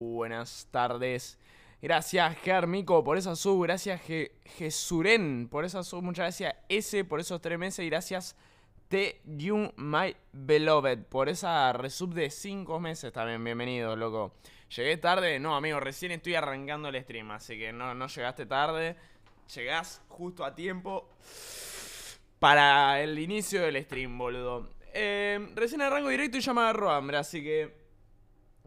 Buenas tardes. Gracias, Germico, por esa sub. Gracias, Jesuren, por esa sub. Muchas gracias, S, por esos tres meses. Y gracias, T. You, my beloved, por esa resub de cinco meses también. Bienvenido, loco. ¿Llegué tarde? No, amigo, recién estoy arrancando el stream, así que no, no llegaste tarde. Llegás justo a tiempo para el inicio del stream, boludo. Eh, recién arranco directo y ya me hambre, así que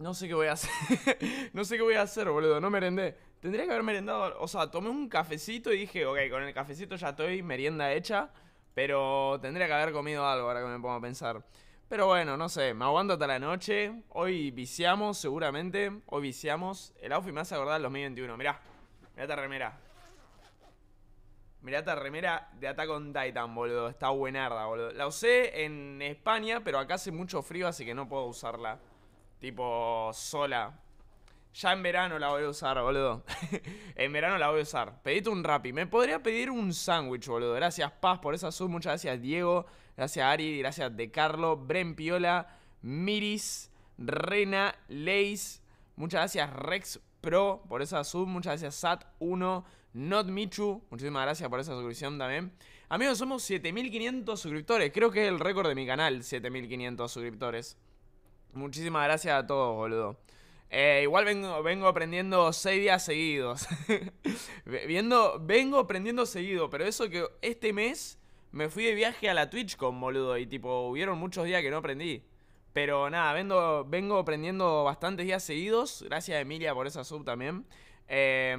no sé qué voy a hacer. no sé qué voy a hacer, boludo. No merendé. Tendría que haber merendado. O sea, tomé un cafecito y dije, ok, con el cafecito ya estoy, merienda hecha. Pero tendría que haber comido algo ahora que me pongo a pensar. Pero bueno, no sé, me aguanto hasta la noche. Hoy viciamos, seguramente. Hoy viciamos. El outfit me hace acordar el 2021. Mirá, mirá esta remera. Mirá esta remera de Attack Titan, boludo. Está buenarda, boludo. La usé en España, pero acá hace mucho frío, así que no puedo usarla. Tipo, sola. Ya en verano la voy a usar, boludo. en verano la voy a usar. Pedite un rapi. Me podría pedir un sándwich, boludo. Gracias, Paz, por esa sub. Muchas gracias, Diego. Gracias, Ari. Gracias, De Carlo. Bren Piola. Miris. Rena. Leis. Muchas gracias, Rex Pro, por esa sub. Muchas gracias, Sat1. Not Michu. Muchísimas gracias por esa suscripción también. Amigos, somos 7500 suscriptores. Creo que es el récord de mi canal, 7500 suscriptores. Muchísimas gracias a todos, boludo. Eh, igual vengo, aprendiendo seis días seguidos. Viendo, vengo aprendiendo seguido, pero eso que este mes me fui de viaje a la TwitchCon, boludo. Y tipo, hubieron muchos días que no aprendí. Pero nada, vengo, vengo aprendiendo bastantes días seguidos. Gracias Emilia por esa sub también. Eh,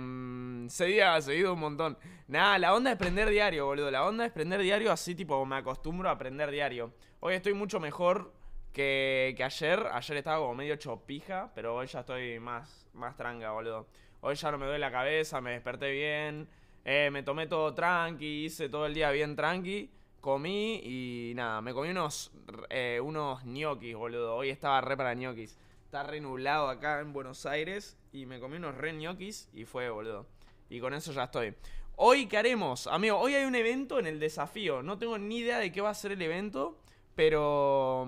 seis días seguido un montón. Nada, la onda es aprender diario, boludo. La onda es aprender diario, así tipo me acostumbro a aprender diario. Hoy estoy mucho mejor que, ayer. Ayer estaba como medio chopija, pero hoy ya estoy más, más tranca, boludo. Hoy ya no me duele la cabeza, me desperté bien. Eh, me tomé todo tranqui, hice todo el día bien tranqui. Comí y nada, me comí unos, eh, unos ñoquis, boludo. Hoy estaba re para ñoquis. Está re nublado acá en Buenos Aires y me comí unos re ñoquis y fue, boludo. Y con eso ya estoy. Hoy, ¿qué haremos? Amigo, hoy hay un evento en el desafío. No tengo ni idea de qué va a ser el evento, pero...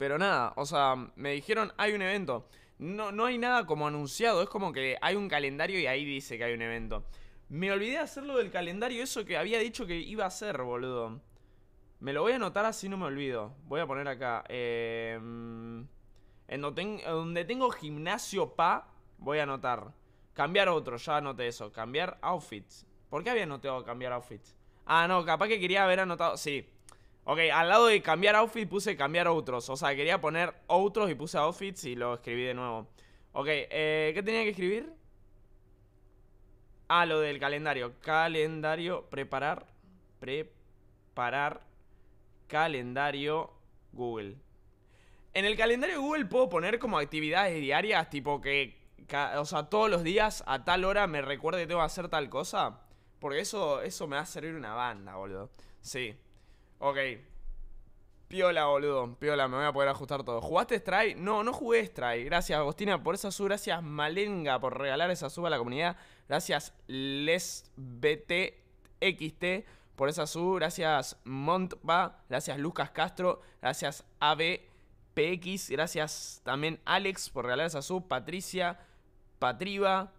Mm, pero nada, o sea, me dijeron, hay un evento. No, no hay nada como anunciado, es como que hay un calendario y ahí dice que hay un evento. Me olvidé de hacerlo del calendario, eso que había dicho que iba a hacer, boludo. Me lo voy a anotar así no me olvido. Voy a poner acá. Eh, en donde tengo gimnasio pa, voy a anotar. Cambiar otro, ya anoté eso. Cambiar outfits. ¿Por qué había anotado cambiar outfits? Ah, no, capaz que quería haber anotado. Sí, Ok, al lado de cambiar outfit puse cambiar otros. O sea, quería poner otros y puse outfits y lo escribí de nuevo. Ok, eh, ¿qué tenía que escribir? Ah, lo del calendario. Calendario, preparar. Preparar. Calendario Google. En el calendario Google puedo poner como actividades diarias, tipo que, o sea, todos los días a tal hora me recuerde que tengo que hacer tal cosa. Porque eso, eso me va a servir una banda, boludo. Sí. Ok. Piola, boludo. Piola, me voy a poder ajustar todo. ¿Jugaste Stray? No, no jugué Stray. Gracias, Agostina, por esa sub. Gracias, Malenga, por regalar esa sub a la comunidad. Gracias, LesBTXT, por esa sub. Gracias, Montba. Gracias, Lucas Castro. Gracias, ABPX. Gracias también, Alex, por regalar esa sub. Patricia, Patriva.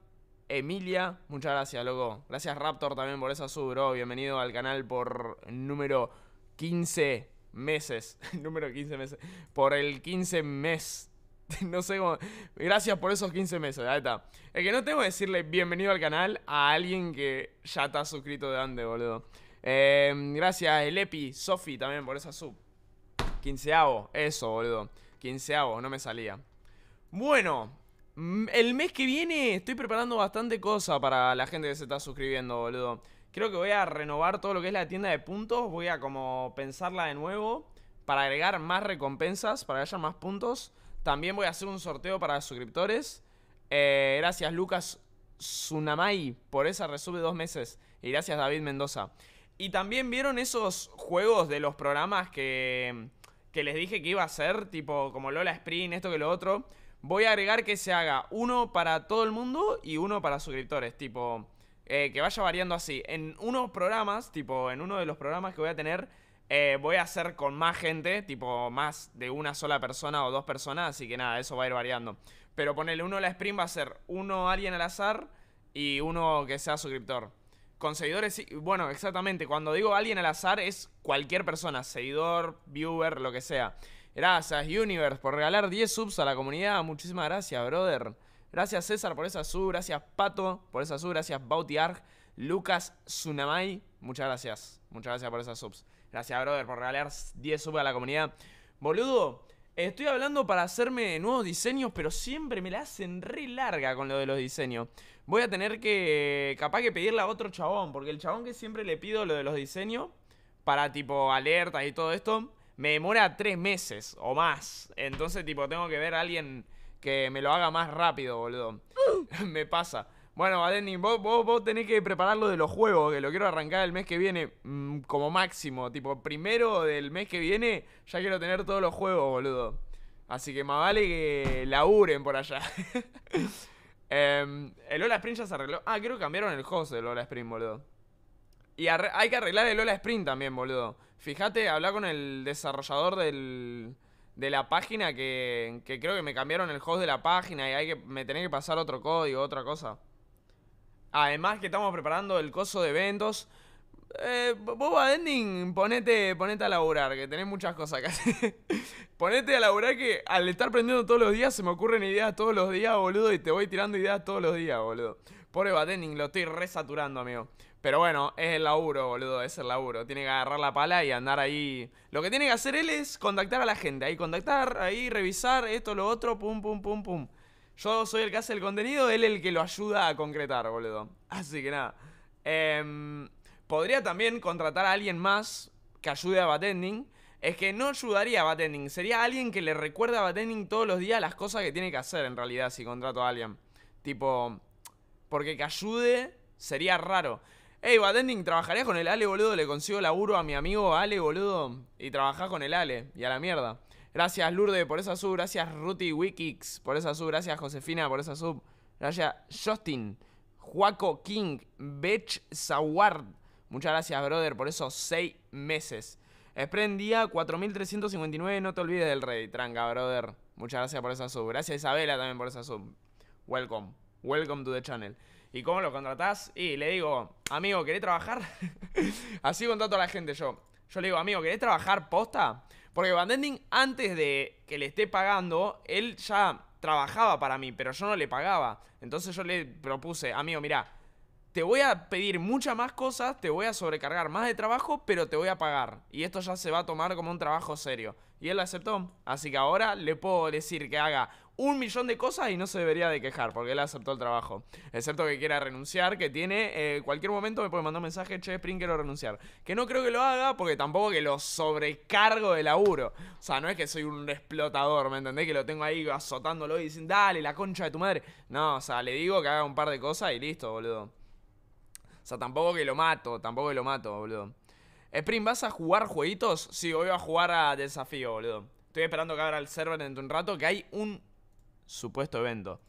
Emilia, muchas gracias, loco. Gracias, Raptor, también por esa sub, bro. Bienvenido al canal por número 15 meses. Número 15 meses. Por el 15 mes. No sé cómo. Gracias por esos 15 meses. Ahí está. Es que no tengo que decirle bienvenido al canal a alguien que ya está suscrito de antes, boludo. Eh, gracias, Elepi, Sofi también por esa sub. Quinceavo, eso, boludo. Quinceavo, no me salía. Bueno, el mes que viene estoy preparando bastante cosa para la gente que se está suscribiendo, boludo. Creo que voy a renovar todo lo que es la tienda de puntos. Voy a como pensarla de nuevo para agregar más recompensas, para que haya más puntos. También voy a hacer un sorteo para suscriptores. Eh, gracias Lucas Tsunamai por esa resub de dos meses. Y gracias David Mendoza. Y también vieron esos juegos de los programas que, que les dije que iba a hacer, tipo como Lola Sprint, esto que lo otro. Voy a agregar que se haga uno para todo el mundo y uno para suscriptores. Tipo, eh, que vaya variando así. En unos programas, tipo, en uno de los programas que voy a tener, eh, voy a hacer con más gente, tipo, más de una sola persona o dos personas, así que nada, eso va a ir variando. Pero ponele uno la sprint va a ser uno alguien al azar y uno que sea suscriptor. Con seguidores, bueno, exactamente. Cuando digo alguien al azar es cualquier persona, seguidor, viewer, lo que sea. Gracias, Universe, por regalar 10 subs a la comunidad. Muchísimas gracias, brother. Gracias, César, por esa sub. Gracias, Pato, por esa sub. Gracias, Bautiarg. Lucas Tsunamai, muchas gracias. Muchas gracias por esas subs. Gracias, brother, por regalar 10 subs a la comunidad. Boludo, estoy hablando para hacerme nuevos diseños, pero siempre me la hacen re larga con lo de los diseños. Voy a tener que, capaz que pedirle a otro chabón, porque el chabón que siempre le pido lo de los diseños, para tipo alertas y todo esto, me demora tres meses o más. Entonces, tipo, tengo que ver a alguien que me lo haga más rápido, boludo. me pasa. Bueno, Adenin, vos, vos, tenés que preparar lo de los juegos, que lo quiero arrancar el mes que viene mm, como máximo. Tipo, primero del mes que viene ya quiero tener todos los juegos, boludo. Así que más vale que laburen por allá. Em, el Lola Sprint ya se arregló. Ah, creo que cambiaron el host del Lola Sprint, boludo. Y hay que arreglar el Lola Sprint también, boludo. Fíjate, habla con el desarrollador del, de la página que, que creo que me cambiaron el host de la página y hay que, me tenés que pasar otro código, otra cosa. Además que estamos preparando el coso de eventos. Eh, Boba Ending, ponete, a laburar, que tenés muchas cosas que hacer. ponete a laburar que al estar aprendiendo todos los días se me ocurren ideas todos los días, boludo, y te voy tirando ideas todos los días, boludo. Pobre Batending, lo estoy resaturando, amigo. Pero bueno, es el laburo, boludo, es el laburo. Tiene que agarrar la pala y andar ahí. Lo que tiene que hacer él es contactar a la gente. Ahí contactar, ahí revisar esto, lo otro, pum, pum, pum, pum. Yo soy el que hace el contenido, él el que lo ayuda a concretar, boludo. Así que nada. Em, podría también contratar a alguien más que ayude a Batending. Es que no ayudaría a Batending, sería alguien que le recuerda a Batending todos los días las cosas que tiene que hacer en realidad si contrato a alguien. Tipo, porque que ayude sería raro. Ey, Batending, ¿trabajarías con el Ale, boludo? Le consigo laburo a mi amigo Ale, boludo. Y trabajás con el Ale. Y a la mierda. Gracias Lourdes por esa sub. Gracias Ruti Wikix por esa sub. Gracias Josefina por esa sub. Gracias Justin. Juaco King. Bech Saward. Muchas gracias, brother, por esos seis meses. Sprendía 4359. No te olvides del rey. Tranca, brother. Muchas gracias por esa sub. Gracias Isabela también por esa sub. Welcome. Welcome to the channel. ¿Y cómo lo contratás? Y le digo, amigo, ¿querés trabajar? Así contrato a la gente yo. Yo le digo, amigo, ¿querés trabajar posta? Porque Van antes de que le esté pagando, él ya trabajaba para mí, pero yo no le pagaba. Entonces yo le propuse, amigo, mira, te voy a pedir muchas más cosas, te voy a sobrecargar más de trabajo, pero te voy a pagar. Y esto ya se va a tomar como un trabajo serio. Y él lo aceptó. Así que ahora le puedo decir que haga un millón de cosas y no se debería de quejar porque él aceptó el trabajo. Excepto que quiera renunciar, que tiene, eh, cualquier momento me puede mandar un mensaje, che, Spring, quiero renunciar. Que no creo que lo haga porque tampoco que lo sobrecargo de laburo. O sea, no es que soy un explotador, ¿me entendés? Que lo tengo ahí azotándolo y dicen, dale, la concha de tu madre. No, o sea, le digo que haga un par de cosas y listo, boludo. O sea, tampoco que lo mato, tampoco que lo mato, boludo. Spring, ¿vas a jugar jueguitos? Sí, voy a jugar a desafío, boludo. Estoy esperando que abra el server dentro de un rato, que hay un supuesto evento.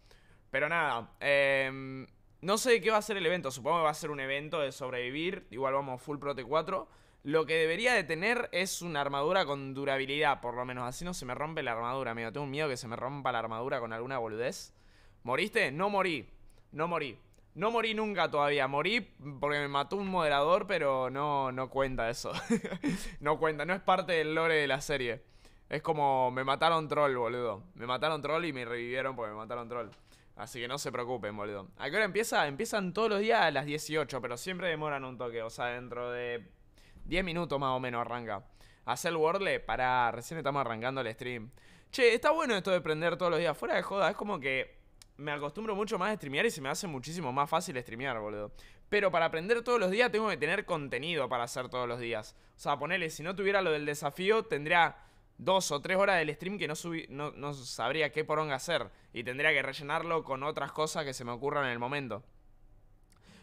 Pero nada, eh, no sé qué va a ser el evento. Supongo que va a ser un evento de sobrevivir. Igual vamos full prote 4. Lo que debería de tener es una armadura con durabilidad, por lo menos. Así no se me rompe la armadura, amigo. Tengo un miedo que se me rompa la armadura con alguna boludez. ¿Moriste? No morí. No morí. No morí nunca todavía. Morí porque me mató un moderador, pero no, no cuenta eso. no cuenta, no es parte del lore de la serie. Es como me mataron troll, boludo. Me mataron troll y me revivieron porque me mataron troll. Así que no se preocupen, boludo. ¿A qué hora empieza? Empiezan todos los días a las 18, pero siempre demoran un toque. O sea, dentro de 10 minutos más o menos arranca. Hacer Wordle, para recién estamos arrancando el stream. Che, está bueno esto de prender todos los días. Fuera de joda, es como que me acostumbro mucho más a streamear y se me hace muchísimo más fácil streamear, boludo. Pero para aprender todos los días tengo que tener contenido para hacer todos los días. O sea, ponele, si no tuviera lo del desafío, tendría dos o tres horas del stream que no, subí, no, sabría qué poronga hacer. Y tendría que rellenarlo con otras cosas que se me ocurran en el momento.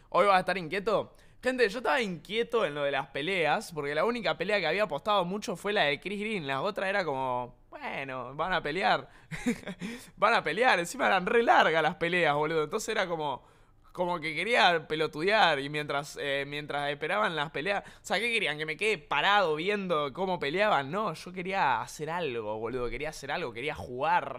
Hoy va a estar inquieto. Gente, yo estaba inquieto en lo de las peleas, porque la única pelea que había apostado mucho fue la de Chris Green. La otra era como, bueno, van a pelear. van a pelear. Encima eran re largas las peleas, boludo. Entonces era como, Como que quería pelotudear y mientras, eh, mientras esperaban las peleas. O sea, ¿qué querían? Que me quede parado viendo cómo peleaban. No, yo quería hacer algo, boludo. Quería hacer algo, quería jugar.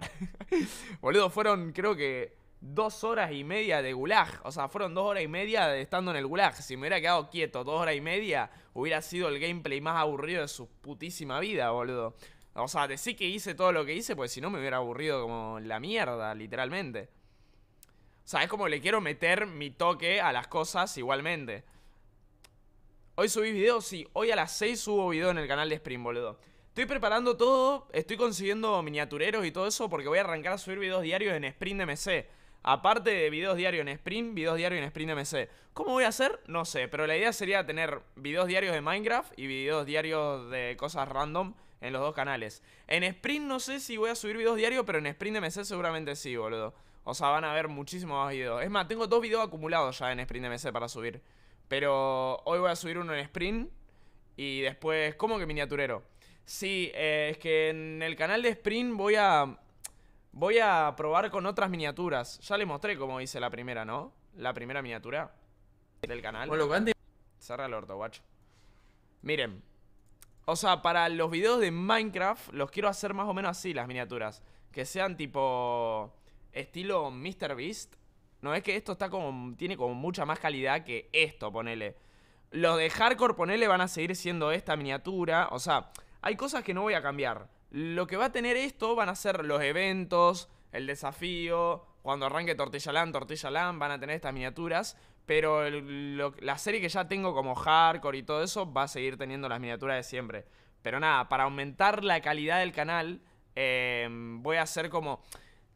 boludo, fueron, creo que dos horas y media de gulag. O sea, fueron dos horas y media de estando en el gulag. Si me hubiera quedado quieto dos horas y media, hubiera sido el gameplay más aburrido de su putísima vida, boludo. O sea, decir que hice todo lo que hice, pues si no me hubiera aburrido como la mierda, literalmente. O sea, es como le quiero meter mi toque a las cosas igualmente. Hoy subí video, sí. Hoy a las 6 subo video en el canal de Spring, boludo. Estoy preparando todo, estoy consiguiendo miniatureros y todo eso porque voy a arrancar a subir videos diarios en Sprint MC. Aparte de videos diarios en Sprint, videos diarios en Sprint MC. ¿Cómo voy a hacer? No sé, pero la idea sería tener videos diarios de Minecraft y videos diarios de cosas random en los dos canales. En Sprint no sé si voy a subir videos diarios, pero en Sprint MC seguramente sí, boludo. O sea, van a haber muchísimos más videos. Es más, tengo dos videos acumulados ya en Sprint MC para subir. Pero hoy voy a subir uno en Sprint y después, ¿cómo que miniaturero? Sí, eh, es que en el canal de Sprint voy a Voy a probar con otras miniaturas. Ya le mostré cómo hice la primera, ¿no? La primera miniatura del canal. Cerra el orto, guacho. Miren. O sea, para los videos de Minecraft los quiero hacer más o menos así, las miniaturas. Que sean tipo... Estilo MrBeast. No es que esto está como... Tiene como mucha más calidad que esto, ponele. Los de Hardcore, ponele, van a seguir siendo esta miniatura. O sea, hay cosas que no voy a cambiar. Lo que va a tener esto van a ser los eventos, el desafío, cuando arranque Tortilla Land, Tortilla Land, van a tener estas miniaturas. Pero la serie que ya tengo como hardcore y todo eso va a seguir teniendo las miniaturas de siempre. Pero nada, para aumentar la calidad del canal, em, voy a hacer como...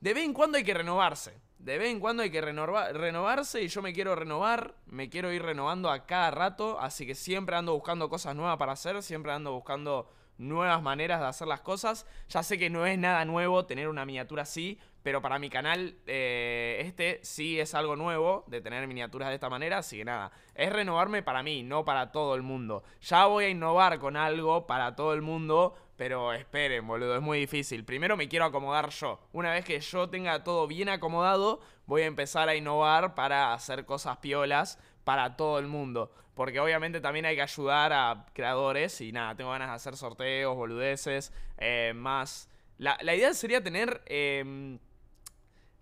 De vez en cuando hay que renovarse. De vez en cuando hay que renovarse y yo me quiero renovar, me quiero ir renovando a cada rato, así que siempre ando buscando cosas nuevas para hacer, siempre ando buscando nuevas maneras de hacer las cosas. Ya sé que no es nada nuevo tener una miniatura así, pero para mi canal eh, este sí es algo nuevo de tener miniaturas de esta manera, así que nada, es renovarme para mí, no para todo el mundo. Ya voy a innovar con algo para todo el mundo, pero esperen, boludo, es muy difícil. Primero me quiero acomodar yo. Una vez que yo tenga todo bien acomodado, voy a empezar a innovar para hacer cosas piolas para todo el mundo. Porque obviamente también hay que ayudar a creadores y nada, tengo ganas de hacer sorteos, boludeces, eh, más... La, idea sería tener... Em,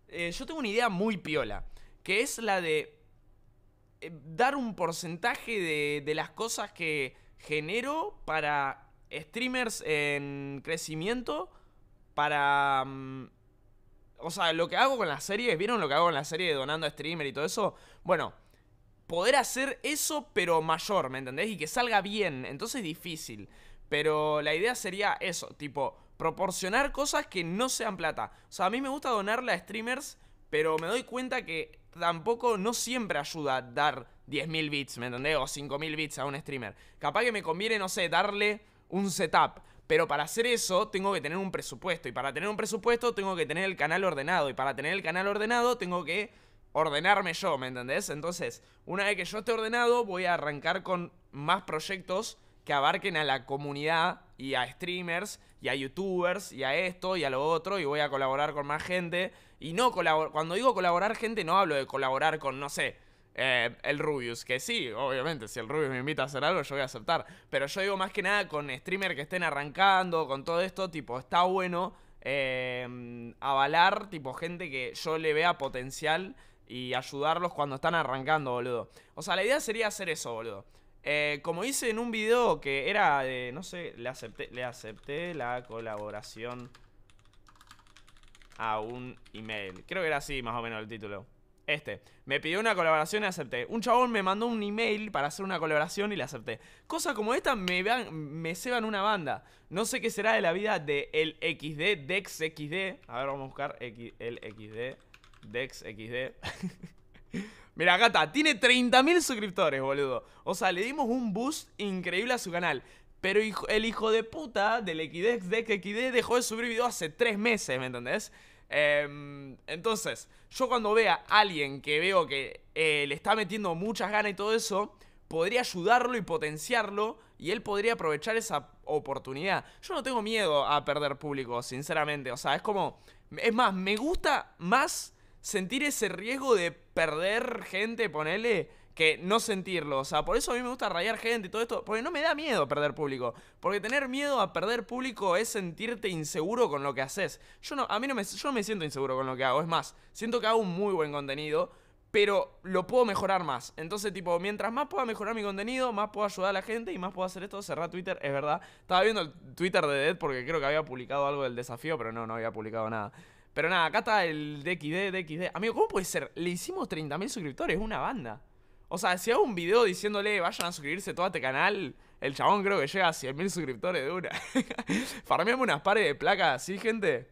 eh, yo tengo una idea muy piola, que es la de eh, dar un porcentaje de, de las cosas que genero para streamers en crecimiento, para... Mm, o sea, lo que hago con las series, ¿vieron lo que hago con la serie de donando a streamer y todo eso? Bueno, poder hacer eso, pero mayor, ¿me entendés? Y que salga bien. Entonces es difícil. Pero la idea sería eso, tipo, proporcionar cosas que no sean plata. O sea, a mí me gusta donarle a streamers, pero me doy cuenta que tampoco, no siempre ayuda dar 10.000 bits, ¿me entendés? O 5.000 bits a un streamer. Capaz que me conviene, no sé, darle un setup. Pero para hacer eso tengo que tener un presupuesto. Y para tener un presupuesto tengo que tener el canal ordenado. Y para tener el canal ordenado tengo que ordenarme yo, ¿me entendés? Entonces, una vez que yo esté ordenado, voy a arrancar con más proyectos que abarquen a la comunidad y a streamers y a youtubers y a esto y a lo otro y voy a colaborar con más gente. Y no cuando digo colaborar gente no hablo de colaborar con, no sé, eh, el Rubius, que sí, obviamente, si el Rubius me invita a hacer algo, yo voy a aceptar. Pero yo digo más que nada con streamers que estén arrancando, con todo esto, tipo, está bueno eh, avalar, tipo, gente que yo le vea potencial y ayudarlos cuando están arrancando, boludo. O sea, la idea sería hacer eso, boludo. Eh, como hice en un video que era de, no sé, le acepté, le acepté la colaboración a un email. Creo que era así más o menos el título. Este, me pidió una colaboración y acepté. Un chabón me mandó un email para hacer una colaboración y le acepté. Cosas como esta me, van, me ceban una banda. No sé qué será de la vida de el XD, Dex XD. A ver, vamos a buscar el XD. Dex XD. Mira, gata, tiene 30.000 suscriptores, boludo. O sea, le dimos un boost increíble a su canal. Pero el hijo de puta del XD, Dex XD dejó de subir video hace 3 meses, ¿me entendés? Em, entonces, yo cuando vea a alguien que veo que eh, le está metiendo muchas ganas y todo eso, podría ayudarlo y potenciarlo y él podría aprovechar esa oportunidad. Yo no tengo miedo a perder público, sinceramente. O sea, es como... Es más, me gusta más sentir ese riesgo de perder gente, ponele, que no sentirlo. O sea, por eso a mí me gusta rayar gente y todo esto, porque no me da miedo perder público. Porque tener miedo a perder público es sentirte inseguro con lo que haces. Yo no, a mí no me, yo me siento inseguro con lo que hago, es más, siento que hago un muy buen contenido, pero lo puedo mejorar más. Entonces, tipo, mientras más pueda mejorar mi contenido, más puedo ayudar a la gente y más puedo hacer esto, cerrar Twitter, es verdad. Estaba viendo el Twitter de Dead porque creo que había publicado algo del desafío, pero no, no había publicado nada. Pero nada, acá está el DXD, DXD. Amigo, ¿cómo puede ser? Le hicimos 30.000 suscriptores, una banda. O sea, si hago un video diciéndole vayan a suscribirse todo a este canal, el chabón creo que llega a 100.000 suscriptores de una. Farmeamos unas pares de placas ¿sí, gente.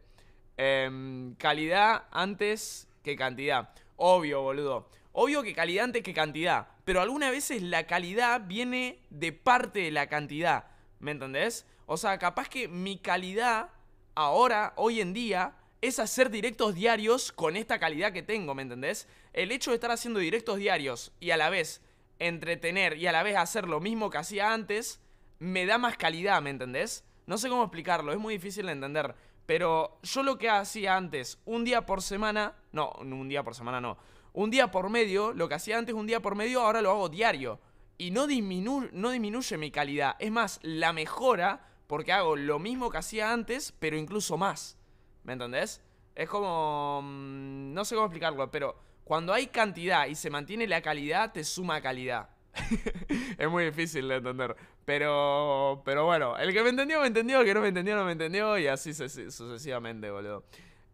Em, calidad antes que cantidad. Obvio, boludo. Obvio que calidad antes que cantidad. Pero algunas veces la calidad viene de parte de la cantidad. ¿Me entendés? O sea, capaz que mi calidad ahora, hoy en día, es hacer directos diarios con esta calidad que tengo, ¿me entendés? El hecho de estar haciendo directos diarios y a la vez entretener y a la vez hacer lo mismo que hacía antes, me da más calidad, ¿me entendés? No sé cómo explicarlo, es muy difícil de entender. Pero yo lo que hacía antes, un día por semana, no, un día por semana no, un día por medio, lo que hacía antes un día por medio, ahora lo hago diario. Y no, disminuye mi calidad, es más, la mejora porque hago lo mismo que hacía antes, pero incluso más. ¿Me entendés? Es como... Mm, no sé cómo explicarlo, pero cuando hay cantidad y se mantiene la calidad, te suma calidad. es muy difícil de entender. Pero, pero bueno, el que me entendió, me entendió, el que no me entendió, no me entendió, y así sucesivamente, boludo.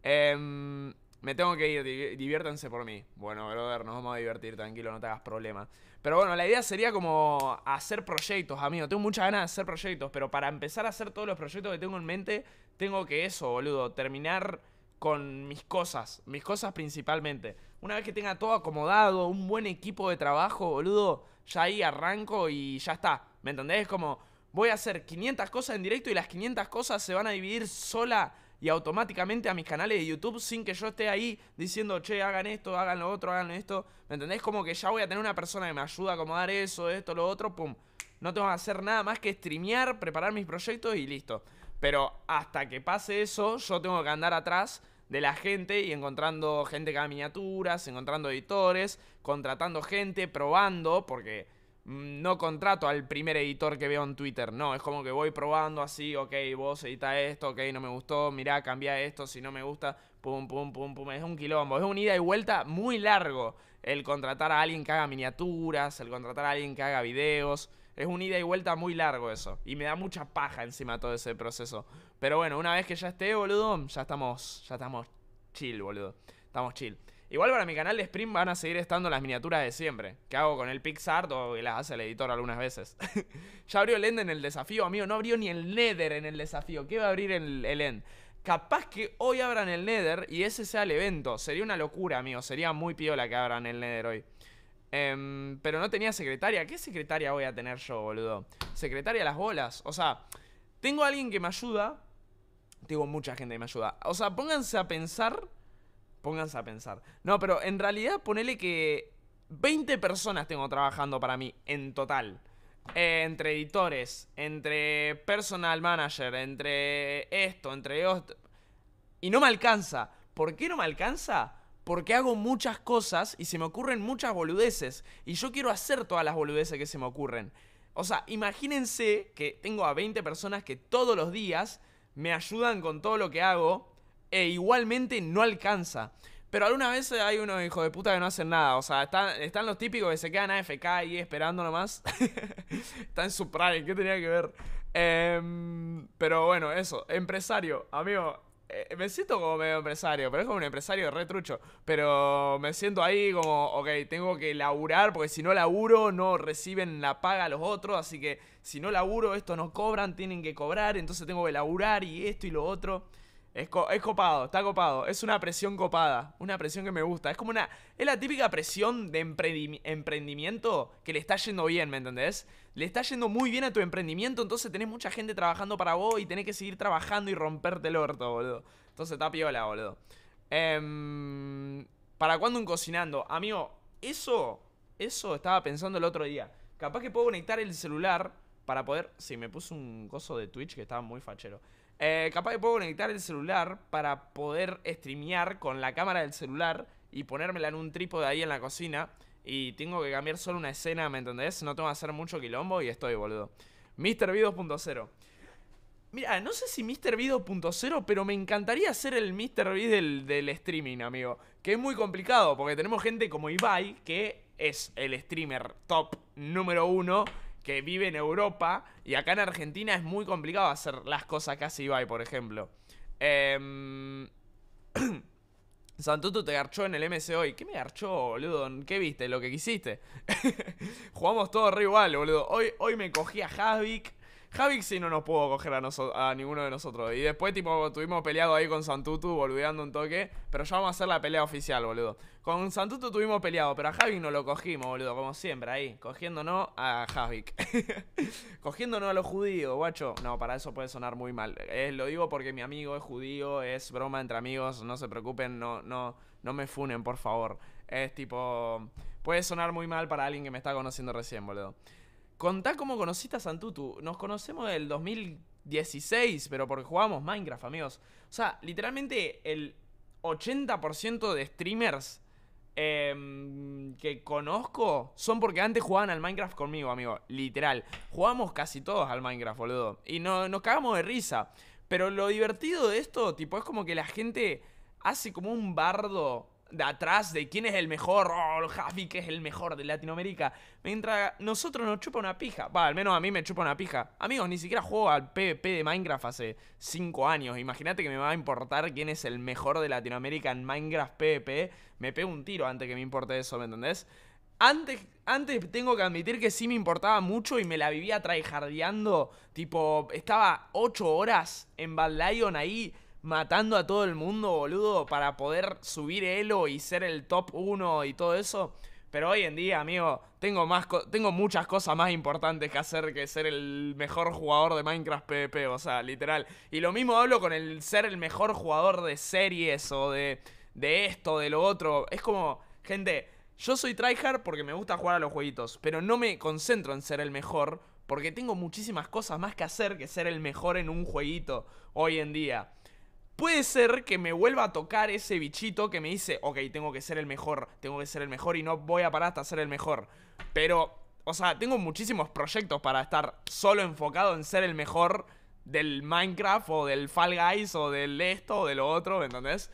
Em, me tengo que ir, diviértanse por mí. Bueno, brother, nos vamos a divertir, tranquilo, no te hagas problema. Pero bueno, la idea sería como hacer proyectos, amigo. Tengo muchas ganas de hacer proyectos, pero para empezar a hacer todos los proyectos que tengo en mente, tengo que eso, boludo, terminar con mis cosas, mis cosas principalmente. Una vez que tenga todo acomodado, un buen equipo de trabajo, boludo, ya ahí arranco y ya está. ¿Me entendés? Como voy a hacer 500 cosas en directo y las 500 cosas se van a dividir sola y automáticamente a mis canales de YouTube sin que yo esté ahí diciendo, che, hagan esto, hagan lo otro, hagan esto. ¿Me entendés? Como que ya voy a tener una persona que me ayuda a acomodar eso, esto, lo otro, pum. No tengo que hacer nada más que streamear, preparar mis proyectos y listo. Pero hasta que pase eso, yo tengo que andar atrás de la gente y encontrando gente que haga miniaturas, encontrando editores, contratando gente, probando, porque mm, no contrato al primer editor que veo en Twitter, no, es como que voy probando así, ok, vos edita esto, ok, no me gustó, mirá, cambia esto, si no me gusta, pum, pum, pum, pum, es un quilombo, es un ida y vuelta muy largo el contratar a alguien que haga miniaturas, el contratar a alguien que haga videos, es un ida y vuelta muy largo eso. Y me da mucha paja encima todo ese proceso. Pero bueno, una vez que ya esté, boludo, ya estamos, ya estamos chill, boludo. Estamos chill. Igual para mi canal de Sprint van a seguir estando las miniaturas de siempre. Que hago con el PixArt o que las hace el editor algunas veces. ya abrió el End en el desafío, amigo. No abrió ni el Nether en el desafío. ¿Qué va a abrir el, el End? Capaz que hoy abran el Nether y ese sea el evento. Sería una locura, amigo. Sería muy piola que abran el Nether hoy. Em, pero no tenía secretaria. ¿Qué secretaria voy a tener yo, boludo? Secretaria las bolas. O sea, tengo a alguien que me ayuda. Tengo mucha gente que me ayuda. O sea, pónganse a pensar. Pónganse a pensar. No, pero en realidad ponele que 20 personas tengo trabajando para mí en total. Eh, entre editores, entre personal manager, entre esto, entre. Y no me alcanza. ¿Por qué no me alcanza? Porque hago muchas cosas y se me ocurren muchas boludeces. Y yo quiero hacer todas las boludeces que se me ocurren. O sea, imagínense que tengo a 20 personas que todos los días me ayudan con todo lo que hago e igualmente no alcanza. Pero algunas veces hay unos hijos de puta que no hacen nada. O sea, están, están los típicos que se quedan AFK ahí esperando nomás. Está en su prime, ¿qué tenía que ver? Em, pero bueno, eso. Empresario, amigo, eh, me siento como medio empresario, pero es como un empresario retrucho. Pero me siento ahí como, ok, tengo que laburar, porque si no laburo no reciben la paga los otros, así que si no laburo esto no cobran, tienen que cobrar, entonces tengo que laburar y esto y lo otro. Es, copado, está copado. Es una presión copada. Una presión que me gusta. Es como una. Es la típica presión de emprendimiento que le está yendo bien, ¿me entendés? Le está yendo muy bien a tu emprendimiento, entonces tenés mucha gente trabajando para vos y tenés que seguir trabajando y romperte el orto, boludo. Entonces está piola, boludo. Em, ¿Para cuándo un cocinando? Amigo, eso. Eso estaba pensando el otro día. Capaz que puedo conectar el celular para poder. Sí, me puse un coso de Twitch que estaba muy fachero. Eh, capaz que puedo conectar el celular para poder streamear con la cámara del celular y ponérmela en un trípode ahí en la cocina. Y tengo que cambiar solo una escena, ¿me entendés? No tengo que hacer mucho quilombo y estoy, boludo. Mr. V 2.0. Mira, no sé si Mr. V 2.0, pero me encantaría ser el Mr. V del, del streaming, amigo. Que es muy complicado, porque tenemos gente como Ibai, que es el streamer top número uno que vive en Europa y acá en Argentina es muy complicado hacer las cosas que hace Ibai, por ejemplo. Eh... Santutu te garchó en el MC hoy. ¿Qué me garchó, boludo? ¿Qué viste? Lo que quisiste. Jugamos todo re igual, boludo. Hoy, hoy me cogí a Javik. Javik sí no nos pudo coger a, a ninguno de nosotros. Y después, tipo, tuvimos peleado ahí con Santutu, boludeando un toque. Pero ya vamos a hacer la pelea oficial, boludo. Con Santutu tuvimos peleado, pero a Javik no lo cogimos, boludo. Como siempre, ahí. Cogiéndonos a Javik. cogiéndonos a los judíos, guacho. No, para eso puede sonar muy mal. Eh, lo digo porque mi amigo es judío, es broma entre amigos. No se preocupen, no, no, no me funen, por favor. Es tipo... Puede sonar muy mal para alguien que me está conociendo recién, boludo. Contá cómo conociste a Santutu. Nos conocemos del 2016, pero porque jugamos Minecraft, amigos. O sea, literalmente el 80% de streamers eh, que conozco son porque antes jugaban al Minecraft conmigo, amigo. Literal. Jugamos casi todos al Minecraft, boludo. Y no, nos cagamos de risa. Pero lo divertido de esto, tipo, es como que la gente hace como un bardo de atrás de quién es el mejor, oh, Javi que es el mejor de Latinoamérica, mientras nosotros nos chupa una pija. Va, al menos a mí me chupa una pija. Amigos, ni siquiera juego al PvP de Minecraft hace 5 años. Imagínate que me va a importar quién es el mejor de Latinoamérica en Minecraft PvP. Me pego un tiro antes que me importe eso, ¿me entendés? Antes, antes tengo que admitir que sí me importaba mucho y me la vivía tryhardeando. Tipo, estaba 8 horas en Bad Lion ahí matando a todo el mundo, boludo, para poder subir Elo y ser el top 1 y todo eso. Pero hoy en día, amigo, tengo, más tengo muchas cosas más importantes que hacer que ser el mejor jugador de Minecraft PvP, o sea, literal. Y lo mismo hablo con el ser el mejor jugador de series o de, de esto, de lo otro. Es como, gente, yo soy tryhard porque me gusta jugar a los jueguitos, pero no me concentro en ser el mejor porque tengo muchísimas cosas más que hacer que ser el mejor en un jueguito hoy en día. Puede ser que me vuelva a tocar ese bichito que me dice, ok, tengo que ser el mejor, tengo que ser el mejor y no voy a parar hasta ser el mejor. Pero, o sea, tengo muchísimos proyectos para estar solo enfocado en ser el mejor del Minecraft o del Fall Guys o del esto o de lo otro, ¿entendés?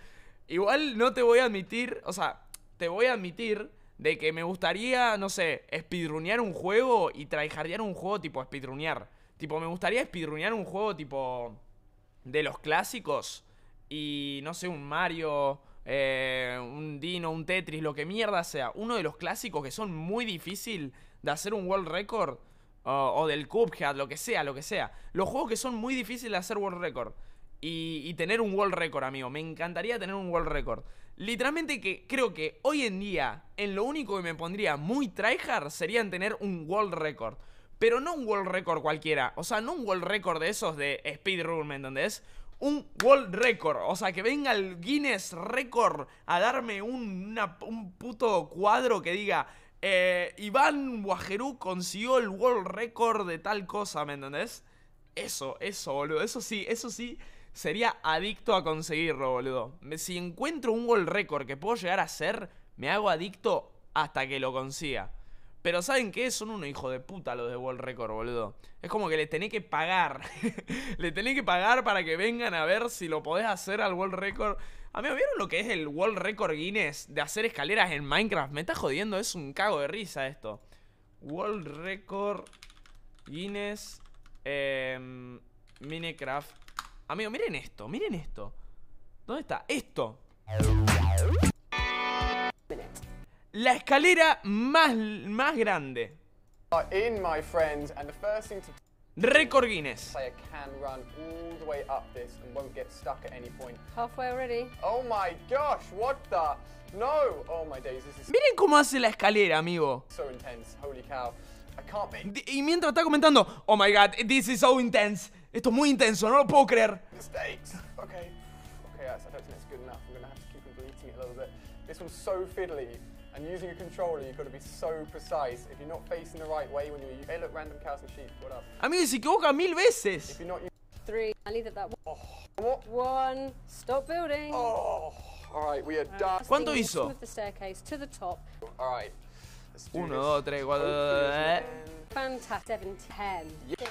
Igual no te voy a admitir, o sea, te voy a admitir de que me gustaría, no sé, speedrunear un juego y tryhardear un juego tipo speedrunear. Tipo, me gustaría speedrunear un juego tipo de los clásicos y no sé, un Mario, eh, un Dino, un Tetris, lo que mierda sea, uno de los clásicos que son muy difícil de hacer un world record, o del Cuphead, lo que sea, lo que sea. Los juegos que son muy difíciles de hacer world record. Y, tener un world record, amigo. Me encantaría tener un world record. Literalmente que creo que hoy en día, en lo único que me pondría muy tryhard sería en tener un world record. Pero no un world record cualquiera. O sea, no un world record de esos de speedrun, ¿me entendés? Un world record. O sea, que venga el Guinness Record a darme un, puto cuadro que diga. Eh, Iván Guajerú consiguió el world record de tal cosa, ¿me entendés? Eso, eso, boludo. Eso sí, eso sí. Sería adicto a conseguirlo, boludo. Si encuentro un world record que puedo llegar a ser, me hago adicto hasta que lo consiga. Pero ¿saben qué? Son unos hijos de puta los de World Record, boludo. Es como que les tenés que pagar. le tenés que pagar para que vengan a ver si lo podés hacer al World Record. A mí, ¿vieron lo que es el World Record Guinness de hacer escaleras en Minecraft? Me está jodiendo, es un cago de risa esto. World Record Guinness eh, Minecraft. Amigo, miren esto, miren esto. ¿Dónde está? Esto la escalera más, más grande. In, my friends, and the first thing to Record Guinness. player can run all the way up this and won't get stuck at any point. Halfway already. Oh my gosh, what the? No! Oh my days, this is Miren cómo hace la escalera, amigo. so intense. Holy cow. I can't be. D- Y mientras está comentando, oh my god, this is so intense. Esto es muy intenso, no lo puedo creer. Mistakes. Okay. Okay, I don't think it's good enough. I'm gonna have to keep on deleting it a little bit. This one's so fiddly. And using a controller, you've got to be so precise. If you're not facing the right way when you're... Hey, look, random cows and sheep. What up? Amigo, se equivoca mil veces. If you're not... Three. I leave it that one. What? One. Stop building. Oh, All right, we are done. ¿Cuánto hizo? of the staircase to the top. All right. Let's do 1, this. 2, 3, 4. Hopefully it's Fantastic. 7, 10.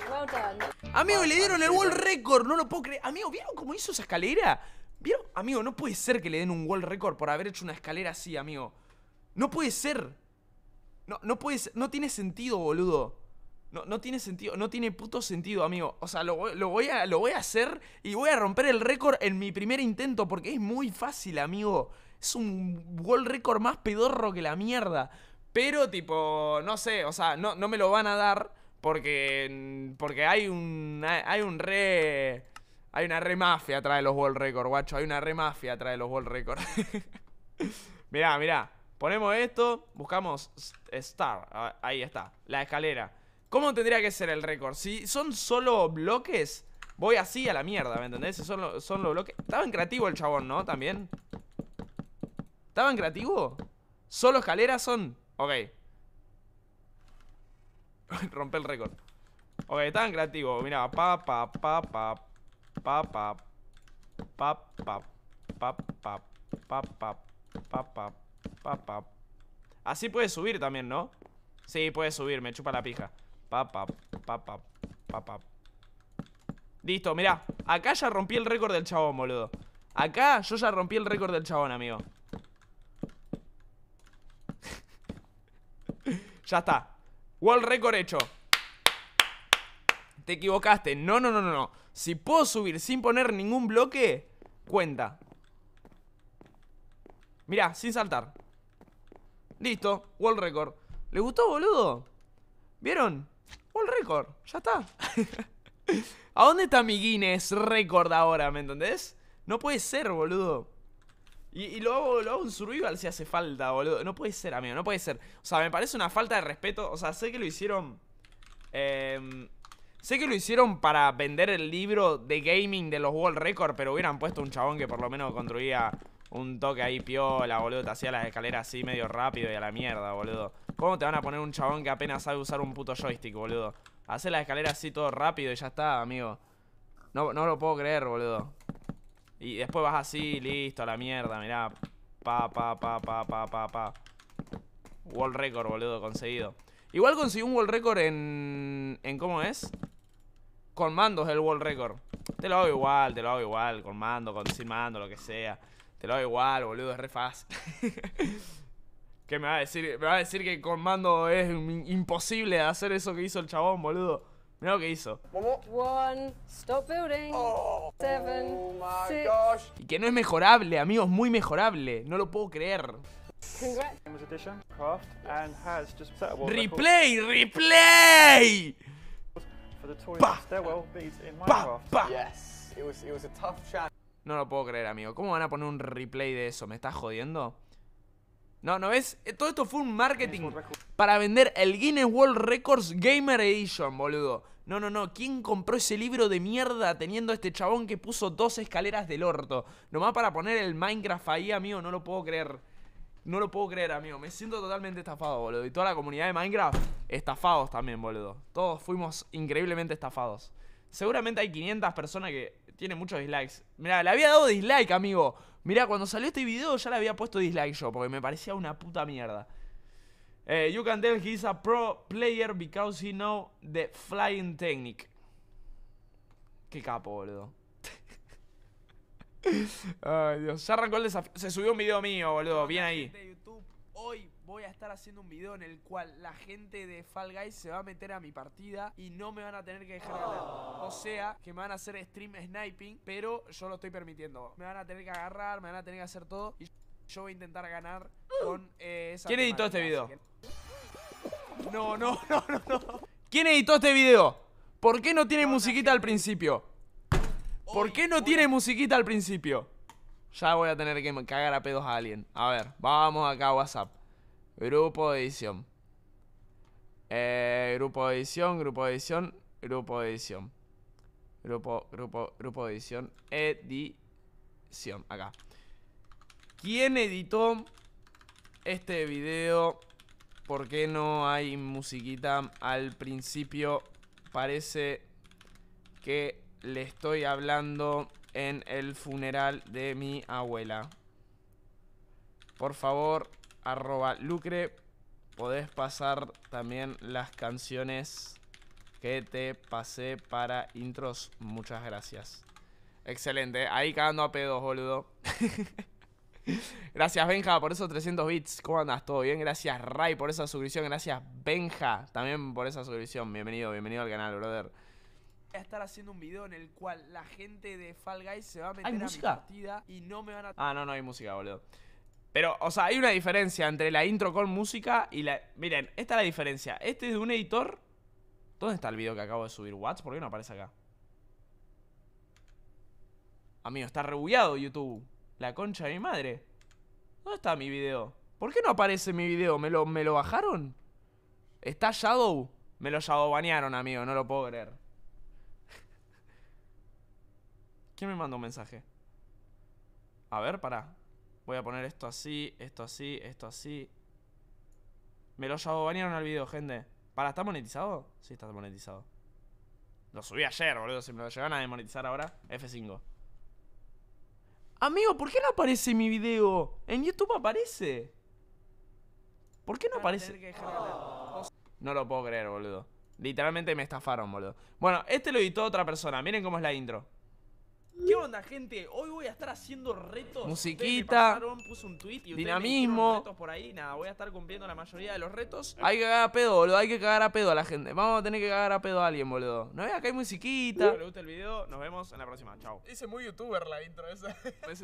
Well done. Amigo, le dieron el world record, no lo puedo creer. Amigo, ¿vieron cómo hizo esa escalera? ¿Vieron? Amigo, no puede ser que le den un world record por haber hecho una escalera así, amigo. No puede ser. No, no puede ser. No tiene sentido, boludo. No, no tiene sentido, no tiene puto sentido, amigo. O sea, lo, lo voy a, lo voy a hacer y voy a romper el récord en mi primer intento porque es muy fácil, amigo. Es un world record más pedorro que la mierda. Pero, tipo, no sé, o sea, no, no me lo van a dar porque, porque hay un, hay hay un re... Hay una re mafia atrás de los world record, guacho. Hay una re mafia atrás de los world record. mirá, mirá. Ponemos esto, buscamos Star. Ah, Ahí está, la escalera. ¿Cómo tendría que ser el récord? Si son solo bloques, voy así a la mierda, ¿me entendés? Son, lo- son los bloques. Estaba en creativo el chabón, ¿no? También. ¿Estaba en creativo? ¿Solo escaleras son? Ok. Rompe el récord. Ok, estaba en creativo. Mira, pa, pa, pa, pa, pa, pa, pa, pa, pa, pa, pa, pa, pa, pa. Así puede subir también, ¿no? Sí, puede subir, me chupa la pija. Pa, pa, pa, pa, pa, pa. Listo, mirá. Acá ya rompí el récord del chabón, boludo. Acá yo ya rompí el récord del chabón, amigo. ya está. World record hecho. Te equivocaste. No, no, no, no. Si puedo subir sin poner ningún bloque, cuenta. Mirá, sin saltar. Listo, world record. ¿Le gustó, boludo? ¿Vieron? World record, ya está. ¿A dónde está mi Guinness record ahora, me entendés? No puede ser, boludo. Y, y lo, hago, lo en survival si hace falta, boludo. No puede ser, amigo, no puede ser. O sea, me parece una falta de respeto. O sea, sé que lo hicieron... em, sé que lo hicieron para vender el libro de gaming de los World Record, pero hubieran puesto un chabón que por lo menos construía un toque ahí piola, boludo. Te hacía las escaleras así medio rápido y a la mierda, boludo. ¿Cómo te van a poner un chabón que apenas sabe usar un puto joystick, boludo? Hacer las escaleras así todo rápido y ya está, amigo. No, no lo puedo creer, boludo. Y después vas así, listo, a la mierda, mirá. Pa, pa, pa, pa, pa, pa, pa. World record, boludo, conseguido. Igual conseguí un world record en. en ¿Cómo es? Con mandos el world record. Te lo hago igual, te lo hago igual, con mando, con sin mando, lo que sea. Te lo hago igual, boludo, es re fácil. ¿Qué me va a decir? Me va a decir que con mando es im- imposible hacer eso que hizo el chabón, boludo. Mirá lo que hizo. One. Stop building. Oh, Seven, oh my six. gosh. Y que no es mejorable, amigos, muy mejorable. No lo puedo creer. ¡Replay! ¡Replay! for the tallest Pa. ¡Pa! Minecraft. ¡Pa! Yes, it was, it was a tough challenge. No lo puedo creer, amigo. ¿Cómo van a poner un replay de eso? ¿Me estás jodiendo? No, ¿no ves? Eh, Todo esto fue un marketing para vender el Guinness World Records Gamer Edition, boludo. No, no, no. ¿Quién compró ese libro de mierda teniendo a este chabón que puso dos escaleras del orto? Nomás para poner el Minecraft ahí, amigo, no lo puedo creer. No lo puedo creer, amigo. Me siento totalmente estafado, boludo. Y toda la comunidad de Minecraft, estafados también, boludo. Todos fuimos increíblemente estafados. Seguramente hay 500 personas que tienen muchos dislikes. Mirá, le había dado dislike, amigo. Mirá, cuando salió este video ya le había puesto dislike yo, porque me parecía una puta mierda. Eh, you can tell he's a pro player because he know the flying technique. Qué capo, boludo. Ay, Dios. Ya arrancó el desafío. Se subió un video mío, boludo. Bien ahí. Voy a estar haciendo un video en el cual la gente de Fall Guys se va a meter a mi partida y no me van a tener que dejar ganar. O sea, que me van a hacer stream sniping, pero yo lo estoy permitiendo. Me van a tener que agarrar, me van a tener que hacer todo y yo voy a intentar ganar con eh, esa ¿Quién editó este video? que- No, no, no, no, no. ¿Quién editó este video? ¿Por qué no tiene musiquita al principio? ¿Por qué no tiene musiquita al principio? Ya voy a tener que cagar a pedos a alguien. A ver, vamos acá a WhatsApp. Grupo de edición. Eh, grupo de edición, grupo de edición, grupo de edición. Grupo, grupo, grupo de edición. Edición. Acá. ¿Quién editó este video? ¿Por qué no hay musiquita al principio? Parece que le estoy hablando en el funeral de mi abuela. Por favor, arroba lucre. Podés pasar también las canciones que te pasé para intros. Muchas gracias. Excelente. Ahí cagando a pedos, boludo. Gracias, Benja, por esos 300 bits. ¿Cómo andas? ¿Todo bien? Gracias, Ray, por esa suscripción. Gracias, Benja, también por esa suscripción. Bienvenido, bienvenido al canal, brother. Voy a estar haciendo un video en el cual la gente de Fall Guys se va a meter ¿Hay a mi música? partida y no me van a... Ah, no, no hay música, boludo. Pero, o sea, hay una diferencia entre la intro con música y la... Miren, esta es la diferencia. Este es de un editor... ¿Dónde está el video que acabo de subir? ¿What's? ¿Por qué no aparece acá? Amigo, está rebugueado YouTube. La concha de mi madre. ¿Dónde está mi video? ¿Por qué no aparece mi video? ¿Me lo, me lo bajaron? ¿Está Shadow? Me lo Shadow banearon, amigo, no lo puedo creer. ¿Quién me mandó un mensaje? A ver, pará. Voy a poner esto así, esto así, esto así. Me lo Shadow banearon al video, gente. ¿Para, está monetizado? Sí, está monetizado. Lo subí ayer, boludo. Si me lo llegan a demonetizar ahora, F5. Amigo, ¿por qué no aparece mi video? En YouTube aparece. ¿Por qué no aparece? No lo puedo creer, boludo. Literalmente me estafaron, boludo. Bueno, este lo editó otra persona. Miren cómo es la intro. ¿Qué onda, gente? Hoy voy a estar haciendo retos. Musiquita. Pasaron, puse un tweet y ustedes me Dinamismo. retos por ahí. Nada, voy a estar cumpliendo la mayoría de los retos. Hay que cagar a pedo, boludo. Hay que cagar a pedo a la gente. Vamos a tener que cagar a pedo a alguien, boludo. No veas que hay musiquita. Si les gusta el video, nos vemos en la próxima. Chao. Hice muy youtuber la intro esa.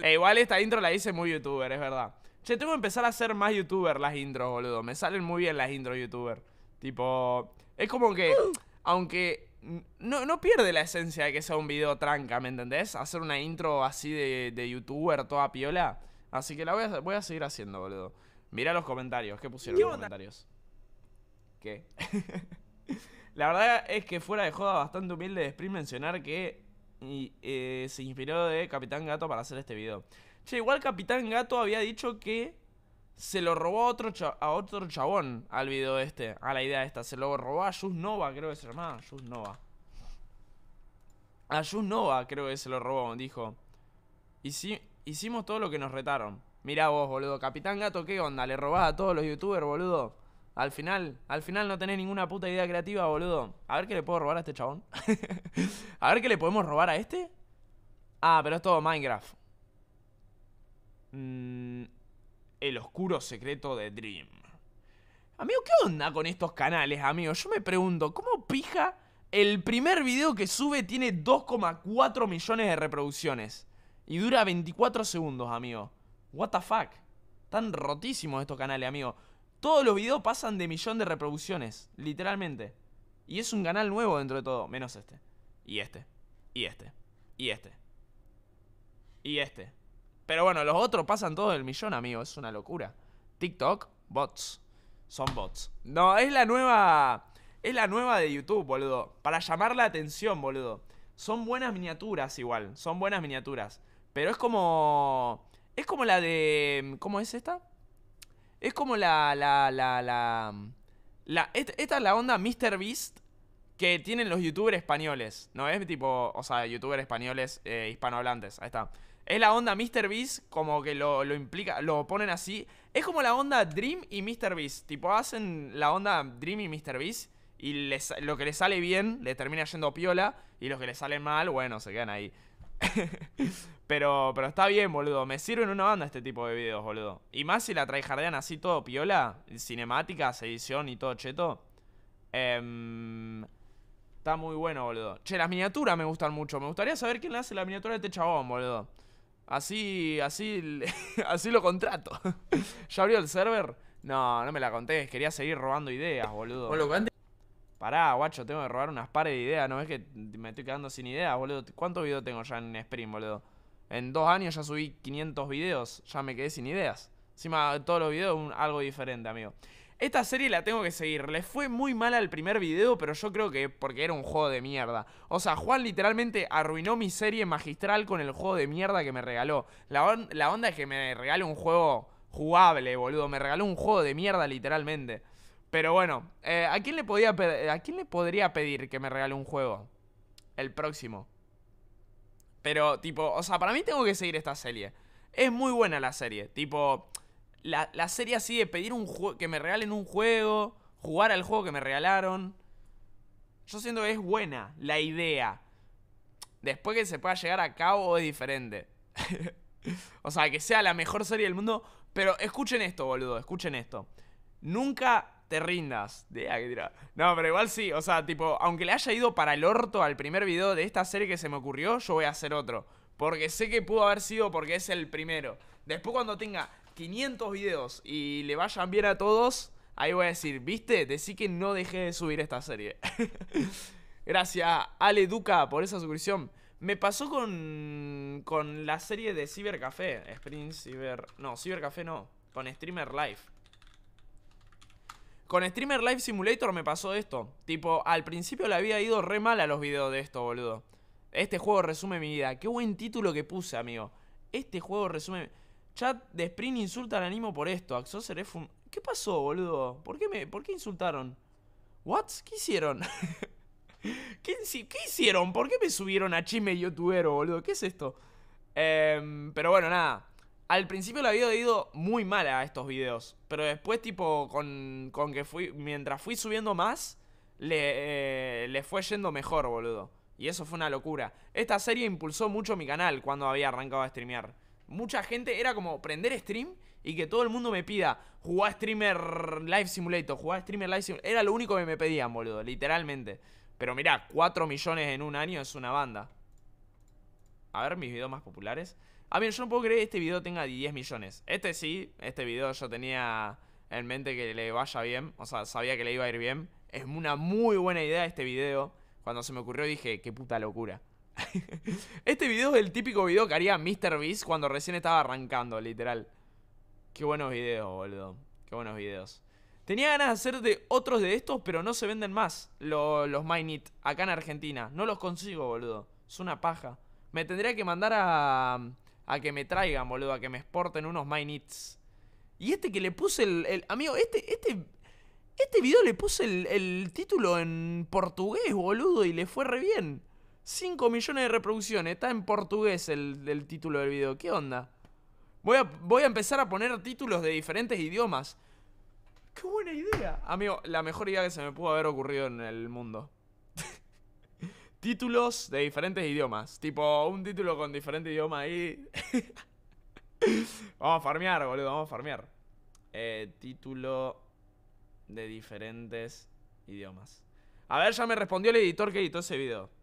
E igual esta intro la hice muy youtuber, es verdad. Che, tengo que empezar a hacer más youtuber las intros, boludo. Me salen muy bien las intros youtuber. Tipo, es como que, aunque no, no pierde la esencia de que sea un video tranca, ¿me entendés? Hacer una intro así de, de youtuber toda piola. Así que la voy a, voy a seguir haciendo, boludo. Mirá los comentarios, ¿qué pusieron los comentarios? ¿Qué? la verdad es que fuera de joda bastante humilde de Sprint mencionar que y, eh, se inspiró de Capitán Gato para hacer este video. Che, igual Capitán Gato había dicho que se lo robó a otro, a otro chabón al video este, a la idea esta. Se lo robó a Just Nova, creo que se llamaba. Just Nova. A Just Nova creo que se lo robó, dijo. Hici- hicimos todo lo que nos retaron. Mirá vos, boludo. Capitán Gato, ¿qué onda? ¿Le robás a todos los youtubers, boludo? Al final, al final no tenés ninguna puta idea creativa, boludo. A ver qué le puedo robar a este chabón. a ver qué le podemos robar a este. Ah, pero es todo Minecraft. Mm, el oscuro secreto de Dream. Amigo, ¿qué onda con estos canales, amigo? Yo me pregunto, ¿cómo pija el primer video que sube tiene 2,4 millones de reproducciones? Y dura 24 segundos, amigo. What the fuck? Están rotísimos estos canales, amigo. Todos los videos pasan de millón de reproducciones, literalmente. Y es un canal nuevo dentro de todo, menos este. Y este. Y este. Y este. Y este. Pero bueno, los otros pasan todos del millón, amigo. Es una locura. TikTok, bots. Son bots. No, es la nueva. Es la nueva de YouTube, boludo. Para llamar la atención, boludo. Son buenas miniaturas igual. Son buenas miniaturas. Pero es como. Es como la de. ¿Cómo es esta? Es como la. La. La. La. esta es la onda Mr. Beast que tienen los youtubers españoles. No es tipo. O sea, youtubers españoles eh, hispanohablantes. Ahí está. Es la onda Mr. Beast, como que lo, lo implica, lo ponen así. Es como la onda Dream y Mr. Beast. Tipo, hacen la onda Dream y Mr. Beast. Y les- lo que les sale bien, le termina yendo piola. Y lo que les sale mal, bueno, se quedan ahí. pero, pero está bien, boludo. Me sirven una banda este tipo de videos, boludo. Y más si la tryhardean así todo piola. Cinemáticas, edición y todo cheto. Em, está muy bueno, boludo. Che, las miniaturas me gustan mucho. Me gustaría saber quién le hace la miniatura de este chabón, boludo. Así, así, así lo contrato. ¿Ya abrió el server? No, no me la contés. Quería seguir robando ideas, boludo. Pará, guacho, tengo que robar unas pares de ideas. ¿No ves que me estoy quedando sin ideas, boludo? ¿Cuántos videos tengo ya en Spring, boludo? En dos años ya subí 500 videos. Ya me quedé sin ideas. Encima, todos los videos un- algo diferente, amigo. Esta serie la tengo que seguir. Le fue muy mal al primer video, pero yo creo que porque era un juego de mierda. O sea, Juan literalmente arruinó mi serie magistral con el juego de mierda que me regaló. La, la onda es que me regale un juego jugable, boludo. Me regaló un juego de mierda, literalmente. Pero bueno, eh, ¿a, quién le podía ¿a quién le podría pedir que me regale un juego? El próximo. Pero, tipo, o sea, para mí tengo que seguir esta serie. Es muy buena la serie. Tipo, la, la serie así de pedir un que me regalen un juego, jugar al juego que me regalaron. Yo siento que es buena la idea. Después que se pueda llegar a cabo es diferente. o sea, que sea la mejor serie del mundo. Pero escuchen esto, boludo, escuchen esto. Nunca te rindas. De. No, pero igual sí. O sea, tipo, aunque le haya ido para el orto al primer video de esta serie que se me ocurrió, yo voy a hacer otro. Porque sé que pudo haber sido porque es el primero. Después cuando tenga 500 videos y le vayan bien a todos, ahí voy a decir, ¿viste? Decí que no dejé de subir esta serie. Gracias, Ale Duca, por esa suscripción. Me pasó con, con la serie de Cybercafé. Sprint Cyber... No, Cybercafé no. Con Streamer Live. Con Streamer Live Simulator me pasó esto. Tipo, al principio le había ido re mal a los videos de esto, boludo. Este juego resume mi vida. Qué buen título que puse, amigo. Este juego resume... Chat de Sprint insulta al animo por esto. Axoser es un... ¿Qué pasó, boludo? ¿Por qué, me... ¿Por qué insultaron? ¿What? ¿Qué hicieron? ¿Qué, ¿Qué, hicieron? ¿Por qué me subieron a chisme youtubero, boludo? ¿Qué es esto? Eh, pero bueno, nada. Al principio le había ido muy mal a estos videos. Pero después, tipo, con, con que fui. Mientras fui subiendo más, le, eh, le fue yendo mejor, boludo. Y eso fue una locura. Esta serie impulsó mucho mi canal cuando había arrancado a streamear. Mucha gente era como prender stream y que todo el mundo me pida jugar streamer live simulator, jugar streamer live simulator. Era lo único que me pedían, boludo, literalmente. Pero mirá, 4 millones en un año es una banda. A ver, mis videos más populares. A ver, yo no puedo creer que este video tenga 10 millones. Este sí, este video yo tenía en mente que le vaya bien. O sea, sabía que le iba a ir bien. Es una muy buena idea este video. Cuando se me ocurrió dije, qué puta locura. este video es el típico video que haría MrBeast cuando recién estaba arrancando, literal. Qué buenos videos, boludo. Qué buenos videos. Tenía ganas de hacer de otros de estos, pero no se venden más los, MyNit acá en Argentina. No los consigo, boludo. Es una paja. Me tendría que mandar a, a que me traigan, boludo. A que me exporten unos MyNits. Y este que le puse el, el... Amigo, este, este este video le puse el, título en portugués, boludo, y le fue re bien. 5 millones de reproducciones, está en portugués el, título del video. ¿Qué onda? Voy a, voy a empezar a poner títulos de diferentes idiomas. ¡Qué buena idea! Amigo, la mejor idea que se me pudo haber ocurrido en el mundo. Títulos de diferentes idiomas. Tipo, un título con diferente idioma ahí. vamos a farmear, boludo, vamos a farmear. Eh, título de diferentes idiomas. A ver, ya me respondió el editor que editó ese video.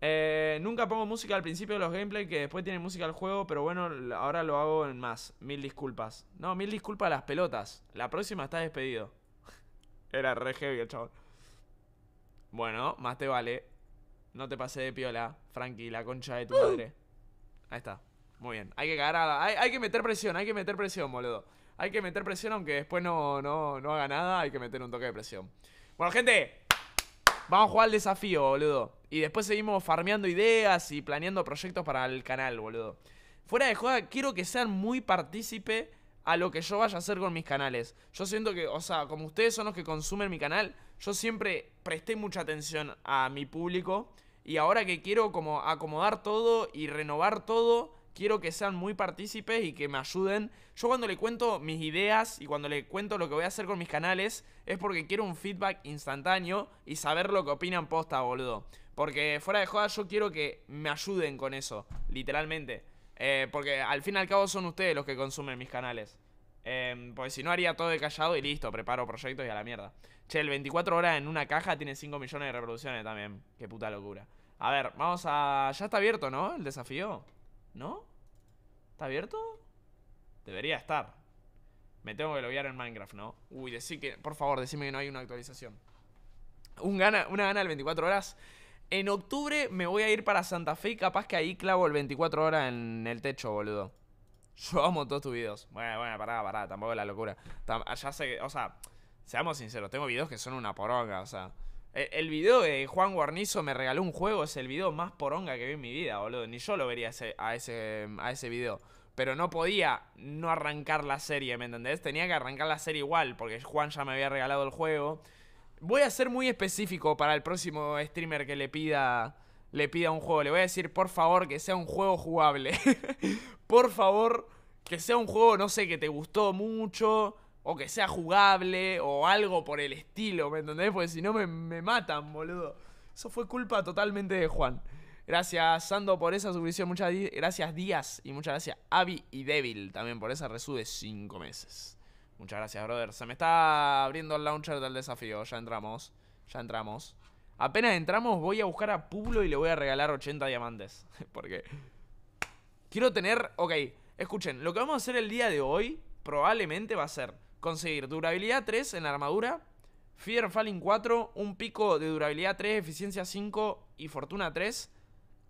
Eh, nunca pongo música al principio de los gameplays que después tiene música al juego, pero bueno, ahora lo hago en más. Mil disculpas. No, mil disculpas a las pelotas. La próxima está despedido. Era re heavy el chaval. Bueno, más te vale. No te pasé de piola, Frankie, la concha de tu madre. Ahí está. Muy bien. Hay que cagar a hay, hay que meter presión, hay que meter presión, boludo. Hay que meter presión, aunque después no, no, no haga nada, hay que meter un toque de presión. Bueno, gente, vamos a jugar al desafío, boludo. Y después seguimos farmeando ideas y planeando proyectos para el canal, boludo. Fuera de joda, quiero que sean muy partícipe a lo que yo vaya a hacer con mis canales. Yo siento que, o sea, como ustedes son los que consumen mi canal, yo siempre presté mucha atención a mi público. Y ahora que quiero como acomodar todo y renovar todo, quiero que sean muy partícipes y que me ayuden. Yo cuando le cuento mis ideas y cuando le cuento lo que voy a hacer con mis canales es porque quiero un feedback instantáneo y saber lo que opinan posta, boludo. Porque fuera de joda yo quiero que me ayuden con eso, literalmente. Eh, porque al fin y al cabo son ustedes los que consumen mis canales. Eh, porque si no haría todo de callado y listo, preparo proyectos y a la mierda. Che, el 24 horas en una caja tiene 5 millones de reproducciones también. Qué puta locura. A ver, vamos a... Ya está abierto, ¿no? El desafío. ¿No? ¿Está abierto? Debería estar. Me tengo que loguear en Minecraft, ¿no? Uy, decí que, por favor, decime que no hay una actualización. Un gana, una gana del 24 horas. En octubre me voy a ir para Santa Fe y capaz que ahí clavo el 24 horas en el techo, boludo. Yo amo todos tus videos. Bueno, bueno, pará, pará, tampoco es la locura. Ya sé o sea, seamos sinceros, tengo videos que son una poronga, o sea. El, video de Juan Guarnizo me regaló un juego es el video más poronga que vi en mi vida, boludo. Ni yo lo vería a, ese, a ese video. Pero no podía no arrancar la serie, ¿me entendés? Tenía que arrancar la serie igual, porque Juan ya me había regalado el juego. Voy a ser muy específico para el próximo streamer que le pida, le pida un juego. Le voy a decir, por favor, que sea un juego jugable. por favor, que sea un juego, no sé, que te gustó mucho, o que sea jugable, o algo por el estilo, ¿me entendés? Porque si no me, matan, boludo. Eso fue culpa totalmente de Juan. Gracias, Sando, por esa suscripción. Muchas gracias, Díaz. Y muchas gracias, Avi y Devil, también por esa resu de 5 meses. Muchas gracias, brother. Se me está abriendo el launcher del desafío. Ya entramos. Ya entramos. Apenas entramos, voy a buscar a Publo y le voy a regalar 80 diamantes. Porque quiero tener. Ok, escuchen. Lo que vamos a hacer el día de hoy probablemente va a ser conseguir durabilidad 3 en la armadura. Fear Falling 4, un pico de durabilidad 3, eficiencia 5 y fortuna 3.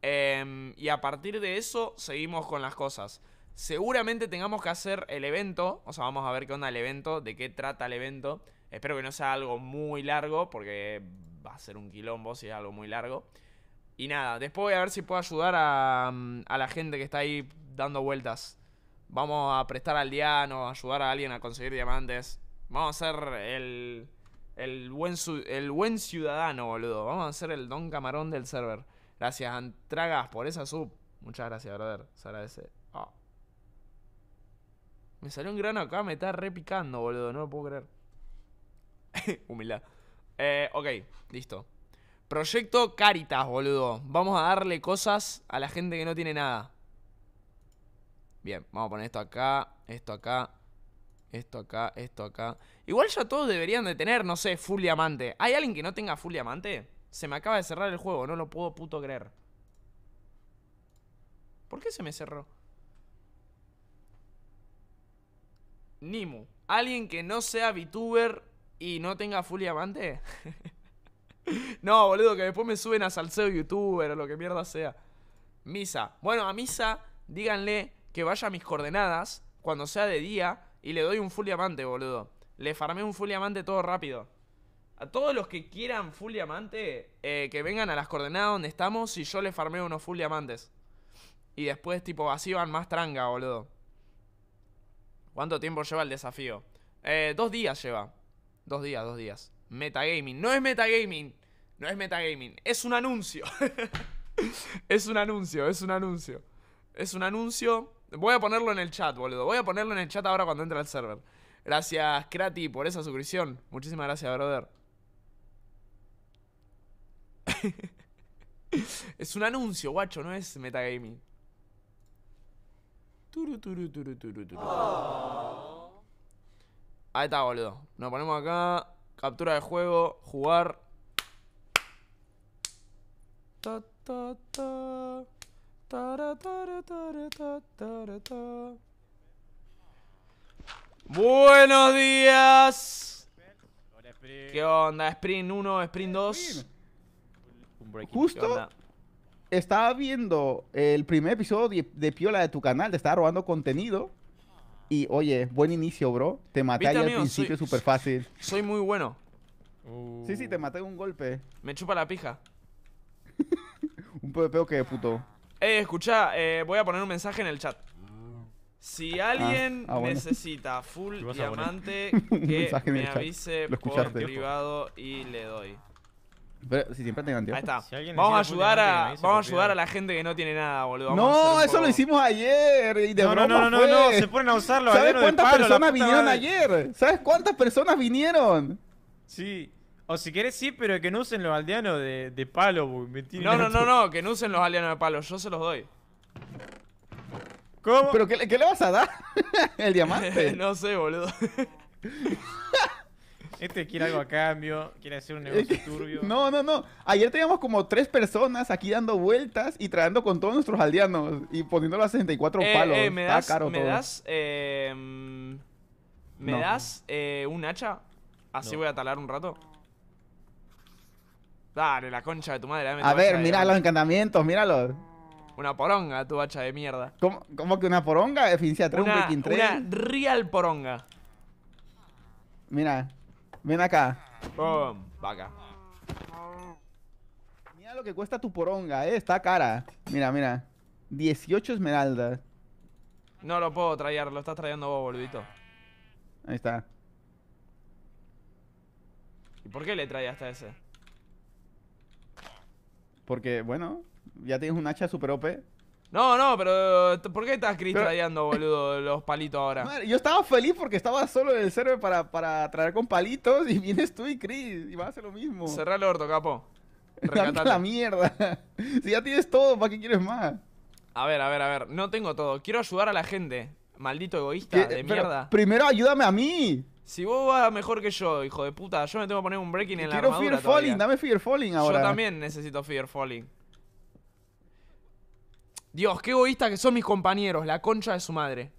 Em, y a partir de eso seguimos con las cosas. Seguramente tengamos que hacer el evento. O sea, vamos a ver qué onda el evento, de qué trata el evento. Espero que no sea algo muy largo, porque va a ser un quilombo si es algo muy largo. Y nada, después voy a ver si puedo ayudar a, mm, a la gente que está ahí dando vueltas. Vamos a prestar al diano, ayudar a alguien a conseguir diamantes. Vamos a ser el, el, buen, el buen ciudadano, boludo. Vamos a ser el don camarón del server. Gracias, Antragas, por esa sub. Muchas gracias, brother. Se agradece. Ah. Me salió un grano acá, me está repicando, boludo. No lo puedo creer. Humildad. Eh, ok, listo. Proyecto Caritas, boludo. Vamos a darle cosas a la gente que no tiene nada. Bien, vamos a poner esto acá, esto acá, esto acá, esto acá. Igual ya todos deberían de tener, no sé, full diamante. ¿Hay alguien que no tenga full diamante? Se me acaba de cerrar el juego, no lo puedo puto creer. ¿Por qué se me cerró? Nimu. ¿Alguien que no sea VTuber y no tenga full diamante? no, boludo, que después me suben a salseo youtuber o lo que mierda sea. Misa. Bueno, a Misa, díganle que vaya a mis coordenadas cuando sea de día y le doy un full diamante, boludo. Le farmé un full diamante todo rápido. A todos los que quieran full diamante, eh, que vengan a las coordenadas donde estamos y yo les farmeo unos full diamantes. Y después, tipo, así van más tranga, boludo. ¿Cuánto tiempo lleva el desafío? Eh, dos días lleva. Dos días, dos días. Metagaming. No es metagaming. No es metagaming. Es un anuncio. es un anuncio, es un anuncio. Es un anuncio. Voy a ponerlo en el chat, boludo. Voy a ponerlo en el chat ahora cuando entre al server. Gracias, Krati, por esa suscripción. Muchísimas gracias, brother. es un anuncio, guacho, no es metagaming. Turu. Ahí está, boludo. Nos ponemos acá. Captura de juego. Jugar. Ta, ta, ta. Buenos días. ¿Qué onda? Sprint 1, Sprint 2. ¿Qué Justo estaba viendo el primer episodio de, Piola de tu canal, te estaba robando contenido. Y oye, buen inicio, bro. Te maté ¿Viste, ahí al principio Soy- súper fácil. Soy muy bueno. Sí, sí, te maté de un golpe. Me chupa la pija. Un pepeo que puto. Eh, escucha, eh, voy a poner un mensaje en el chat. Si alguien ah, bueno. necesita full diamante, que me avise por privado y le doy. Pero si siempre tengan Ahí tiempo. está. Si alguien Vamos a ayudar a, vamos a ayudar a la gente que no tiene nada, boludo. Vamos No, eso lo hicimos ayer. Y de No, no, broma no, no, fue. no, se ponen a usarlo. ¿Sabes de cuántas palo, personas vinieron madre. ayer? ¿Sabes cuántas personas vinieron? Sí. O si querés sí, pero que no usen los aldeanos de, de palo, me No, no, no, no, que no usen los alienos de palo, yo se los doy. ¿Cómo? ¿Pero qué, le- qué le vas a dar? ¿El diamante? no sé, boludo. Este quiere algo a cambio, quiere hacer un negocio turbio. No, no, no. Ayer teníamos como tres personas aquí dando vueltas y trayendo con todos nuestros aldeanos y poniéndolo a 64 Eh, palos. eh, me Estaba das, caro me todo. das, eh, me No. das eh, un hacha. Así No. voy a talar un rato. Dale, la concha de tu madre. dame A ver, de mira los encantamientos, míralos. Una poronga, tu hacha de mierda. ¿Cómo, cómo que una poronga? Eficiencia 3, un Una, breaking 3. una real poronga. Mira, ven acá. Pum, vaca. Mira lo que cuesta tu poronga, eh. Está cara. Mira, mira. 18 esmeraldas. No lo puedo traer, lo estás trayendo vos, boludito. Ahí está. ¿Y por qué le traía hasta ese? Porque, bueno, ya tienes un hacha super OP. No, no, pero ¿por qué estás Chris Pero- boludo, los palitos ahora? Madre, yo estaba feliz porque estaba solo en el server para, para traer con palitos y vienes tú y Chris y vas a hacer lo mismo. Cerrá el orto, capo. Dame Recatate. la mierda. Si ya tienes todo, ¿para qué quieres más? A ver, a ver, a ver. No tengo todo. Quiero ayudar a la gente. Maldito egoísta de Pero mierda. primero ayúdame a mí. Si vos vas mejor que yo, hijo de puta, yo me tengo que poner un breaking en la Quiero armadura Fear Falling, dame Fear Falling ahora. Yo también necesito Fear Falling. Dios, qué egoísta que son mis compañeros, la concha de su madre.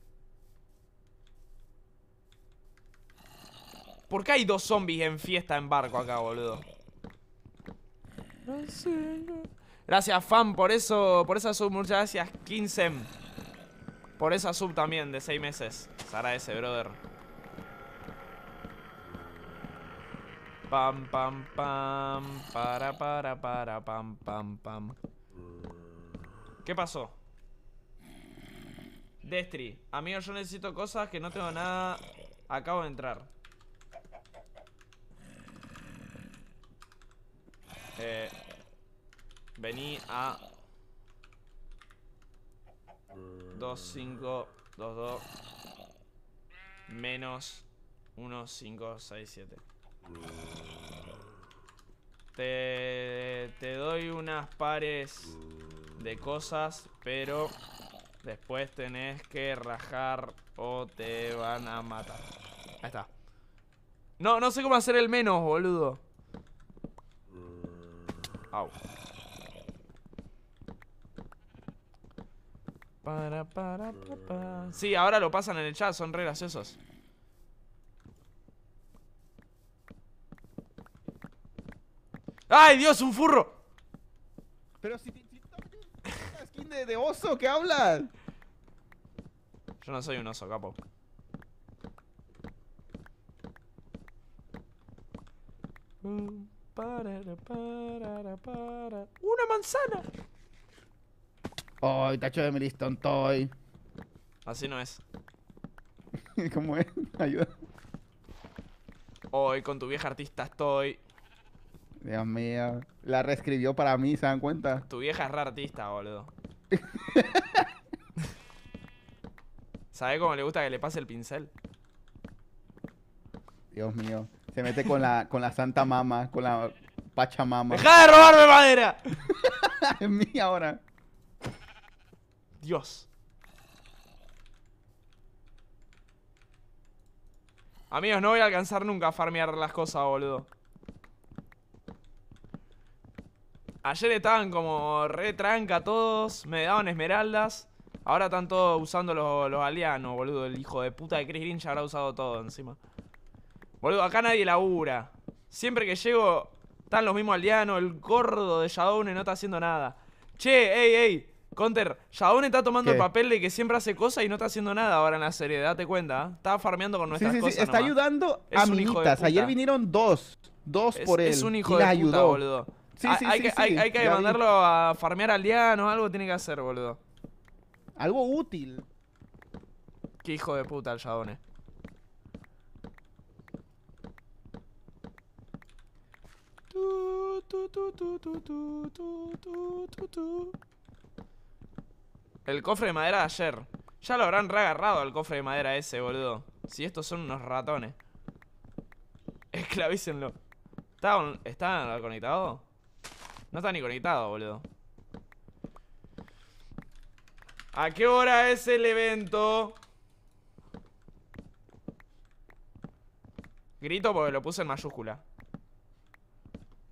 ¿Por qué hay dos zombies en fiesta en barco acá, boludo? Gracias, fan, por eso, por esa sub, muchas gracias, Kinsem. Por esa sub también, de seis meses. Se agradece, brother. Pam, pam, pam, para, para, para, pam, pam, pam. ¿Qué pasó? Destri, amigo, yo necesito cosas que no tengo nada. Acabo de entrar. Eh, vení a 2, 5, 2, 2 menos 1, 5, 6, 7. Te, te doy unas pares de cosas, pero después tenés que rajar o te van a matar. Ahí está. No, no sé cómo hacer el menos, boludo. Au. Para, para, pa, pa. Sí, ahora lo pasan en el chat, son re graciosos. ¡Ay, Dios, un furro! Pero si, si, skin de, de oso, ¿qué hablas? Yo no soy un oso, capo. ¡Una manzana! Ay, tacho de Meliston Toy. Así no es. ¿Cómo es? Ayuda. Hoy con tu vieja artista estoy. Dios mío. La reescribió para mí, ¿se dan cuenta? Tu vieja es re artista, boludo. ¿Sabe cómo le gusta que le pase el pincel? Dios mío. Se mete con la, con la Santa Mama, con la Pachamama. ¡Deja de robarme madera! es mía ahora. Dios. Amigos, no voy a alcanzar nunca a farmear las cosas, boludo. Ayer estaban como re tranca todos, me daban esmeraldas. Ahora están todos usando los, los alianos, boludo. El hijo de puta de Chris Green ya habrá usado todo encima. Boludo, acá nadie labura. Siempre que llego, están los mismos aldeanos. El gordo de Shadowne no está haciendo nada. Che, ey, ey. Counter, Shadowne está tomando ¿Qué? el papel de que siempre hace cosas y no está haciendo nada ahora en la serie. Date cuenta. ¿eh? Está farmeando con Sí, nuestras sí, sí. cosas. Está nomás. ayudando Es a minitas. Ayer vinieron dos. Dos Es, por él. es un hijo y de puta, ayudó. boludo. Sí, ah, sí, hay, que, hay, que mandarlo a farmear aldeano, algo tiene que hacer, boludo. Algo útil. Qué hijo de puta el Yadone. Eh. El cofre de madera de ayer. Ya lo habrán reagarrado al cofre de madera ese, boludo. Si estos son unos ratones. Esclavícenlo. ¿Está, está conectado? No está ni conectado, boludo. ¿A qué hora es el evento? Grito porque lo puse en mayúscula.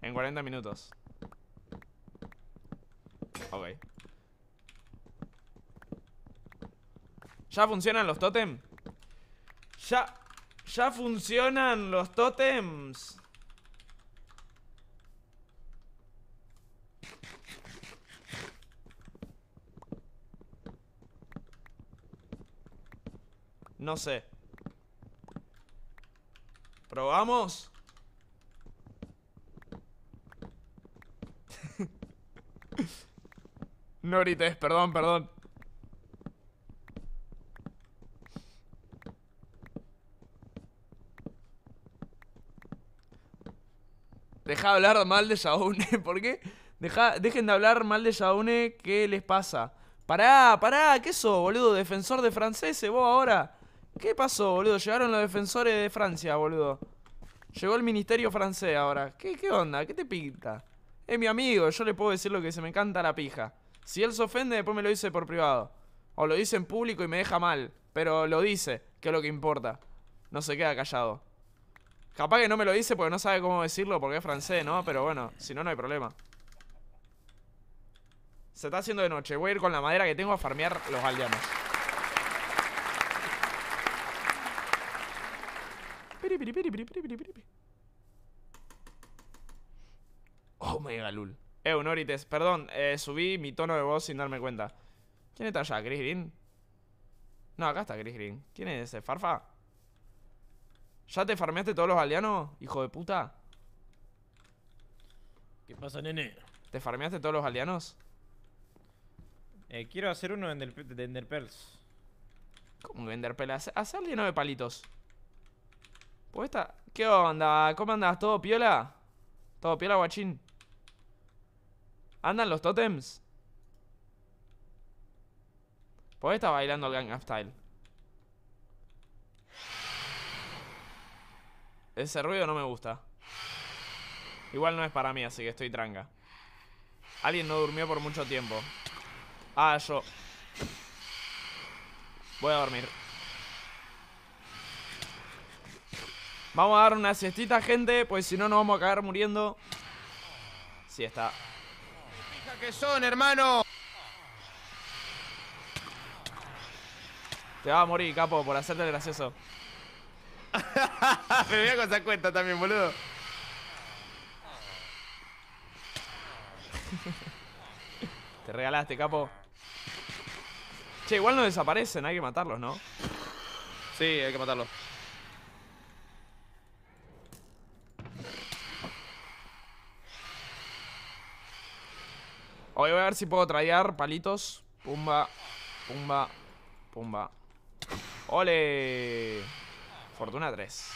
En 40 minutos. Ok. ¿Ya funcionan los tótem? Ya. Ya funcionan los tótems. No sé. ¿Probamos? no grites, perdón, perdón. Deja de hablar mal de Yaune. ¿Por qué? Deja, dejen de hablar mal de Yaune. ¿Qué les pasa? Pará, pará, ¿qué sos, boludo? Defensor de franceses, vos ahora. ¿Qué pasó, boludo? Llegaron los defensores de Francia, boludo. Llegó el ministerio francés ahora. ¿Qué, qué onda? ¿Qué te pinta? Es mi amigo, yo le puedo decir lo que se me canta la pija. Si él se ofende, después me lo dice por privado. O lo dice en público y me deja mal. Pero lo dice, que es lo que importa. No se queda callado. Capaz que no me lo dice porque no sabe cómo decirlo porque es francés, ¿no? Pero bueno, si no, no hay problema. Se está haciendo de noche. Voy a ir con la madera que tengo a farmear los aldeanos. Mega lul. Eh, Unorites, perdón, eh, subí mi tono de voz sin darme cuenta. ¿Quién está allá? ¿Chris Green? No, acá está Chris Green. ¿Quién es ese? ¿Farfa? ¿Ya te farmeaste todos los aldeanos, hijo de puta? ¿Qué pasa, nene? ¿Te farmeaste todos los aldeanos? Eh, quiero hacer uno de Ender, de Ender Pearls. ¿Cómo vender pelas? Hace aldeano de palitos. Pues esta... ¿Qué onda? ¿Cómo andas? ¿Todo piola? ¿Todo piola, guachín? ¿Andan los totems? Pues está bailando el Gangnam Style. Ese ruido no me gusta. Igual no es para mí, así que estoy tranca. Alguien no durmió por mucho tiempo. Ah, yo. Voy a dormir. Vamos a dar una siestita, gente, pues si no nos vamos a caer muriendo. Siesta. que son, hermano? Te vas a morir, capo, por hacerte el gracioso. Me voy a con esa cuenta también, boludo. Te regalaste, capo. Che, igual no desaparecen, hay que matarlos, ¿no? Sí, hay que matarlo. Hoy voy a ver si puedo traer palitos. Pumba, pumba, pumba. ¡Ole! Fortuna 3.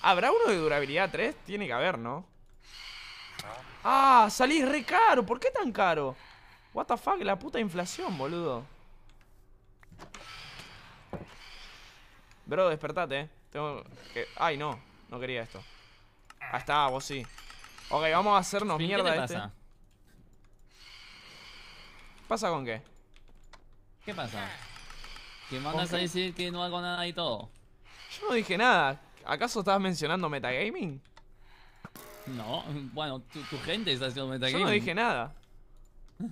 ¿Habrá uno de durabilidad 3? Tiene que haber, ¿no? Ah, salís re caro. ¿Por qué tan caro? What the fuck, la puta inflación, boludo. Bro, despertate, eh. Tengo que... Ay, no. No quería esto. Ahí está, vos sí. Ok, vamos a hacernos mierda ¿Qué te este. pasa? ¿Pasa con qué? ¿Qué pasa? ¿Que mandas a decir que no hago nada y todo? Yo no dije nada. ¿Acaso estabas mencionando metagaming? No, bueno, tu, tu gente está haciendo Yo metagaming. no dije nada.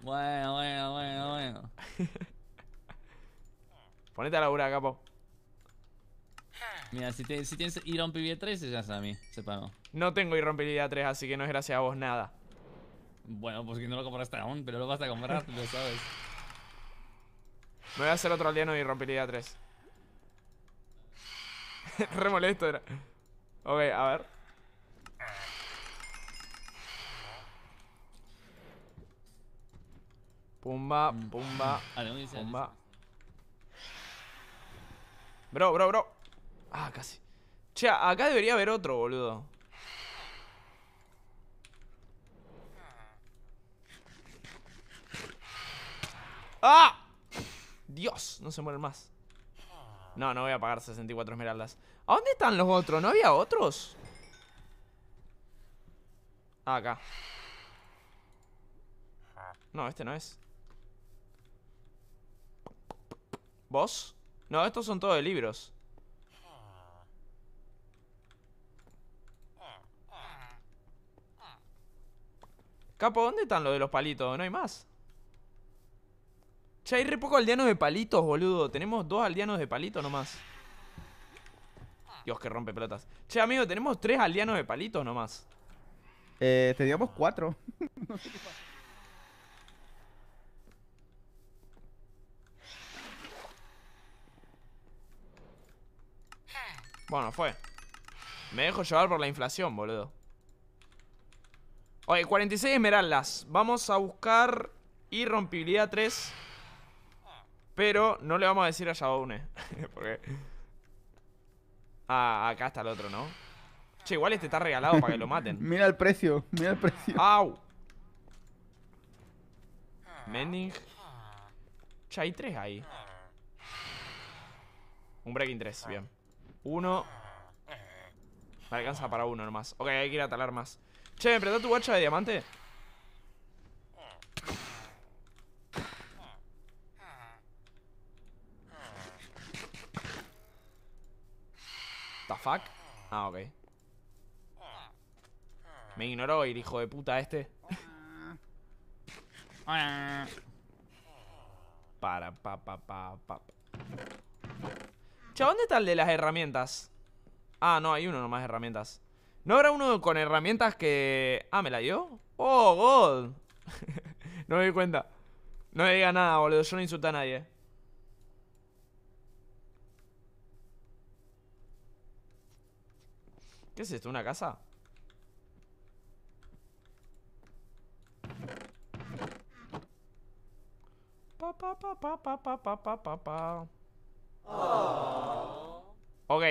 Bueno, bueno, bueno, bueno. Ponete a laburar, capo. Mira, si, te- si tienes Iron PV3, ya sabes a mí, sepamos. No tengo irrompibilidad 3, así que no es gracias a vos nada. Bueno, pues que no lo compraste aún, pero lo vas a comprar, lo sabes. Me voy a hacer otro aldeano de irrompibilidad 3. Re molesto era. Ok, a ver. Pumba, pumba, Ah, pumba. Bro, bro, bro. Ah, casi. Che, acá debería haber otro, boludo. ¡Ah! Dios, no se mueren más. No, no voy a pagar 64 esmeraldas. ¿A dónde están los otros? ¿No había otros? Ah, acá. No, este no es. ¿Vos? No, estos son todos de libros. Capo, ¿dónde están los de los palitos? No hay más. Che, hay re poco aldeanos de palitos, boludo. Tenemos dos aldeanos de palitos nomás. Dios, que rompe pelotas. Che, amigo, tenemos tres aldeanos de palitos nomás. Eh, teníamos cuatro. Bueno, fue. Me dejo llevar por la inflación, boludo. Oye, 46 esmeraldas. Vamos a buscar irrompibilidad 3. Pero no le vamos a decir a Yaboune. Porque... Ah, acá está el otro, ¿no? Che, igual este está regalado para que lo maten. Mira el precio, mira el precio. ¡Au! Mending. Che, hay tres ahí. Un breaking 3, bien. Uno. Me alcanza para uno nomás. Ok, hay que ir a talar más. Che, ¿me prestás tu guacha de diamante? The fuck? Ah, ok. Me ignoró el hijo de puta este. Para, pa, pa, pa, pa. Che, ¿dónde está el de las herramientas? Ah, no, hay uno nomás de herramientas. ¿No habrá uno con herramientas que... Ah, ¿me la dio? ¡Oh, God! no me di cuenta. No me diga nada, boludo. Yo no insulté a nadie. ¿Qué es esto? ¿Una casa? Pa, pa, pa, pa, pa, pa, pa, pa, pa, pa. Ok.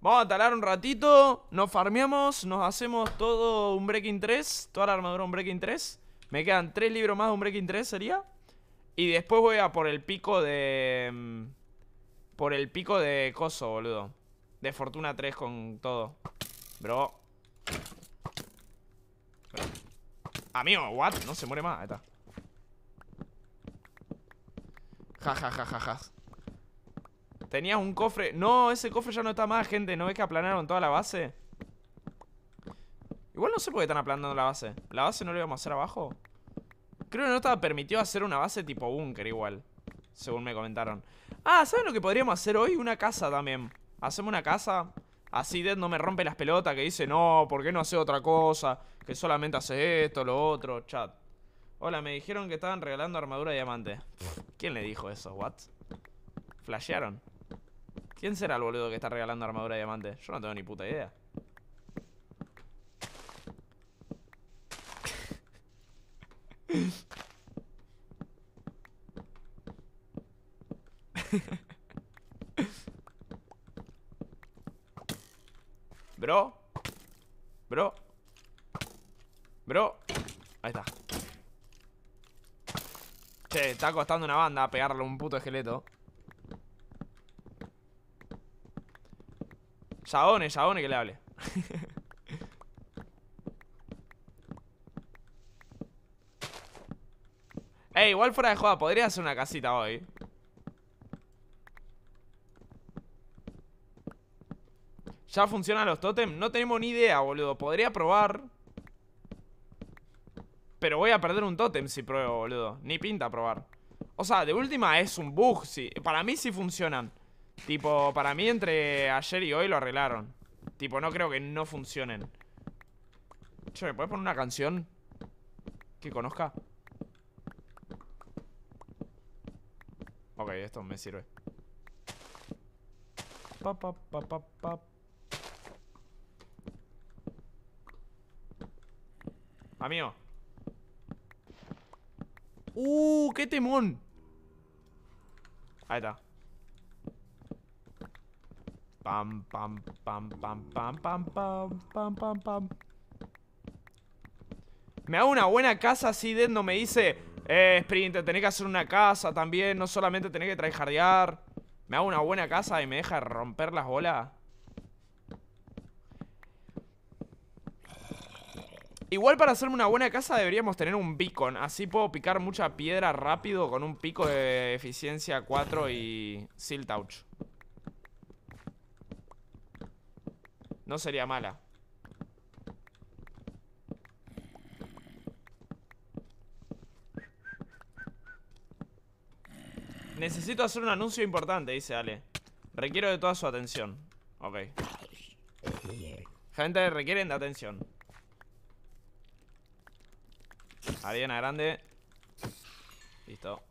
Vamos a talar un ratito. Nos farmeamos. Nos hacemos todo un Breaking 3. Toda la armadura un Breaking 3. Me quedan 3 libros más de un Breaking 3 sería. Y después voy a por el pico de... mm, Por el pico de coso, boludo. De Fortuna 3 con todo. Bro. Amigo, what? No se muere más. Ahí está. Ja, ja, ja, ja, ja. Tenías un cofre. No, ese cofre ya no está más, gente. ¿No ves que aplanaron toda la base? Igual no sé por qué están aplanando la base. ¿La base no lo íbamos a hacer abajo? Creo que no estaba permitido hacer una base tipo búnker igual. Según me comentaron. Ah, ¿saben lo que podríamos hacer hoy? Una casa también. Hacemos una casa. Así Dead no me rompe las pelotas que dice, no, ¿por qué no hace otra cosa? Que solamente hace esto, lo otro, chat. Hola, me dijeron que estaban regalando armadura de diamante. ¿Quién le dijo eso? ¿What? ¿Flashearon? ¿Quién será el boludo que está regalando armadura de diamante? Yo no tengo ni puta idea. Bro. Bro. Bro. Ahí está. Che, está costando una banda pegarle un puto esqueleto. Yabone, Yabone que le hable. Ey, igual fuera de joda, podría hacer una casita hoy. ¿Ya funcionan los totems? No tenemos ni idea, boludo. Podría probar. Pero voy a perder un totem si pruebo, boludo. Ni pinta probar. O sea, de última es un bug. Sí. Para mí sí funcionan. Tipo, para mí entre ayer y hoy lo arreglaron. Tipo, no creo que no funcionen. Che, ¿me puedes poner una canción? Que conozca. Ok, esto me sirve. Pa, pa, pa, pa, pa. Amigo. ¡Uh! ¡Qué temón! Ahí está. Pam, pam, pam, pam, pam, pam, pam, pam, pam, pam. Me hago una buena casa así, Dead no me dice, eh, Sprint, tenés que hacer una casa también, no solamente tenés que tryhardear. Me hago una buena casa y me deja romper las bolas. Igual para hacerme una buena casa deberíamos tener un beacon. Así puedo picar mucha piedra rápido con un pico de eficiencia 4 y Seal Touch. No sería mala. Necesito hacer un anuncio importante, dice Ale. Requiero de toda su atención. Ok. Gente, requieren de atención. Ariana grande. Listo.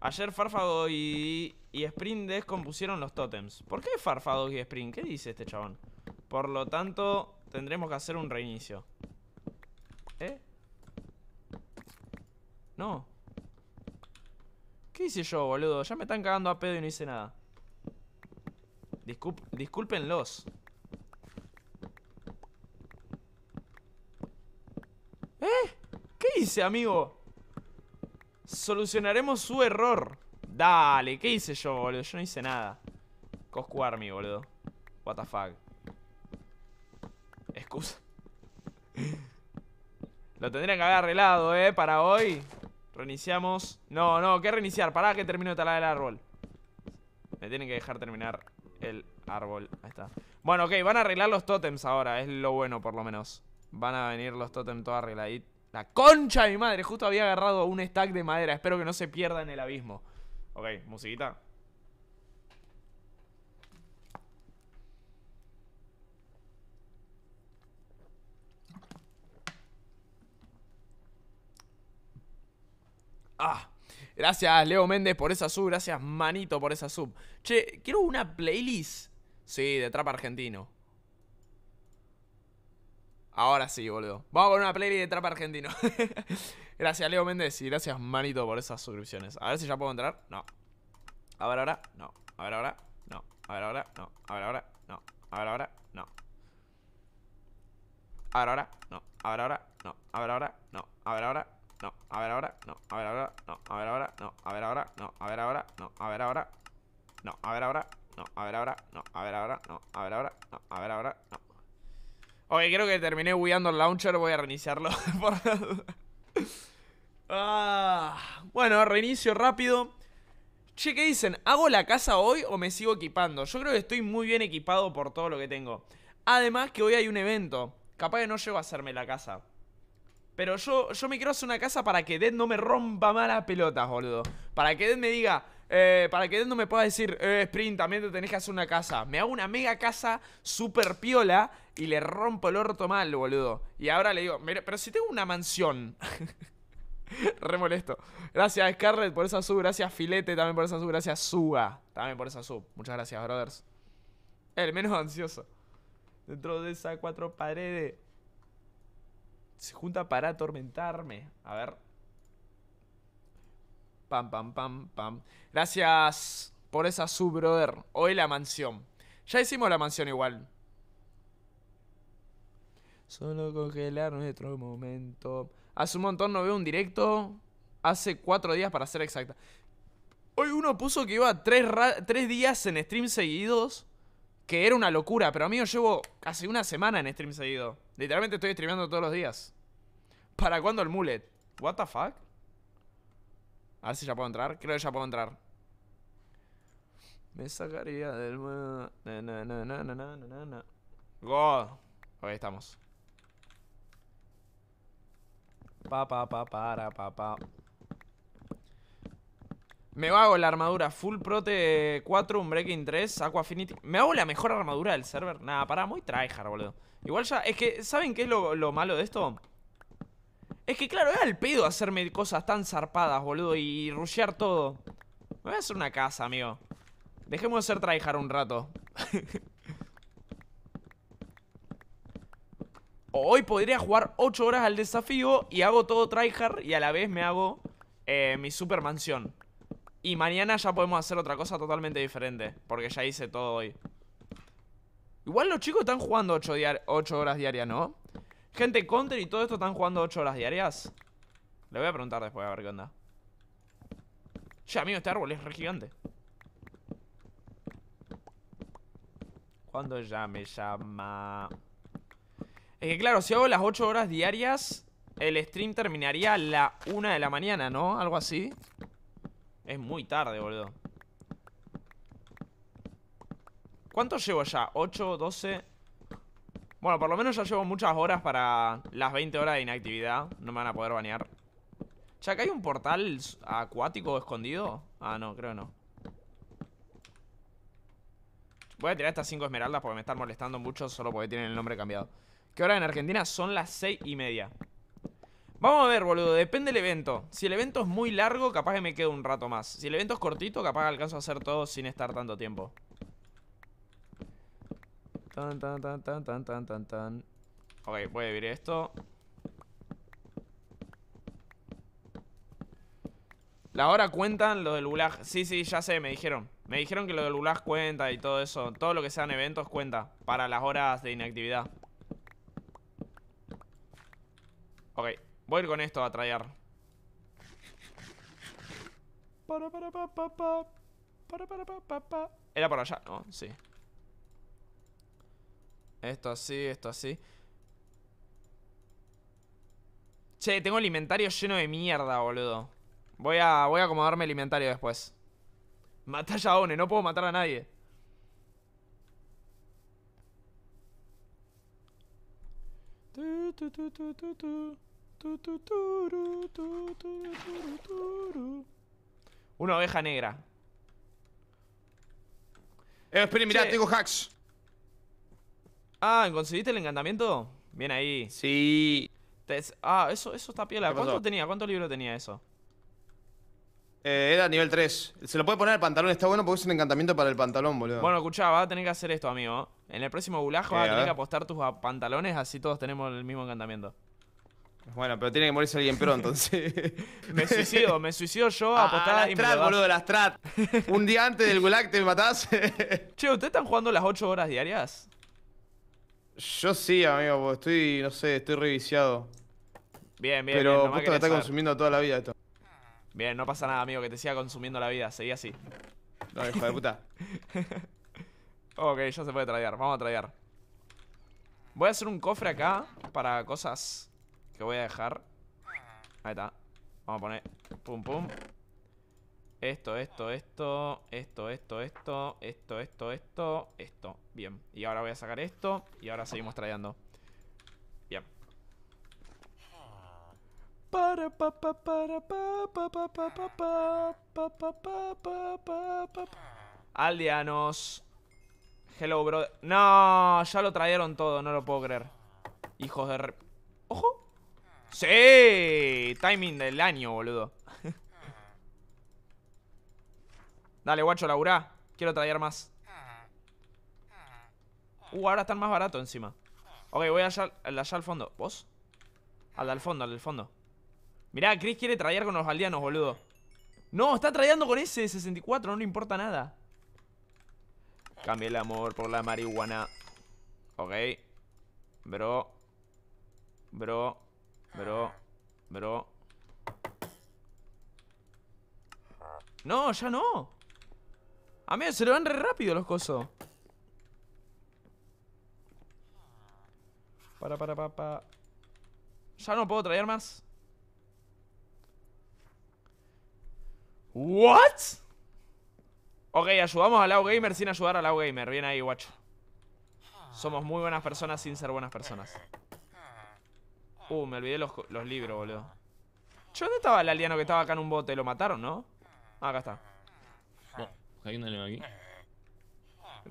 Ayer Farfago y, y Sprint descompusieron los tótems. ¿Por qué Farfago y Sprint? ¿Qué dice este chabón? Por lo tanto, tendremos que hacer un reinicio. ¿Eh? No. ¿Qué hice yo, boludo? Ya me están cagando a pedo y no hice nada. Disculp. ¿Eh? hice, amigo? Solucionaremos su error. Dale, ¿qué hice yo, boludo? Yo no hice nada. Coscu Army, boludo. What the fuck. Excusa. Lo tendrían que haber arreglado, eh, para hoy. Reiniciamos. No, no, ¿qué reiniciar? Pará que termino de talar el árbol. Me tienen que dejar terminar el árbol. Ahí está. Bueno, ok, van a arreglar los tótems ahora. Es lo bueno, por lo menos. Van a venir los tótems todo arregladitos. La concha de mi madre. Justo había agarrado un stack de madera. Espero que no se pierda en el abismo. Ok, musiquita. Ah, gracias Leo Méndez por esa sub, gracias Manito por esa sub. Che, quiero una playlist. Sí, de trap argentino. Ahora sí, boludo. Vamos con una playlist de trap argentino. gracias Leo Méndez y gracias Manito por esas suscripciones. A ver si ya puedo entrar. No. A ver ahora. No. A ver ahora. No. A ver ahora. No. A ver ahora. No. A ver ahora. No. A ver ahora. No. A ver ahora. No. A ver ahora. No. A ver ahora. No, a ver ahora, no, a ver ahora, no, a ver ahora, no, a ver ahora, no, a ver ahora, no, a ver ahora, no, a ver ahora, no, a ver ahora, no, a ver ahora, no, a ver ahora, no, a ver ahora, no. Ok, creo que terminé bugueando el launcher, voy a reiniciarlo. Ah, bueno, reinicio rápido. Che, ¿qué dicen? ¿Hago la casa hoy o me sigo equipando? Yo creo que estoy muy bien equipado por todo lo que tengo. Además que hoy hay un evento. Capaz que no llego a hacerme la casa. Pero yo, yo me quiero hacer una casa para que Dead no me rompa malas pelotas, boludo. Para que Dead me diga, eh, para que no me pueda decir, eh, Sprint, también te tenés que hacer una casa. Me hago una mega casa super piola y le rompo el orto mal, boludo. Y ahora le digo, mira, pero si tengo una mansión. Re molesto. Gracias Scarlett por esa sub, gracias Filete también por esa sub, gracias Suga también por esa sub. Muchas gracias, brothers. El menos ansioso. Dentro de esas cuatro paredes. Se junta para atormentarme. A ver. Pam, pam, pam, pam. Gracias por esa sub, brother. Hoy la mansión. Ya hicimos la mansión igual. Solo congelar nuestro momento. Hace un montón no veo un directo. Hace cuatro días para ser exacta. Hoy uno puso que iba tres, tres días en stream seguidos. Que era una locura. Pero amigo, llevo casi una semana en stream seguido. Literalmente estoy streameando todos los días. ¿Para cuándo el mullet? What the fuck? A ver si ya puedo entrar. Creo que ya puedo entrar. Me sacaría del... Na, na, na, na, na, na, na, na. God. Ok, estamos. Pa, pa, pa, para, pa, pa. Me hago la armadura Full Prote 4, un Breaking 3, Aqua Affinity. ¿Me hago la mejor armadura del server? Nada, para, muy tryhard, boludo. Igual ya, es que, ¿saben qué es lo, lo malo de esto? Es que claro, es al pedo hacerme cosas tan zarpadas, boludo, y rushear todo. Me voy a hacer una casa, amigo. Dejemos de ser tryhard un rato. Hoy podría jugar 8 horas al desafío y hago todo tryhard y a la vez me hago eh, mi super mansión. Y mañana ya podemos hacer otra cosa totalmente diferente, porque ya hice todo hoy. Igual los chicos están jugando 8, 8 horas diarias, ¿no? Gente, Counter y todo esto están jugando 8 horas diarias. Le voy a preguntar después a ver qué onda. Che, amigo, este árbol es re gigante. Cuando ya me llama. Es que claro, si hago las 8 horas diarias, el stream terminaría a la 1 de la mañana, ¿no? Algo así. Es muy tarde, boludo. ¿Cuánto llevo ya? 8, 12. Bueno, por lo menos ya llevo muchas horas para las 20 horas de inactividad. No me van a poder banear. ¿Ya acá hay un portal acuático escondido? Ah, no, creo no. Voy a tirar estas 5 esmeraldas porque me están molestando mucho solo porque tienen el nombre cambiado. ¿Qué hora en Argentina? Son las 6 y media. Vamos a ver, boludo, depende del evento. Si el evento es muy largo, capaz que me quedo un rato más. Si el evento es cortito, capaz que alcanzo a hacer todo sin estar tanto tiempo. Tan, tan, tan, tan, tan, tan, tan, tan. Ok, voy a vivir esto. La hora cuentan lo del gulag. Sí, sí, ya sé, me dijeron. Me dijeron que lo del gulag cuenta y todo eso. Todo lo que sean eventos cuenta. Para las horas de inactividad. Ok. Voy a ir con esto a pa. Era por allá, ¿no? Sí. Esto así, esto así. Che, tengo el inventario lleno de mierda, boludo. Voy a, voy a acomodarme el inventario después. Mata a Yaone, no puedo matar a nadie. Una oveja negra. Eh, esperen, mirá, Che. tengo hacks. Ah, ¿conseguiste el encantamiento? Bien ahí. Sí. Ah, eso, eso está piola. ¿Cuánto tenía? ¿Cuánto libro tenía eso? Eh, era nivel 3. Se lo puede poner al pantalón, está bueno porque es un encantamiento para el pantalón, boludo. Bueno, escuchá, vas a tener que hacer esto, amigo. En el próximo gulag vas a A tener ver. que apostar tus pantalones, así todos tenemos el mismo encantamiento. Bueno, pero tiene que morirse alguien pero entonces. Me suicido, me suicido yo a Ah, apostar la y me strat, lo das. boludo, la strat. Un día antes del gulag te matás. Che, ¿ustedes están jugando las 8 horas diarias? Yo sí, amigo, porque estoy, no sé, estoy reviciado. Bien, bien, pero bien. justo me está saber. consumiendo toda la vida esto. Bien, no pasa nada, amigo, que te siga consumiendo la vida. Seguí así. No, hijo de puta. Ok, ya se puede tradear. Vamos a tradear. Voy a hacer un cofre acá para cosas que voy a dejar. Ahí está. Vamos a poner pum pum. Esto, esto, esto, esto, esto, esto, esto, esto, esto, esto. Bien. Y ahora voy a sacar esto y ahora seguimos tradeando. Bien. Aldeanos. Hello, bro. No, ya lo trajeron todo, no lo puedo creer. Hijos de... re- ¡Ojo! ¡Sí! Timing del año, boludo. Dale, guacho, laburá. Quiero traer más. Uh, ahora están más baratos encima. Ok, voy allá, al- allá al fondo. ¿Vos? Al del fondo, al del fondo. Mirá, Chris quiere traer con los aldeanos, boludo. No, está trayendo con ese 64, no le importa nada. Cambia el amor por la marihuana. Ok. Bro. Bro. Bro. Bro. No, ya no. A mí se le van re rápido los cosos. Para, para, para, para. Ya no puedo traer más. ¿What? Ok, ayudamos al Lau Gamer sin ayudar al Lau Gamer. Bien ahí, guacho. Somos muy buenas personas sin ser buenas personas. Uh, me olvidé los, los libros, boludo. Che, ¿dónde estaba el aldeano que estaba acá en un bote? ¿Lo mataron, no? Ah, acá está. Hay un alien aquí.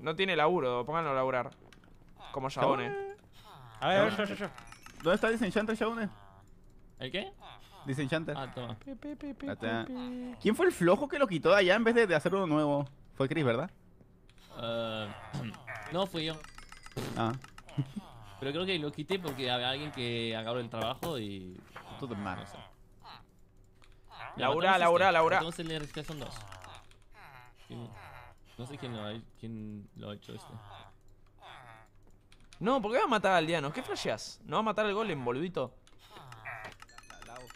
No tiene laburo, pónganlo a laburar. Como Yabone. A ver, a ver, yo, yo, yo. ¿Dónde está Disenchanter, Shaune? ¿El qué? Disenchanter. Ah, toma. ¿Quién fue el flojo que lo quitó de allá en vez de, de hacer uno nuevo? Fue Chris, ¿verdad? Eh, no, fui yo. Ah, Pero creo que lo quité porque había alguien que agarró el trabajo y. te mal. No sé. RSK, son dos. ¿Quién- No sé quién lo, ha, quién lo ha hecho este. No, ¿por qué va a matar a aldeanos? ¿Qué flasheas? ¿No va a matar al golem, boludito?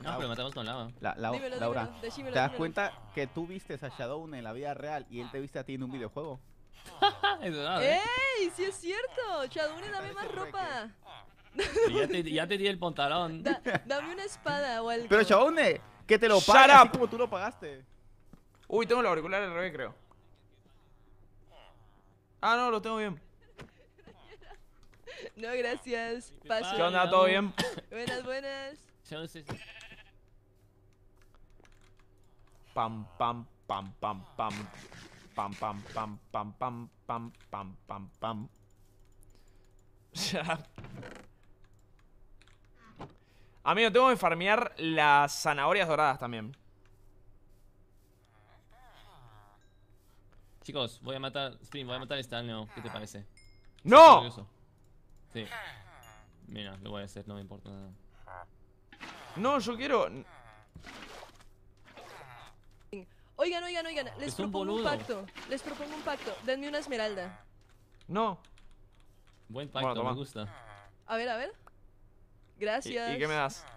No, pero matamos con lava. La- la- Dímelo, Laura, dímelo, decímelo, ¿te das dímelo. cuenta que tú viste a Shadow en la vida real y él te viste a ti en un videojuego? ¿eh? ¡Ey! ¡Sí es cierto! Chadune, dame más ropa. Ya te, ya te di el pantalón. Da- dame una espada o algo. Pero Shaone, que te lo Shut pague así up. como tú lo pagaste. Uy, tengo el auricular al revés, creo. Ah, no, lo tengo bien. No, gracias. Paso. ¿Qué onda? ¿Todo bien? Buenas, buenas. Ya no sé si- Pam, pam, pam, pam, pam. Pam, pam, pam, pam, pam, pam, pam, pam, pam. Ya. Amigo, tengo que farmear las zanahorias doradas también. Chicos, voy a matar. Spring, voy a matar este año. ¿Qué te parece? ¡No! Sí. Mira, lo voy a hacer, no me importa nada. No, yo quiero. Oigan, oigan, oigan. Les propongo un pacto. Les propongo un pacto. Denme una esmeralda. No. Buen pacto, me gusta. A ver, a ver. ¿Y, Gracias. y qué me das?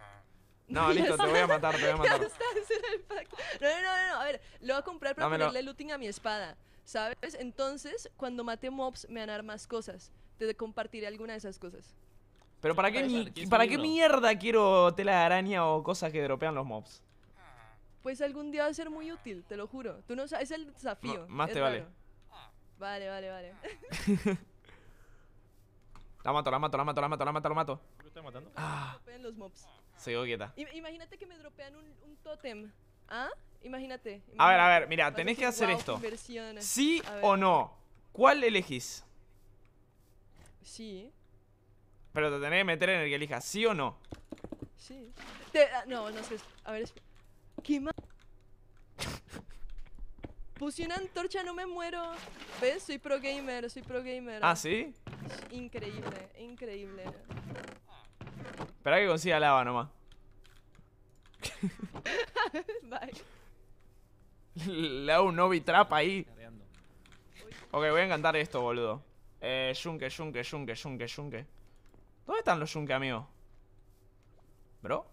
No, listo, te voy a matar, te voy a matar. Ya está, ese era el pacto. No, no, no, no, a ver, lo voy a comprar para Dámelo. ponerle looting a mi espada, ¿sabes? Entonces, cuando mate mobs, me van a dar más cosas. Te compartiré alguna de esas cosas. Pero ¿para qué, Parece- mi- ¿quieres un ¿para qué mierda quiero tela de araña o cosas que dropean los mobs? Pues algún día va a ser muy útil, te lo juro. Tú no sabes, es el desafío. Más es te vale. raro. Vale, vale, vale. La mato, la mato, la mato, la mato, la mato, la mato. ¿Lo estás matando? Ah, Dropean los mobs. se quedó quieta. Im- imagínate que me dropean un, un tótem. ¿Ah? Imagínate. A ver, a ver, mira, tenés que hacer "Guau, esto. qué inversión". ¿Sí o no? ¿Cuál elegís? Sí, Pero te tenés que meter en el que elijas, ¿sí o no? sí. Te- ah, no, no sé. A ver, esp- ¿qué más? Puse una antorcha, no me muero. ¿Ves? Soy pro gamer, soy pro gamer. Ah, ¿sí? Increíble, increíble. Espera que consiga lava nomás. Bye. Le hago un Novi Trap ahí. Ok, voy a encantar esto, boludo. Eh, yunque, yunque, yunque, yunque, yunque. ¿Dónde están los yunque, amigo? ¿Bro?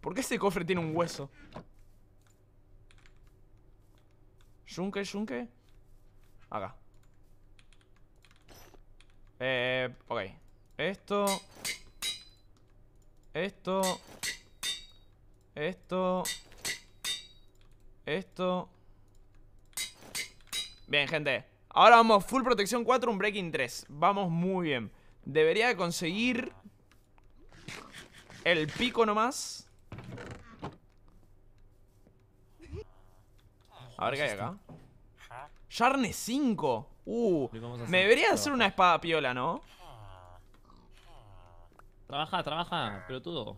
¿Por qué ese cofre tiene un hueso? Yunque, yunque. Acá. Eh, ok. Esto. Esto. Esto. Esto. Bien, gente. Ahora vamos full protección 4, un breaking 3. Vamos muy bien. Debería de conseguir el pico nomás. A ver qué hay acá. Sharne 5. Uh, me debería hacer una espada piola, ¿no? Trabaja, trabaja, pero todo.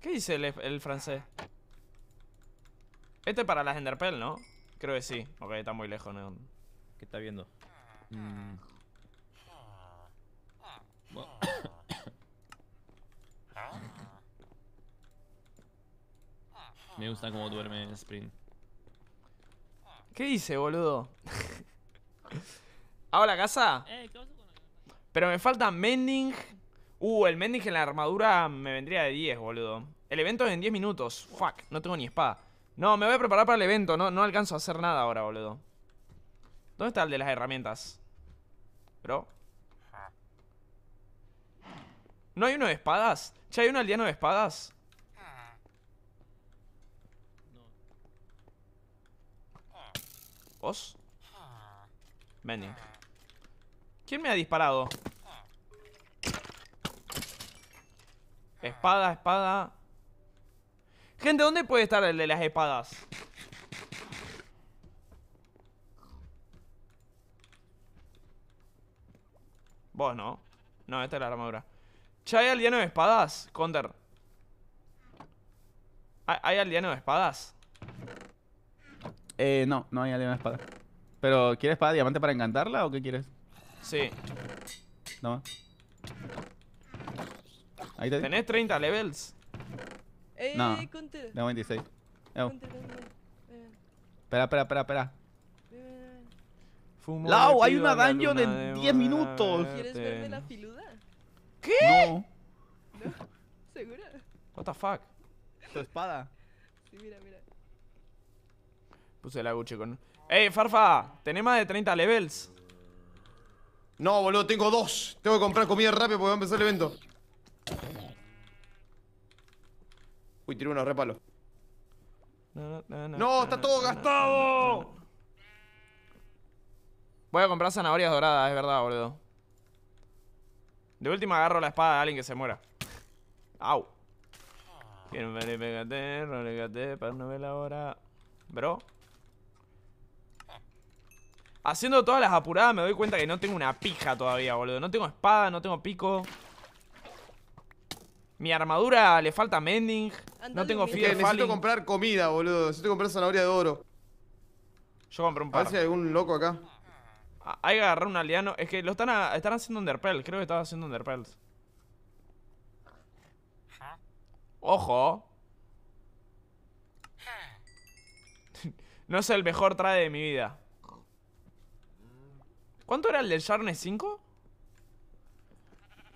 ¿Qué dice el, el francés? Este es para las Enderpell, ¿no? Creo que sí. Ok, está muy lejos, ¿no? ¿Qué está viendo? Mm. Bueno, Me gusta cómo duerme Spring. ¿Qué dice, boludo? ¿Hago la casa? Eh, ¿qué pasa con la Pero me falta mending. Uh, el mending en la armadura me vendría de 10, boludo. El evento es en 10 minutos. Fuck, no tengo ni espada. No, me voy a preparar para el evento. No, no alcanzo a hacer nada ahora, boludo. ¿Dónde está el de las herramientas? Bro. ¿No hay uno de espadas? ¿Ya hay uno aldeano de espadas? ¿Vos? Mending. ¿Quién me ha disparado? Espada, espada. Gente, ¿dónde puede estar el de las espadas? Vos no. No, esta es la armadura. ¿Ya hay aldeano de espadas? Counter. ¿Hay, aldeano de espadas? Eh, no, no hay alguien una espada. Pero, ¿quieres espada diamante para encantarla o qué quieres? Sí. No. Ahí te. ¿Tenés 30 levels? ¡Eh, No. Tengo 26. Ew. Counter, ven, ven, ven, Espera, espera, espera, espera. Lau, hay una dungeon en de 10 minutos. ¿Quieres verme la filuda? No. ¿Segura? What the fuck? Tu espada. Sí, mira, mira. Puse la Gucci con... Ey, Farfa, ¿tenés más de 30 levels? No, boludo, tengo dos. Tengo que comprar comida rápido porque va a empezar el evento. Uy, tiré uno, repalo. No, está todo gastado. Voy a comprar zanahorias doradas, es verdad, boludo. De última agarro la espada de alguien que se muera. Au. Quiero ver y pégate, rolégate, para no ver la hora. Bro. Haciendo todas las apuradas me doy cuenta que no tengo una pija todavía, boludo. No tengo espada, no tengo pico. Mi armadura le falta mending. No tengo fear necesito falling. comprar comida, boludo. Necesito comprar zanahoria de oro. Yo compré un A ver par. si hay algún loco acá. Ah, Hay que agarrar un aldeano. Es que lo están, a- están haciendo Underpell. Creo que estaba haciendo Underpells. Ojo. no es el mejor trade de mi vida. ¿Cuánto era el del Sharness 5?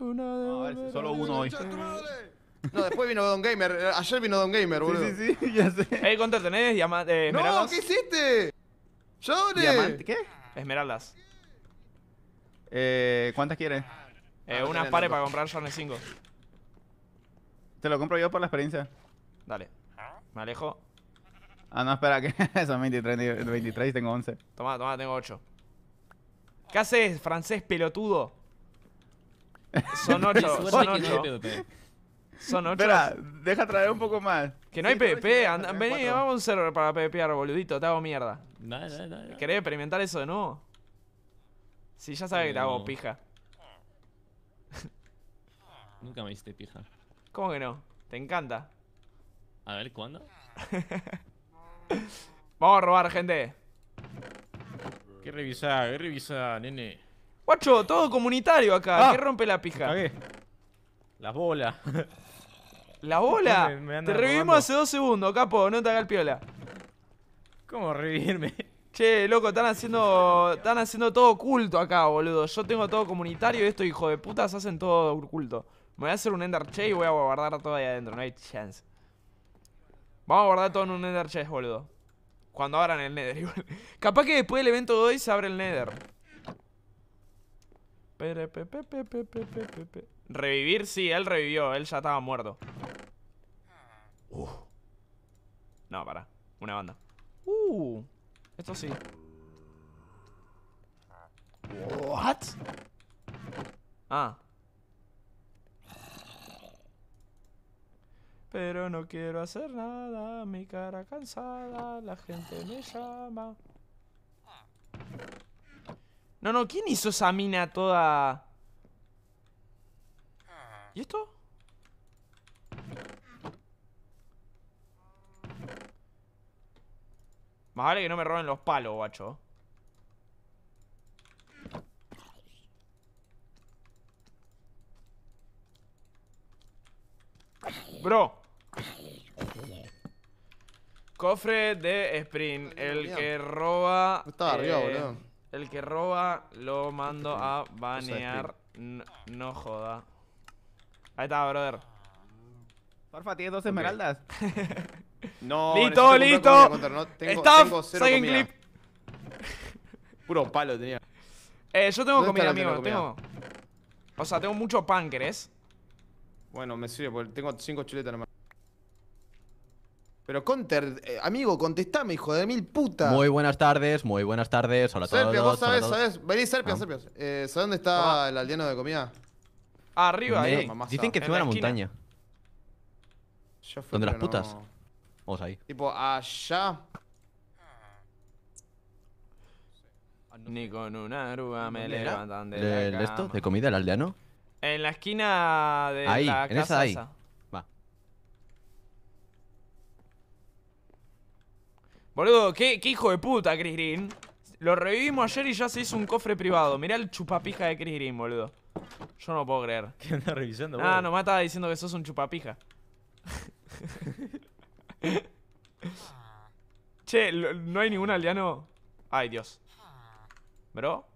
Luna No, a ver, de solo uno hoy. No, después vino Don Gamer. eh, Ayer vino Don Gamer, boludo. Sí, sí, sí, ya sé. Eh, Conter, ¿tenés diamantes? ¡No! esmeraldas? ¿Qué hiciste? ¡Llore! ¿Diamante? ¿Qué? Esmeraldas. Eh, ¿Cuántas quieres? Eh, Ah, no unas pares para comprar Journey 5. Te lo compro yo por la experiencia. Dale. Me alejo. Ah, no, espera, que son 23, ni- 23 y tengo 11. Toma, toma, tengo 8. ¿Qué haces, francés pelotudo? Son 8, Suerte son que no hay 8. PvP. Son 8. Espera, deja traer un poco más. Que no hay PvP. sí, anda- Vení, cuatro. vamos a un server para PvPar, boludito. Te hago mierda. Dale, dale, dale. dale. ¿Querés experimentar eso de nuevo? Sí, ya sabes que te hago No. pija. Nunca me hiciste pija. ¿Cómo que no? ¿Te encanta? A ver, ¿cuándo? Vamos a robar, gente. ¿Qué revisa? ¿Qué revisa, nene? Guacho, todo comunitario acá. Ah. ¿Qué rompe la pija? Cagué. Las bolas. La bola. Me- me te revivimos robando. hace dos segundos, capo. No te hagas el piola. ¿Cómo revivirme? Che, loco, están haciendo. Están haciendo todo oculto acá, boludo. Yo tengo todo comunitario y estos hijos de putas hacen todo oculto. Me voy a hacer un Ender Chest y voy a guardar todo ahí adentro, no hay chance. Vamos a guardar todo en un Ender Chest, boludo. Cuando abran el Nether, igual. Capaz que después del evento de hoy se abre el Nether. Revivir, sí, él revivió, él ya estaba muerto. Uf. No, para. Una banda. Uh. Esto sí. What? Ah. Pero no quiero hacer nada, mi cara cansada, la gente me llama. No, no, ¿quién hizo esa mina toda? ¿Y esto? Más vale que no me roben los palos, guacho. Bro. Cofre de Sprint. El que roba. eh, Estaba arriba, boludo. El que roba lo mando a banear. No, no joda. Ahí está, brother. Porfa, tienes dos esmeraldas. No, Listo, listo. comida, no, tengo, Staff, tengo cero comida. clip. Puro palo tenía. Eh, yo tengo ¿Dónde comida, amigo. comida? Tengo. O sea, tengo mucho pan, ¿querés? Bueno, me sirve porque tengo cinco chuletas nomás. Pero Counter, eh, amigo, contestame, hijo de mil puta. Muy buenas tardes, muy buenas tardes. Hola a todos. Serpia, vos sabés, todos. sabés. Vení, Serpia, Ah. Serpia. Eh, ¿Sabés dónde está el aldeano de comida? Ah, arriba, ahí. mamasa. Dicen que En encima de la montaña. Ya fue, ¿Dónde las no- putas? Vamos ahí. Tipo, allá. Ni con una arúa me levantan de ¿El la de esto? cama. ¿De comida, el aldeano? En la esquina de Ahí, la en esa casa de ahí. esa. Boludo, ¿qué, qué hijo de puta, Chris Green. Lo revivimos ayer y ya se hizo un cofre privado. Mirá el chupapija de Chris Green, boludo. Yo no puedo creer. ¿Qué andas revisando Ah, vos? nomás estaba diciendo que sos un chupapija. che, ¿no hay ningún aldeano? Ay, Dios. ¿Bro?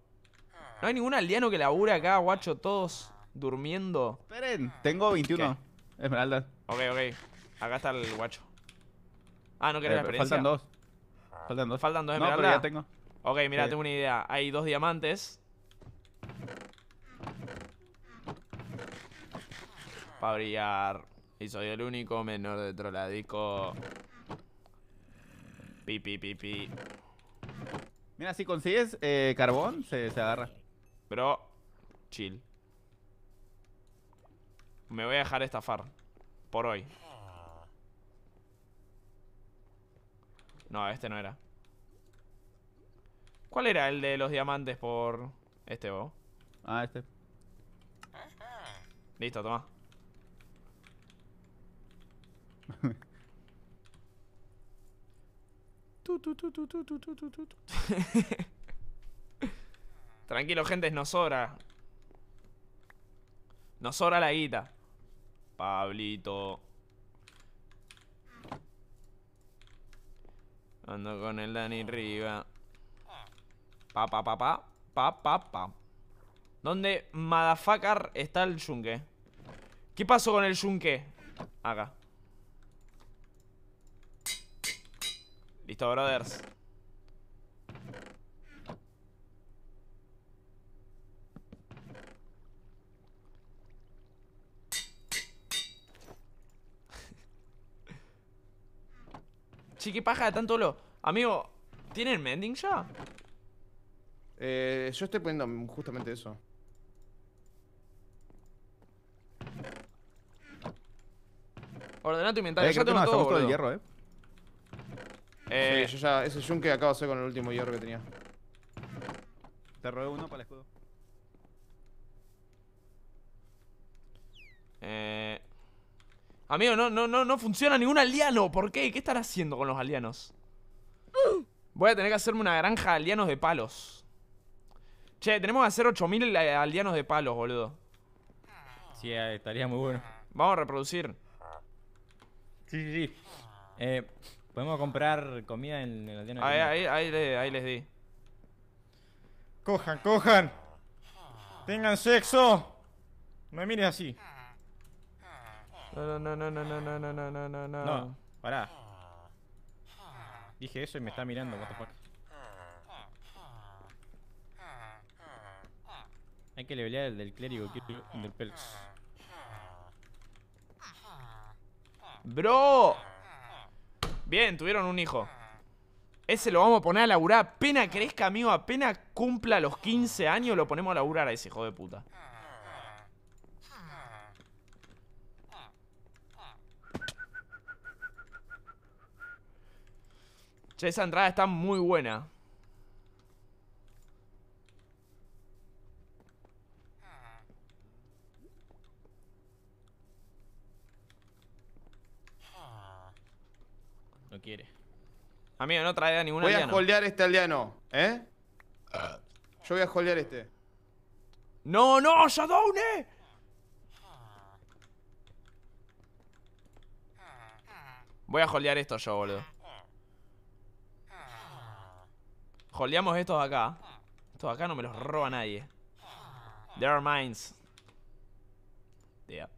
¿No hay ningún aldeano que labure acá, guacho? Todos durmiendo. Esperen, tengo 21 esmeraldas. Ok, ok. Acá está el guacho. Ah, ¿no querés Eh, la experiencia? faltan dos. Faltan dos. Faltan dos No, pero esmeraldas. ya tengo. Ok, mira, Sí. tengo una idea. Hay dos diamantes. Para brillar. Y soy el único menor de Troladico. Pi, pi, pi, pi. Mira, si consigues eh, carbón, se, se agarra. Bro, chill. Me voy a dejar estafar. Por hoy. No, este no era. ¿Cuál era el de los diamantes por este vos? Ah, este. Listo, toma. Tranquilo, gente, nos sobra. Nos sobra la guita. Pablito. Ando con el Dani Riva. Pa, pa, pa, pa. Pa, pa, pa. ¿Dónde motherfucker está el yunque? ¿Qué pasó con el yunque? Acá. Listo, brothers. Che, qué paja de tanto lo. Amigo, ¿tienen mending ya? Eh, yo estoy poniendo justamente eso. Ordena tu inventario. Eh, ya tengo todo, el hierro, eh. Eh, Sí, yo ya, ese yunque acabo de hacer con el último hierro que tenía. Te robé uno para el escudo. eh, Amigo, no, no, no, no funciona ningún aldeano. ¿Por qué? ¿Qué están haciendo con los aldeanos? Voy a tener que hacerme una granja de aldeanos de palos. Che, tenemos que hacer 8000 aldeanos de palos, boludo. Sí, eh, estaría muy bueno. Vamos a reproducir. Sí, sí, sí. Eh, podemos comprar comida en el aldeano de Ahí, ahí, ahí, le- ahí les di. Cojan, cojan. Tengan sexo. No me mires así. No, no, no, no, no, no, no, no, no, no, no. No, pará. Dije eso y me está mirando, what the fuck. Hay que levelear el del clérigo, el del Pelx. Bro. Bien, tuvieron un hijo. Ese lo vamos a poner a laburar. Apenas crezca, amigo. Apenas cumpla los 15 años, lo ponemos a laburar a ese hijo de puta. Che, esa entrada está muy buena. No quiere. Amigo, no trae a ningún Voy a aldeano. holdear este aldeano, ¿eh? Yo voy a holdear este. ¡No, no! ¡Shadowne! Voy a holdear esto yo, boludo. Holdeamos estos de acá. Estos de acá no me los roba nadie. They are mines. Yeah.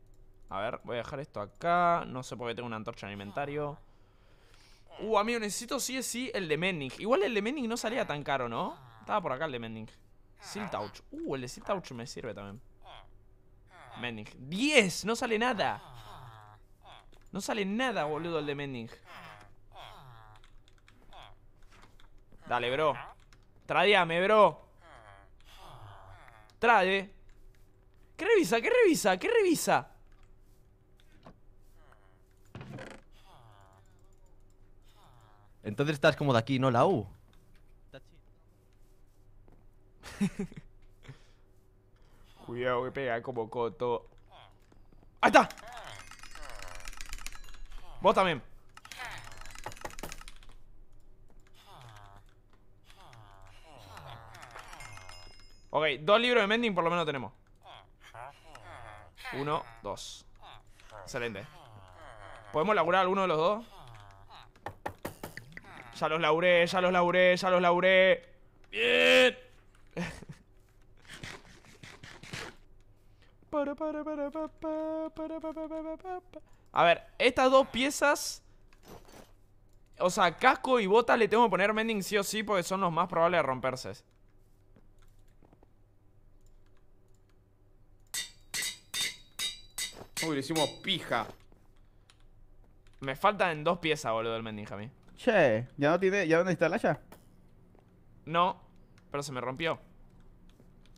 A ver, voy a dejar esto acá. No sé por qué tengo una antorcha en el inventario. Uh, amigo, necesito sí sí el de Mending. Igual el de Mending no salía tan caro, ¿no? Estaba por acá el de Mending. Siltouch. Uh, el de Siltouch me sirve también. Mending. ¡10! No sale nada. No sale nada, boludo, el de Mending. Dale, bro. Tradeame, bro. Trade. ¿Qué revisa? ¿Qué revisa? ¿Qué revisa? Entonces estás como de aquí, ¿no? La U. Cuidado que pega como coto. ¡Ahí está! Vos también. Ok, dos libros de mending por lo menos tenemos. Uno, dos. Excelente. ¿Podemos laburar alguno de los dos? Ya los laburé, ya los laburé, ya los laburé. Bien. A ver, estas dos piezas. O sea, casco y botas le tengo que poner mending sí o sí porque son los más probables de romperse. Uy, le hicimos pija. Me faltan dos piezas, boludo, del mending a mí. Che, ¿ya no tiene, ya no necesita el hacha? No, pero se me rompió.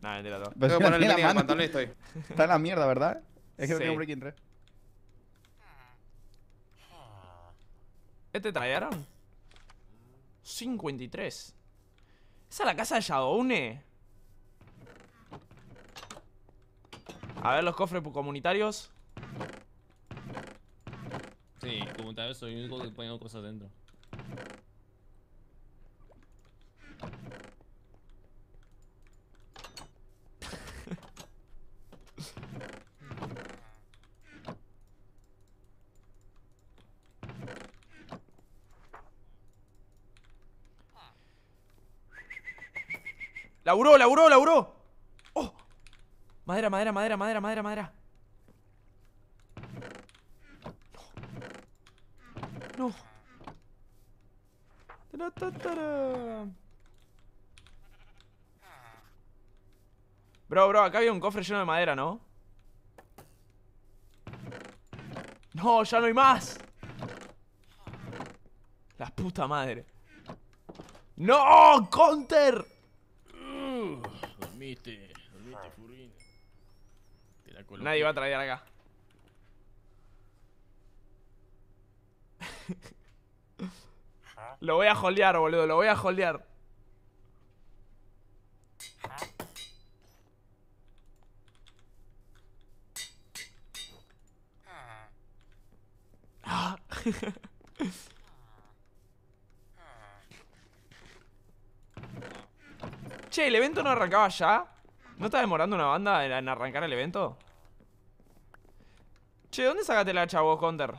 Nah, mentira todo. Pero Tengo que si la ponerle tiene mending a al pantalón y estoy. Está en la mierda, ¿verdad? Es que no tengo breaking 3. ¿Este trajeron? 53. ¿Esa es la casa de Shadowne? A ver los cofres comunitarios. Sí, como tal, soy el único que pongo cosas dentro. ¡Laburó, laburó, laburó! ¡Oh! Madera, madera, madera, madera, madera, madera. No. Bro, bro, acá había un cofre lleno de madera, ¿no? No, ya no hay más. La puta madre. ¡No! ¡Counter! Uh, dormiste, dormiste, Furín. Te la coloqué. Nadie va a traer acá. Lo voy a holdear, boludo. Lo voy a holdear. Ah. Che, ¿el evento no arrancaba ya? ¿No está demorando una banda en, arrancar el evento? Che, ¿dónde sacaste la chavo, Counter?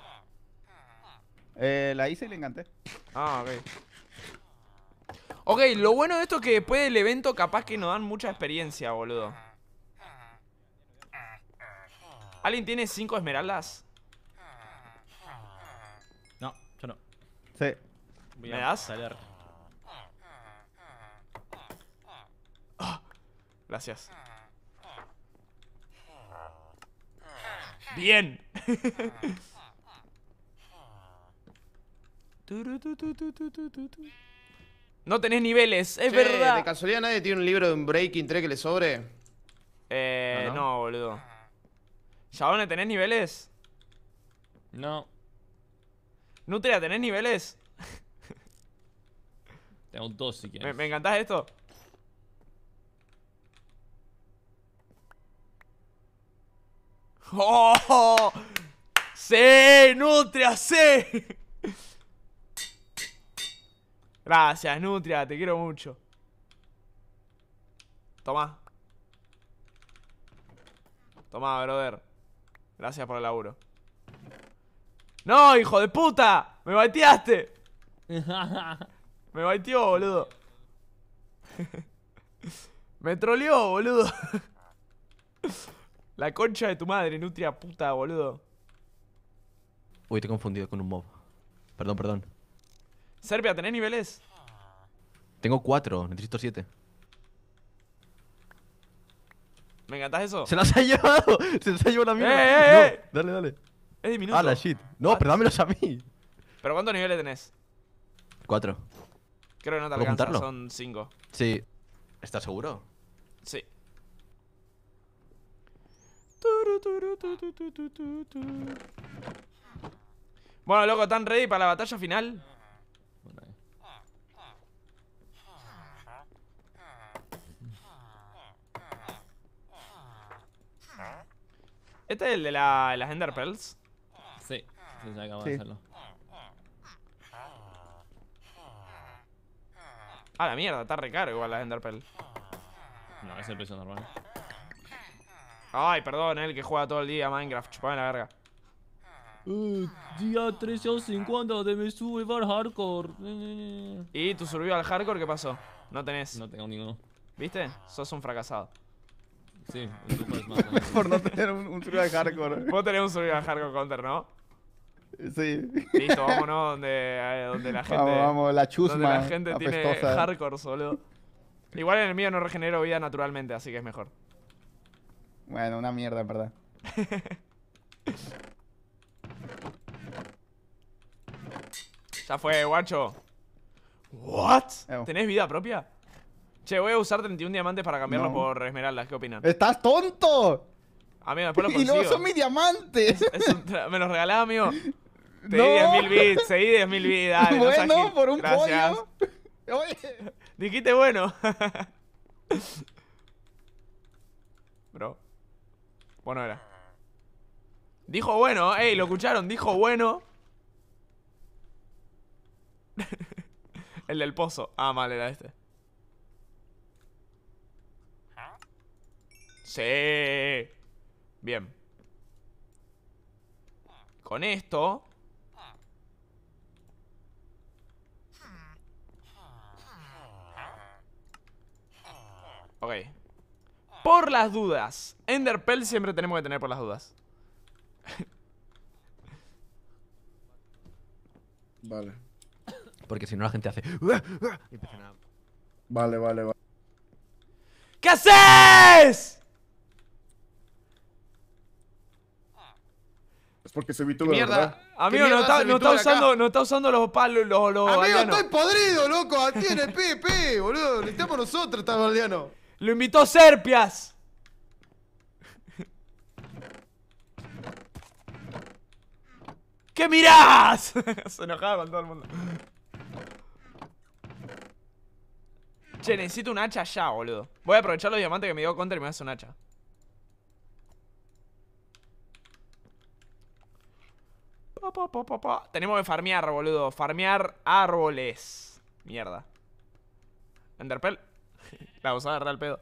Eh, la hice y le encanté. Ah, ok. Ok, lo bueno de esto es que después del evento capaz que nos dan mucha experiencia, boludo. ¿Alguien tiene cinco esmeraldas? No, yo no. Sí. Voy ¿Me a das? salir. Gracias. Bien. No tenés niveles, es Che, verdad. ¿De casualidad nadie tiene un libro de un Breaking 3 que le sobre? Eh, ¿No, no, no? boludo. ¿Chabone, tenés niveles? No, Nutria, ¿tenés niveles? tengo dos si ¿Me, quieres. me encantás esto? ¡Oh! ¡Sí! ¡Nutria, sí! Gracias, Nutria, te quiero mucho. Toma. Toma, brother. Gracias por el laburo. ¡No, hijo de puta! ¡Me baiteaste! Me baiteó, boludo. Me troleó, boludo. La concha de tu madre, nutria puta, boludo. Uy, te he confundido con un mob. Perdón, perdón. Serbia, ¿tenés niveles? Tengo cuatro, necesito siete. ¿Me encantás eso? ¡Se las ha llevado! ¡Se las ha llevado la mía! ¡Eh, eh, eh! No, dale, dale. Es diminuto. Ah, la shit. No, pero dámelos a mí. ¿Pero cuántos niveles tenés? Cuatro. Creo que no te ¿Puedo alcanza, juntarlo? son cinco. Sí. ¿Estás seguro? Sí. Bueno, loco, ¿están ready para la batalla final? Bueno, eh. ¿Este es el de la, las Ender Pearls? Sí, sí, se acaba Sí. de hacerlo. Ah, la mierda, está recargo igual las Ender Pearls. No, es el precio normal. Ay, perdón, el que juega todo el día a Minecraft, chupame la verga. Uh, día 350 de me sube bar hardcore. ¿Y tu survival hardcore qué pasó? No tenés. No tengo ninguno. ¿Viste? Sos un fracasado. Sí, el grupo es más. Por no tener un, un survival hardcore. Vos tenés un survival hardcore counter, ¿no? Sí. Listo, vámonos donde, eh, donde la gente. Vamos, vamos, la donde chusma la gente tiene hardcore solo. Igual en el mío no regenero vida naturalmente, así que es mejor. Bueno, una mierda, en verdad. Ya fue, guacho. ¿What? Evo. ¿Tenés vida propia? Che, voy a usar 31 diamantes para cambiarlo No. por esmeraldas. ¿Qué opinan? ¡Estás tonto! Amigo, después lo Y luego consigo. son mis diamantes. Es ¿Me los regalás, amigo? Te No. di 10.000 bits, di 10.000 bits, dale. no bueno, por un Gracias. pollo. Oye. Dijiste bueno. Bro. Bueno era. Dijo bueno, ey, lo escucharon, dijo bueno. El del pozo. Ah, mal, era este. Sí. Bien. Con esto. Ok. por las dudas. Enderpell siempre tenemos que tener por las dudas. Vale. Porque si no la gente hace. Vale, vale, vale. ¿Qué haces? Es porque soy VTuber, Mierda. ¿verdad? Amigo, ¿Qué no está, no está usando, no está usando los palos, los, los Amigo, aldeanos. estoy podrido, loco. Tiene PP, boludo. Necesitamos nosotros, está aldeano. Lo invitó Serpias. ¿Qué mirás? Se enojaba con todo el mundo. Che, necesito un hacha ya, boludo. Voy a aprovechar los diamantes que me dio contra y me hace un hacha. Tenemos que farmear, boludo. Farmear árboles. Mierda. Enderpell. La usaba de real pedo.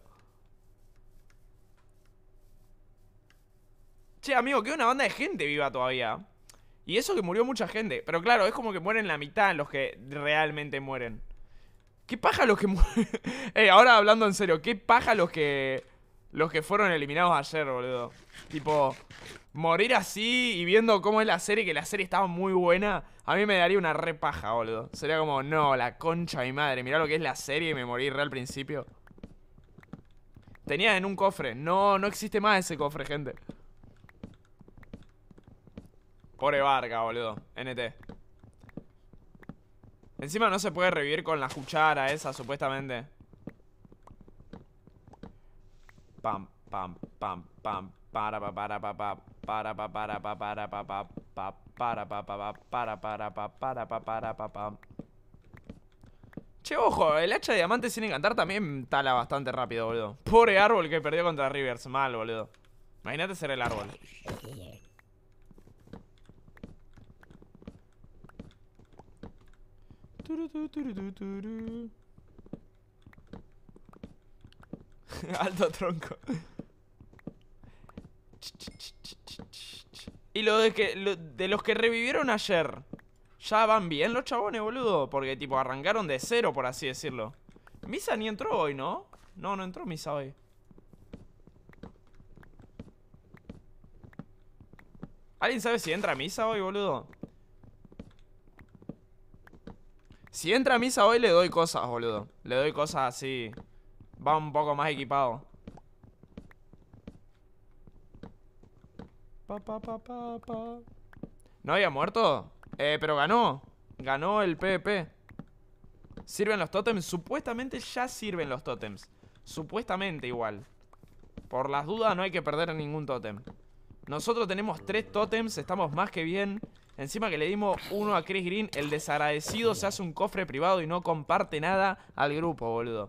Che, amigo, queda una banda de gente viva todavía. Y eso que murió mucha gente. Pero claro, es como que mueren la mitad los que realmente mueren. ¿Qué paja los que mueren? Ey, ahora hablando en serio, ¿qué paja los que. Los que fueron eliminados ayer, boludo? Tipo, morir así y viendo cómo es la serie, que la serie estaba muy buena. A mí me daría una re paja, boludo. Sería como, no, la concha de mi madre. Mirá lo que es la serie y me morí re al principio. Tenía en un cofre. No, no existe más ese cofre, gente. Pobre barca, boludo. NT. Encima no se puede revivir con la cuchara esa, supuestamente. Pam, pam, pam, pam. Para pa para pa pa para pa para pa para pa pa pa para pa pa pa para para pa para pa para pa pa. Che, ojo, el hacha de diamante sin encantar también tala bastante rápido, boludo. Pobre árbol que perdió contra Rivers, mal, boludo. Imagínate ser el árbol. Turu, tu, turu, tu, turu. Alto tronco. Y lo de que de los que revivieron ayer, ya van bien los chabones, boludo, porque tipo arrancaron de cero, por así decirlo. Misa ni entró hoy, ¿no? No, no entró Misa hoy. ¿Alguien sabe si entra Misa hoy, boludo? Si entra Misa hoy le doy cosas, boludo. Le doy cosas así. Va un poco más equipado. Pa, pa, pa, pa, pa. ¿No había muerto? Eh, pero ganó. Ganó el PvP. ¿Sirven los tótems? Supuestamente ya sirven los tótems. Supuestamente igual. Por las dudas no hay que perder ningún tótem. Nosotros tenemos tres tótems, estamos más que bien. Encima que le dimos uno a Chris Green, el desagradecido se hace un cofre privado y no comparte nada al grupo, boludo.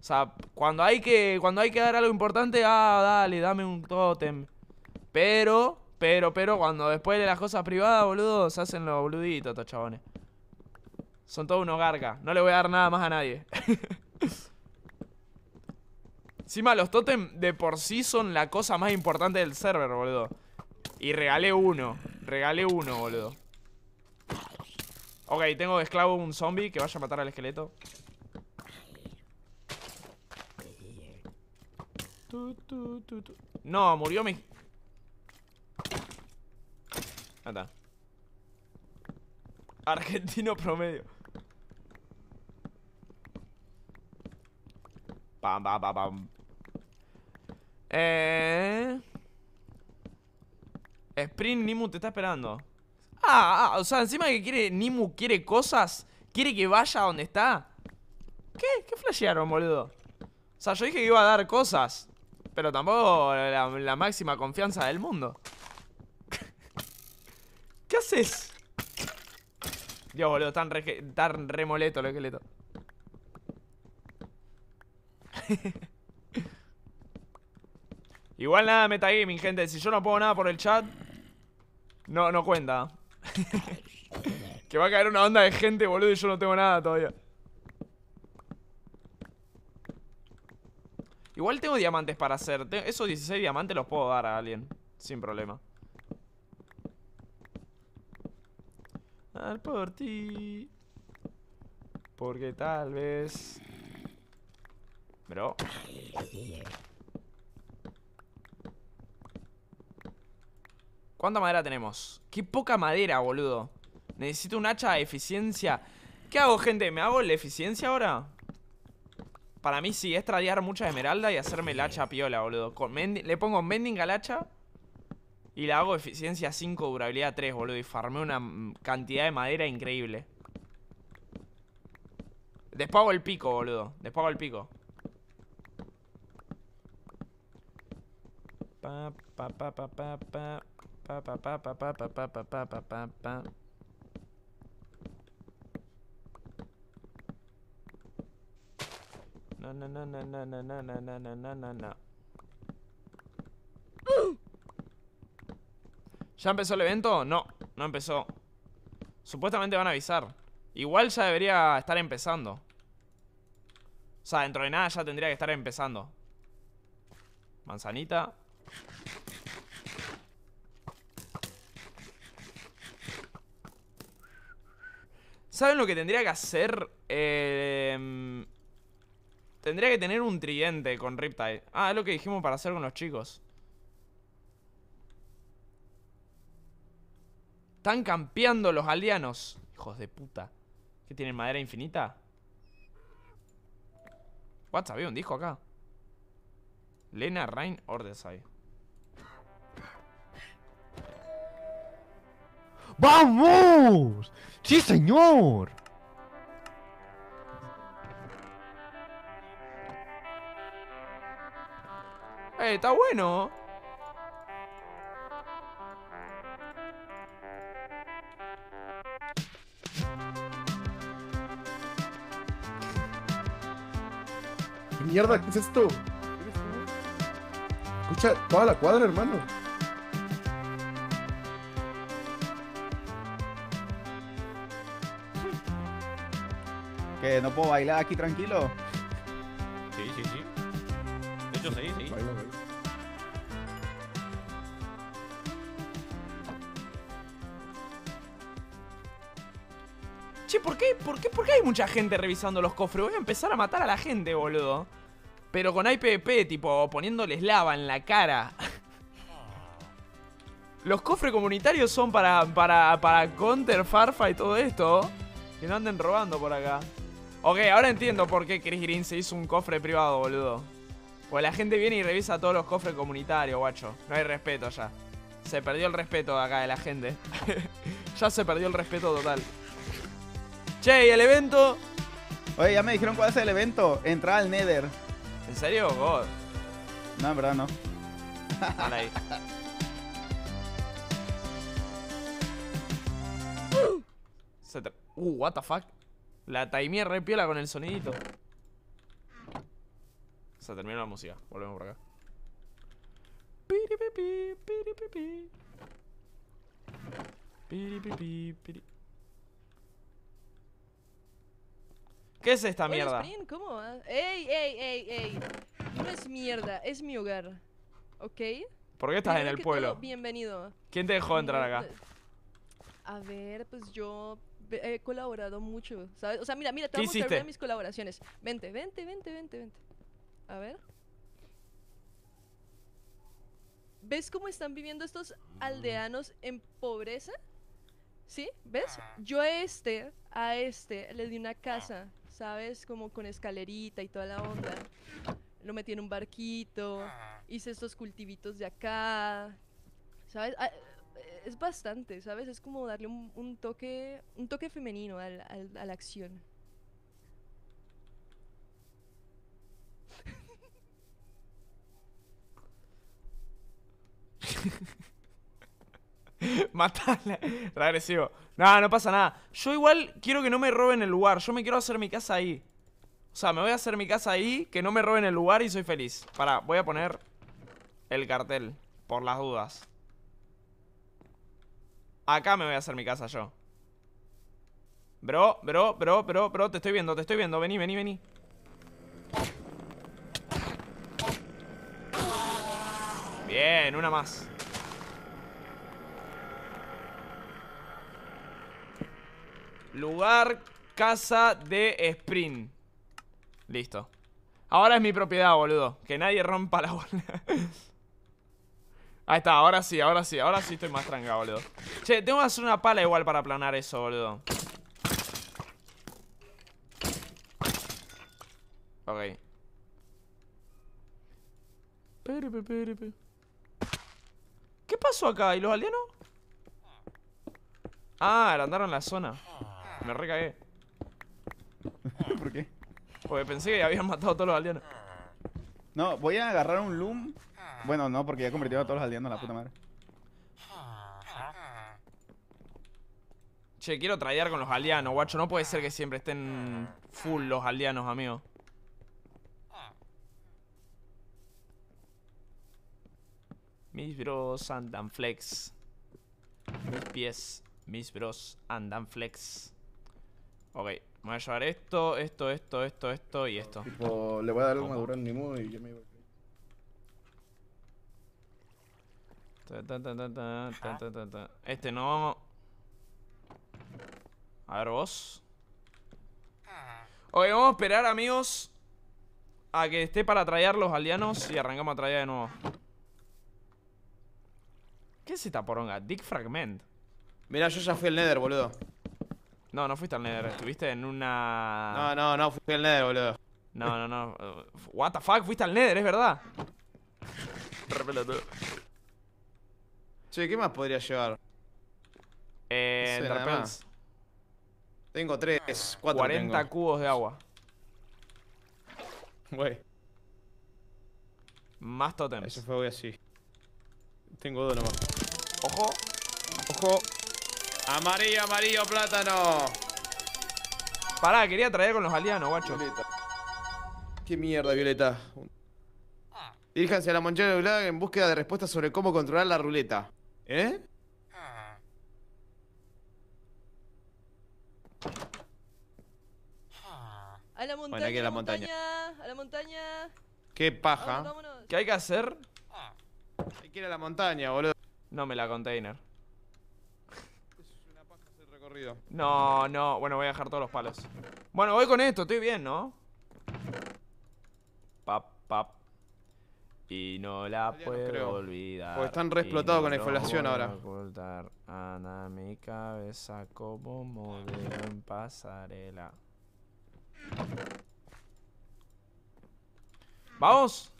O sea, cuando hay que, cuando hay que dar algo importante, ah, dale, dame un tótem. Pero, pero, pero, cuando después de las cosas privadas, boludo, se hacen los boluditos estos chabones. Son todos unos gargas. No le voy a dar nada más a nadie. Encima, los tótem de por sí son la cosa más importante del server, boludo. Y regalé uno. Regalé uno, boludo. Ok, tengo de esclavo un zombie que vaya a matar al esqueleto. Tu, tu, tu. No, murió mi... Está. Argentino promedio. Pam, pam, pam. Eh... Sprint Nimu te está esperando. Ah, ah, o sea, encima que quiere Nimu quiere cosas, quiere que vaya a donde está. ¿Qué? ¿Qué flashearon, boludo? O sea, yo dije que iba a dar cosas, pero tampoco la, máxima confianza del mundo. ¿Qué haces? Dios, boludo, tan re, tan remoleto el esqueleto. Igual nada metagaming, gente. Si yo no pongo nada por el chat, no, no cuenta. que va a caer una onda de gente, boludo, y yo no tengo nada todavía. Igual tengo diamantes para hacer. Esos 16 diamantes los puedo dar a alguien. Sin problema. Al por ti. Porque tal vez... Bro. ¿Cuánta madera tenemos? ¡Qué poca madera, boludo! Necesito un hacha de eficiencia. ¿Qué hago, gente? ¿Me hago la eficiencia ahora? Para mí sí, es tradear mucha esmeralda y hacerme el hacha piola, boludo. Con le pongo mending al hacha y le hago eficiencia 5, durabilidad 3, boludo. Y farmé una mm, cantidad de madera increíble. Después hago el pico, boludo. Después hago el pico. Pa, pa, pa, pa, pa, pa. Pa, pa, pa, pa, pa, pa, pa, pa, pa, pa, pa, No, no, no, no, no, no, no, no, no, no, no, no. ¿Ya empezó el evento? No, no empezó. Supuestamente van a avisar. Igual ya debería estar empezando. O sea, dentro de nada ya tendría que estar empezando. Manzanita. ¿Saben lo que tendría que hacer? Eh, tendría que tener un tridente con Riptide. Ah, es lo que dijimos para hacer con los chicos. Están campeando los aldeanos. Hijos de puta. ¿Qué tienen madera infinita? What, había un disco acá. Lena Rain Ordesai. ¡Vamos! ¡Sí, señor! Eh, está bueno. ¿Qué mierda? ¿Qué es esto? Escucha toda la cuadra, hermano. Que no puedo bailar aquí tranquilo. ¿Por qué, por, qué, ¿por qué hay mucha gente revisando los cofres? Voy a empezar a matar a la gente, boludo. Pero con IPP, tipo, poniéndoles lava en la cara. Los cofres comunitarios son para, para, para Counter, Farfa y todo esto. Que no anden robando por acá. Ok, ahora entiendo por qué Chris Green se hizo un cofre privado, boludo. Pues la gente viene y revisa todos los cofres comunitarios, guacho. No hay respeto ya. Se perdió el respeto acá de la gente. ya se perdió el respeto total. Che, ¿y el evento? Oye, ya me dijeron cuál es el evento. Entrar al Nether. ¿En serio? God. No, en verdad no. Dale ahí. Uh, what the fuck. La timé re piola con el sonidito. Se terminó la música. Volvemos por acá. Piripipi, piripipi. Piripipi, piri- ¿Qué es esta mierda? Sprin, ¿cómo? va? ¡Ey, ey, ey, ey! No es mierda, es mi hogar. ¿Ok? ¿Por qué estás en el pueblo? todo, bienvenido. ¿Quién te dejó entrar acá? A ver, pues yo he colaborado mucho, ¿sabes? O sea, mira, mira, te ¿Qué voy a mostrar una de mis colaboraciones. Vente, vente, vente, vente, vente. A ver. ¿Ves cómo están viviendo estos aldeanos en pobreza? ¿Sí? ¿Ves? Yo a este, a este, le di una casa, ¿sabes? Como con escalerita y toda la onda. Lo metí en un barquito, hice estos cultivitos de acá, ¿sabes? Ah, es bastante, ¿sabes? Es como darle un, un toque, un toque femenino al- al- a la acción. Matarla. Regresivo. No, no pasa nada. Yo igual quiero que no me roben el lugar. Yo me quiero hacer mi casa ahí. O sea, me voy a hacer mi casa ahí, que no me roben el lugar y soy feliz. Pará, voy a poner el cartel. Por las dudas. Acá me voy a hacer mi casa yo. Bro, bro, bro, bro, bro, te estoy viendo, te estoy viendo. Vení, vení, vení. Bien, una más. Lugar, casa de sprint. Listo. Ahora es mi propiedad, boludo. Que nadie rompa la bola. Ahí está, ahora sí, ahora sí, ahora sí estoy más tranca, boludo. Che, tengo que hacer una pala igual para aplanar eso, boludo. Ok. ¿Qué pasó acá? ¿Y los aldeanos? Ah, andaron en la zona. Me recagué. ¿Por qué? Porque pensé que habían matado a todos los aldeanos. No, voy a agarrar un loom. Bueno, no, porque ya convirtió a todos los aldeanos la puta madre. Che, quiero tradear con los aldeanos, guacho. No puede ser que siempre estén full los aldeanos, amigo. Mis bros andan flex. Mis pies, mis bros andan flex. Ok, voy a llevar esto, esto, esto, esto, esto y esto. Tipo, le voy a dar armadura al Nimo y yo me voy. Este no. A ver, vos. Ok, vamos a esperar, amigos. A que esté para traer los aldeanos y arrancamos a traer de nuevo. ¿Qué es esta poronga? Dick Fragment. Mira, yo ya fui el Nether, boludo. No, no fuiste al Nether. Estuviste en una. No, no, no, fui al Nether, boludo. No, no, no. What the fuck, fuiste al Nether, es verdad. Re pelotudo. Che, ¿qué más podría llevar? Eh, No sé, Enderpearls. Tengo tres, cuatro 40 tengo. cubos de agua. Güey, Más totems. eso fue hoy así. Tengo dos nomás. Ojo. Ojo. Amarillo, amarillo, plátano. Pará, quería traer con los aldeanos, guacho. Violeta. ¿Qué mierda, Violeta? Diríjanse a la monchera de Gulag en búsqueda de respuestas sobre cómo controlar la ruleta. ¿Eh? A la montaña, aquí a la montaña. montaña, a la montaña. Qué Vámonos, paja. vámonos. ¿Qué hay que hacer? Hay que ir a la montaña, boludo. No me la container. No, no. Bueno, voy a dejar todos los palos. Bueno, voy con esto, estoy bien, ¿no? Pap, pap. Y no la puedo creo. olvidar. Porque están re explotados y con la no inflación ahora. ocultar. Ana mi cabeza como modelo en pasarela. ¡Vamos!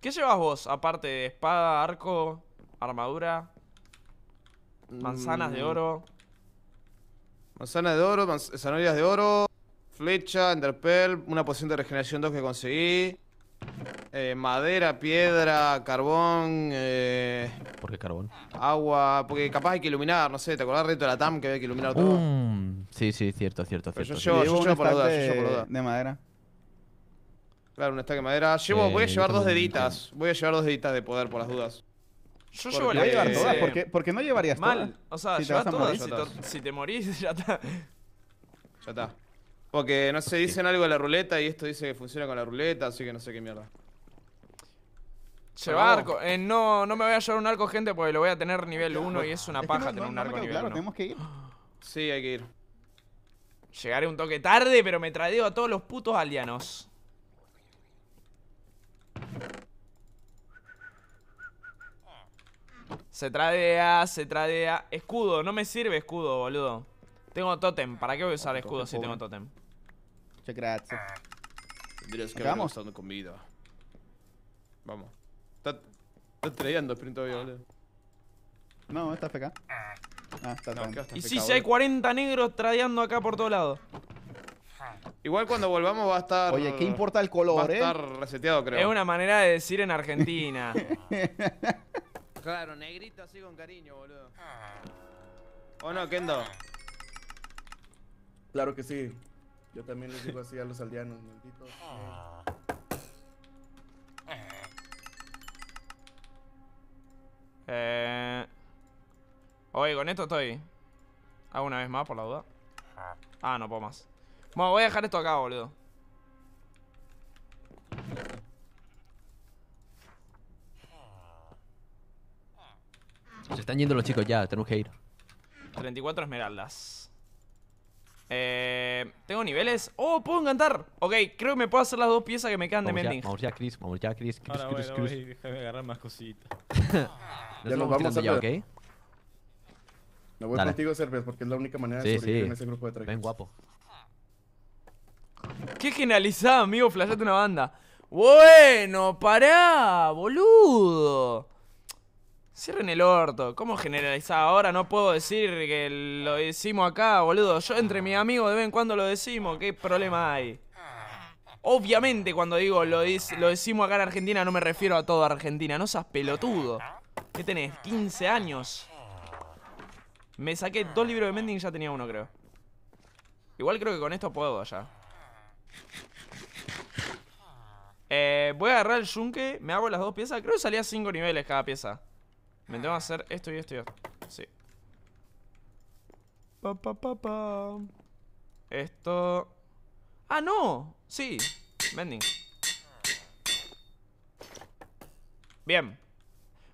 ¿Qué llevas vos? Aparte de espada, arco, armadura, manzanas de Mm, oro. Manzana de oro, manz- zanahorias de oro, flecha, enderpearl, una poción de regeneración 2 que conseguí. eh, madera, piedra, carbón, eh, ¿Por qué carbón? agua, porque capaz hay que iluminar, no sé, ¿te acordás reto de la TAM que había que iluminar todo? Mm, sí, sí, cierto, cierto, Pero cierto. yo llevo- Llevo yo por la duda, yo llevo por la duda. de madera. Claro, un stack de madera. Llevo, voy a llevar dos deditas. Voy a llevar dos deditas de poder por las dudas. Yo Porque- llevo Voy la a llevar todas. sí. ¿Por qué, por qué no llevarías Mal. todas? O sea, Si lleva todas. Si, te- si te morís, ya está. Ya está. Porque, no sé, dicen algo de la ruleta y esto dice que funciona con la ruleta, así que no sé qué mierda. Llevar arco. Eh, no, no me voy a llevar un arco, gente, porque lo voy a tener nivel 1 y es una Es que paja no- tener no- un no arco quedó nivel claro, 1. tenemos que ir. Sí, hay que ir. Llegaré un toque tarde, pero me tradeo a todos los putos aldeanos. Se tradea, se tradea. Escudo, no me sirve escudo, boludo. Tengo totem. ¿Para qué voy a usar Oh, escudo totem, si pobre. tengo totem? Muchas gracias. Tendrías que haber Vamos. Está, está tradeando sprint todavía, boludo. No, está FK. Ah, está No, bien. ¿qué hasta Y FK, si, si hay boludo? 40 negros tradeando acá por todos lados. Igual cuando volvamos va a estar. Oye, ¿qué importa el Va a color, eh? estar reseteado, creo. Es una manera de decir en Argentina. Claro, negrito así con cariño, boludo. ¿O no, Kendo? Claro que sí. Yo también les digo así a los aldeanos, malditos. Eh... Oye, con esto estoy. Hago una vez más por la duda. Ah, no puedo más. Bueno, voy a dejar esto acá, boludo. Se están yendo los chicos ya, tenemos que ir. 34 esmeraldas. Eh, ¿Tengo niveles? ¡Oh, puedo encantar! Ok, creo que me puedo hacer las dos piezas que me quedan de Vamos mending. vamos ya, Chris. Vamos ya, Chris. Chris, Ahora, Chris, bueno, Chris. voy, déjame agarrar más cositas. Ya nos vamos vamos tirando ya, a ¿ok? Me voy Dale. contigo, Serpias, porque es la única manera de Sí, sobrevivir sí. en ese grupo de Ven, trajes. guapo. ¡Qué genializada, amigo! Flashate una banda. Bueno, pará, boludo. Cierren el orto. ¿Cómo generalizar? Ahora no puedo decir que lo decimos acá, boludo. Yo entre mis amigos de vez en cuando lo decimos. ¿Qué problema hay? Obviamente cuando digo lo, lo decimos acá en Argentina no me refiero a toda Argentina. No seas pelotudo. ¿Qué tenés? 15 años. Me saqué dos libros de Mending y ya tenía uno, creo. Igual creo que con esto puedo ya. Eh, voy a agarrar el yunque, me hago las dos piezas. Creo que salía 5 niveles cada pieza. Me tengo que hacer esto y esto y esto. Sí. Pa, pa, pa, pa. Esto. ¡Ah, no! Sí. Mending. Bien.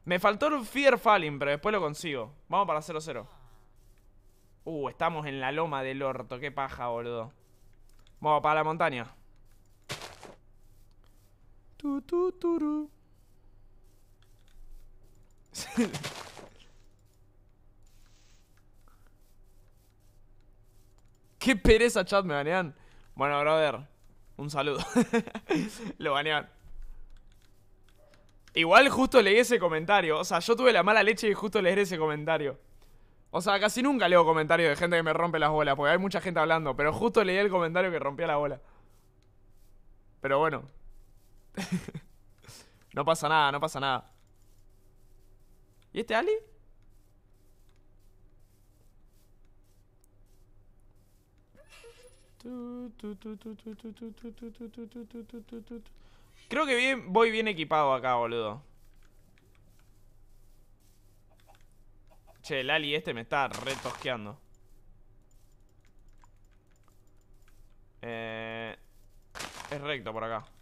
Me faltó el Fear Falling, pero después lo consigo. Vamos para 0-0. Uh, estamos en la loma del orto. Qué paja, boludo. Vamos para la montaña. Tu, tu, turu. Qué pereza, chat, me banean. Bueno, brother, un saludo. Lo banean. Igual justo leí ese comentario. O sea, yo tuve la mala leche de justo leer ese comentario. O sea, casi nunca leo comentarios de gente que me rompe las bolas, porque hay mucha gente hablando. Pero justo leí el comentario que rompía la bola. Pero bueno. no pasa nada, no pasa nada. ¿Y este Ali? Creo que bien, voy bien equipado acá, boludo. Che, el Ali este me está re tosqueando. Eh, es recto por acá.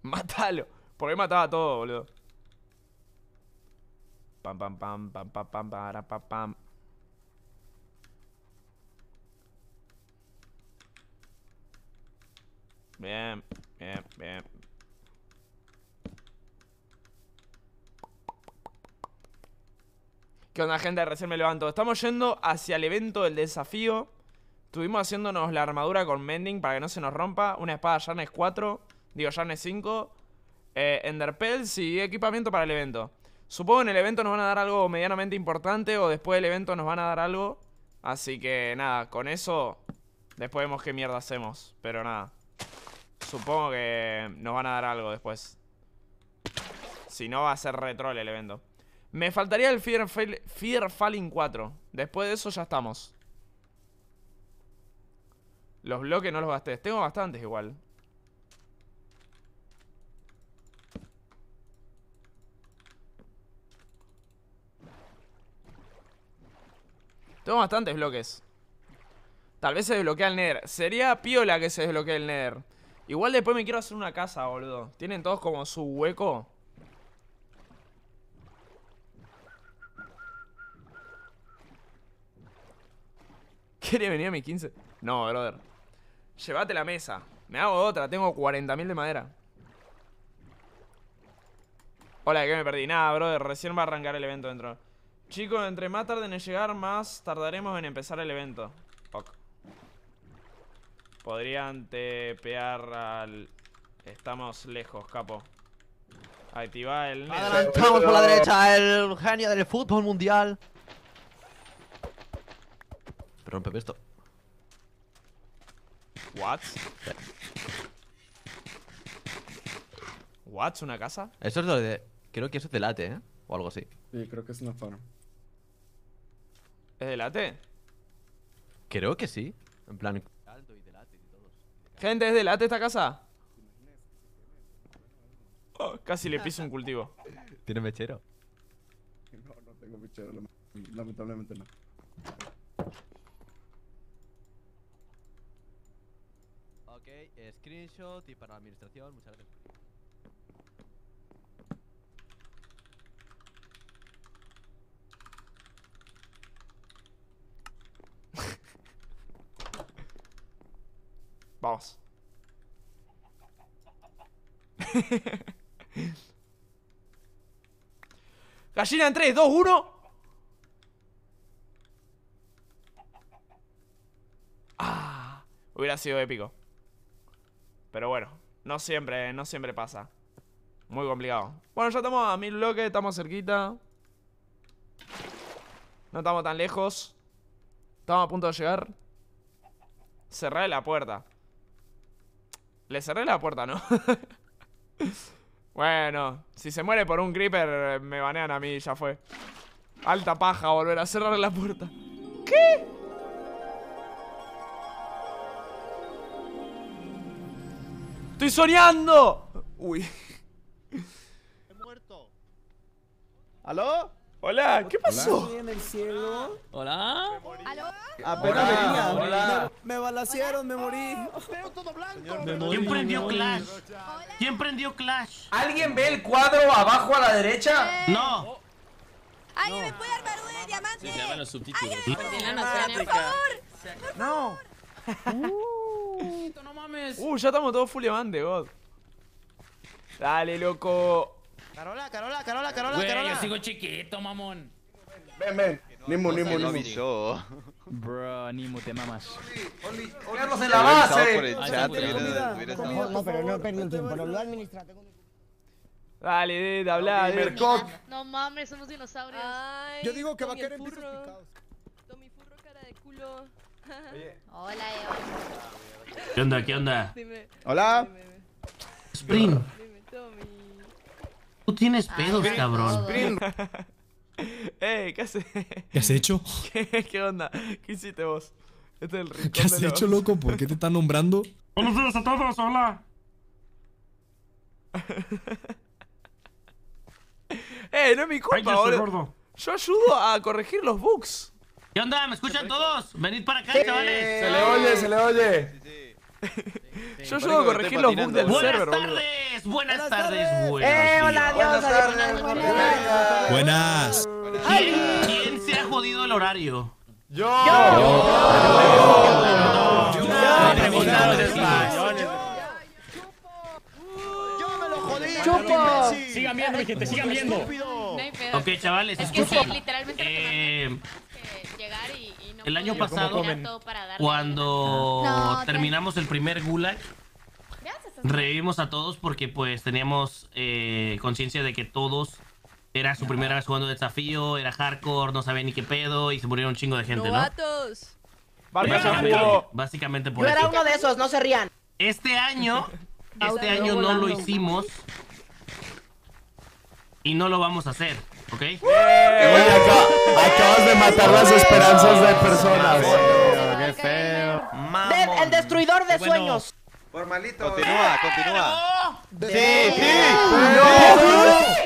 Mátalo. ¿Por qué mataba todo, boludo? Pam, pam, pam, pam, pam, pam, para, pam, pam. Bien, bien, bien. ¿Qué onda, gente? Recién me levanto. Estamos yendo hacia el evento del desafío. Estuvimos haciéndonos la armadura con Mending para que no se nos rompa. Una espada Jarnes 4. Digo, Jarnes 5. Eh, y equipamiento para el evento. Supongo en el evento nos van a dar algo medianamente importante o después del evento nos van a dar algo. Así que nada, con eso después vemos qué mierda hacemos. Pero nada. Supongo que nos van a dar algo después. Si no, va a ser retrol el evento. Me faltaría el Fear, Fail- Fear Falling 4. Después de eso ya estamos. Los bloques no los gasté. Tengo bastantes igual. Tengo bastantes bloques. Tal vez se desbloquea el Nether. Sería piola que se desbloquee el Nether. Igual después me quiero hacer una casa, boludo. Tienen todos como su hueco. ¿Quiere venir a mi 15? No, brother. Llévate la mesa. Me hago otra. Tengo 40.000 de madera. Hola, que me perdí. Nada, brother. Recién va a arrancar el evento dentro. Chicos, entre más tarden en llegar, más tardaremos en empezar el evento. Ok. Podrían tepear al... Estamos lejos, capo. Activa el... Adelantamos por la derecha el genio del fútbol mundial. Perdón, Pepe, esto. What? What? ¿Una casa? Eso es lo de. Creo que eso es de late, ¿eh? O algo así. Sí, creo que es una farm. ¿Es de late? Creo que sí. En plan. Gente, ¿es de late esta casa? Oh, casi le piso un cultivo. Tiene mechero. No, no tengo lame- lamentablemente no. Ok, screenshot y para la administración, muchas gracias. Vamos. Gallina en 3, 2, 1. Ah, hubiera sido épico. Pero bueno, no siempre, no siempre pasa. Muy complicado. Bueno, ya estamos a mil bloques, estamos cerquita. No estamos tan lejos. Estamos a punto de llegar. Cerré la puerta. Le cerré la puerta, ¿no? bueno, si se muere por un creeper, me banean a mí, ya fue. Alta paja volver a cerrar la puerta. ¿Qué? ¡Estoy soñando! Uy. ¿Aló? Hola, ¿qué pasó? en el cielo. Hola. Apenas venía. Hola. Me balacearon, me morí. ¿Quién prendió Clash? ¿Quién prendió Clash? ¿Alguien ve el cuadro abajo a la derecha? No. ¿Alguien me puede de diamante? Se llaman los subtítulos. Por favor. No. no mames. Uh, ya estamos todos full diamante, God. Dale, loco. Carola, Carola, Carola, Carola, Güey, Carola. yo sigo chiquito, mamón. Ven, ven. Nimu, Nimu, Nimu. Bro, Nimu, te mamas. ¡Quedarnos en la base! por el chat, No, pero no el tiempo. Lo Dale, Ded, habla. Ded. Mercot. No mames, somos dinosaurios. Ay, Yo digo que va a pisos picados. Tommy Furro, cara de culo. Hola, Eva. ¿Qué onda? ¿Qué onda? Hola. Spring. Tú tienes Ay, pedos, cabrón. Ey, ¿qué haces? ¿Qué has hecho? ¿Qué, ¿Qué onda? ¿Qué hiciste vos? Este es el rincón ¿Qué has de hecho, loco? ¿Por qué te están nombrando? Buenos días a todos, hola. Ey, no es mi culpa, boludo. gordo. Yo ayudo a corregir los bugs. ¿Qué onda? ¿Me escuchan todos? Venid para acá, chavales. Se le oye, se le oye. Yo ayudo a corregir los bugs del Buenas server, tardes, buenas tardes, buenos Eh, días. hola, Buenas Dios. tardes. Buenas. ¿Quién, quién se ha jodido el horario? Yo. Yo me lo jodí. ¡Chupo! Sigan viendo, mi gente, sigan viendo. No hay pedo. Ok, chavales, Es que sí, literalmente Eh, que llegar y no el año pasado, cuando No, terminamos el primer gulag, revivimos a todos porque pues teníamos eh, conciencia de que todos era su primera vez jugando desafío, era hardcore, no sabía ni qué pedo y se murieron un chingo de gente, ¿no? Básicamente, básicamente por Yo era uno de esos, no se rían. Este año, este año no lo hicimos y no lo vamos a hacer, ¿ok? Acá, acabas de matar las esperanzas de personas. Qué feo. Dead, el destruidor de Bueno. sueños. Continúa, continúa. Sí, sí.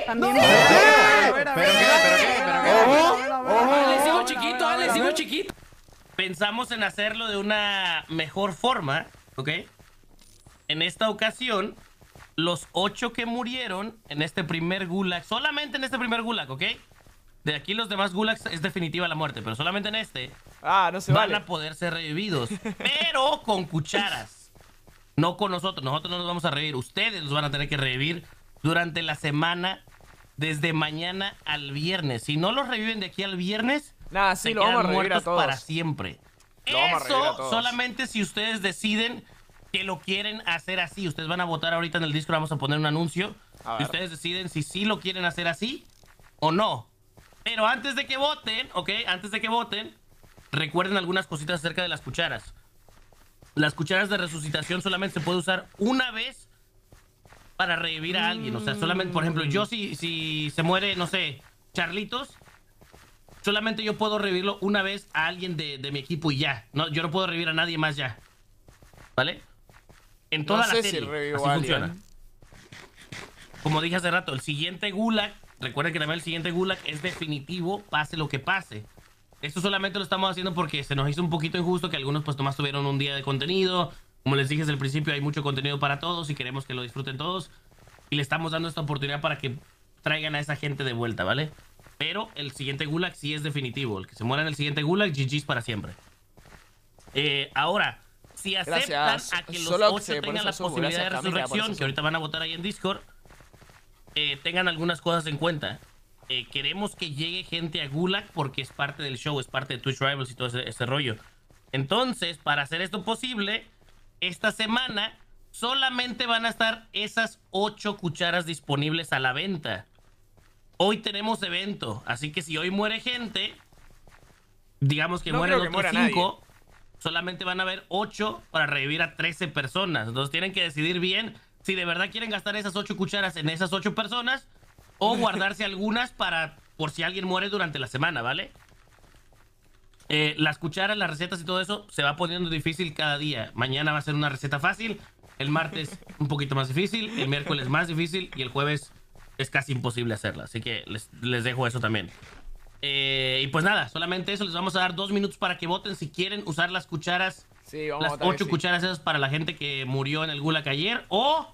También. ¿Pero qué? ¿Pero qué? ¿Pero qué? Ale, sigo chiquito, Ale, sigo chiquito. Pensamos en hacerlo de una mejor forma, ¿ok? En esta ocasión, los ocho que murieron en este primer gulag, solamente en este primer gulag, ¿ok? De aquí los demás gulags es definitiva la muerte, pero solamente en este Ah, no se van vale. a poder ser revividos, pero con cucharas. No con nosotros, nosotros no nos vamos a revivir, ustedes los van a tener que revivir durante la semana, desde mañana al viernes. Si no los reviven de aquí al viernes, sí, se lo vamos a quedan a muertos todos. para siempre. Lo vamos a revivir a Eso todos. solamente si ustedes deciden que lo quieren hacer así. Ustedes van a votar ahorita en el Discord, vamos a poner un anuncio. Y ustedes deciden si sí lo quieren hacer así o no. Pero antes de que voten, ¿ok? Antes de que voten, recuerden algunas cositas acerca de las cucharas. Las cucharas de resucitación solamente se puede usar una vez para revivir a alguien. O sea, solamente, por ejemplo, yo si, si se muere, no sé, Charlitos, solamente yo puedo revivirlo una vez a alguien de, de mi equipo y ya. No, yo no puedo revivir a nadie más ya. ¿Vale? En No toda sé la serie. así funciona. Como dije hace rato, el siguiente gulag, recuerden que también el siguiente gulag es definitivo, pase lo que pase. Esto solamente lo estamos haciendo porque se nos hizo un poquito injusto que algunos pues nomás tuvieron un día de contenido. Como les dije desde el principio, hay mucho contenido para todos y queremos que lo disfruten todos. Y le estamos dando esta oportunidad para que traigan a esa gente de vuelta, ¿vale? Pero el siguiente gulag sí es definitivo. El que se muera en el siguiente gulag, GG's para siempre. Eh, ahora, si aceptan Gracias. a que los Solo 8 se- por tengan la posibilidad Gracias, de resurrección, que ahorita van a votar ahí en Discord, eh, tengan algunas cosas en cuenta. Eh, queremos que llegue gente a Gulag porque es parte del show, es parte de Twitch Rivals y todo ese, ese rollo. Entonces, para hacer esto posible, esta semana solamente van a estar esas 8 cucharas disponibles a la venta. Hoy tenemos evento, así que si hoy muere gente, digamos que No mueren que otros muera 5, solamente van a haber 8 para revivir a 13 personas. Entonces tienen que decidir bien si de verdad quieren gastar esas 8 cucharas en esas 8 personas o guardarse algunas para por si alguien muere durante la semana, ¿vale? Eh, las cucharas, las recetas y todo eso se va poniendo difícil cada día. Mañana va a ser una receta fácil, el martes un poquito más difícil, el miércoles más difícil y el jueves es casi imposible hacerla. Así que les, les dejo eso también. Eh, y pues nada, solamente eso. Les vamos a dar dos minutos para que voten si quieren usar las cucharas. Sí, vamos a las que ocho sí. cucharas esas para la gente que murió en el Gulag ayer o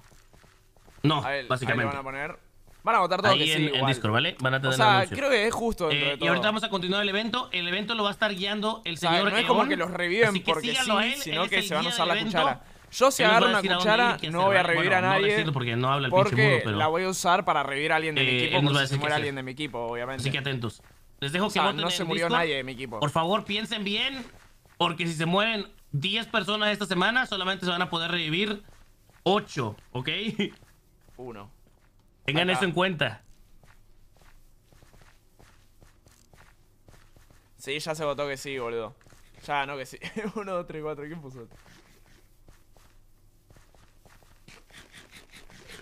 no, A ver, ahí básicamente. lo van a poner. Van a votar todo Ahí que en, sí, en. Discord, ¿vale? Van a tener O sea, creo que es justo Eh, de todo. y ahorita vamos a continuar el evento. El evento lo va a estar guiando el O sea, señor no es como Eon, que los reviven porque sí, a él, sino él que se van a usar la evento. cuchara. Yo si agarro a una a cuchara, ir no voy a revivir Bueno, a no nadie. decirlo porque no habla el pinche porque mudo, pero- la voy a usar para revivir a alguien de mi Eh, equipo él nos por a si se muere alguien de mi equipo, obviamente. Así que atentos. Les dejo O que sea, voten no en se murió Discord. nadie de mi equipo. Por favor, piensen bien, porque si se mueren 10 personas esta semana, solamente se van a poder revivir 8, ¿ok? Uno. Tengan Acá. eso en cuenta. Sí, ya se votó que sí, boludo. Ya, no que sí. Uno, dos, tres, cuatro. ¿Quién puso?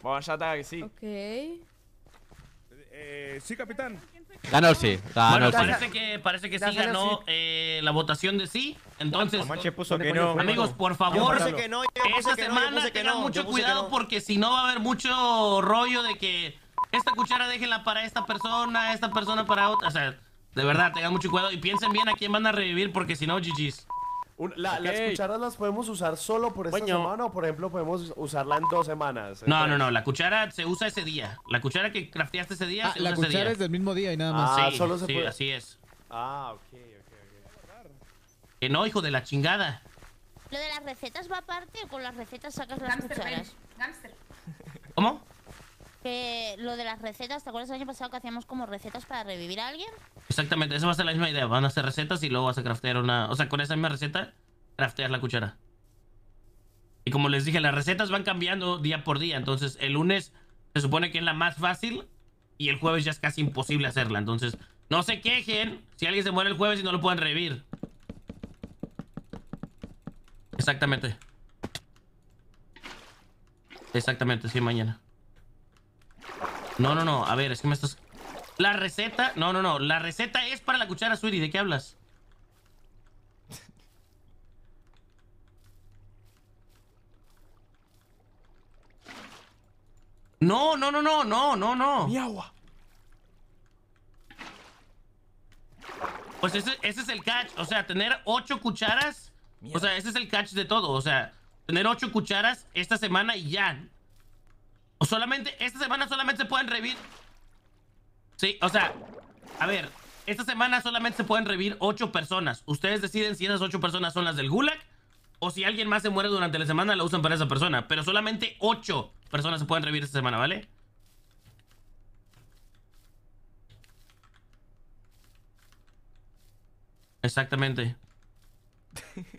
Bueno, ya está que sí. Ok. Eh, sí, capitán. Ganó el sí. Ganó Bueno, el sí. parece que, parece que sí ganó eh, la votación de sí. Entonces, Comanche puso que no. amigos, por favor, que no, que yo semana tengan mucho cuidado no. porque si no va a haber mucho rollo de que esta cuchara déjenla para esta persona, esta persona para otra. O sea, de verdad, tengan mucho cuidado y piensen bien a quién van a revivir porque si no, GG's. Un- la- Las Ok. cucharas las podemos usar solo por esta semana o por ejemplo podemos usarla en dos semanas. No, no, no, la cuchara se usa ese día. La cuchara que crafteaste ese día Ah, se la usa ese cuchara día. es del mismo día y nada más. Ah, sí, solo se sí, puede- así es. Ah, ok, ok, Que no, hijo de la chingada. ¿Lo de las recetas va aparte o con las recetas sacas las cucharas? ¿Cómo? Que lo de las recetas, ¿te acuerdas el año pasado que hacíamos como recetas para revivir a alguien? Exactamente, esa va a ser la misma idea. Van a hacer recetas y luego vas a craftear una. O sea, con esa misma receta, crafteas la cuchara. Y como les dije, las recetas van cambiando día por día. Entonces, el lunes se supone que es la más fácil y el jueves ya es casi imposible hacerla. Entonces, no se quejen si alguien se muere el jueves y no lo pueden revivir. Exactamente. Exactamente, sí, mañana. No, no, no. A ver, es que me estás. La receta. No, no, no. La receta es para la cuchara, Sweetie. ¿De qué hablas? No, no, no, no, no, no, no. Mi agua. Pues ese, ese es el catch. O sea, tener ocho cucharas. O sea, ese es el catch de todo. O sea, tener ocho cucharas esta semana y ya. Solamente, esta semana solamente se pueden revivir. Sí, o sea, a ver, esta semana solamente se pueden revivir ocho personas. Ustedes deciden si esas ocho personas son las del Gulag o si alguien más se muere durante la semana, la usan para esa persona. Pero solamente ocho personas se pueden revivir esta semana, ¿vale? Exactamente.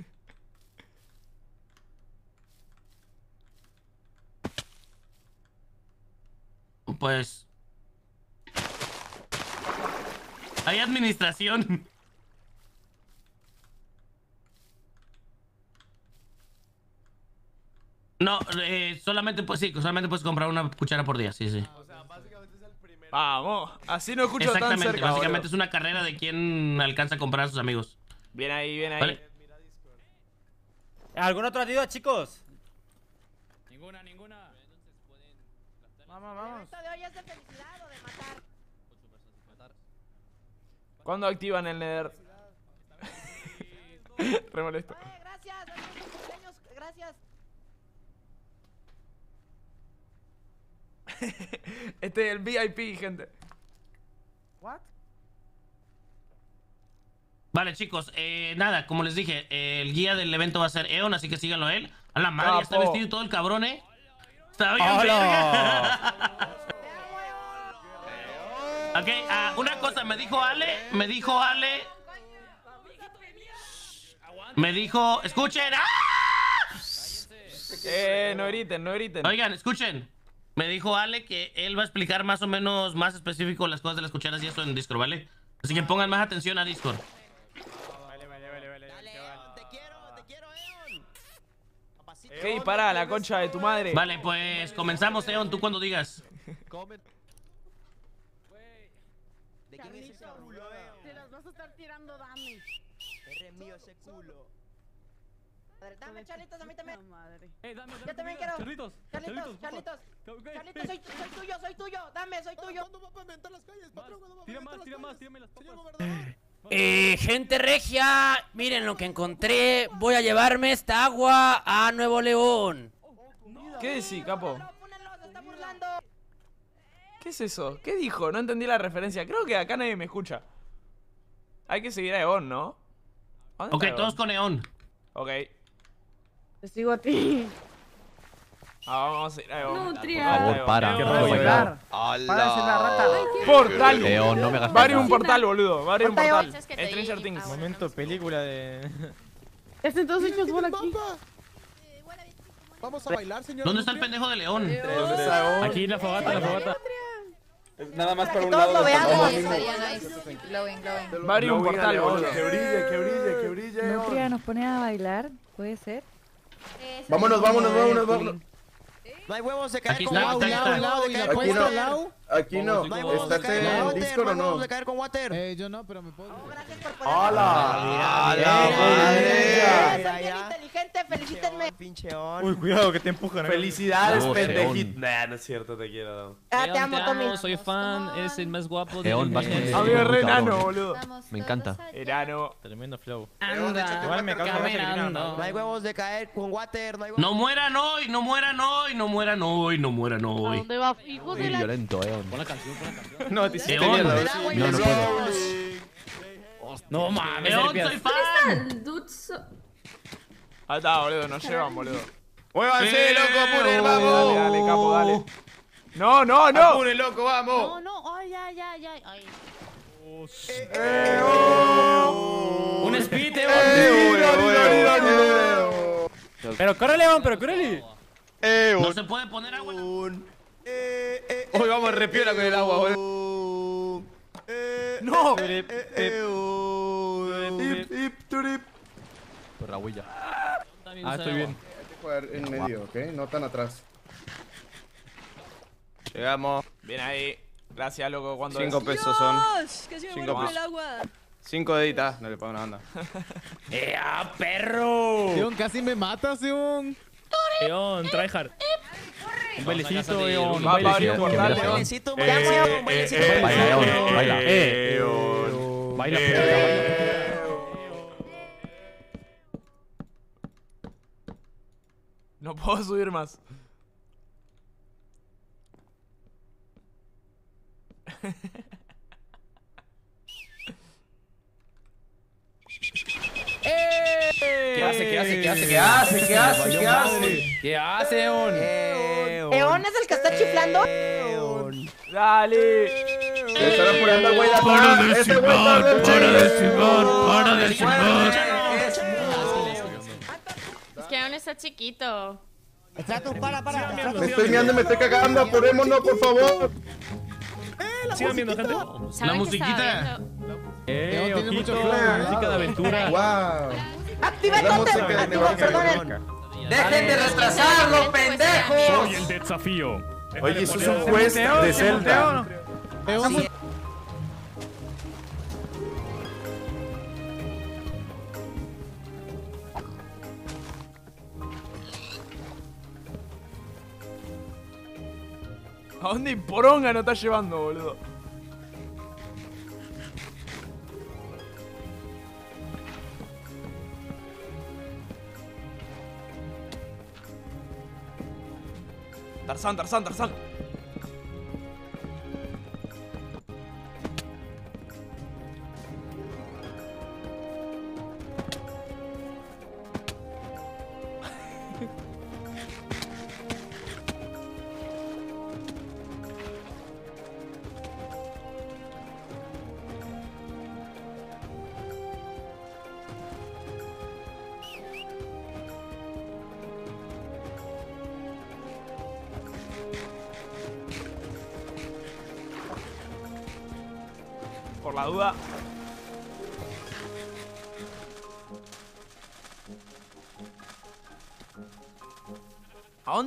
Pues... Hay administración. No, eh, solamente pues sí, solamente puedes comprar una cuchara por día, sí, sí. Vamos. Así no escucho tan Exactamente, cerca, básicamente boludo. es una carrera de quién alcanza a comprar a sus amigos. Bien ahí, bien ahí. Vale. ¿Algún otro ayuda, chicos? Ninguna, ninguna. Vamos, vamos. Esto de hoy es de felicidad o de matar. ¿Cuándo activan el Nether? Re molesto. Eh, gracias, cumpleaños, gracias. Este es el VIP, gente. What? Vale, chicos, eh, nada, como les dije, eh, el guía del evento va a ser Eon, así que síganlo a él. A la madre, ya está vestido todo el cabrón, eh. Está bien. Ok, ah, una cosa, me dijo Ale, me dijo Ale. Me dijo, escuchen, ¡ah! Eh, no griten, no griten. Oigan, escuchen. Me dijo Ale que él va a explicar más o menos más específico las cosas de las cucharas y eso en Discord, ¿vale? Así que pongan más atención a Discord. ¿Qué dispara la concha de tu madre? Vale, pues comenzamos, Eon, tú cuando digas. Te las vas a estar tirando, dame. Eres mío ese culo. Dame, Charlitos, a mí también. Yo también quiero. Charlitos, Charlitos, Charlitos, Charlitos. Soy, soy tuyo, soy tuyo. Dame, soy tuyo. Tira más, tira más, tírame las papas. Eh, gente regia, miren lo que encontré. Voy a llevarme esta agua a Nuevo León. ¿Qué decís, capo? ¿Qué es eso? ¿Qué dijo? No entendí la referencia. Creo que acá nadie me escucha. Hay que seguir a Eon, ¿no? ¿A dónde Ok, todos con Eon. Ok. Te sigo a ti. Ah, vamos a ir a Eon. No, Por Tria. favor, para. Quiero bailar. Párense la rata. Portal. León, no me hagas Va a abrir caso. un portal, boludo. Va a abrir un Portal. Stranger Things. ah, Momento película de. Estén todos hechos bola aquí. Vamos a bailar, señor. ¿Dónde está el pendejo de León? Aquí en la fogata, la fogata. Nada más para un lado. lo. Va a abrir un portal, boludo. Que brille, que brille, que brille. Nutria nos pone a bailar, puede ser. Vámonos, vámonos, vámonos, vámonos. No hay huevos de caer Aquí con está, de caer Aquí con no. Water. Aquí no. ¿Estás caer con en Water. Discord No o hay huevos no? de caer con Water. Eh, yo no, pero me puedo. ¡Hala! Soy bien inteligente, felicítenme. Pinche on. Uy, cuidado que te empujan. eh. Felicidades, No, pendejito. Nah, no es cierto, te quiero. Ah, te amo, Tommy. soy fan, eres el más guapo de Amigo, re enano, boludo. Me encanta. Enano. Tremendo flow. Anda, Igual me ¿no? Hay huevos de caer con Water. No hay huevos. No mueran hoy, no mueran hoy, no mueran hoy, no mueran ¿A hoy. dónde va? Hijos de la... violento, Pon la canción, pon la canción. No, te hiciste mierda. No, no puedo. No mames, soy fan. Ahí está, boludo. Nos llevan, boludo. ¡Muévanse, loco! ¡Apuren, Dale, vamos! dale, capo, dale. No, no, no. ¡Apuren, loco, vamos! No, no, ay, ay, ay, ay. ay. Un speed, Eh. Pero corre, León, pero corre. No se puede poner agua. Hoy vamos repiola con el agua, boludo. No. Por la huella. Ah, estoy bien. Hay que jugar en medio, ¿ok? No tan atrás. Llegamos. Bien ahí. Gracias, loco. ¿Cuánto Cinco es? pesos son. Casi me Cinco el agua. Deditas. No le pago una banda. ¡Ea, perro! León, casi me matas, León. Eon, tryhard. Un bailecito, a abrir un León. Bailecito. Baila, Eon, baila. Eh, baila. No puedo subir más. ¿Qué hace? ¿Qué hace? ¿Qué hace? ¿Qué hace? ¿Qué hace? ¿Qué hace? ¿Qué hace, Eon? ¿Eón es el que está chiflando? Dale. Se están apurando al güey de atrás. Ese güey está del chingue. para de Es que aún está chiquito. Exacto, para, para. Me estoy meando me estoy cagando. Apurémonos, por favor. Sigan viendo, gente. La ¿Saben qué estaba musiquita. Eh, León tiene ojito, mucho flow, música de aventura. Wow. Dejen de retrasarlo, Pues, pendejos. Soy el desafío. Oye, eso es un quest de Zelda. ¿A dónde poronga no está llevando, boludo? Tarsan, Tarsan, Tarsan.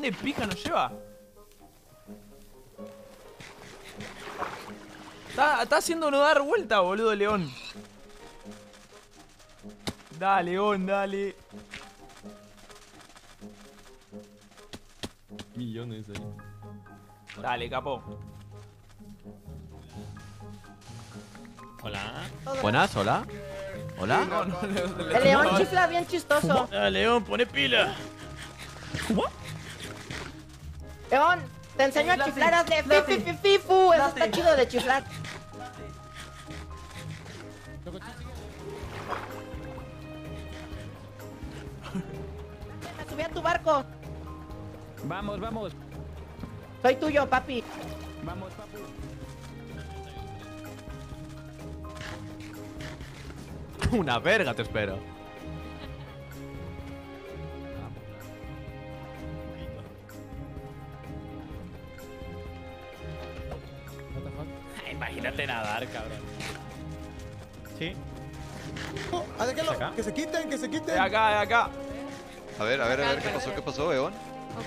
Dónde pija nos lleva? Está, está haciéndonos dar vuelta, boludo, León. Dale, León, dale. Millones ahí. Dale, capo. Hola. Buenas, hola. Hola. No, no, El león chifla bien chistoso. Ah, León, pone pila. León, te enseño a chiflar, hazle fi, fi, fi, fu. Eso está chido de chiflar. Subí a tu barco. Vamos, vamos. Soy tuyo, papi. Vamos, papu. Una verga te espero. Imagínate nadar, cabrón. Sí. Déjalo, que se quiten, que se quiten. De acá, de acá. A ver, a ver, a ver, ¿qué pasó? ¿Qué pasó, Eon?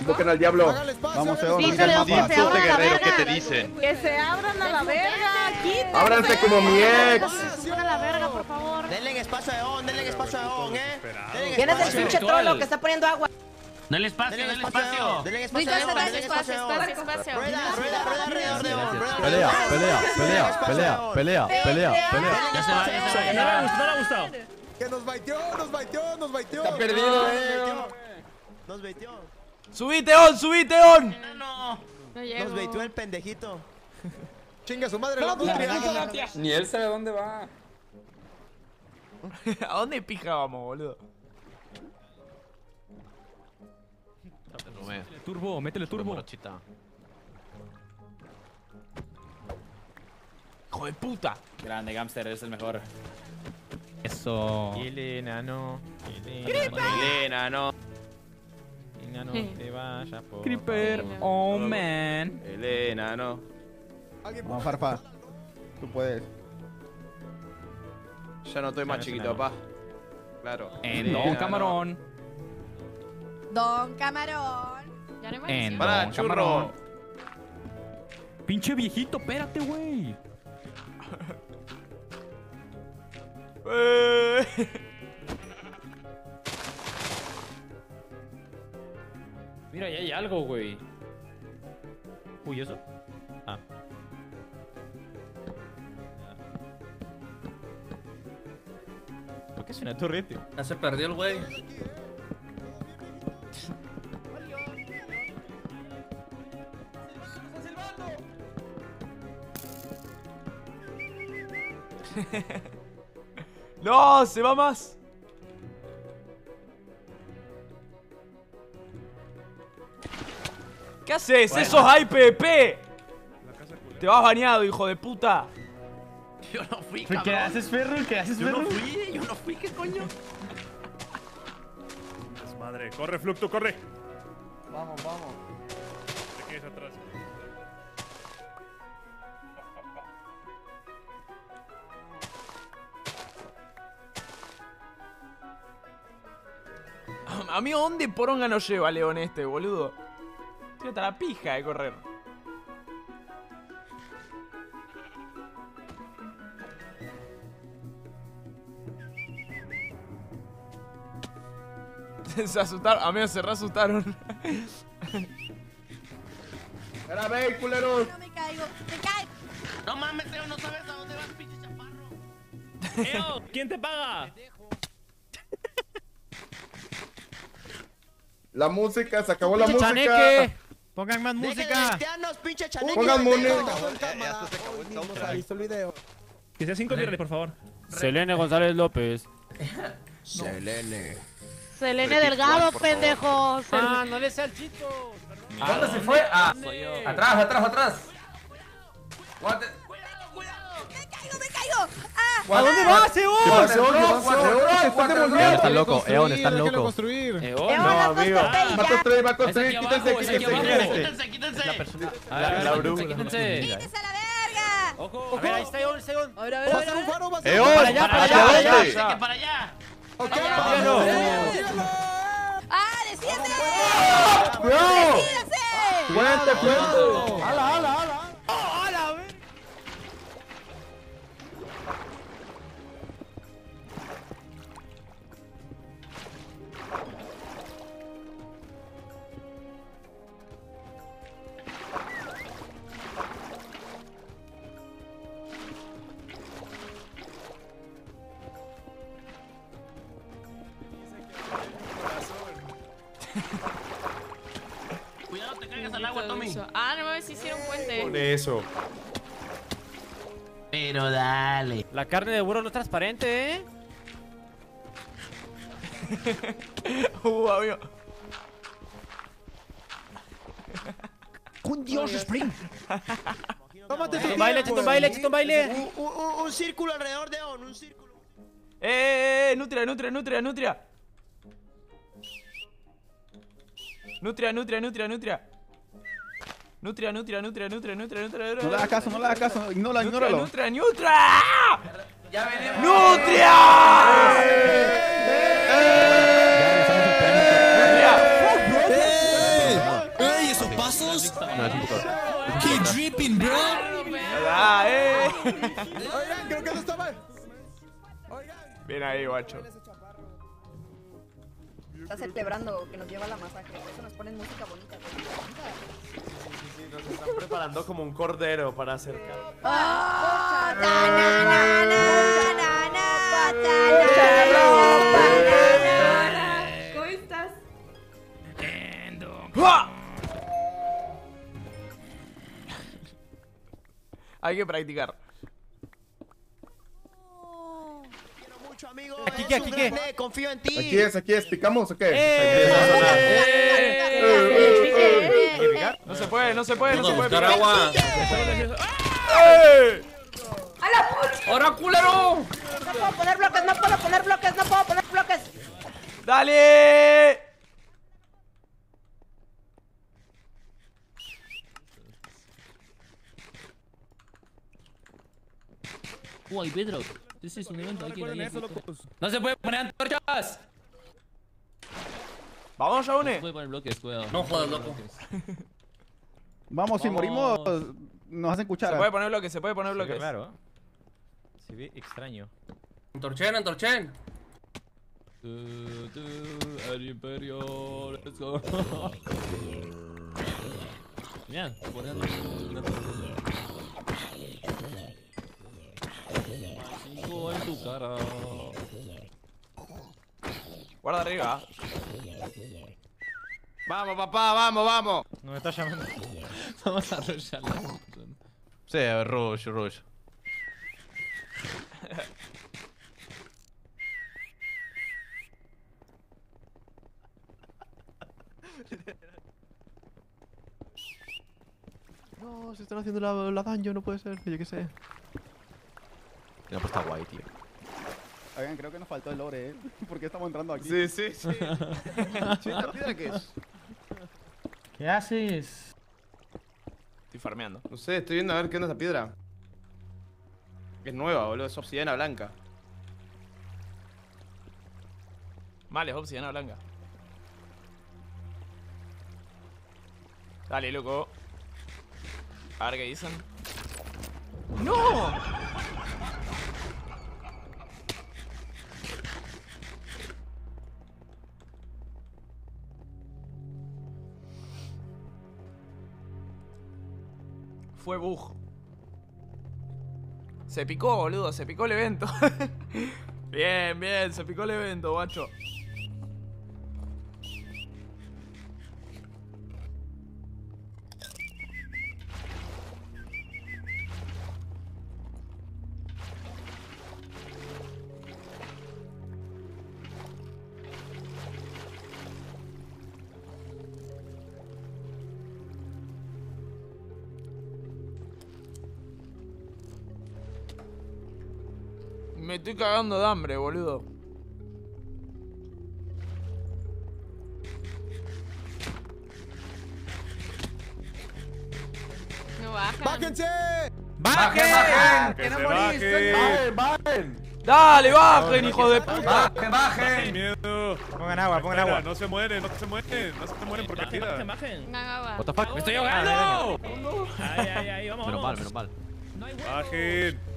Invoquen al diablo. Espacio, Vamos, Eon, ¿qué te dicen? Que se abran a la verga. Quítense. Ábranse como mi ex. A la verga, por favor. Denle espacio a Eon, denle espacio a Eon, eh. Denle ¿Quién es el pinche trolo que está poniendo agua? Dale espacio, dale espacio a espacio. Denle espacio. Rueda, rueda, rueda rueda Pelea, pelea, pelea, pelea, pelea, pelea, pelea. Ya se va, ya se va, No le va. gustó, no le ha gustado. Que nos baiteó, nos baiteó, nos baiteó. Está perdido, Nos eh. baiteó. Nos baiteó. Subite, On, subite, On. No. Nos baiteó el pendejito. Chinga su madre, la nutria. Ni él sabe dónde va. ¿A dónde pija vamos, boludo? Romeo, Turbo, métele turbo. morochita. Hijo de puta. Grande, Gamster, es el mejor. Eso. Elena, no. Elena, Elena, no. Elena, no te vayas por Creeper, favor. oh man. Elena, no. Vamos, Farfa. Tú puedes. Ya no estoy más chiquito, papá. Claro. Don no. Camarón. Don Camarón. Ya no hay En Don churro. Camarón. Pinche viejito, espérate, güey. Mira, ahí hay algo, güey. Uy, ¿eso? Ah. ¿Por qué es una torrete? Ya se perdió el güey. No, se va más. ¿Qué haces? Eso es IPP. Te vas bañado, hijo de puta. Yo no fui, ¿Qué cabrón. haces, perro? ¿Qué haces, Yo no perro? fui, yo no fui, ¿qué coño? Madre, corre, Flucto, corre. Vamos, vamos. Te quedes atrás. A mí, ¿a dónde poronga nos lleva León este, boludo? Estoy hasta la pija de correr. Se asustaron, a mí se re asustaron. Era ve, culeros. No me caigo. Me caigo. No mames, Teo, no sabes a dónde vas, pinche chaparro. Eo, ¿quién te paga? La música, se acabó la música. chaneque. Pongan más música. pinche chaneque. Pongan música. Ya, se acabó el visto el video. Que sea cinco viernes, por favor. Selene González López. Selene. Selene Delgado, pendejo. Ah, no le sea al chito. ¿A dónde se fue? Ah, atrás, atrás, atrás. Ah, ¿A dónde vas, Eon, estás loco, Eon, estás loco. construir. Eón. Eon, No, amigo. Va a construir, va a construir. Quítense, quítense, quítense. Quítense, quítense. La persona. Ah, la bruma. Quítense. ¡Quítese a la verga! Ojo. A ver, ahí está Eon, Eon. A ver, a ver, Eon, Para allá, para allá, ¿hacia para allá. Ok, tíralo. ¡Ah, decídete! ¡No! ¡Decídase! ¡Fuerte, fuerte! ¡Hala, hala, hala! Eso. Pero dale. La carne de burro no es transparente, ¿eh? Uh, amigo. Un dios Spring. Tómate tu un baile, échate un baile, échate un baile. Un, un- un círculo alrededor de On, un círculo. ¡Eh, eh, eh! ¡Nutria, nutria, nutria, nutria! Nutria, nutria, nutria, nutria. Nutria, nutria, nutria, nutria, nutria, nutria. No le hagas caso, no le hagas caso. Ignóralo, Nutria, ignóralo. nutria, nutria. Ya veremos. ¡Nutria! ¡Ey! ¡Ey, esos pasos! No, es un poco. ¡Keep dripping, bro! Ah, eh. Oigan, creo que no está mal. Bien ahí, guacho. Está celebrando que nos lleva a la masacre. Por eso nos ponen música bonita. Nos están preparando como un cordero para acercar. ¡Ah! ¿Cómo estás? ¡Ah! Hay que practicar. Amigo. Aquí, ¿qué, aquí, qué? Confío en ti. Aquí es, aquí es. ¿Picamos o qué? ¡Eh! No se puede, no se puede, no se puede. buscar agua. ¡Eh! ¡Ahora, culero! No puedo poner bloques, no puedo poner bloques, no puedo poner bloques. ¡Dale! Uy, Pedro. Ese es un evento. Hay que ir ahí. ¡No se puede poner antorchas! Vamos, No Jaune. puede poner bloques, cuidado. No jodas, loco. Vamos, si morimos, nos hacen Se cuchara. puede poner bloques, se puede poner bloques. raro, ¿eh? Se ve extraño. Antorchen, antorchen. El imperio. Let's go. Ponen una Cinco en tu cara. Guarda arriba. Vamos, papá, vamos, vamos. No me está llamando. Vamos a arrollarla. Sí, rush, rush. No, se están haciendo la, la daño, no puede ser, yo qué sé. No, pues está guay, tío. Oigan, creo que nos faltó el lore, ¿eh? ¿Por qué estamos entrando aquí? Sí, sí, sí. Sí, ¿esta piedra qué es? ¿Qué haces? Estoy farmeando. No sé, estoy viendo a ver qué onda esta piedra. Es nueva, boludo, es obsidiana blanca. Vale, es obsidiana blanca. Dale, loco. A ver qué dicen. ¡No! Fue bug. Se picó, boludo, se picó el evento. bien, bien, se picó el evento, guacho. Estoy cagando de hambre, boludo. No bajan. ¡Bájense! ¡Bajen, bajen! ¡Que ¡Que no morís! bajen! ¡Bajen, ¡Dale, bajen, hijo de puta! ¡Bajen, bajen! miedo. Pongan agua, pongan agua. No se mueren, no se mueren, no se mueren por Bajen, partida. bajen, bajen. Agua. What the fuck? ¡Me estoy Ah, ahogando! Ay, ay, ay, vamos, Menos vamos. mal, menos mal. No hay huevos. Bajen.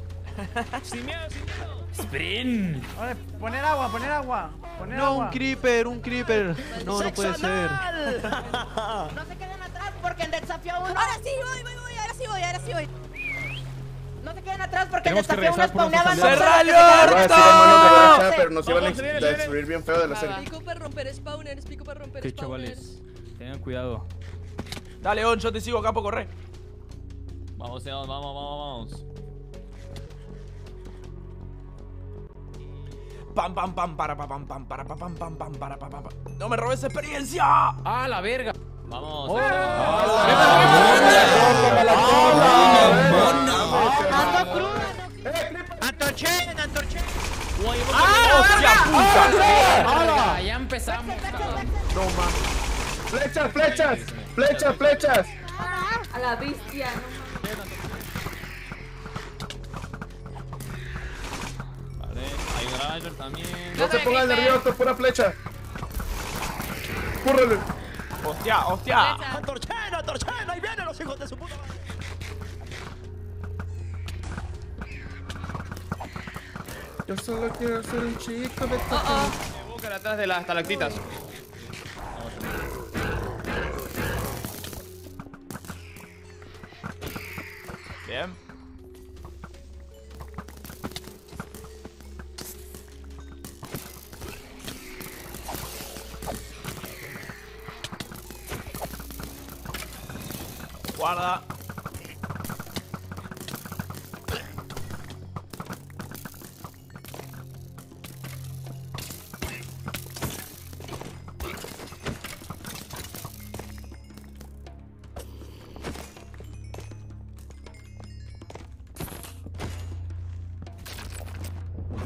Sin miedo, sin miedo. Sprint. Oye, poner agua, poner agua. Poner No, agua. un creeper, un creeper. No, no puede ser. No se queden atrás porque el desafío uno. Ahora sí, voy, voy, voy, ahora sí voy, ahora sí voy. No se queden atrás porque el desafío uno regresar por nuestras spawneaban ¡Cerralo, mobs a los que se orto! pero nos iban a destruir bien feo de la serie. Pico para romper spawners, pico para romper Sí, spawners. chavales. Tengan cuidado. Dale, On, yo te sigo, capo, corre. Vamos, vamos, vamos, vamos. Pam, pam, pam, para, pa, pam, pam, para, pa, pam, pam, pam, para, pa, pam, pam. ¡No me robes experiencia! ¡Ah, la verga! Vamos. Antorchen, antorchen. ¡Ah. Ya empezamos. No mames. ¡Flechas, flechas! ¡Flechas, flechas! A la bestia, Vale, driver también. No se pongan nerviosos, pura flecha. ¡Cúrrele! ¡Hostia, hostia! Antorchen, antorchen. Ahí vienen los hijos de su puta madre. Yo solo quiero ser un chico de Buscan atrás de las estalactitas. Bien. Guarda.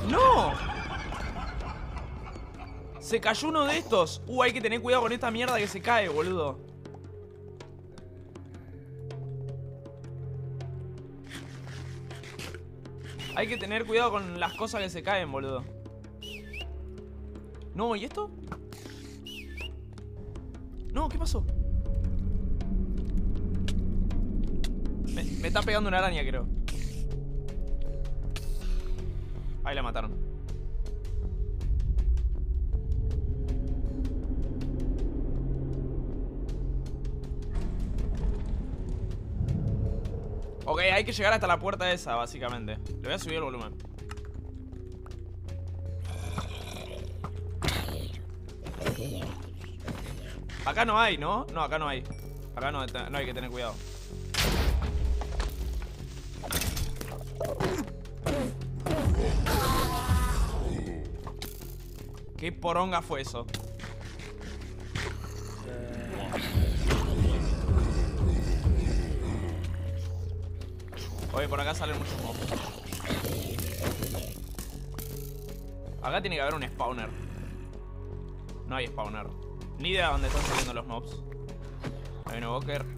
¡No! Se cayó uno de estos. Uh, hay que tener cuidado con esta mierda que se cae, boludo. Hay que tener cuidado con las cosas que se caen, boludo. No, ¿y esto? No, ¿qué pasó? Me, está pegando una araña, creo. Ahí la mataron. Hay que llegar hasta la puerta esa, básicamente. Le voy a subir el volumen. Acá no hay, ¿no? No, acá no hay. Acá no, no hay que tener cuidado. ¿Qué poronga fue eso? Por acá salen muchos mobs. Acá tiene que haber un spawner. No hay spawner. Ni idea de dónde están saliendo los mobs. Hay un evoker.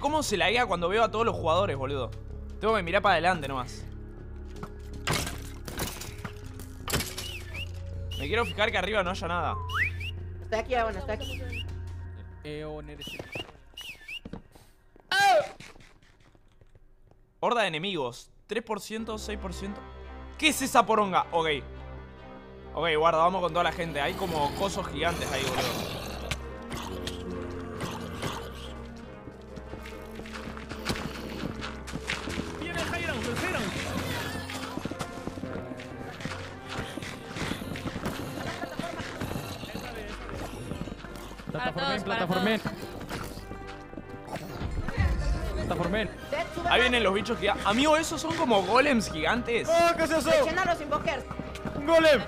Che, ¿cómo se laguea cuando veo a todos los jugadores, boludo? Tengo que mirar para adelante nomás. Me quiero fijar que arriba no haya nada. Estoy aquí, bueno, estoy aquí. Horda de enemigos. 3%, 6%. ¿Qué es esa poronga? Ok. Ok, guarda, vamos con toda la gente. Hay como cosos gigantes ahí, boludo. Bichos gigantes. Amigo, esos son como golems gigantes. ¡Oh, qué es eso! los invokers. golem!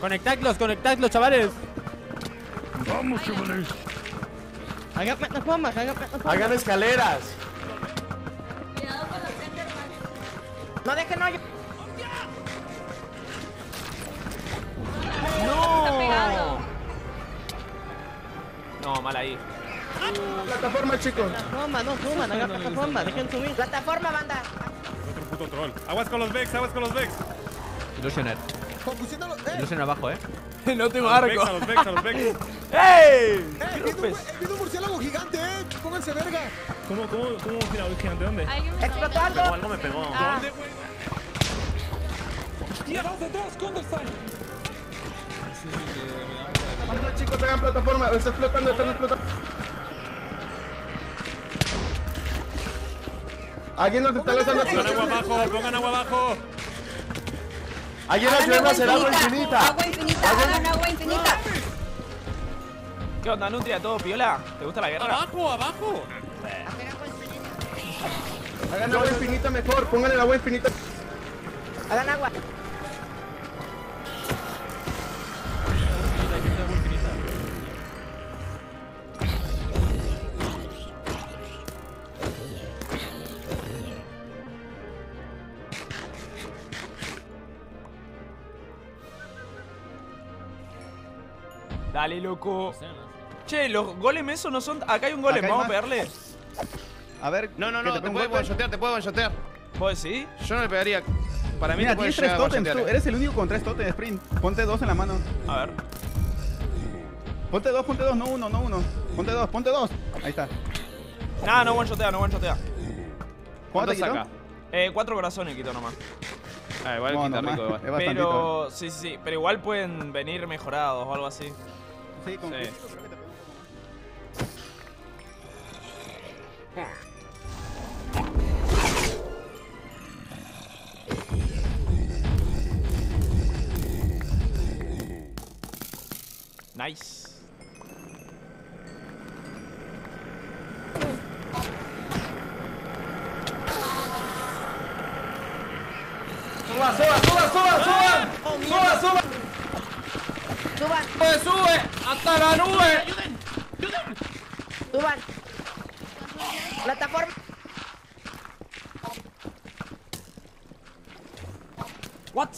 Conectadlos, conectadlos, chavales. Vamos, chavales. Hagan plataformas, hagan plataformas. Hagan escaleras. No dejen hoyo. ¡No! No, mal ahí. Plataforma, chicos. Plataforma, no suban, hagan plataforma, dejen subir. Plataforma, banda. Otro puto troll. Aguas con los Vex, aguas con los Vex. Illusioner. Confusiéndolo. ¡Eh! Illusioner abajo, eh. no tengo A los Vex, arco. a los Vex, a los Vex. ¡Ey! ¡Eh! ¿Qué Viene un, rompes? eh, un murciélago gigante, eh. Pónganse verga. ¿Cómo, cómo, cómo un final gigante? ¿Dónde? Explotó algo. algo me pegó. Ah. ¿Dónde, güey? Vamos, chicos, hagan plataforma. Está explotando, están explotando. Alguien nos está lanzando Pongan agua abajo, pongan agua abajo. Alguien nos quiere hacer agua infinita. Agua infinita, hagan agua infinita. ¿Qué onda, Nutria? ¿Todo piola? ¿Te gusta la guerra? Abajo, abajo. Hagan agua infinita mejor. Pongan el agua infinita. Hagan agua. Dale, loco. Che, los golems esos no son. Acá hay un golem, hay vamos a pegarle. A ver. No, no, no, te puede golpe. one-shotear, te puede one-shotear. ¿Vos decís? Yo no le pegaría. Para mí Mira, te puede tienes tres totems tú. one-shotear. Eres el único con tres totems, Sprint. Ponte dos en la mano. A ver. Ponte dos, ponte dos, no uno, no uno. Ponte dos, ponte dos. Ahí está. Nah, no one shotea, no one shotea. ¿Cuánto te saca? Eh, cuatro corazones quito nomás. Ah, igual No, quita rico, más. igual. Pero, sí, sí, sí. Pero igual pueden venir mejorados o algo así. Sí, con Sí. crítico creo que te pego. Nice. ¡Hasta la nube! suban. Plataforma. ¿What?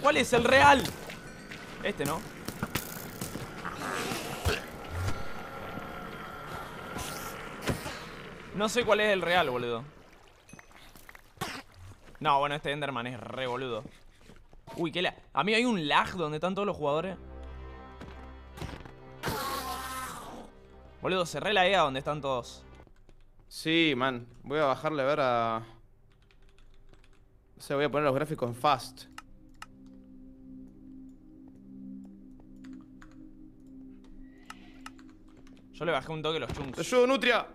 ¿Cuál es el real? Este, ¿no? No sé cuál es el real, boludo. No, bueno, este Enderman es re boludo. Uy, qué la... A mí hay un lag donde están todos los jugadores. Boludo, cerré la EA donde están todos. Sí, man. Voy a bajarle a ver a. O sea, voy a poner los gráficos en fast. Yo le bajé un toque a los chunks. ¡Te ayudo, Nutria!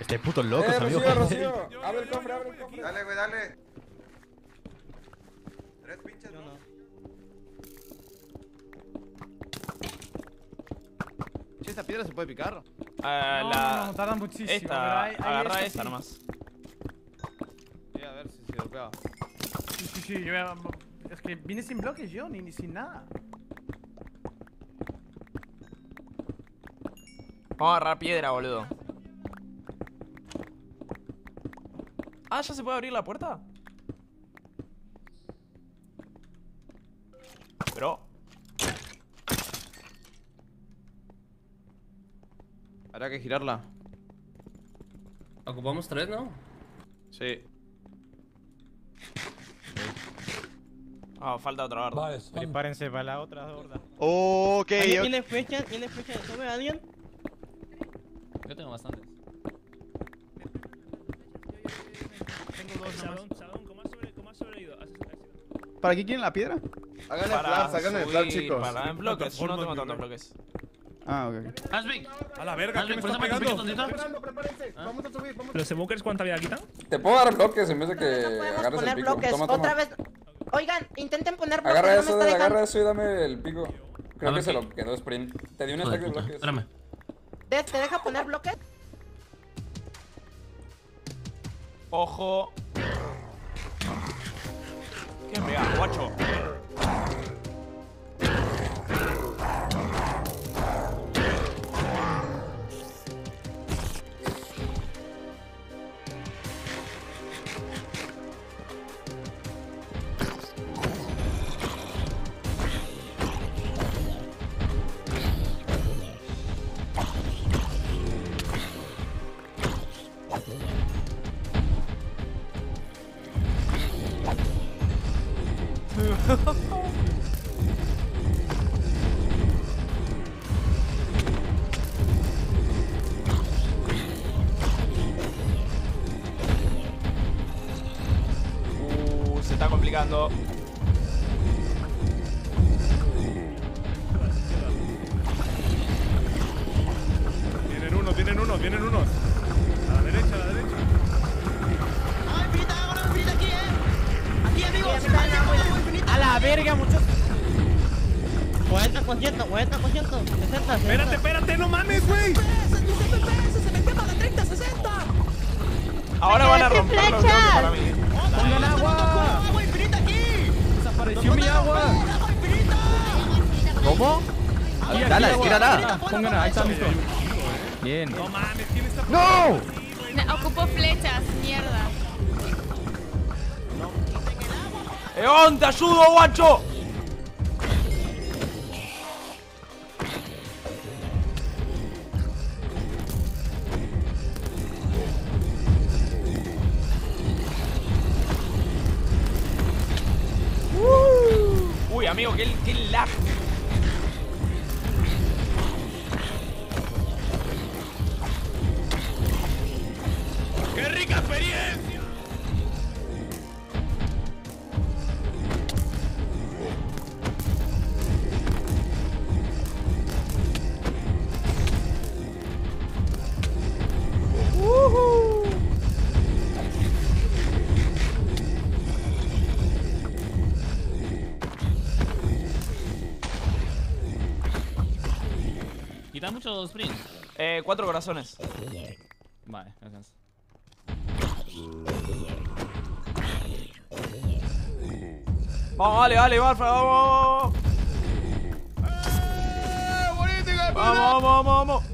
Este puto loco, Eh, amigo. Rocío, Rocío. Abre el cofre, abre el cofre. Dale, güey, dale. ¿Esta piedra se puede picar? Ah, No, la... no, no, tarda muchísimo, pero Esta, hay- hay agarra esta, esta sí. nomás. Voy a ver si se golpea. Sí, sí, sí, yo voy a- Es que vine sin bloques yo, ni, ni sin nada. Vamos a agarrar piedra, boludo. Ah, ¿ya se puede abrir la puerta? Bro. Habrá que girarla. Ocupamos tres, ¿no? Sí. Ah, falta otra barra. Prepárense para la otra horda. Ok, ¿Alguien ok. tiene flecha? ¿Tiene flecha de sobre alguien? Yo tengo bastantes. Tengo dos nomás. ¿Para qué quieren la piedra? Hagan el flash, hagan el flash, subir, chicos. Para en bloques, yo no tengo tantos bloques. Ah, ok. Asvik, A la verga, ¿qué Asvik, me está pegando? vamos a subir, vamos ¿Los emokers cuánta vida quitan? Te puedo dar bloques en vez de que No agarres el pico. bloques. Toma, toma. Otra vez. Oigan, intenten poner bloques. Agarra no eso, me está agarra eso y dame el pico. Creo que se lo quedó sprint. Te di un stack de bloques. Espérame. ¿Te, te deja poner bloques? Ojo. ¿Quién pega? Guacho. Bien. No mames, ¿quién está ¡No! Ne- Ocupo flechas, mierda. ¡Eón, te ayudo, guacho! Quita muchos sprints. Eh, cuatro corazones. Vale, gracias. Vamos, vale, vale, Barfa, vamos, vamos, vamos. Vamos, vamos, vamos. Le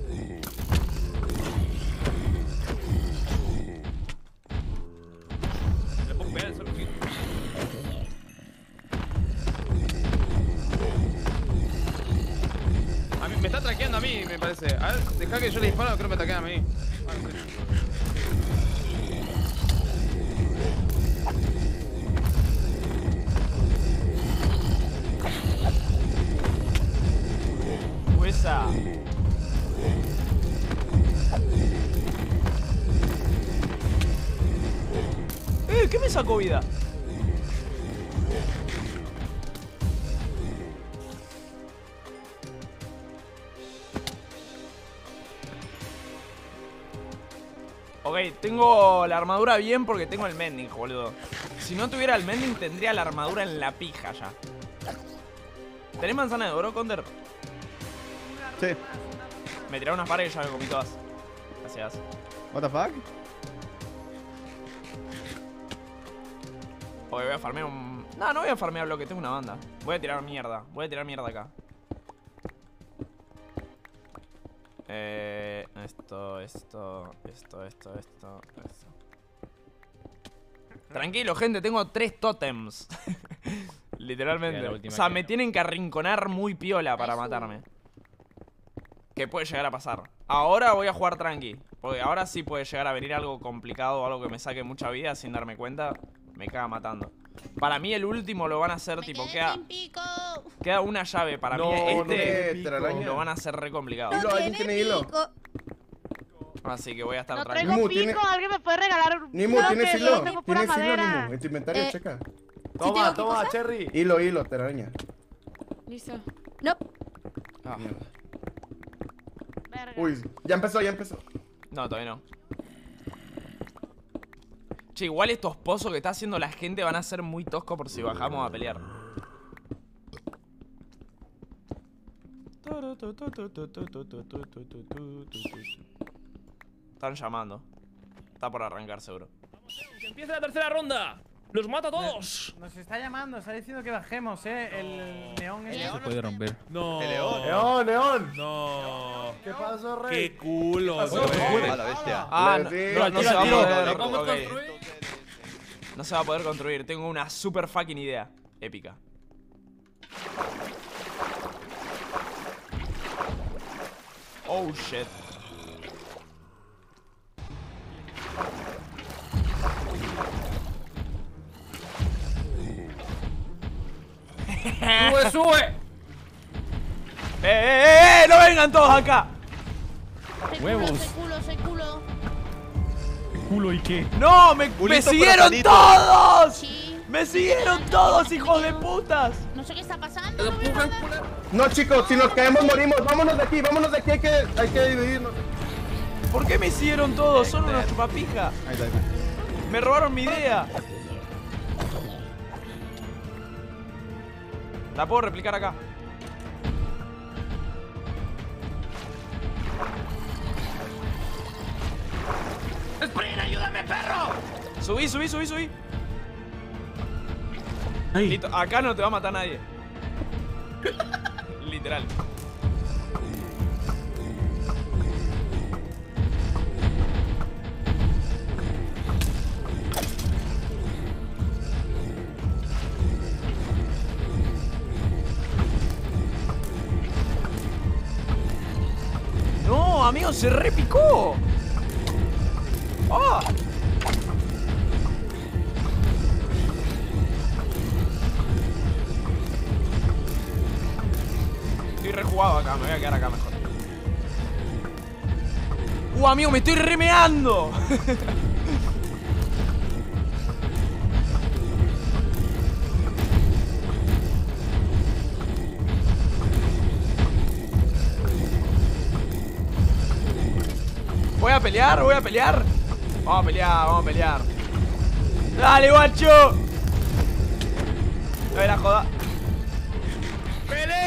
deja que yo le disparo, creo que me traquea a mí. Huesa. Eh, ¿qué me sacó vida? Tengo la armadura bien porque tengo el mending, boludo. Si no tuviera el mending, tendría la armadura en la pija ya. ¿Tenés manzana de oro, Conder? Sí. Me tiraron unas pares y ya me comí todas. Gracias. What the fuck? Ok, voy a farmear un... No, no voy a farmear bloque, tengo una banda. Voy a tirar mierda. Voy a tirar mierda acá. Eh, esto, esto, esto, esto, esto, esto. Tranquilo, gente, tengo tres tótems. Literalmente. O sea, que- me tienen que arrinconar muy piola para matarme. Que puede llegar a pasar. Ahora voy a jugar tranqui. Porque ahora sí puede llegar a venir algo complicado o algo que me saque mucha vida sin darme cuenta. Me caga matando. Para mí el último lo van a hacer tipo queda, queda una llave. Para No, mí no este telaraña. lo van a hacer re complicado. Hilo, ¿alguien tiene hilo? Así que voy a estar No tranquilo. traigo Nimu, pico, tiene- alguien me puede regalar un Nimu, bloque, ¿tienes hilo? tengo pura ¿Tienes hilo. Nimu? En tu inventario, Eh, checa. Toma, toma, Cherry. Hilo, hilo, telaraña. Listo. No. Ah. Uy, ya empezó, ya empezó. No, todavía no. Che, igual estos pozos que está haciendo la gente van a ser muy toscos por si bajamos a pelear. Están llamando. Está por arrancar seguro. ¡Que empiece la tercera ronda! ¡Los mato a todos! Nos está llamando, está diciendo que bajemos, eh. El neón este. Se puede romper. No. El león. León, león. No. ¿Qué pasó, rey? ¡Qué culo! pasó? güey. A la bestia. Ah, no, se va a poder. ¿Cómo ok. construir? No se va a poder construir. Tengo una super fucking idea. Épica. Oh shit. ¡Sube, sube! ¡Eh, eh, eh! ¡No vengan todos acá! Soy Huevos. culo, soy culo, soy culo. ¿Culo y qué? ¡No! ¡Me, me siguieron todos! Sí. ¡Me siguieron todos, hijos de putas! No sé qué está pasando. No. No, chicos, si nos caemos morimos. Vámonos de aquí, vámonos de aquí. Hay que, hay que dividirnos. ¿Por qué me siguieron todos? Son unos chupapijas. Ahí está, ahí está. Me robaron mi idea. La puedo replicar acá. ¡Spring, ayúdame, perro! Subí, subí, subí, subí. Listo, acá no te va a matar nadie. Literal. Amigo, se repicó. ¡Ah! Estoy rejugado acá, me voy a quedar acá mejor. ¡Uh, amigo, me estoy remeando! Voy a pelear, voy a pelear. Vamos a pelear, vamos a pelear. Dale, guacho. No era joda. ¡Pelea,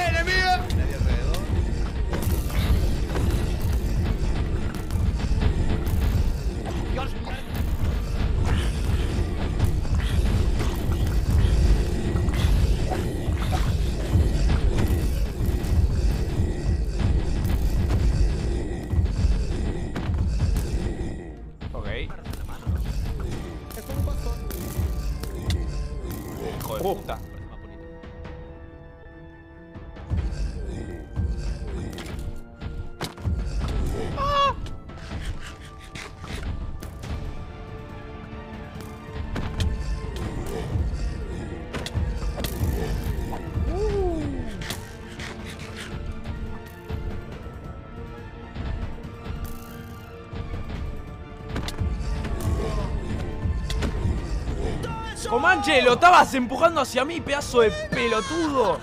Comanche, lo estabas empujando hacia mí, pedazo de pelotudo.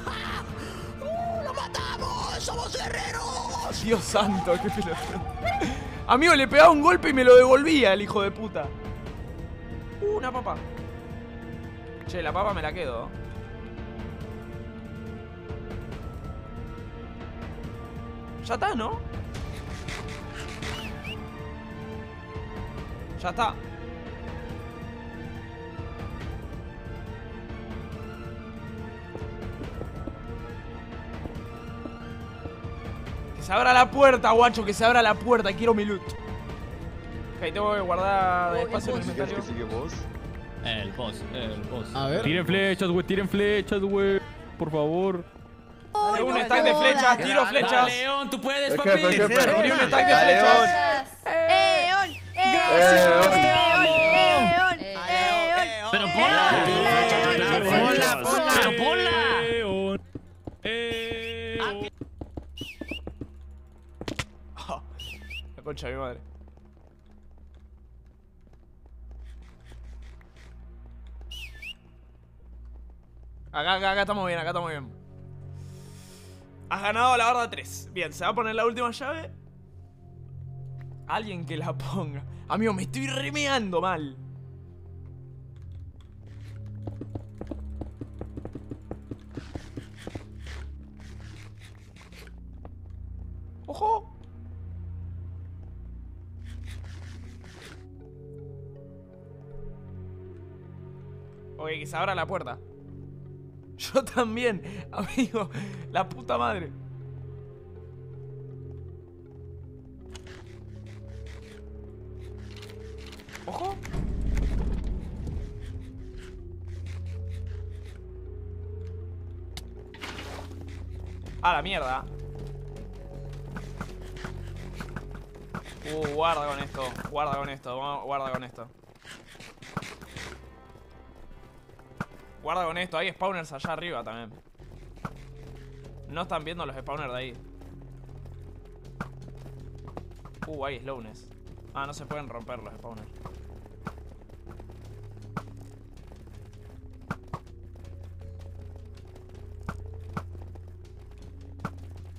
¡Lo matamos! ¡Somos guerreros! Dios santo, qué pelotudo. Amigo, le pegaba un golpe y me lo devolvía el hijo de puta. Uh, una papa. Che, la papa me la quedo. Ya está, ¿no? Ya está. Se abra la puerta, guacho, que se abra la puerta, quiero mi loot. Ok, tengo que guardar espacio en el ¿Qué es inventario. que sigue vos? El boss, el boss. A ver. Tiren flechas, güey, tiren flechas, güey. Por favor. Tengo un stack de flechas, tiro flechas. Dale, León, tú puedes, papi. un stack de flechas. ¡Eon! Eh, concha de mi madre. Acá, acá, acá estamos bien, acá estamos bien. Has ganado la barra 3. Bien, se va a poner la última llave. Alguien que la ponga. Amigo, me estoy remeando mal. ¡Ojo! Que se abra la puerta. Yo también, amigo. La puta madre. Ojo. A la mierda. Uh, guarda con esto. Guarda con esto. Guarda con esto. Guarda con esto. Hay spawners allá arriba también. No están viendo los spawners de ahí. Uh, hay slowness. Ah, no se pueden romper los spawners.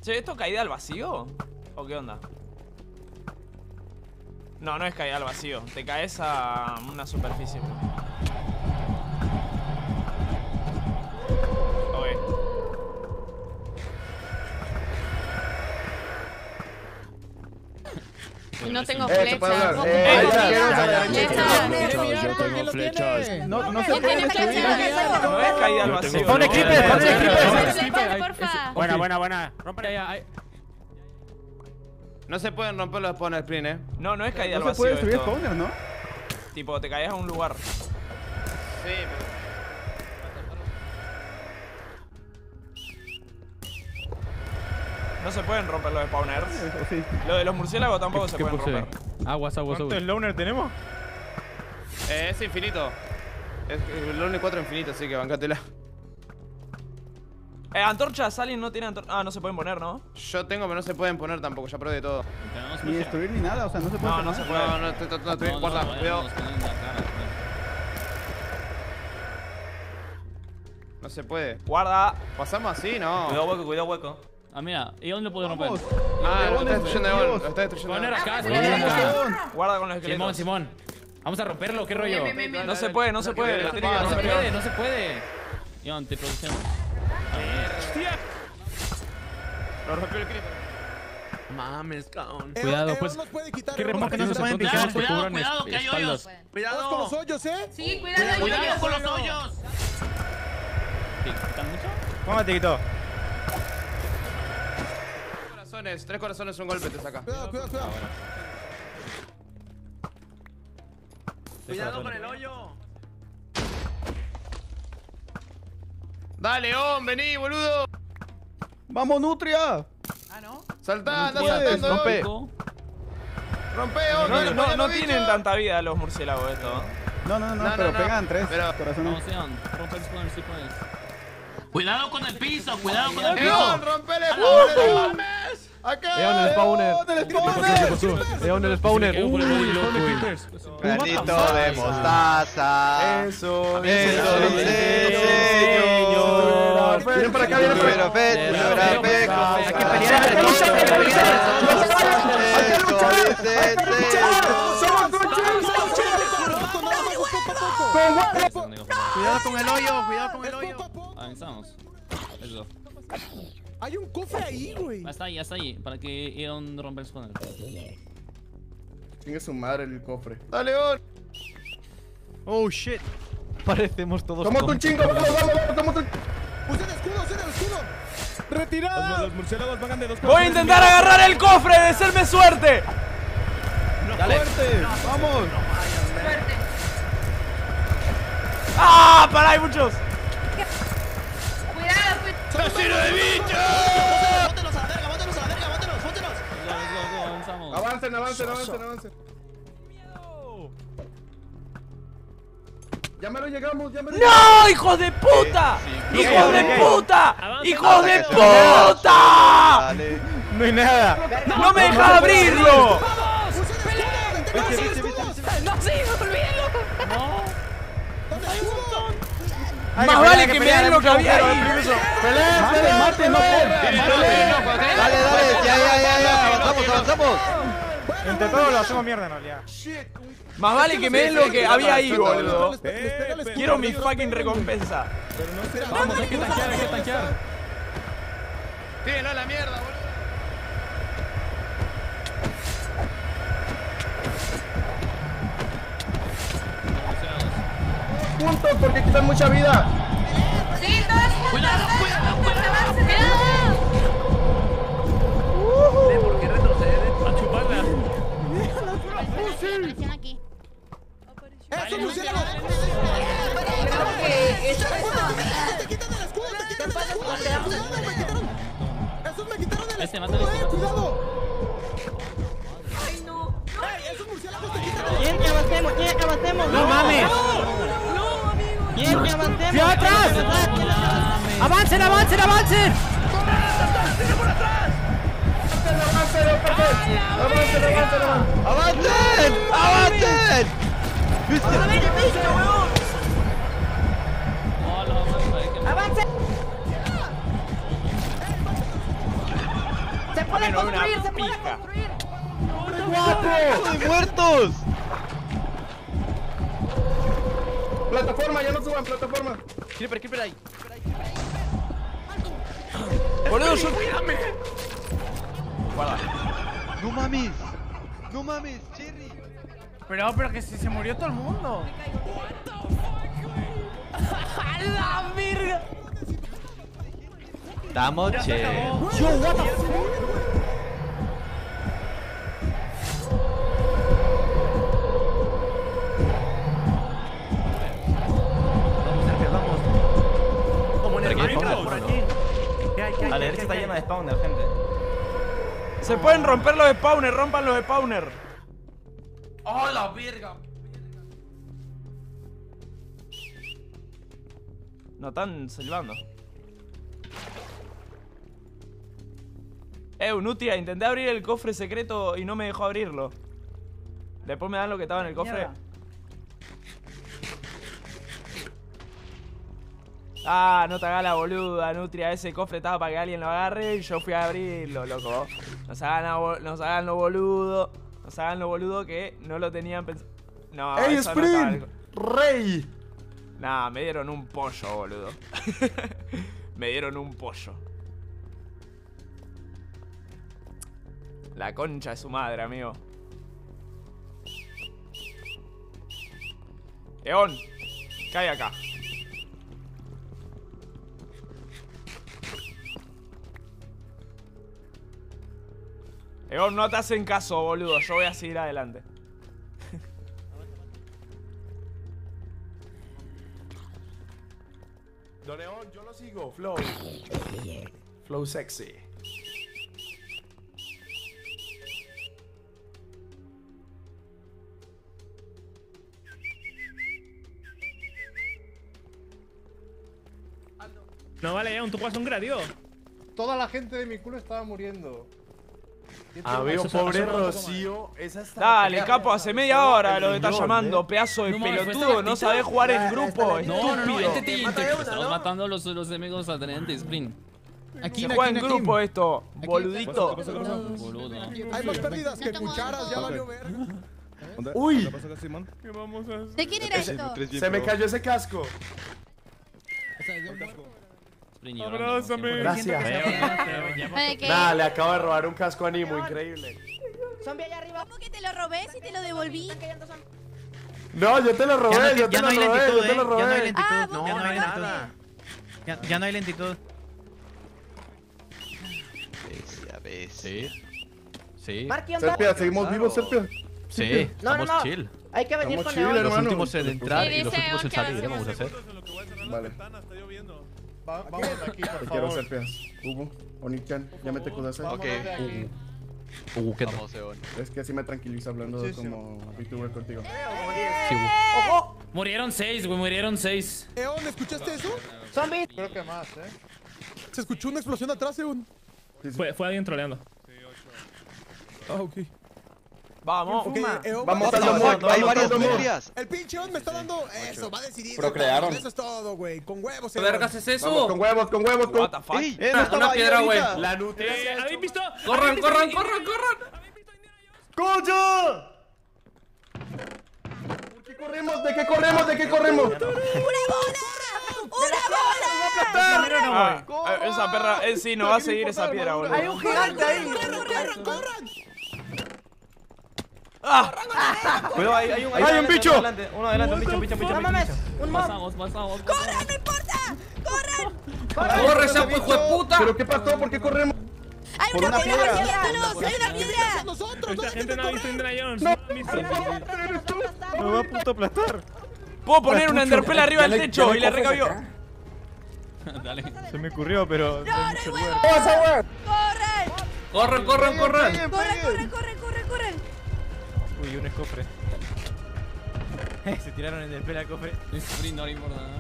Che, ¿esto caída al vacío? ¿O qué onda? No, no es caída al vacío. Te caes a una superficie. Ok. No tengo Eh, se puede flechas. Eh. Yo tengo flechas. No, no se ¿Quién puede? No es caída al vacío. Ponle creeper, creeper, porfa. Buena, buena, buena. Ya. ahí. No se pueden romper los spawn sprint, eh. No, no es caída al No se vacío. puede destruir esto. spawner, ¿no? Tipo, te caes a un lugar. Sí, pero. No se pueden romper los spawners. Sí. Lo de los murciélagos tampoco se ¿Qué pueden puse? romper. Aguas, aguas, ¿Cuántos aguas. loner tenemos? Eh, es infinito. Es el Lone 4 infinito, así que bancátela. Eh, antorchas, alguien no tiene antorchas. Ah, no se pueden poner, ¿no? Yo tengo, pero no se pueden poner tampoco, ya probé de todo. Ni destruir ni nada, o sea, no se puede No, no se puede. No, no. No, no, Guarda, no, cuidado. No se puede. Guarda. ¿Pasamos así? No. Cuidado hueco, cuidado hueco. Ah, mira, ¿y dónde lo puedo romper? Vamos. Ah, lo está destruyendo. Dios. Lo está destruyendo de Poner acá, poner acá. Guarda con los Simón, esqueletos. Simón. Vamos a romperlo, ¿qué rollo? No se puede, no se puede. No se puede, no se puede. Ion, te producción. Lo rompió el creeper. Mames, cabrón. Cuidado, pues. nos puede quitar. ¿Qué remojo que no se pueden Cuidado, picar? cuidado, cuidado, que hay hoyos. Cuidado con los hoyos, ¿eh? Sí, cuidado, Cuidado cuidado. con los hoyos. ¿Te quitan mucho? ¿Cómo te quitó? Tres corazones, tres corazones, un golpe te saca. Cuidado, cuidado, cuidado. Cuidado con el hoyo. Dale, León, vení, boludo. ¡Vamos, Nutria! Saltá, anda saltando. rompe. Rompe, León. No, no, no tienen tanta vida los murciélagos esto. No, no, no, No, pero no, no. pegan tres Pero- corazones. Rompe el spawn si puedes. Cuidado con el piso, cuidado con el León, piso. rompele, ¡A Acá. León, el spawner. ¡León, el spawner! Granito de mostaza. Eso, Eso señor. Vienen para acá, vienen para acá. pero fe, Hay que pelear. Cuidado con el hoyo, cuidado con el hoyo. Avanzamos. Eso. Hay un cofre ahí, güey. Hasta ahí, hasta ahí. Para que Ion rompa el spawn. Chingue su madre el cofre. Dale, León. Oh, shit. Parecemos todos un con- chingo, vamos, vamos, vamos, un ¡Usen escudo, usen el escudo! ¡Retirada! los murciélagos pagan de dos Voy a intentar agarrar el cofre, de serme suerte. ¡Fuerte! ¡Vamos! Fuerte. ¡Ah! ¡Para, hay muchos! Cuidado, cuidado. ¡Está lleno de! Bótelos a la verga, bótelos a la verga, bótelos, bótelos. Avanzamos. Avancen, avancen, avancen, avancen. Ya me lo llegamos, ya me lo ¡No! ¡Hijos de puta! ¡Hijos de puta! ¡Hijos de puta! No hay nada. ¡No me deja abrirlo! No, sí, olvídalo. Más vale que me den lo que había ahí. ¡Mate, mate, no Dale, dale, ya, ya, ya, ya. Avanzamos, avanzamos. Entre todos lo hacemos mierda en realidad. Más vale que me den lo que había ahí, boludo. Quiero mi fucking pega el escudo. recompensa. Vamos, hay que tanquear, hay que tanquear. Tírenlo a la mierda, boludo. Juntos porque quitan mucha vida. Sí, todos juntos. Cuidado, cuidado, cuidado. Cuidado. ¿Por qué retrocede? A chuparla. Apareció aquí. ¡Eh, son murciélagos! Creo que eso ¡Te quitan el escudo! ¡Te quitan el escudo! ¡Cuidado, me quitaron! ¡Esos me quitaron el Este, escudo! ¡Eh, cuidado! Ay, no. ¡Ey, esos murciélagos te quitan el ¡Quieren que avancemos! ¡Quieren que avancemos! ¡No mames! ¡Quieren que avancemos! ¡Fui atrás! ¡Quieren que avancemos! ¡Avancen, avancen, avancen! ¡Avancen! ¡Avancen! ¡Avance! ¡Se puede Bueno, una construir! ¡Se puede construir! ¡Guapo! muertos! Plataforma, ya no suban, plataforma. Creeper, creeper ahí. Boludo, yo. Guarda. ¡No mames! ¡No mames, Cherry! Pero, pero que si se murió todo el mundo. ¡A la verga! Estamos che. Yo, what the fuck? Derecha está hay? lleno de spawner, gente. Se pueden romper los spawners, rompan los spawners. ¡Oh, la verga! No están silbando. Eh, intenté abrir el cofre secreto y no me dejó abrirlo. Después me dan lo que estaba en el cofre. Mierda. Ah, no te hagas la boluda, Nutria. Ese cofre estaba para que alguien lo agarre y yo fui a abrirlo, loco. Nos hagan, nos hagan lo boludo. Nos hagan lo boludo que no lo tenían pensado. No, ¡Ey, no Sprint! co- ¡Rey! Nah, me dieron un pollo, boludo. me dieron un pollo. La concha de su madre, amigo. Eon, cae acá. Eon, no te hacen caso, boludo. Yo voy a seguir adelante. Don León, yo lo sigo. Flow. Flow sexy. No vale, ya, tú juegas un gradio. Toda la gente de mi culo estaba muriendo. Amigo, Eso- pobre Rocío. Esa está Dale, capo, hace media hora lo está riñón, llamando, ¿eh? pedazo de No mames, ¿fue pelotudo, no sabés jugar en Ah, grupo, estúpido. este te, te, te estamos matando a los, enemigos atraentes, Sprint. Aquí se juega en grupo esto, boludito. Hay más pérdidas que cucharas, ya valió ver. Uy. ¿Qué pasa, Simón? ¿Qué vamos a hacer? ¿De quién era esto? Se me cayó ese casco. Abrázame. Gracias. Nah, le acabo de robar un casco a Nimo, increíble. Zombie allá arriba. ¿Cómo que te lo robé si te lo devolví? No, yo te lo robé, Ya no, yo te lo hay robé, lentitud, yo te lo Ya no hay robé. lentitud. Ah, no, ya no hay lentitud. Ya, ya no hay lentitud. Ya ves. Sí. Sí. Marky, ¿dónde Serpia, seguimos vivos, Serpia. Sí, No, no, estamos no. chill. Hay que venir Estamos con chill. Los hermano. últimos en entrar Sí, y los últimos en salir, ¿qué vamos a hacer? Vale. Va- vamos de aquí, por Te quiero, favor. Serpia. Hugo, Onikan, ya me te. Vámonos de aquí. Uh, ¿qué tal? Vamos, Eon. Es que así me tranquiliza hablando Sí, sí. como VTuber contigo. Sí, güey. ¡Ojo! Murieron seis, güey, murieron seis. Eon, ¿escuchaste eso? ¡Zombie! Creo que más, ¿eh? Se escuchó una explosión atrás, Eon. Fue, fue alguien troleando. Ah, ok. Vamos. Ok, Fuma. Eon, Vamos vamos a Hay varias medias. El pinche Eon me está dando eso, va a decidir. Procrearon. Eso es todo, güey. Con huevos, ¿Qué vergas es eso? Vamos, con huevos, con huevos, con... What the fuck? Eh, Ah, una piedra, güey. La nutria Eh, ¿Habéis visto? ¡Corran, ¿Habéis visto corran, corran, corran! ¡Coño! ¿Por qué corremos? ¿De qué corremos? ¿De qué corremos? ¡Una bola! Ah, eh, esa perra, eh, sí, no va a seguir esa piedra, boludo. Hay un gigante ahí. ¡Corran, corran! ¡Ah! Cuidado, hay, hay un, ¡Hay un adelante, bicho! Uno adelante, uno adelante, un bicho, un bicho, un bicho. No un mames, un mob. Pasamos, pasamos. ¡Corran, no importa! ¡Corran! ¡Corre, ese hijo de puta! ¿Pero qué pasó? ¿por qué corremos? ¡Hay una una piedra! ¡Hay una piedra! ¡Nosotros! Esta gente no ha visto Indiana Jones. No. Me va a punto aplastar. Puedo poner una enderpel arriba del techo y le recabió. Dale. Se me ocurrió, pero. ¡No, no hay. ¡Corran! ¡Corran, corran, corran! ¡Corran, corran, corran, corran, corran! Uy, un cofre. Se tiraron en el pelo al cofre. Sprint no le importa nada.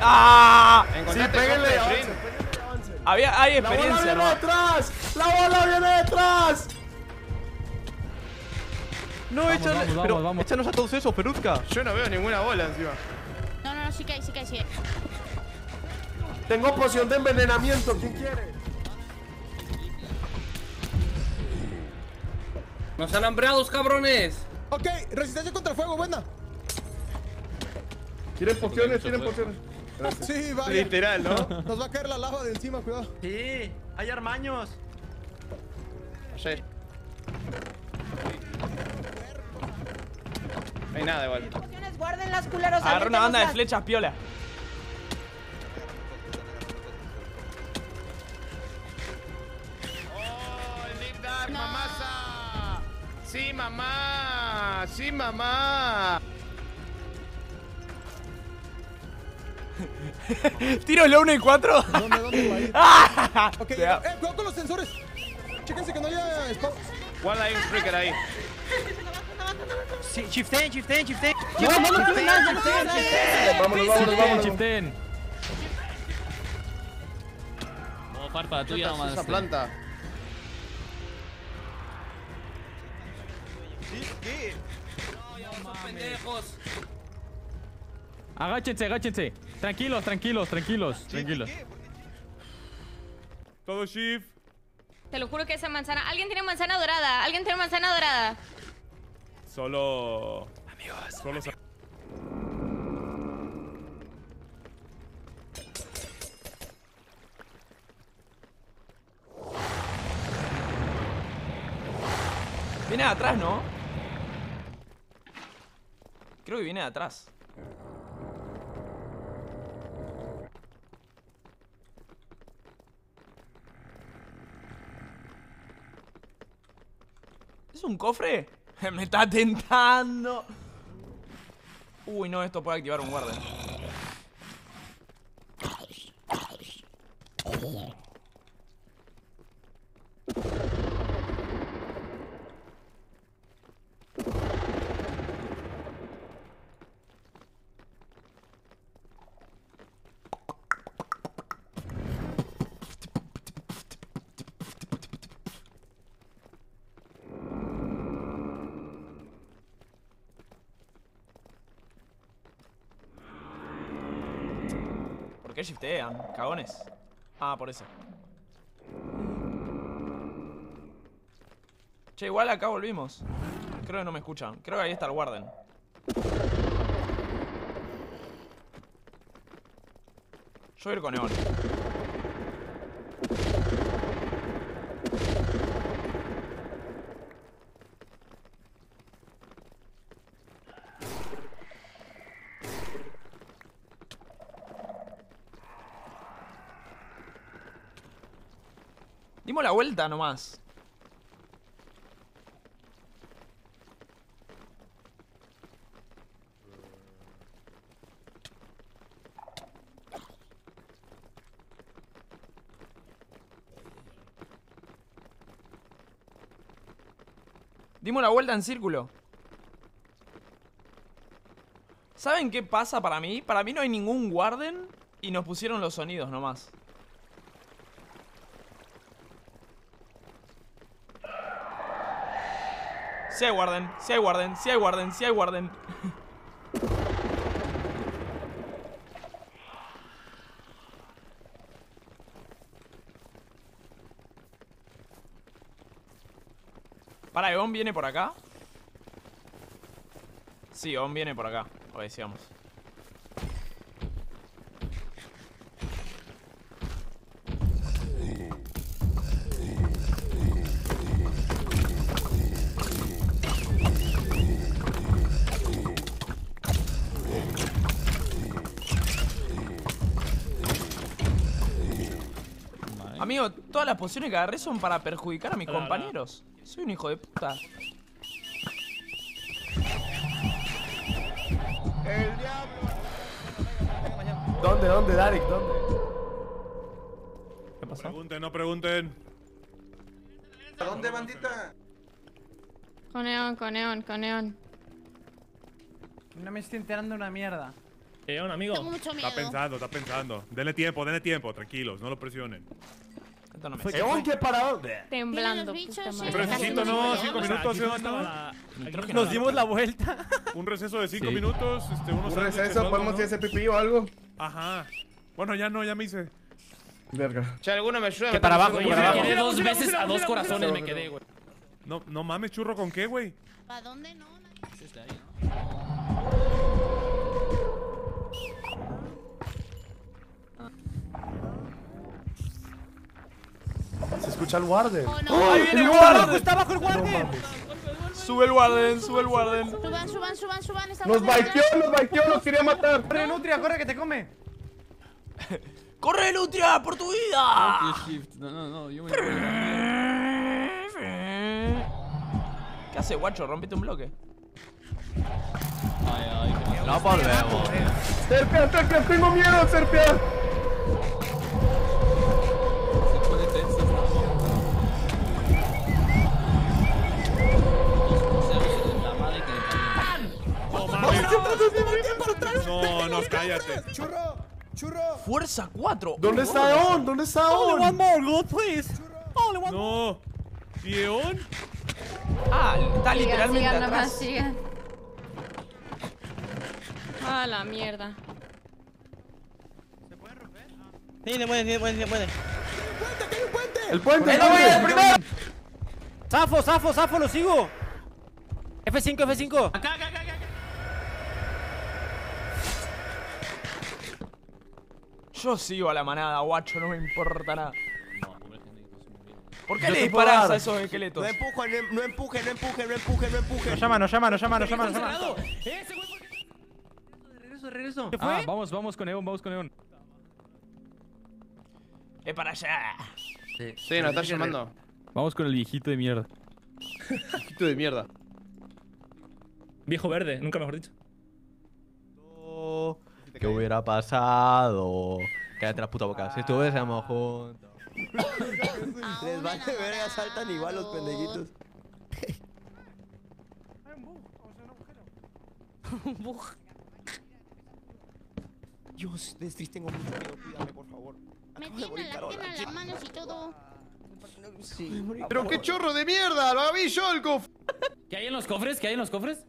¡Ah! Sí, péguenle cofre, a Trin. 11, péguenle a 11. Había, hay ¡La bola experiencia, viene ¿no? detrás! ¡La bola viene detrás! No, Vamos, échale. vamos, pero vamos, vamos. échanos a todos esos, Peruzca. Yo no veo ninguna bola encima. No, no, no, sí que hay, sí que hay, sí que hay. Tengo poción de envenenamiento, ¿quién quiere? ¡Nos han hambreados, cabrones! Ok, resistencia contra el fuego, buena. ¿Quieren pociones? ¿Quieren pociones? Gracias. Sí, vaya. Literal, ¿no? Nos va a caer la lava de encima, cuidado. Sí, hay armaños. Sí. No hay nada igual. Pociones, Guarden las culeros. Agarré una banda de flechas piola. ¡Oh, el Nick Dark, mamasa! ¡Sí, mamá! ¡Sí, mamá! Tiro el 1 y 4. ¿Dónde, dónde va a ir? ¡Ah! Ok, eh, da- cuidado con los sensores. Chéquense que no haya spawn. Guarda ahí un freaker ahí. Sí, shiften, shiften, shiften. Vámonos, Shiften, vámonos, shiften, shiften. Vámonos, vámonos, vámonos. shiften. No, farpa, tú ya Chutas nomás. esa planta. Pendejos! Agáchense, agáchense. Tranquilos, tranquilos, tranquilos, tranquilos. Todo shift. Te lo juro que esa manzana. Alguien tiene manzana dorada. Alguien tiene manzana dorada. Solo. Amigos. Solo Viene de atrás, ¿no? Creo que viene de atrás. ¿Es un cofre? Me está tentando. Uy, no, esto puede activar un guardia. Cagones. Ah, por eso. Che, igual acá volvimos. Creo que no me escuchan. Creo que ahí está el Warden. Yo voy a ir con Eon. La vuelta nomás. Dimos la vuelta en círculo. ¿Saben qué pasa para mí? Para mí no hay ningún Warden y nos pusieron los sonidos nomás. Si hay Warden, si hay Warden, si hay Warden, si hay Warden. Para, ¿Eon viene por acá? Sí, Eon viene por acá, decíamos. Amigo, todas las pociones que agarré son para perjudicar a mis Hola, hola. compañeros. Soy un hijo de puta. El diablo. ¿Dónde, dónde, Darek? ¿Dónde? ¿Qué pasó? Pregunten, no pregunten. ¿A dónde, bandita? Con Neon, con Neon. No me estoy enterando de una mierda. Eon, amigo. Tengo mucho miedo. Está pensando, está pensando. Denle tiempo, denle tiempo, tranquilos, no lo presionen. Fue Eon, ¿qué para dónde? Temblando. Pero necesito, no, cinco minutos, ¿sí, dónde estaba? Nos dimos la vuelta. Un receso de cinco Sí. minutos, este, unos Un sándwiches receso, algo, podemos ¿no? ir a hacer pipí o algo. Ajá. Bueno, ya no, ya me hice. Verga. Che, ¿alguno me ayuda? Que para abajo, segundo? para abajo. Me quedé dos veces a dos corazones me quedé, güey. No, no mames, churro, ¿con qué, güey? ¿Para dónde no? Es este ahí, ¿no? Escucha el Warden. Oh, no. ¡Ahí viene el ¡Está abajo, está abajo el guardia! Sube el guarden, sube el guarden. Suban, suban, suban, suban. guardia. baiteó, nos baiteó, nos quería matar. Corre, Nutria, corre, que te come. ¡Corre, Nutria, por tu vida! No, no, no, yo me. ¿Qué hace, guacho? Rompete un bloque. Ay, ay, No volvemos. Serpia, Serpia, tengo miedo, Serpia. No, no, cállate. Churro, churro. Fuerza 4. ¿Dónde está Eon? ¿Dónde está Only one more, God, please. Only one more. No. ¿Y Eon? Ah, está literalmente sigan, atrás. sigan. Ah, la mierda. Se puede, sí, se puede, sí, se puede. El puente, el ¡Eh, no, güey, el puente. primero! ¡Zafo, zafo, zafo, lo sigo! F5, F5. Acá, acá, acá, Yo sigo a la manada, guacho, no me importa nada. ¿Por qué le dar. a esos esqueletos? No empujen, no empujen, no empujen, no empujen, no empujen. Nos llama, nos llama, nos llama, nos llama, nos llama. ¡Eh, regreso, de regreso. ¿Qué fue? Ah, vamos, vamos con Eon, vamos con Eon. Es para allá. Sí, nos está llamando. Vamos con el viejito de mierda. Hijito de mierda. Viejo verde, nunca mejor dicho. ¿Qué hubiera pasado? Cállate la puta boca. Si estuviésemos juntos. Les vale verga, saltan igual los pendejitos. Hay un bug, o sea, un agujero. Dios, Destris, tengo mucho miedo. Cuídame, por favor. Me Acabo de en las manos y todo. Sí. Pero qué chorro de mierda, lo vi yo el cof. ¿Qué hay en los cofres? ¿Qué hay en los cofres?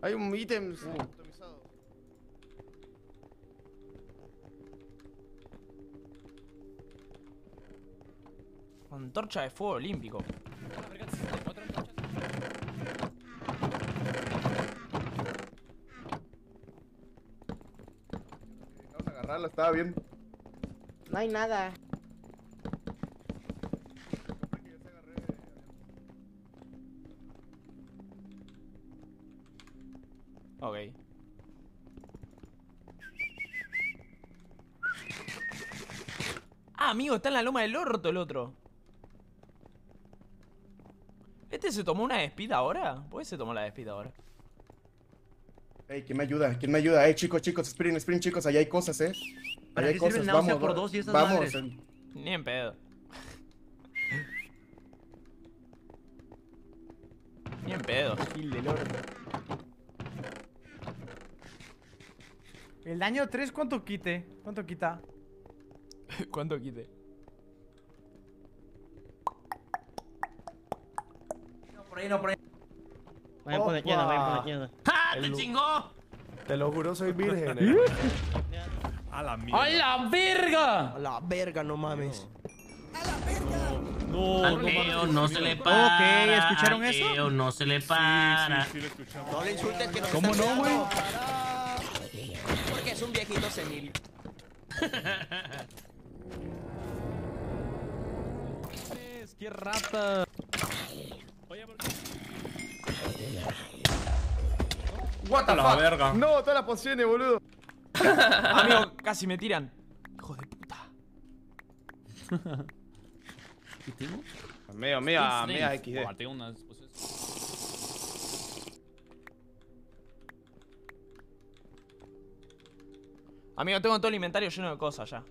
Hay un ítem customizado. Antorcha de fuego olímpico. Vamos a agarrarla, estaba bien. No hay nada. Ok. Ah, amigo, está en la loma del orto el otro. ¿Este se tomó una despida ahora? ¿Por qué se tomó la despida ahora? Ey, ¿quién me ayuda? ¿Quién me ayuda? Ey, chicos, chicos, sprint, sprint, chicos, allá hay cosas, eh. ¿Para Allá hay cosas, náusea vamos, por dos y esas vamos. Ni en pedo. Ni en pedo, Gil del orto. El daño 3, ¿cuánto quite? ¿Cuánto quita? ¿Cuánto quite? Por ahí no, por ahí. Vayan por la izquierda, vayan por la izquierda. ¡Ja! ¡Te chingó! Te lo juro, soy virgen. eh. A la mierda. ¡A la verga! A la verga, no mames. No, A no mames, Keo que no se se le para. ¿escucharon a eso? Keo no se le Sí, para. sí, sí, lo escuchamos. No le insultes que nos ¿Cómo no, güey? Porque es un viejito senil. ¡Qué rata! What the fuck? verga. No, todas las pociones, boludo. Amigo, casi me tiran. Hijo de puta. ¿Qué tengo? Media, Strength. media XD. Tengo unas. Amigo, tengo todo el inventario lleno de cosas ya.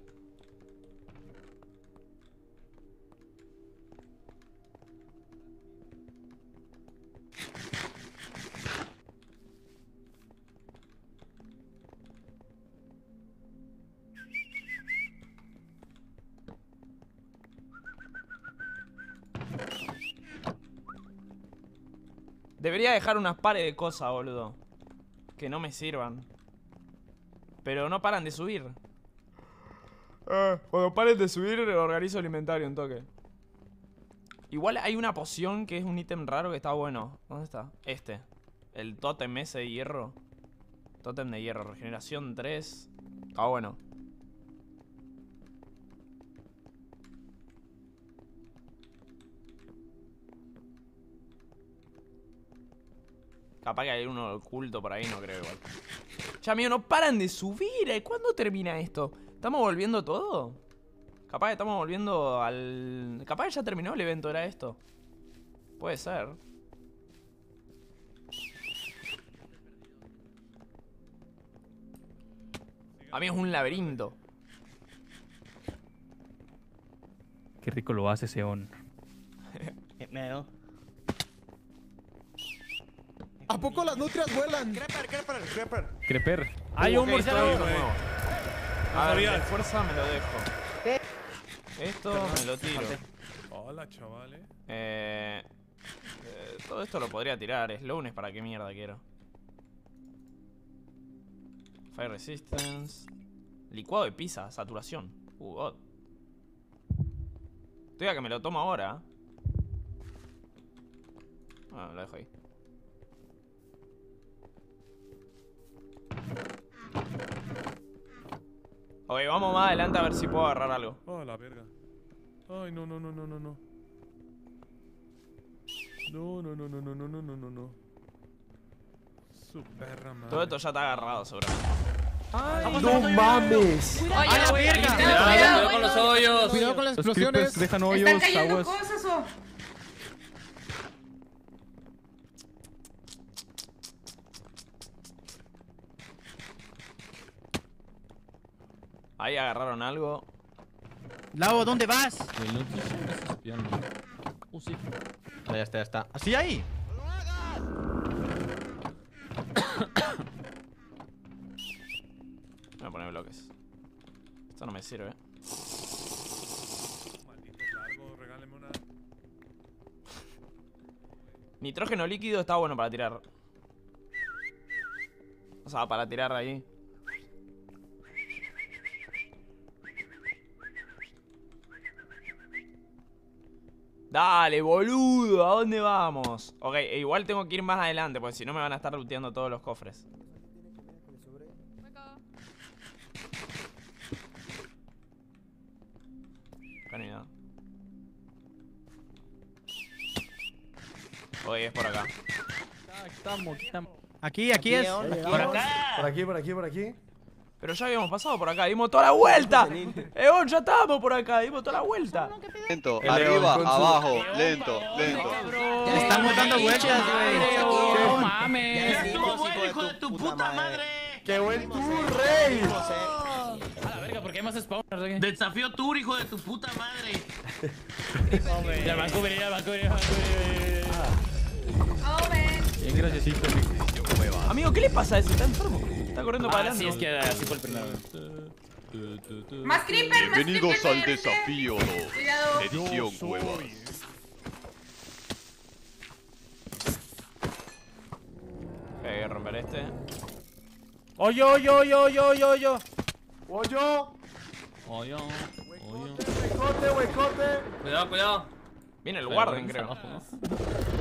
Debería dejar unas pares de cosas, boludo. Que no me sirvan. Pero no paran de subir. Eh, cuando paren de subir, organizo el inventario un toque. Igual hay una poción que es un ítem raro que está bueno. ¿Dónde está? Este. El tótem ese de hierro. Tótem de hierro. Regeneración 3. Está bueno. Capaz que hay uno oculto por ahí, no creo igual. Ya, amigo, no paran de subir. ¿eh? ¿Cuándo termina esto? ¿Estamos volviendo todo? Capaz que estamos volviendo al... Capaz que ya terminó el evento, era esto. Puede ser. Amigo, es un laberinto. Qué rico lo hace Seon. ¿A poco las nutrias vuelan? Creeper, creeper, creeper. Creper. Hay un murciélago. bien, güey. A ver, sabía. de fuerza me lo dejo. ¿Qué? Esto me lo tiro. Hola, chavales. Eh, eh, todo esto lo podría tirar. Slowness, ¿para qué mierda quiero? Fire Resistance. Licuado de pizza, saturación. Uh, God. Estoy a que me lo tomo ahora. Ah, lo dejo ahí. Ok, vamos más adelante a ver si puedo agarrar algo. Oh, la verga. Ay, no, no, no, no, no, no. No, no, no, no, no, no, no, no, no, no. Su perra madre. Todo esto ya está agarrado, seguramente. ¡No mames! ¡A la verga! cuidado, con los hoyos. Cuidado con las Los explosiones. dejan hoyos, Están cayendo aguas. cosas o. Ahí agarraron algo. Lau, ¿dónde vas? Uh, sí. Ah, ya está, ya está. ¿Así ahí? Voy a poner bloques. Esto no me sirve. Maldito largo, regáleme una. Nitrógeno líquido está bueno para tirar. O sea, para tirar ahí. Dale, boludo, ¿a dónde vamos? Ok, e igual tengo que ir más adelante, porque si no me van a estar looteando todos los cofres. Acá no hay nada. Ok, es por acá. Estamos, estamos. Aquí, aquí es. Por acá. Por aquí, por aquí, por aquí. Pero ya habíamos pasado por acá, dimos toda la vuelta. Egon, ya estábamos por acá, dimos toda la vuelta. Lento, arriba, abajo, lento, lento. Estamos dando vueltas, güey. No mames. estuvo bueno, hijo de tu puta madre. ¡Qué buen tour, rey! A la verga, ¿por qué hay más spawners aquí? Desafío tour, hijo de tu puta madre. Ya van a cubrir, ya van a cubrir, ya van a cubrir. Bien graciosito. Amigo, ¿qué le pasa a ese? Está enfermo. Está corriendo para Ah, sí, adelante. es que así fue el primero. Más creeper, más Bienvenidos creeper, al desafío 2. Cuidado. Edición Cuevas. Ok, voy a romper este. Oye, oye, oye, oye, oye, oye. Oye, oye. ¡Huecote, huecote! Cuidado, cuidado. Viene el Warden, creo. abajo, ¿no?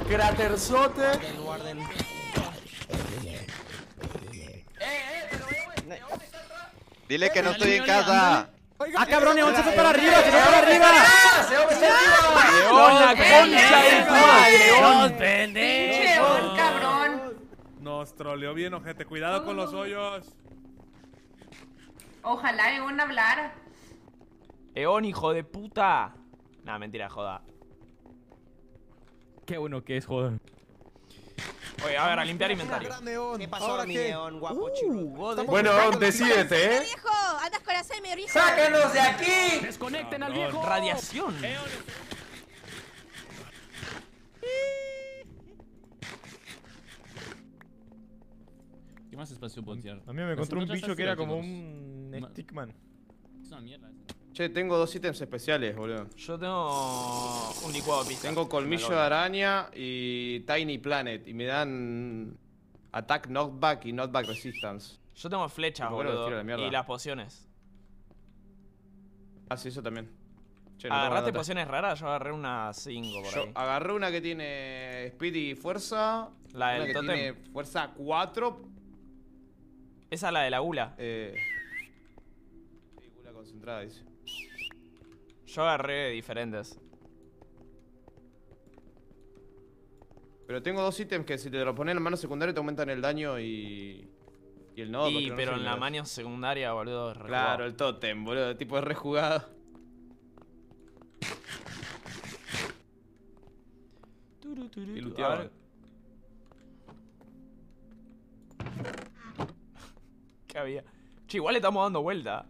¡Craterzote! Dile que no estoy en casa. Ah, cabrón, Egon se fue para arriba, se fue para arriba. León, la concha de tu madre, León. Pinche Egon, cabrón. Nos troleó bien, ojete. Cuidado con los hoyos. Ojalá Egon hablara. Eón, hijo de puta. Nah, mentira, joda. Qué bueno que es, joder. Oye, a ver, a limpiar inventario. ¿Qué pasó, mi león, guapo, chico? Bueno, decídete, ¿eh? viejo! ¡Andas con Alzheimer, viejo! ¡Sáquenos de aquí! Desconecten al viejo. Radiación. ¿Qué más espacio puedo tirar? A mí me encontré un bicho que era como un Ma- stickman. Es una mierda esa. Che, tengo dos ítems especiales, boludo. Yo tengo un licuado de pizza. Tengo colmillo de araña y Tiny Planet. Y me dan Attack Knockback y Knockback Resistance. Yo tengo flechas, boludo. Y las pociones. Ah, sí, eso también. Che, no ¿Agarraste pociones raras? Yo agarré unas 5 por Yo ahí. agarré una que tiene Speed y Fuerza. La del una que tiene Fuerza 4. Esa es la de la gula. Eh. Sí, gula concentrada, dice. Yo agarré diferentes. Pero tengo dos ítems que si te lo pones en la mano secundaria te aumentan el daño y. Y el nodo. y, pero en la mano secundaria, boludo. es Claro, el tótem, boludo. Tipo es rejugado. Y. ¿Qué había? Che, igual le estamos dando vuelta.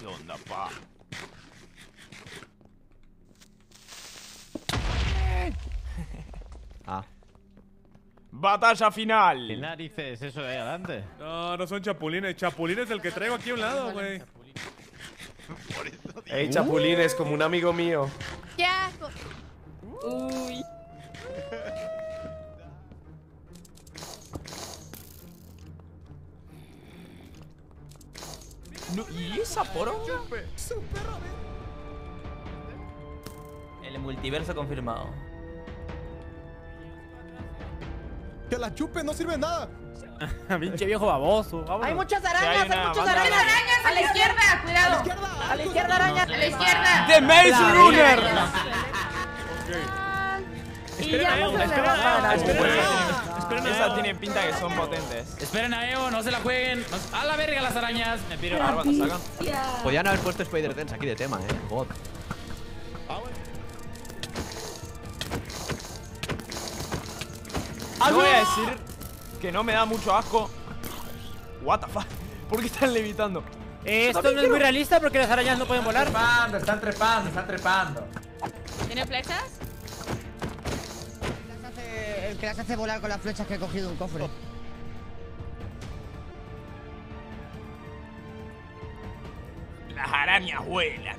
¿Qué onda, pa? Ah. Batalla final. ¿Qué narices eso de ahí adelante? No, no son chapulines. Chapulín es el que traigo aquí a un lado, güey. Ey, Chapulín es como un amigo mío. ¡Qué asco! Uy. No, ¿Y esa poronga? El multiverso confirmado. Que la chupe no sirve de nada. Pinche viejo baboso. Hay muchas Sí, hay arañas, hay muchas arañas. arañas a la izquierda! ¡Cuidado! A la izquierda, arañas. ¡A la izquierda! ¡The Maze Runner! Y ya no se le va. Esperen a Evo. Esas tienen pinta que son potentes. Esperen a Evo, no se la jueguen. No- A la verga las arañas. Me piro. Ahora cuando salgan. Podían haber puesto Spider Dance aquí de tema, eh. God. No voy a decir que no me da mucho asco. What the fuck? ¿Por qué están levitando? Esto no es muy realista porque las arañas no pueden volar. Trepando, están trepando, están trepando. ¿Tiene flechas? Que las hace volar con las flechas que he cogido un cofre. Las arañas vuelan.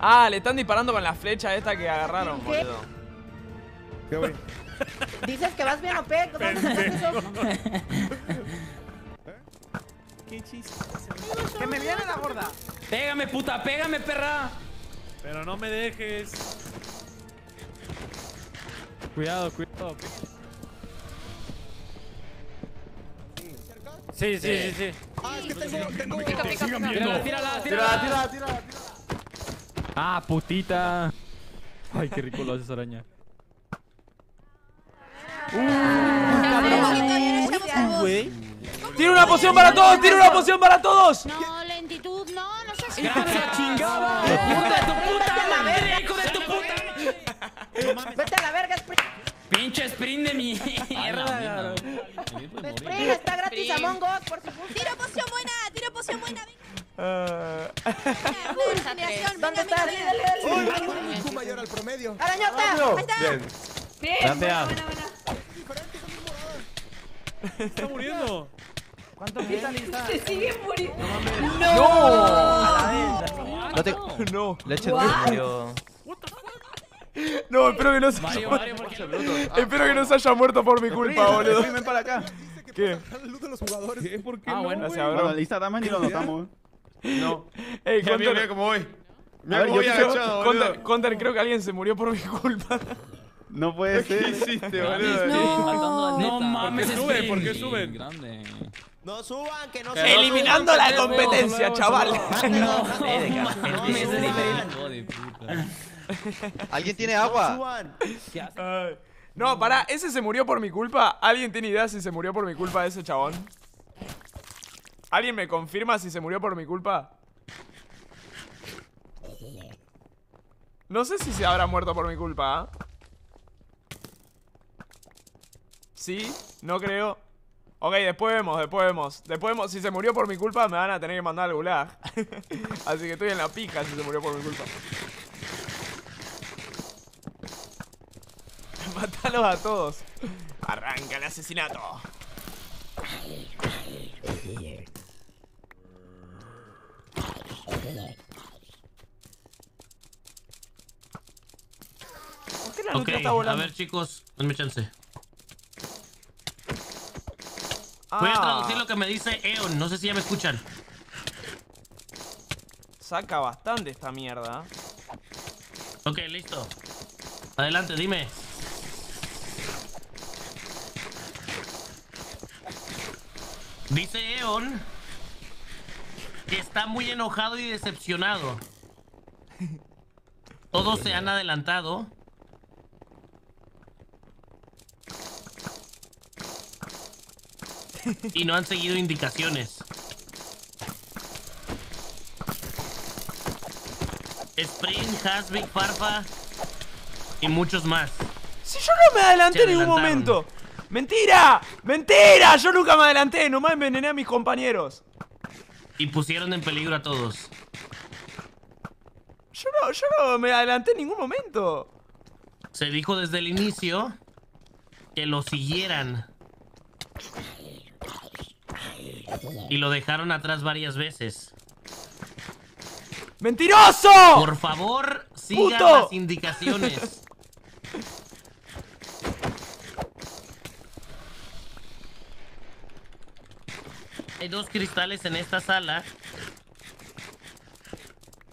Ah, le están disparando con la flecha esta que agarraron, ¿Qué? boludo. ¿Qué, güey? Dices que vas bien OP. ¿Dónde sacaste eso? Qué chiste. Que me viene la gorda. Pégame, puta, pégame, perra. Pero no me dejes. Cuidado, cuidado. Sí, sí, sí, sí. Ah, es que tengo. tengo... Pica, pica, pica. Tírala, tírala, Tírala, tírala. tírala, tírala. Ah, putita. Ay, qué rico lo hace esa araña. Güey. ¡Tira una poción para todos! ¡Tira una poción para todos! No, lentitud, no, no seas Gracias, chingada. Puta de tu puta madre, hijo de tu puta. Vete a la verga, Spring. Pinche sprint de mierda. Spring está gratis Among Us, por. Tiro poción buena, tiro poción buena. Ah. Venga. ¿Dónde está? Un IQ mayor al promedio. ¡Arañota! Ahí está. Bien. Bien, Gracias. buena, buena, buena. Está muriendo. ¿Cuánto quita lista? Se sigue muriendo. ¡No! No. No. Leche Mario. No, espero que no se haya Mario, Mario, ¿por qué? Espero que no se haya muerto por mi culpa, boludo. Ven para acá. ¿Qué? ¿Por qué Ah, no, bueno? Gracias, bro. la lista tamaño ni lo notamos. No. Ey, Mira, mira, cómo voy. Mira ver, cómo voy agachado, Conter, boludo. Conter, creo que alguien se murió por mi culpa. No puede ¿Qué ser. hiciste, boludo? No. No mames, ¿Por qué suben? ¿Por qué suben? Grande. No suban, que no Eliminando la competencia, chaval. Hijo de puta. ¿Alguien tiene agua? No, pará, ¿ese se murió por mi culpa? ¿Alguien tiene idea si se murió por mi culpa ese chabón? ¿Alguien me confirma si se murió por mi culpa? No sé si se habrá muerto por mi culpa, ¿ah? ¿Sí? No creo. Ok, después vemos, después vemos. Después vemos. Si se murió por mi culpa, me van a tener que mandar al gulag. Así que estoy en la pija si se murió por mi culpa. Mátalos a todos. Arranca el asesinato. ¿Por qué la Ok, nutria está a ver chicos, denme chance. Voy a Ah, traducir lo que me dice Eon, no sé si ya me escuchan. Saca bastante esta mierda. Ok, listo. Adelante, dime. Dice Eon que está muy enojado y decepcionado. Todos se han adelantado. Y no han seguido indicaciones. Spring, Hasbig, Farfa y muchos más. Si yo no me adelanté en ningún momento. ¡Mentira! ¡Mentira! Yo nunca me adelanté, nomás envenené a mis compañeros. Y pusieron en peligro a todos. Yo no, yo no me adelanté en ningún momento. Se dijo desde el inicio que lo siguieran. Y lo dejaron atrás varias veces. ¡Mentiroso! Por favor, sigan ¡Puto! las indicaciones. Hay dos cristales en esta sala.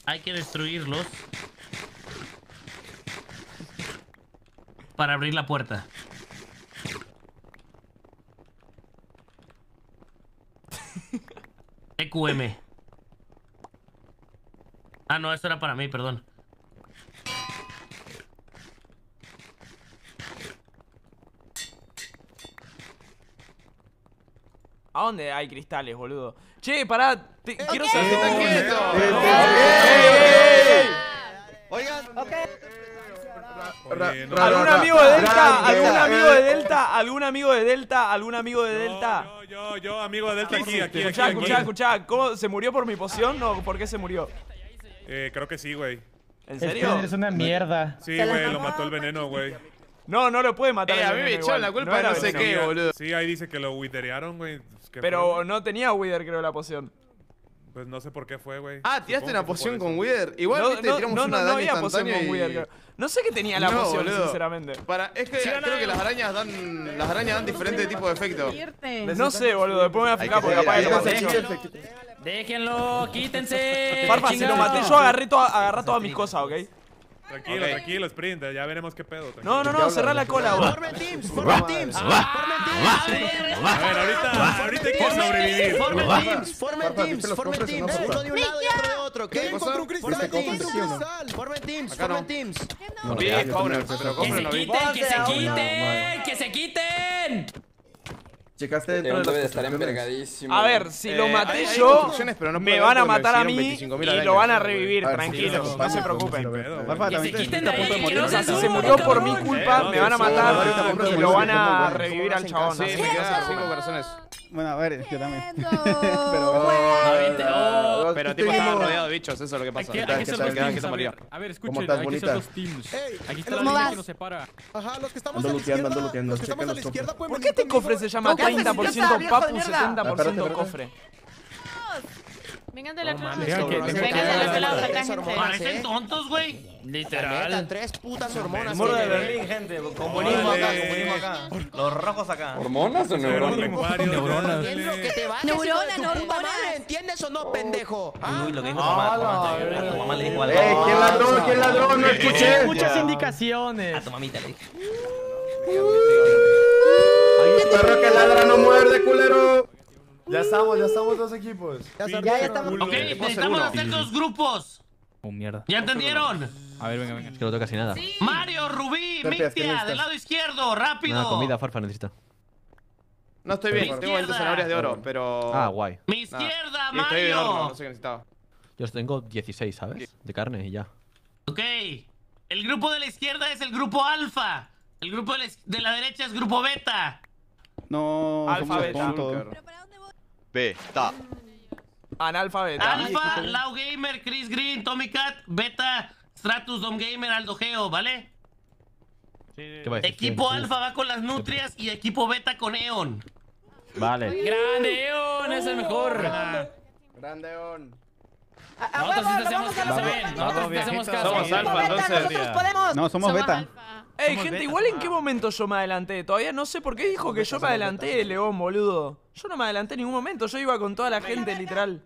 Hay que destruirlos. Para abrir la puerta. EQM. Ah, no, eso era para mí, perdón. ¿A dónde hay cristales, boludo? Che, pará, te- quiero saber. Oigan. ¿Algún amigo de Delta? ¿Algún amigo de Delta? ¿Algún amigo de Delta? ¿Algún amigo de Delta? Yo, yo, amigo de Delta, aquí, aquí, aquí. Escuchá, aquí. escuchá, escuchá. ¿Cómo se murió por mi poción o por qué se murió? Eh, creo que sí, güey. ¿En serio? Eres una mierda. Sí, güey, lo mató el veneno, güey. No, no lo puede matar. Eh, a mí me echaron la culpa de era no sé qué, boludo. Sí, ahí dice que lo widerearon, güey. ¿Qué Pero fue? no tenía Wither, creo, la poción. Pues no sé por qué fue, güey. Ah, tiraste Supongo una poción con. Wither. Igual, no, viste, no, tiramos no, una no, no había poción instantánea con y... Wither, creo. No sé qué tenía la No, poción, boludo. sinceramente. Para, es que creo que las arañas dan las arañas dan diferentes tipos de efectos. No sé, boludo. Después me voy a fijar porque capaz que lo maté. Déjenlo, quítense. Farfa, si lo maté yo, agarré, toda- agarré todas mis cosas, ¿ok? Tranquilo, tranquilo, sprint. Ya veremos qué pedo. No, no, no, cerrá la cola. Formen teams, formen teams. Formen A ver, ahorita, ahorita hay que sobrevivir. Formen teams, formen teams, ¿viste los formen teams. Uno de un lado y otro de otro. ¿Qué encontró un cristal? Formen ¿Viste teams, formen teams, teams. Que se quiten, que se quiten, que se quiten. Checaste dentro de las debe de estar envergadísimo. A ver, si lo Eh, maté yo, pero me van a matar a mí hicieron 25.000 y lo van a revivir, tranquilos, no se preocupen. te- te Si se murió por mi culpa, Eh, me van a matar te y lo van a revivir al chabón. Sí, me que quedan cinco corazones. Bueno, a ver, yo también. Oh. Pero tipo estaba rodeado de bichos, eso es lo que pasa. Aquí, se moría. ver, a ver, ¿Cómo escuchen, estás, aquí bonita? son los teams. Aquí está ¿cómo la línea que nos separa. Ajá, los que estamos Ando a la luteando, ando izquierda, luteando, los que estamos a la izquierda cofres. pueden ¿Por qué este cofre se llama ¿Cómo se 30% llama, viejo de papu, mierda? 70% Espérate, cofre? Vengan de la Tres gente. hormonas, Parecen ¿eh? tontos, güey. Neta, tres putas hormonas. Muro de Berlín, gente. Comunismo acá, comunismo acá. Los rojos acá. ¿Hormonas o neuronas? Neuronas. Neuronas. madre, ¿entiendes o no, pendejo? ¿Ah? Uy, lo que dijo tu mamá, tu mamá, a tu mamá le dijo algo. ¡Eh, quién ladró, quién ladró! No escuché. Muchas A indicaciones. tu mamita le dije. Perro que ladra no muerde, culero. Ya estamos, ya estamos dos equipos. Ya Ya armaron. estamos. Ok, necesitamos hacer dos grupos. Oh, mierda. ¿Ya entendieron? A ver, venga, venga. Es que no tengo casi nada. Mario, Rubí, Espérate, ¿qué Mictia, del lado izquierdo, rápido. Nada, comida, Farfa necesita. No estoy bien, tengo 20 zanahorias de oro, pero. Ah, guay. Mi Nada. izquierda, estoy horno, Mario. no sé qué necesitaba. Yo tengo 16, ¿sabes? De carne y ya. Ok. El grupo de la izquierda es el grupo alfa. El grupo de la, de la derecha es grupo beta. No, Alfa, somos beta. Analfabeta. Alfa, Lau Gamer, Chris Green, Tommy Cat, Beta, Stratus, Dom Gamer, Aldo Geo, ¿vale? ¿Qué va a decir? Equipo Sí. alfa va con las nutrias y equipo beta con Eon. Vale. Grande, Eon, es el mejor. Grande On. Nosotros sí te hacemos caso, ven. Nosotros sí te hacemos caso. Somos alfa, entonces. Nosotros podemos. No, somos beta. Ey, gente, beta. igual en qué momento yo me adelanté. Todavía no sé por qué dijo que yo me adelanté, León, boludo. Yo no me adelanté en ningún momento, yo iba con toda la gente, literal.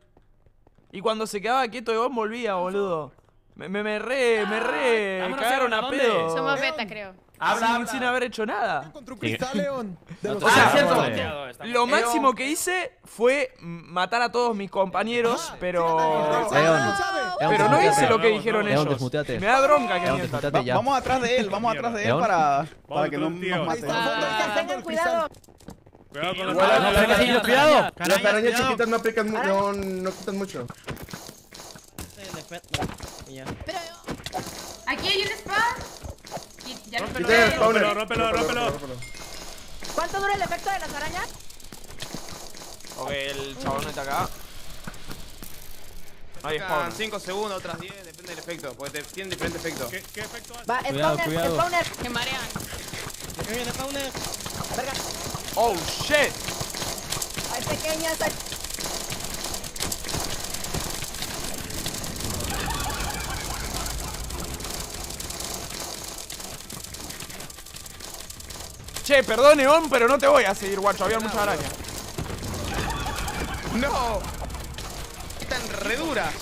Y cuando se quedaba quieto, León volvía, boludo. Me, me, me re, me re Vámonos, cagaron ¿a pedo. Somos beta, creo. Sin, sin haber hecho nada. Contra un cristal, León. De los O sea, Vale. Lo máximo que hice fue matar a todos mis compañeros, pero. León. Pero no hice lo que dijeron ellos. Me da bronca que León, mientan. desmuteate ya. Vamos atrás de él, vamos atrás de él para, para que no nos mate. tengan cuidado. Cuidado con no, arañas. pero- Cuidado. Las arañas chiquitas no aplican mu- no, no quitan mucho. Pero aquí hay un spawn. Ya lo Quiten el Rómpelo, spawner. rómpelo, rómpelo. ¿Cuánto dura el efecto de las arañas? Ok, el chabón no está acá. Ahí Sacan spawn. 5 segundos, otras 10, depende del efecto. Porque te- tienen diferentes efectos. ¿Qué, qué efecto hace? Va, Cuidado, spawner, cuidado. spawner. Que marean. Verga. Oh shit. Hay pequeñas. hay- Che, perdón, Neón, pero no te voy a seguir, guacho. Había muchas arañas. ¡No! Están re duras.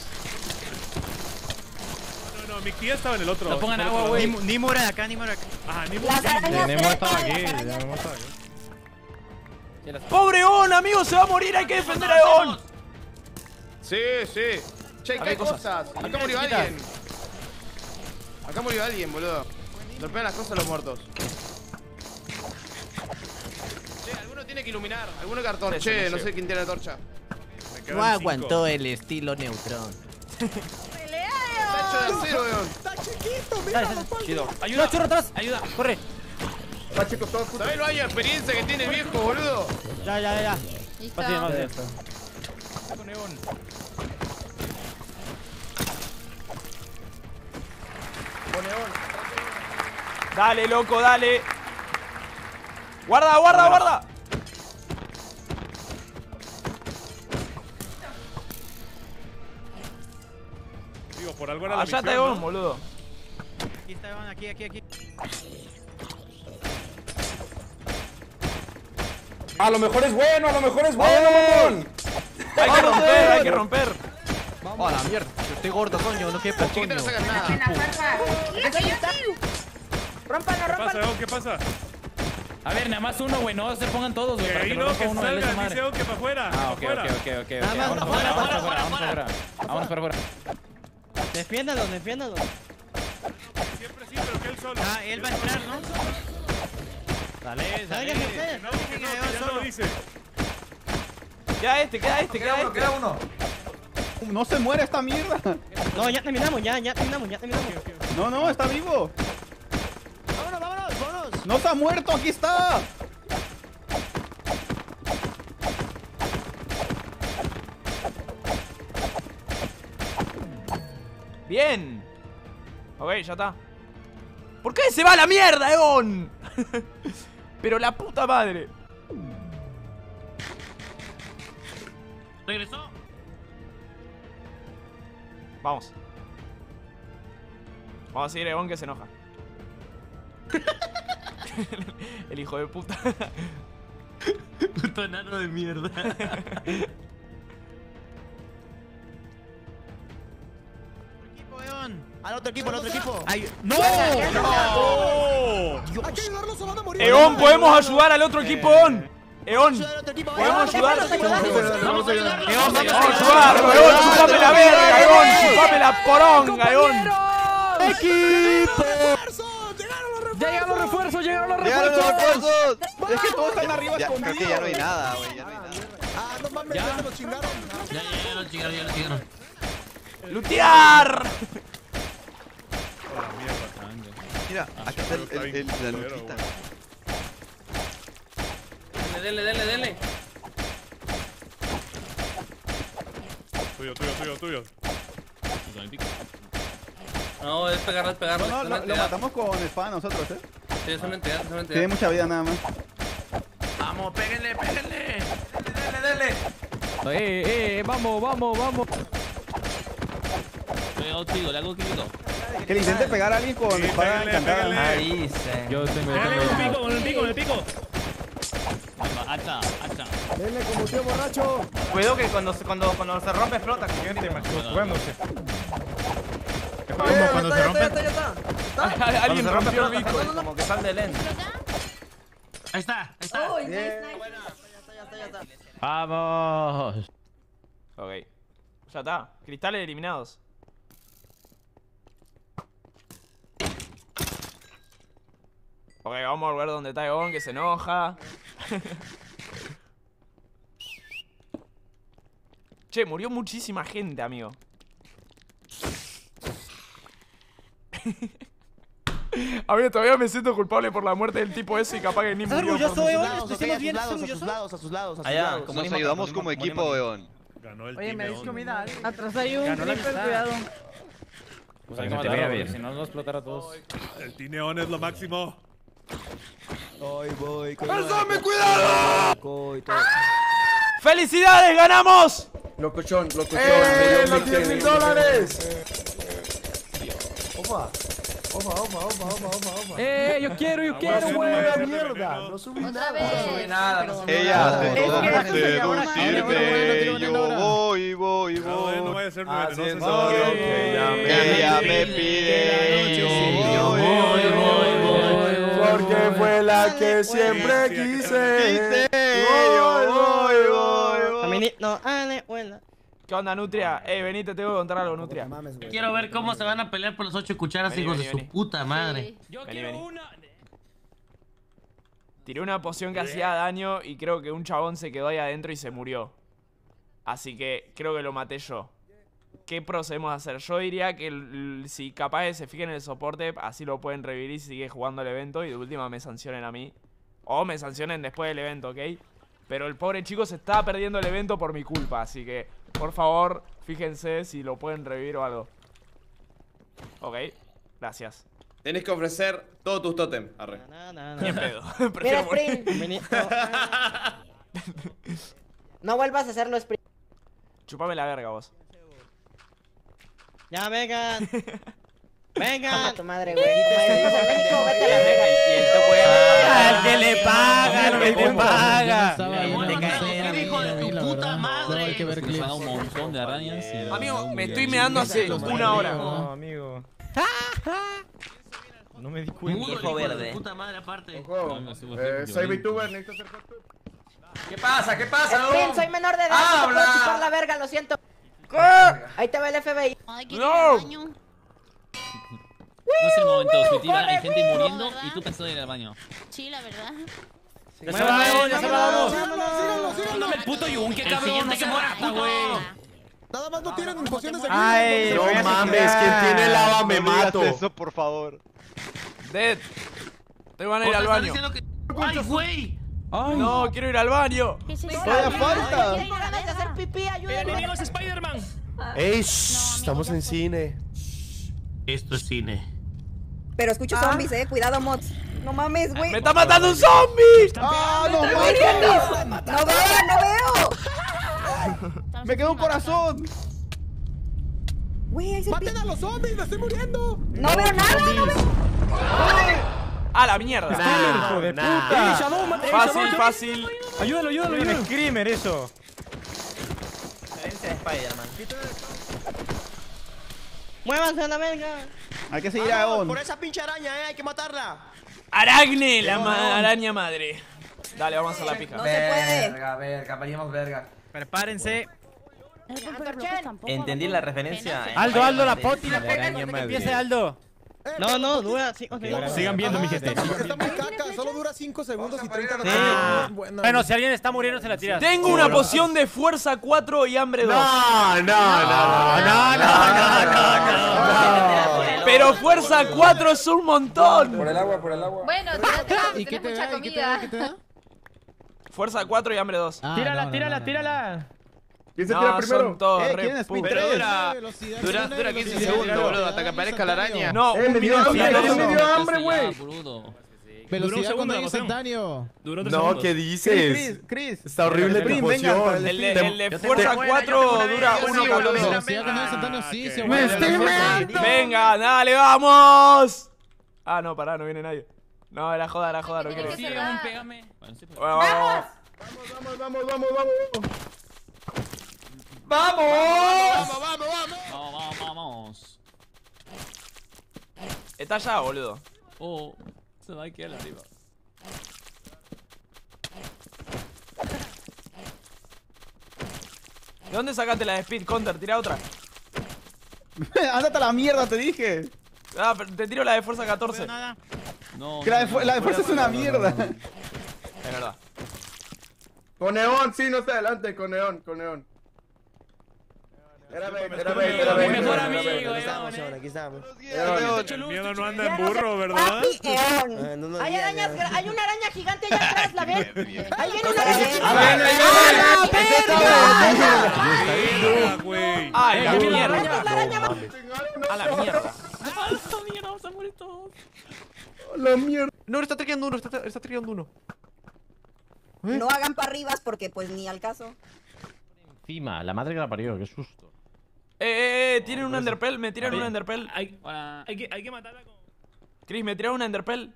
No, no, mi Kia estaba en el otro. No pongan agua, güey. lado. Ni mora acá, ni mora acá. Ah, ni Las arañas. Tenemos estado trepan, aquí, estado aquí. ¡Pobre On, amigo! ¡Se va a morir! ¡Hay que defender a On! Sí, sí. Che, Acá ¿qué hay cosas? cosas. Acá murió alguien. Acá murió alguien, boludo. Golpean las cosas los muertos. Alguno tiene que iluminar. Alguno cartón. Che, no sé quién tiene la torcha. No aguantó el estilo Neutron. Está hecho de acero, weón. Está chiquito, mira. Ayuda, churro atrás. Ayuda, corre. Va, chicos, todos juntos. ¿Sabés años de experiencia que tiene el viejo, boludo? Ya, ya, ya. Listo. Fácil, Ya fácil. está. Con. Dale, loco, dale. Guarda, guarda, guarda. Digo, por algo era la Allá misión, On, ¿no? boludo. Aquí está Iván, aquí, aquí, aquí. A lo mejor es bueno, a lo mejor es bueno, mamón. Hay que romper, hay que romper. Oh, la mierda. Yo estoy gordo, coño. No Chiquita coño. no sacan nada. Está. Rómpanlo, ¿Qué pasa? ¿Qué pasa? A ver, nada más uno, güey. No se pongan todos, güey. Que no, que salga, dice que para afuera. Ah, ok, ok, ok, ok. afuera, para afuera, vámonos para afuera. Vámonos para afuera. Defiéndalo, defiéndalo. Siempre sí, pero que él solo. Ah, él va a entrar, ¿no? Dale, dale. ustedes. No, que no, que ya no dice. Queda este, queda este, queda este. Queda uno. No se muere esta mierda. No, ya terminamos, ya, ya terminamos, ya terminamos. No, no, está vivo. Vámonos, vámonos, vámonos. No se ha muerto, aquí está. Bien. Ok, ya está. ¿Por qué se va a la mierda, Eon? Pero la puta madre. ¿Regresó? Vamos. Vamos a seguir a Eon que se enoja. El hijo de puta. Puto enano de mierda. Al otro equipo, al otro equipo. Ay, ¡No! ¡No! Hay que ayudarlos o van a morir. Eon, podemos ayudar al otro equipo, Eon. Eon, otro equipo, podemos Eon. ayudar. Vamos a ayudarlo. Vamos a ayudarlo, Eon, chupame la verga, Eon, chupame la poronga, Eon. ¡Equipo! ¡Refuerzos! ¡Llegaron los refuerzos! ¡Llegaron los refuerzos! ¡Llegaron los ¡Llegaron los refuerzos! Es que todos están arriba Ya, creo escondidos. que ya no hay nada, güey. Ya no hay nada. Ah, no mames, ya se chingaron. Ya, ya, ya lo chingaron, ya lo chingaron. ¡Lutear! Mira, aquí está el, el, el- la luquita. Dele, dele, dele, dele. Tuyo, tuyo, tuyo, tuyo. No, es pegarlo, es pegarlo. No, no, lo, matamos con espada nosotros, eh. Sí, es una entidad, es una Tiene entidad. mucha vida nada más. Vamos, péguenle, péguenle. Dele, dele. Eh, eh, vamos, vamos, vamos. Le hago tiro, le hago tiro. Que le intente pegar a alguien con espada encantada. Ahí dice. Yo tengo, Pégale con el pico, con el pico, con el pico. Hacha, hacha. Denle como tío borracho. Cuidado que cuando, se- cuando, cuando se rompe explota. Siguiente, Jugándose. Como cuando se rompe. Alguien se rompe rompió el bico. Como que sale de lente. Ahí está, ahí está. Uy, nice, nice. Vamos. Ok. Ya está. Cristales eliminados. Ok, vamos a volver donde está Egon, que se enoja. che, murió muchísima gente, amigo. Amigo, todavía me siento culpable por la muerte del tipo ese y capaz que ni murió. por mí. Estoy siendo bien, a sus lados, a sus lados, a sus Allá, lados. como Nos ayudamos como equipo, Eon. Ganó el Oye, ¿me des comida? alguien? Atrás hay un Ganó la creeper, amistad. cuidado. Pues hay que matarlo, porque si no nos va a explotar a todos. El Team Neon es lo máximo. Voy, voy. ¡Pásame, cuidado! ¡Felicidades! ¡Ganamos! Locochón, locochón. ¡Eh! ¡Los mil 10 mil dólares! Opa. Opa, opa, opa, opa, opa, opa. Eh, yo quiero, yo quiero, sí, güey. mierda. No subí nada. nada, no Ella te se de llama una- seducirme. Yo voy, voy, No, eh, no voy. vaya a ser nueve, no ella me ella pide. Yo voy, voy, voy. Porque fue la que siempre Quise, voy, voy, voy. Camini- No, ale, bueno. ¿Qué onda, Nutria? Eh, vení, te tengo que contar algo, Nutria. No mames, güey. Quiero ver cómo se van a pelear por las ocho cucharas, Vení, hijos vení, de su vení. puta madre. Yo Vení, quiero vení. una. Tiré una poción que hacía daño y creo que un chabón se quedó ahí adentro y se murió. Así que creo que lo maté yo. ¿Qué procedemos a hacer? Yo diría que el- si capaz se fijen en el soporte, así lo pueden revivir y sigue jugando el evento y de última me sancionen a mí. O me sancionen después del evento, ¿ok? Pero el pobre chico se está perdiendo el evento por mi culpa, así que por favor fíjense si lo pueden revivir o algo. Ok, gracias. Tenés que ofrecer todos tus totem. Arre. No, no, Ni en no. pedo. Mira. Sprint. No vuelvas a hacerlo, Sprint. Chupame la verga vos. Ya, vengan. Vengan. tu madre, güey. A. Al que le paga, al que te paga. ¿Qué hijo de tu puta madre? Me paga un montón de arañas. y- Amigo, me estoy meando hace una hora. No, amigo. No me di cuenta. Hijo hijo de verde. tu puta madre aparte. Eh, soy ¿eh? VTuber, necesito hacer. ¿Qué pasa? ¿Qué pasa? Soy menor de edad. No te puedo ¡Habla! chupar la verga, lo siento. Ahí te ve el FBI. Ay, No. baño. No es el momento, Suitiva. Hay gente muriendo y tú pensando en ir al baño. Sí, la verdad. Ya se va, ya se va. Síganlo, síganlo, el puto yunque, El cabrón. No se que muera, güey. Nada más no tienen pociones de Ay. No mames, quien tiene lava me mato. eso, por favor. Dead. Te van a ir al baño. diciendo que- ¡Ay, güey! Ay. No, quiero ir al baño. Todavía falta. De hacer pipí, ayúdenme. Enemigos Spider-Man. Ey, shh, estamos en cine. Esto es cine. Pero escucho zombies, eh. Cuidado, mods. No mames, güey. ¡Me está matando un zombie! ¡Ah, no ¡Estoy mames! ¡No veo, no veo! ¡Me quedó un corazón! Güey, ¡Maten a los zombies! ¡Me estoy muriendo! No veo nada, no veo. ¡A la mierda! hijo de nah. puta. Eh, Shadow, mate- eh, Fácil, Shadow, fácil. Ayúdalo, ayúdalo, ayúdalo. Un screamer, eso. Diferencia de Spider-Man. Muévanse a la verga. Hay que seguir a Eon. Por esa pinche araña, eh, hay que matarla. Aragne, la ma- araña madre. Dale, vamos a la pija. No se puede. Verga, verga, valimos verga. Prepárense. Entendí la referencia. eh. Aldo, Aldo, la poti. La araña Que madre. empiece Aldo. No, no, dura cinco segundos. Sigan viendo, mi gente. Está, está muy caca, solo dura 5 segundos y 30 de Ah. Buena. Bueno, si alguien está muriendo, se la tiras. Tengo una poción de fuerza 4 y hambre 2. No, no, no, no, no, no, no. Pero fuerza 4 es un montón. el agua, por el agua. Bueno, ¿Y ¿Y qué te mucha da? Fuerza 4 y hambre 2. Tírala, tírala, tírala. ¿Quién se No, tira primero? son todos eh, ¿quién es Sprint putos. 3? dura- Dura, dura 15 velocidad, segundos, boludo, hasta que aparezca la araña. No, Eh, un me dio hambre, me güey. Velocidad poción. instantáneo. No, segundos. ¿qué dices? Chris, Chris. Está horrible tu poción. el El de, fuerza te- 4 dura Sí, 1 boludo. Velocidad con daño instantáneo sí, se aguanta. estoy meando. Venga, dale, vamos. Ah, no, pará, no viene nadie. No, era joda, era joda, no quiere. Sí, aún pégame. Bueno, Bueno, vamos. Vamos, vamos, vamos, vamos. ¡Vamos! Vamos, vamos, vamos. Vamos, vamos, vamos. Está allá, boludo. Oh, se va a quedar arriba. ¿De dónde sacaste la de Speed Counter? Tira otra. Ándate a la mierda, te dije. Ah, pero te tiro la de fuerza 14. No. Que la de, no, fu- no, la de fuerza es una mierda. Es verdad. Con neón, sí, no se adelante, con neón, con neón. Espérame, espérame, Mi mejor amigo, eh. estamos, aquí estamos. El miedo no anda en burro, ¿verdad? Ah, Hay arañas, una araña gigante allá atrás, ¿la ven? Ahí viene una araña. Verga. ¡Ay, la mierda! ¡A la mierda! ¡Alta mierda! ¡Vamos a morir todos! La mierda. No, está triando uno, está, está triando uno. No hagan para arribas porque pues ni al caso. Encima, la madre que la parió, qué susto. Eh, eh, eh, tienen un Enderpell, me tiran un Enderpell. Hay, que, hay que matarla con... Chris, me tiran un Enderpell.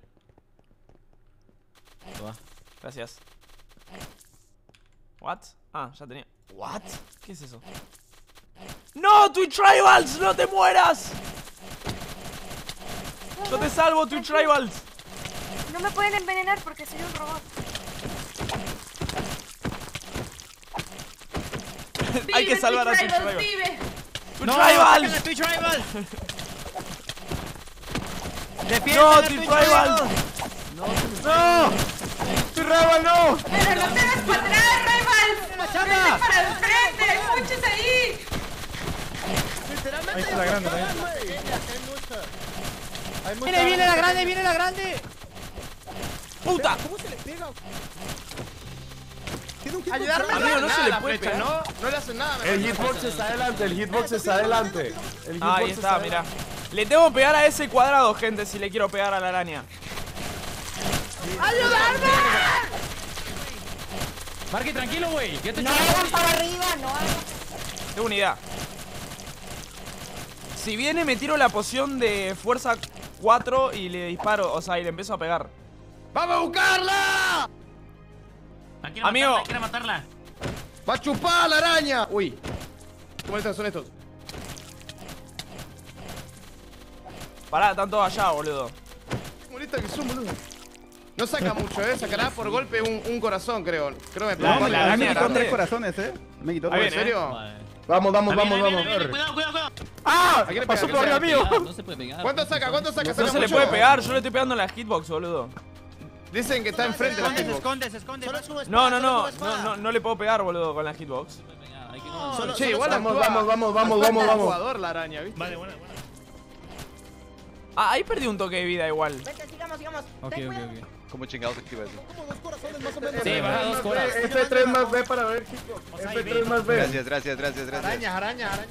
Toma. Gracias. ¿What? Ah, ya tenía. ¿What? ¿Qué es eso? ¡No, Twitch Tribals! ¡No te mueras! ¡Yo te salvo, Twitch Tribals! No me pueden envenenar porque soy un robot. Hay que salvar a Twitch Tribals. ¡Twitch Tribals! Twitch Rival! ¡No, Twitch Tribals! ¡No! ¡Tu rival no! Pero no te para atrás, Rivals. Vete para el frente, escuches ahí. Ahí está la grande. Viene, viene la grande, viene la grande. ¡Puta! ¿Cómo se le pega? Tiene un Ayudarme Amigo, no se le puede flecha, pegar. ¿no? No le hacen nada. me El hitbox está adelante, el hitbox está adelante. Ahí está, mira. Le tengo que pegar a ese cuadrado, gente, si le quiero pegar a la araña. Marky, tranquilo, güey. Ya te No hagan para arriba, no hagan. Tengo una idea. Si viene, me tiro la poción de fuerza 4 y le disparo, o sea, y le empiezo a pegar. ¡Vamos a buscarla! Amigo. matarla, quiere matarla. ¡Va a chupar la araña! Uy. ¿Cómo están? Son estos. Pará, están todos allá, boludo. Qué molesta que son, boludo. No saca mucho, ¿eh? Sacará por golpe un, un corazón, creo. Creo que me La- pegó la la araña me quitó tres corazones, eh. Me quitó ¿En tres. viene, serio? Vale. Vamos, vamos, viene, vamos, viene, vamos. viene, Cuidado, cuidado, cuidado. ¡Ah! ¿A quién le Pasó por ¿A arriba le mío. No se puede pegar. ¿Cuánto saca? ¿Cuánto saca? No ¿Saca se le mucho? puede pegar, yo le estoy pegando en la hitbox, boludo. Dicen que está enfrente la hitbox. esconde, se esconde. No, no, no, no, no, no le puedo pegar, boludo, con la hitbox. Solo- Che, solo- igual Vamos, vamos, vamos, vamos, vamos, vamos. jugador la araña, ¿viste? Vale, buena, buena. Ah, ahí perdí un toque de vida igual. Vete, sigamos, sigamos. Ok, ok, ok. ¿Cómo chingados activa eso? Como dos corazones más o menos. Sí, baja dos coras. F3 más B para ver, chicos. F3 más B. Gracias, gracias, gracias, gracias. Araña, araña, araña.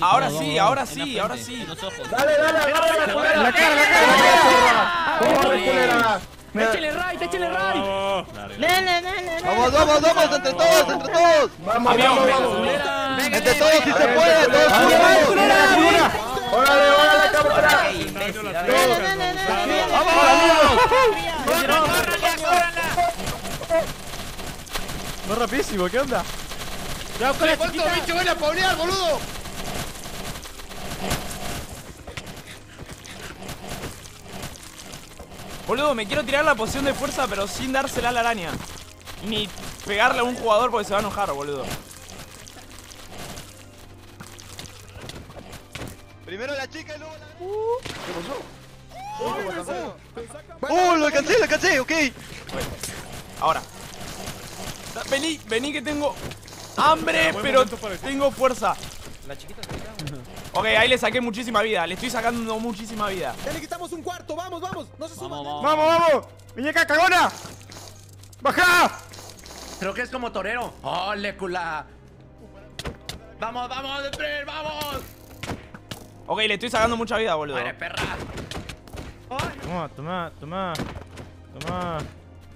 Ahora sí, ahora sí, ahora sí. Dale, dale, agarra la cara, la cara. ¡Corre, culera! Échale right, échale right. Vamos. Vamos, vamos, vamos, entre todos, entre todos. Vamos, vamos, vamos. Entre todos si se puede, todos juntos. ¡Órale, órale, cámara! Ey, imbécil, a Ne, ver. ne, ne, ne, ne. No rapidísimo, ¿qué onda? Che, ¿Cuántos bichos van a paulear, boludo? Boludo, me quiero tirar la poción de fuerza, pero sin dársela a la araña. Ni pegarle a un jugador porque se va a enojar, boludo. Primero la chica y luego la... ¿Qué pasó? ¡Uh, lo alcancé, lo alcancé! ¡Ok! Ahora. Vení, vení que tengo hambre, pero tengo fuerza. La chiquita está. Ok, ahí le saqué muchísima vida. Le estoy sacando muchísima vida. Ya le quitamos un cuarto, vamos, vamos. No se suban. Vamos, vamos. ¡Vamos, vamos! ¡Muñeca cagona! ¡Baja! Creo que es como torero. ¡Ole, cula! ¡Vamos, vamos, tres, vamos! Ok, le estoy sacando mucha vida, boludo. ¡Muere, perra! Toma, toma, toma. Toma.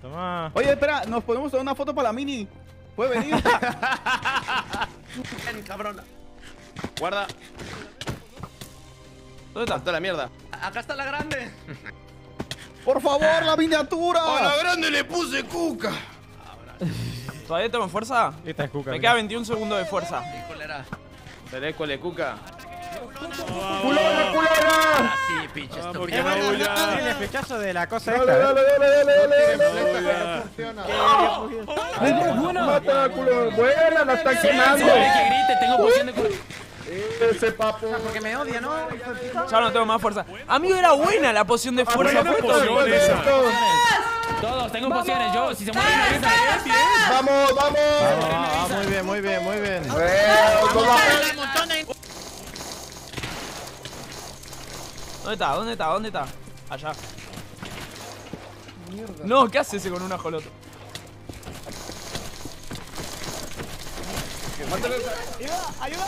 Toma. Oye, espera, nos podemos tomar una foto para la mini. ¿Puede venir? Ven, cabrón. Guarda. ¿Dónde está? Está la mierda. Acá está la grande. Por favor, la miniatura. A la grande le puse cuca. ¿Todavía tengo fuerza? Esta es Cuca. Me mira. queda 21 segundos de fuerza. Dale, cole cuca. ¡Culona, culona! Así, pinche Ah, estúpido. porque no huya. Tiene el flechazo de la cosa Dale, esta. dale, ¿eh? dale, dale, dale. Huya. Mata, culona. Buena, la está quemando. que grite, tengo poción de cura. Ese papo. Porque me odia, ¿no? Ya no tengo más fuerza. Amigo, era buena la poción de fuerza. buena fue todo. poción esa. Todos, tengo pociones. Yo, si se mueren ahorita. Vamos, vamos. Ah, muy bien, muy bien, muy bien. ¿Dónde está? ¿Dónde está? ¿Dónde está? Allá. No, ¿qué hace ese con un ajoloto? Ayuda, ayuda.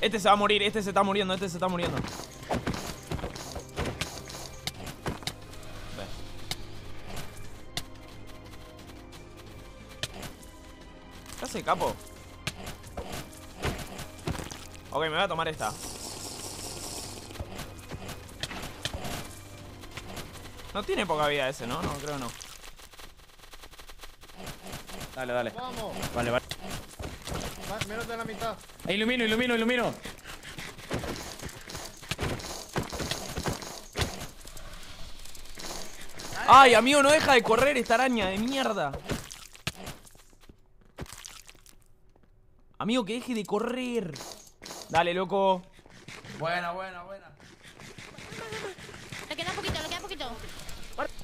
Este se va a morir, este se está muriendo, este se está muriendo. ¿Qué hace, capo? Ok, me voy a tomar esta. No tiene poca vida ese, ¿no? No, creo que no. Dale, dale. Vale, vale. Menos de la mitad. Ilumino, ilumino, ilumino. ¡Ay, amigo, no deja de correr esta araña de mierda! Amigo, que deje de correr. Dale, loco. Buena, buena, buena. Le queda poquito, le queda poquito.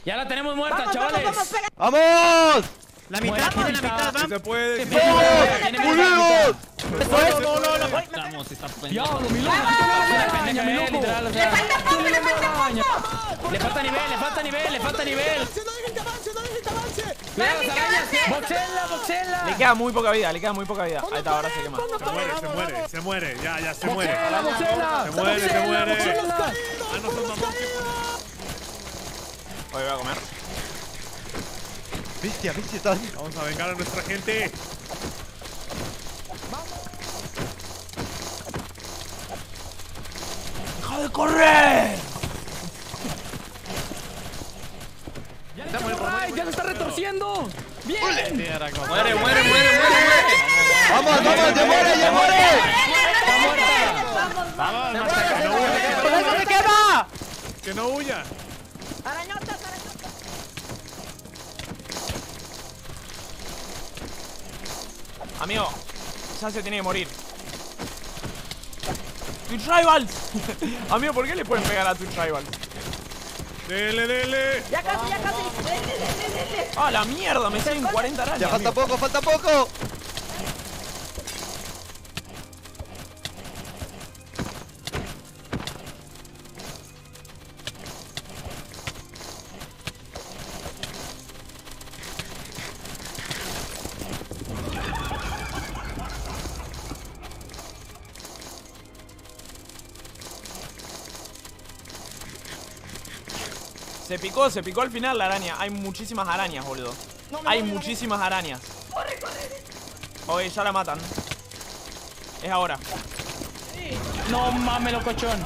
Ya la tenemos muerta, Vamos, chavales. vamos, vamos, pega. ¡Vamos! La mitad, tiene la mitad, se puede. ¡Unidos! Estamos, está Diablo, mi loco. La pendeja es literal, o sea. Le falta poco, le falta poco. Le falta nivel, le falta nivel, le falta nivel. ¡Avance, no dejen que avance, no. Boxela, boxela. Le queda muy poca vida, le queda muy poca vida. Ahí está, ahora se quema. Se muere, se muere, se muere. Ya, ya, se muere. Se muere, se muere. Ah, no son voy a comer. Bestia, bestia, estás. Vamos a vengar a nuestra gente. ¡Deja de correr! ¡Ay, ya se está retorciendo! ¡Bien! Muere, muere, muere, muere, muere. ¡Vamos, vamos! ¡Ya muere, ya muere! Vamos, hasta que no huya. Que no huya. Arañotas, Amigo, ya se tiene que morir. Twitch Rivals. Amigo, ¿por qué le pueden pegar a Twitch Rivals? Dele, dele. Ya casi, ya casi. Dele, dele, dele. ¡Ah, la mierda! Me siguen 40 arañas. ¡Ya falta amigo. poco, falta poco! Se picó, se picó al final la araña. Hay muchísimas arañas, boludo. Hay muchísimas arañas. Corre, corre. Oye, ya la matan. Es ahora. No mames, locochón.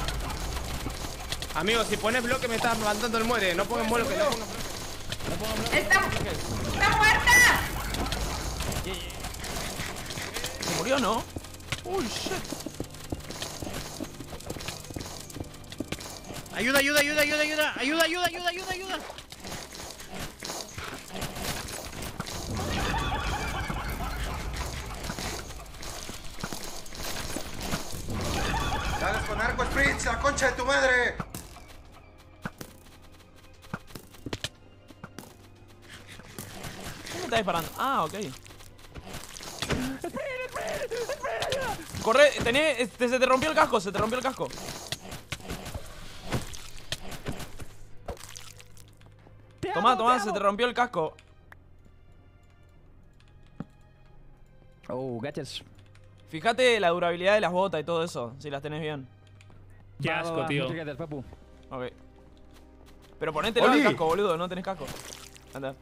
Amigo, si pones bloque me estás mandando el muere. No pongas bloque, no pongas ¡Está, está muerta! ¿Se murió, no? Uy, shit. Ayuda, ayuda, ayuda, ayuda, ayuda. Ayuda, ayuda, ayuda, ayuda, ayuda. ¡Dale con arco, Spritz! ¡La concha de tu madre! ¿Quién me está disparando? Ah, ok. Corre, tenés, este, se te rompió el casco, se te rompió el casco. Toma, toma, se te rompió el casco. Oh, gachas. Fíjate la durabilidad de las botas y todo eso, si las tenés bien. Qué va, asco, va, tío. papu. Ok. Pero ponete el casco, boludo, no tenés casco. Anda.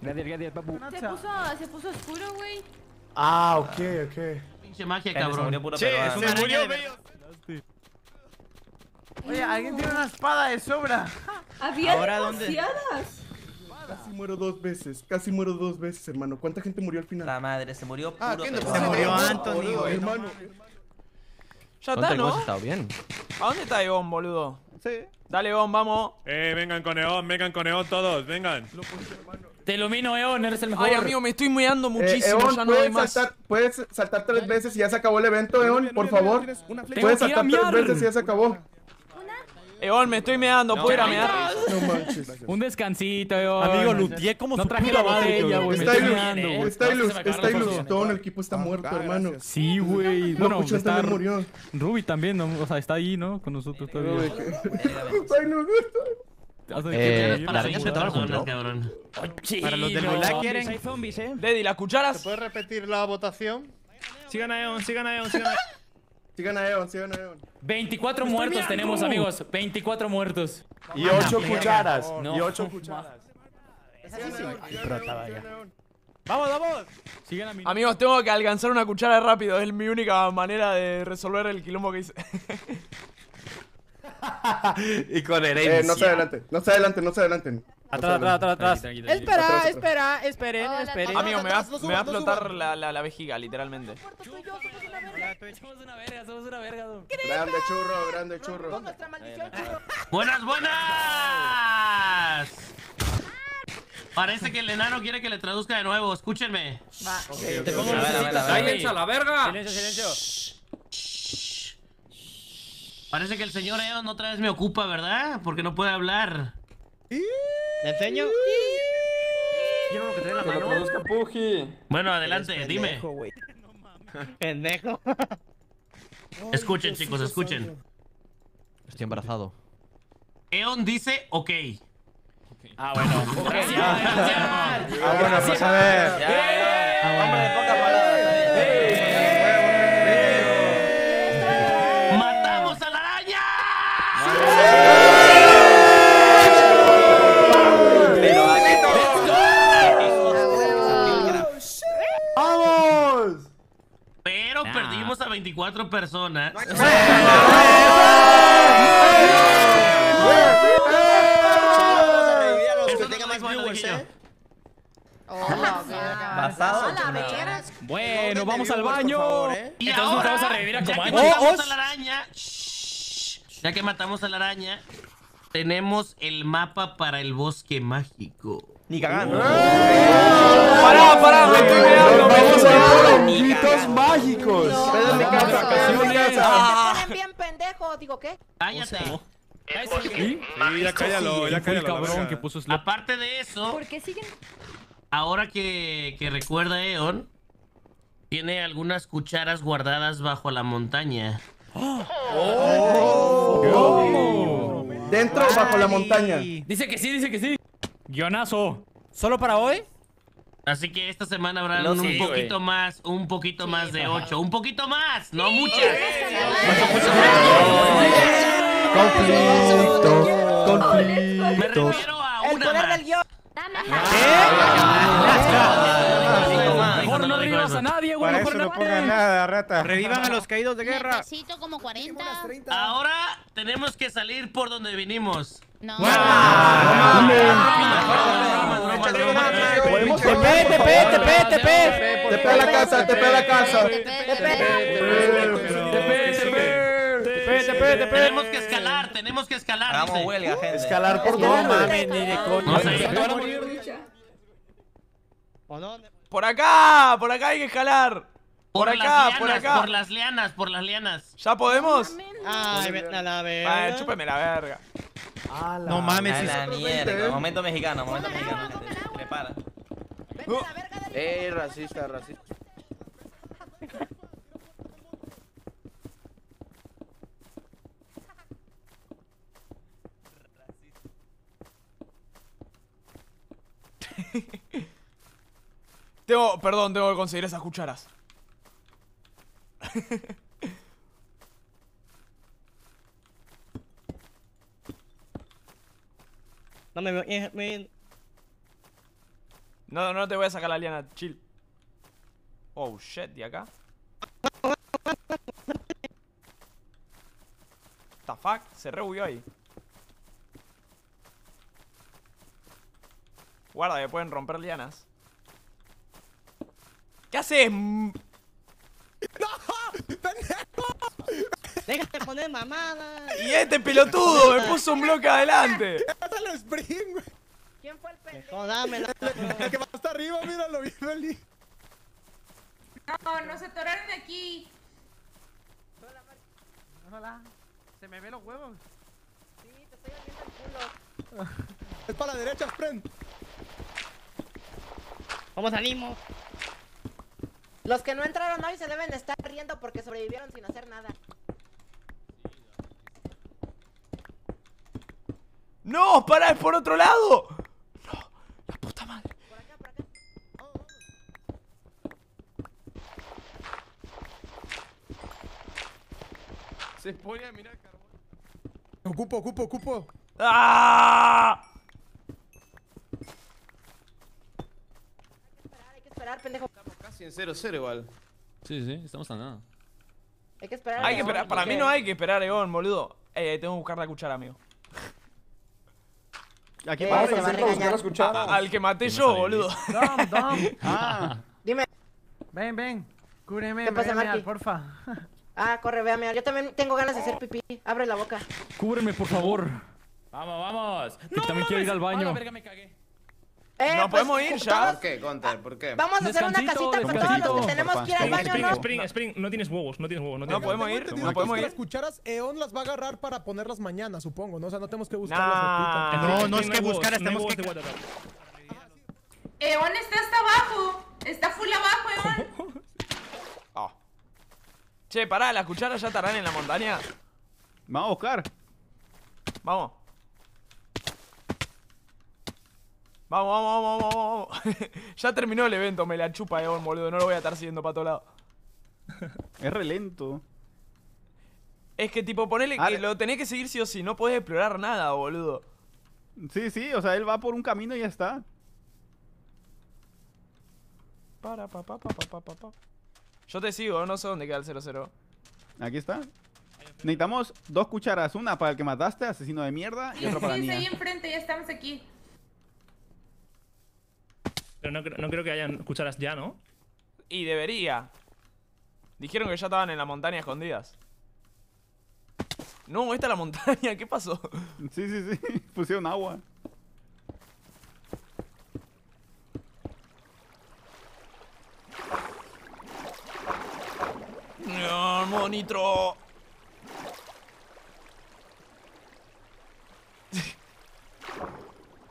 Gracias, gracias, papu. Se puso, se puso oscuro, güey. Ah, ok, ok. Pinche magia, Gente, se cabrón. murió Che, peruano. se murió medio. Oye, alguien tiene una espada de sobra. Había ¿Ahora dónde? Casi muero dos veces, casi muero dos veces, hermano. ¿Cuánta gente murió al final? La madre, se murió puro Ah, ¿quién peruano. se murió Anthony, güey. Hermano. Ya ¿Cuánto está, ¿no? estado bien? ¿A dónde está Egon, boludo? Sí. Dale, Egon, vamos. Eh, vengan con Eon, vengan con Eon todos, vengan. Te ilumino, Eon, eres el mejor. Ay, amigo, me estoy meando Eh, muchísimo, Eon, ya no doy ¿puedes más. saltar, puedes saltar tres veces y ya se acabó el evento, Eon, por favor. Puedes saltar tres veces y ya se acabó. Egon, me estoy meando, ¿puedo ir a mear? No manches. Un descansito, Eon. Amigo, luteé como No su traje puta la madre, botella, güey. Está estoy ilus, meando, güey. está ilus, Se me acabaron está los ilus. ojos. Todo el equipo está muerto, hermano. Sí, güey. No, Bueno, está también murió. Ruby también, ¿no? o sea, está ahí, ¿no? Con nosotros todavía. Hasta que- Eh, la araña se cabrón. Para los del Gulag quieren. Hay zombies, eh. Deddy, ¿las cucharas? ¿Puedes repetir la votación? Sigan a Eon, sigan a Eon, sigan a Eon. Sigan a Eon, sigan a Eon. 24 muertos tenemos, amigos. 24 muertos. Y ocho cucharas. No. Y ocho cucharas. Vamos, vamos. Sigan a mi. Amigos, tengo que alcanzar una cuchara rápido. Es mi única manera de resolver el quilombo que hice. y con Eh, herencia. no se adelanten, no se adelanten, no se adelanten. Atrás, atrás, atrás, atrás. Espera, espera, esperen, esperen. Amigo, me va, me a explotar la, la, la vejiga, literalmente. Somos una verga, somos una verga. don. Grande churro, grande churro. Nuestra maldición, churro. ¡Buenas, buenas! Parece que el enano quiere que le traduzca de nuevo. Escúchenme. Te pongo A ver, a ver, a ver. lucecitas ¡Cállense a la verga! Silencio, silencio. Parece que el señor Eon otra vez me ocupa, ¿verdad? Porque no puede hablar. ¿Le enseño? Quiero lo que trae la Que lo mano. Bueno, adelante, dime. Pendejo. Escuchen, chicos, escuchen. Estoy embarazado. Eon dice ok. Ah, bueno. Gracias. Ah, bueno, pues a ver. Hombre de 24 personas. Basado. Bueno, vamos al baño. Y Entonces nos ahora, vamos a revivir a ya que matamos a la araña, shh, ya que matamos a la araña, tenemos el mapa para el bosque mágico. Ni cagando. Pará, pará, me estoy meando, me Vamos a por honguitos mágicos. A mi casa. Te ponen bien pendejo. Digo, ¿qué? Cállate. ¿Sí? Sí, ya cállalo, ya cállalo. la cabrón que puso. Aparte de eso, ¿Por qué siguen? ahora que, que recuerda Eon, tiene algunas cucharas guardadas bajo la montaña. Dentro o bajo la montaña. Dice que sí, dice que sí. Guionazo. ¿Solo para hoy? Así que esta semana habrá un sí, poquito más, un poquito más de 8, un poquito más, no muchas. Conflicto, Me conflicto. refiero a El una poder más. del guion. Mejor no revivas a nadie, güey. Para Mejor eso no. no pongan nada, rata. Revivan a los caídos de guerra. Necesito como 40. Ahora tenemos que salir por donde vinimos. No. Podemos. Tepe a la casa, tepe a la casa. Tenemos que escalar, tenemos que escalar. Dice. huelga, gente. Escalar por No dónde. mames, ni de coño. ¿O dónde? Por acá, por acá hay que escalar. Por, Por las acá, lianas, por acá. por las lianas, por las lianas. ¿Ya podemos? Ay, vete a la verga. chúpeme la verga. No mames, A si la mierda. Momento mexicano, momento mexicano. Prepara. Eh, racista, racista. Tengo, perdón, tengo que conseguir esas cucharas. No me, me, me- No, no te voy a sacar la liana, chill. Oh, shit, ¿y acá? The fuck? Se rebugueó ahí. Guarda, que pueden romper lianas. ¿Qué haces? Mm, Déjate poner mamada. Y este pelotudo me puso un bloque adelante. ¡Es el Spring, güey! ¿Quién fue el pendejo? Jodámela. El que va hasta arriba, míralo, bien feliz. No, nos atoraron aquí. Hola. Se me ven los huevos. Sí, te estoy oliendo el culo. Es para la derecha, Sprint. ¿Cómo salimos? Los que no entraron hoy se deben estar riendo porque sobrevivieron sin hacer nada. ¡No! ¡Pará! ¡Es por otro lado! Se pone a mirar carbón. Ocupo, ocupo, ocupo. ¡Ah! Hay que esperar, pendejo. Casi en 0-0 igual. Sí, sí, estamos a nada. Hay que esperar. Hay que esperar. Para mí no hay que esperar, Egon, boludo. Eh, tengo que buscar la cuchara, amigo. ¿A quién Eh, vas se va a a buscar regañar. las cucharas? A- al que maté yo, boludo. Dom, Dom. Ah, Dime. Ven, ven. Cúbreme, ¿Qué pasa, a porfa. Ah, corre, a mirar. Yo también tengo ganas de hacer pipí. Abre la boca. Cúbreme, por favor. Vamos, vamos. Que también quiero ir al A la baño. verga, me cagué. Eh, No pues, podemos ir ya. todos- ¿Por qué, Conter? ¿Por qué? Vamos a hacer una casita para todos los que tenemos que ir al baño, Spring, ¿no? Spring, Spring, no tienes huevos, no tienes huevos, no No tienes podemos huevos. ir, no podemos ir. Las cucharas, Eon las va a agarrar para ponerlas mañana, supongo, ¿no? O sea, no tenemos que buscarlas ahorita. Spring, no es que hay huevos, buscar, no hay tenemos que-. Eon está hasta abajo. Está full abajo, Eon. Ah. Che, pará, ¿las cucharas ya estarán en la montaña? vamos a buscar. Vamos. Vamos, vamos, vamos, vamos, vamos. ya terminó el evento, me la chupa, Egon, boludo. No lo voy a estar siguiendo para todos lados. Es re lento. Es que, tipo, ponele que lo tenés que seguir sí o sí. No podés explorar nada, boludo. Sí, sí, o sea, él va por un camino y ya está. Para, pa, pa, pa, pa, pa, pa, pa. Yo te sigo, no sé dónde queda el 00. Aquí está. Necesitamos dos cucharas, una para el que mataste, asesino de mierda, y Sí, otra para la está ahí mía. enfrente, ya estamos aquí. Pero no, creo- no creo que hayan cucharas ya, ¿no? Y debería. Dijeron que ya estaban en la montaña escondidas. No, esta es la montaña, ¿qué pasó? Sí, sí, sí. Pusieron agua. No, monitro.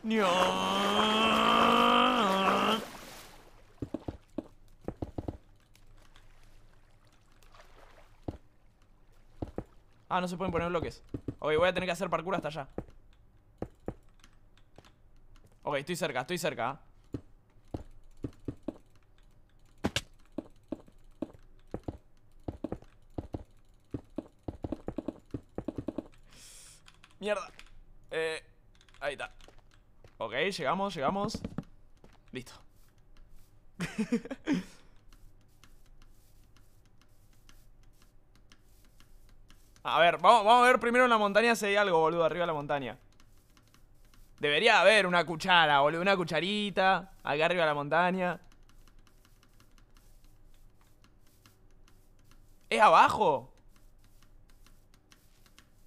No. Ah, no se pueden poner bloques. Ok, voy a tener que hacer parkour hasta allá. Ok, estoy cerca, estoy cerca. ¿ah? Mierda. Eh, ahí está. Ok, llegamos, llegamos. Listo. vamos, vamos a ver primero en la montaña si hay algo, boludo, arriba de la montaña. Debería haber una cuchara, boludo, una cucharita. Acá arriba de la montaña. ¿Es abajo?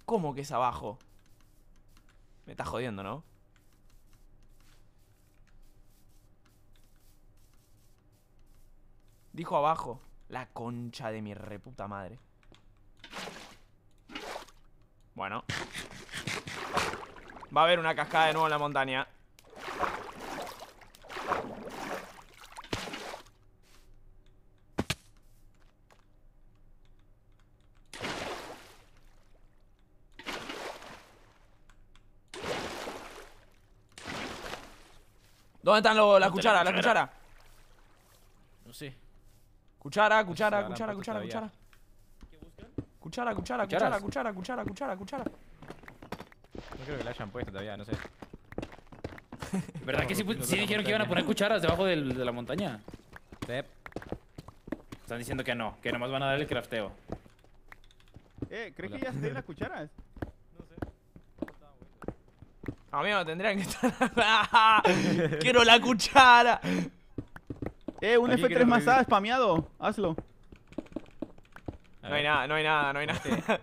¿Cómo que es abajo? Me estás jodiendo, ¿no? Dijo abajo. La concha de mi reputa madre. Bueno. Va a haber una cascada de nuevo en la montaña. ¿Dónde están los- las ¿Dónde cucharas? la cuchara. No sé. Cuchara, cuchara, cuchara, cuchara, cuchara. Cuchara, cuchara, cuchara, cuchara, cuchara, cuchara, cuchara. No creo que la hayan puesto todavía, no sé. ¿Verdad que sí, sí dijeron que iban a poner cucharas debajo del- de la montaña? Están diciendo que no, que nomás van a dar el crafteo. Eh, ¿crees que ya estén las cucharas? Amigo, tendrían que estar. Quiero la cuchara. Eh, un Aquí F3 quiero más revivir. A spameado. Hazlo. No hay nada, no hay nada, no hay nada.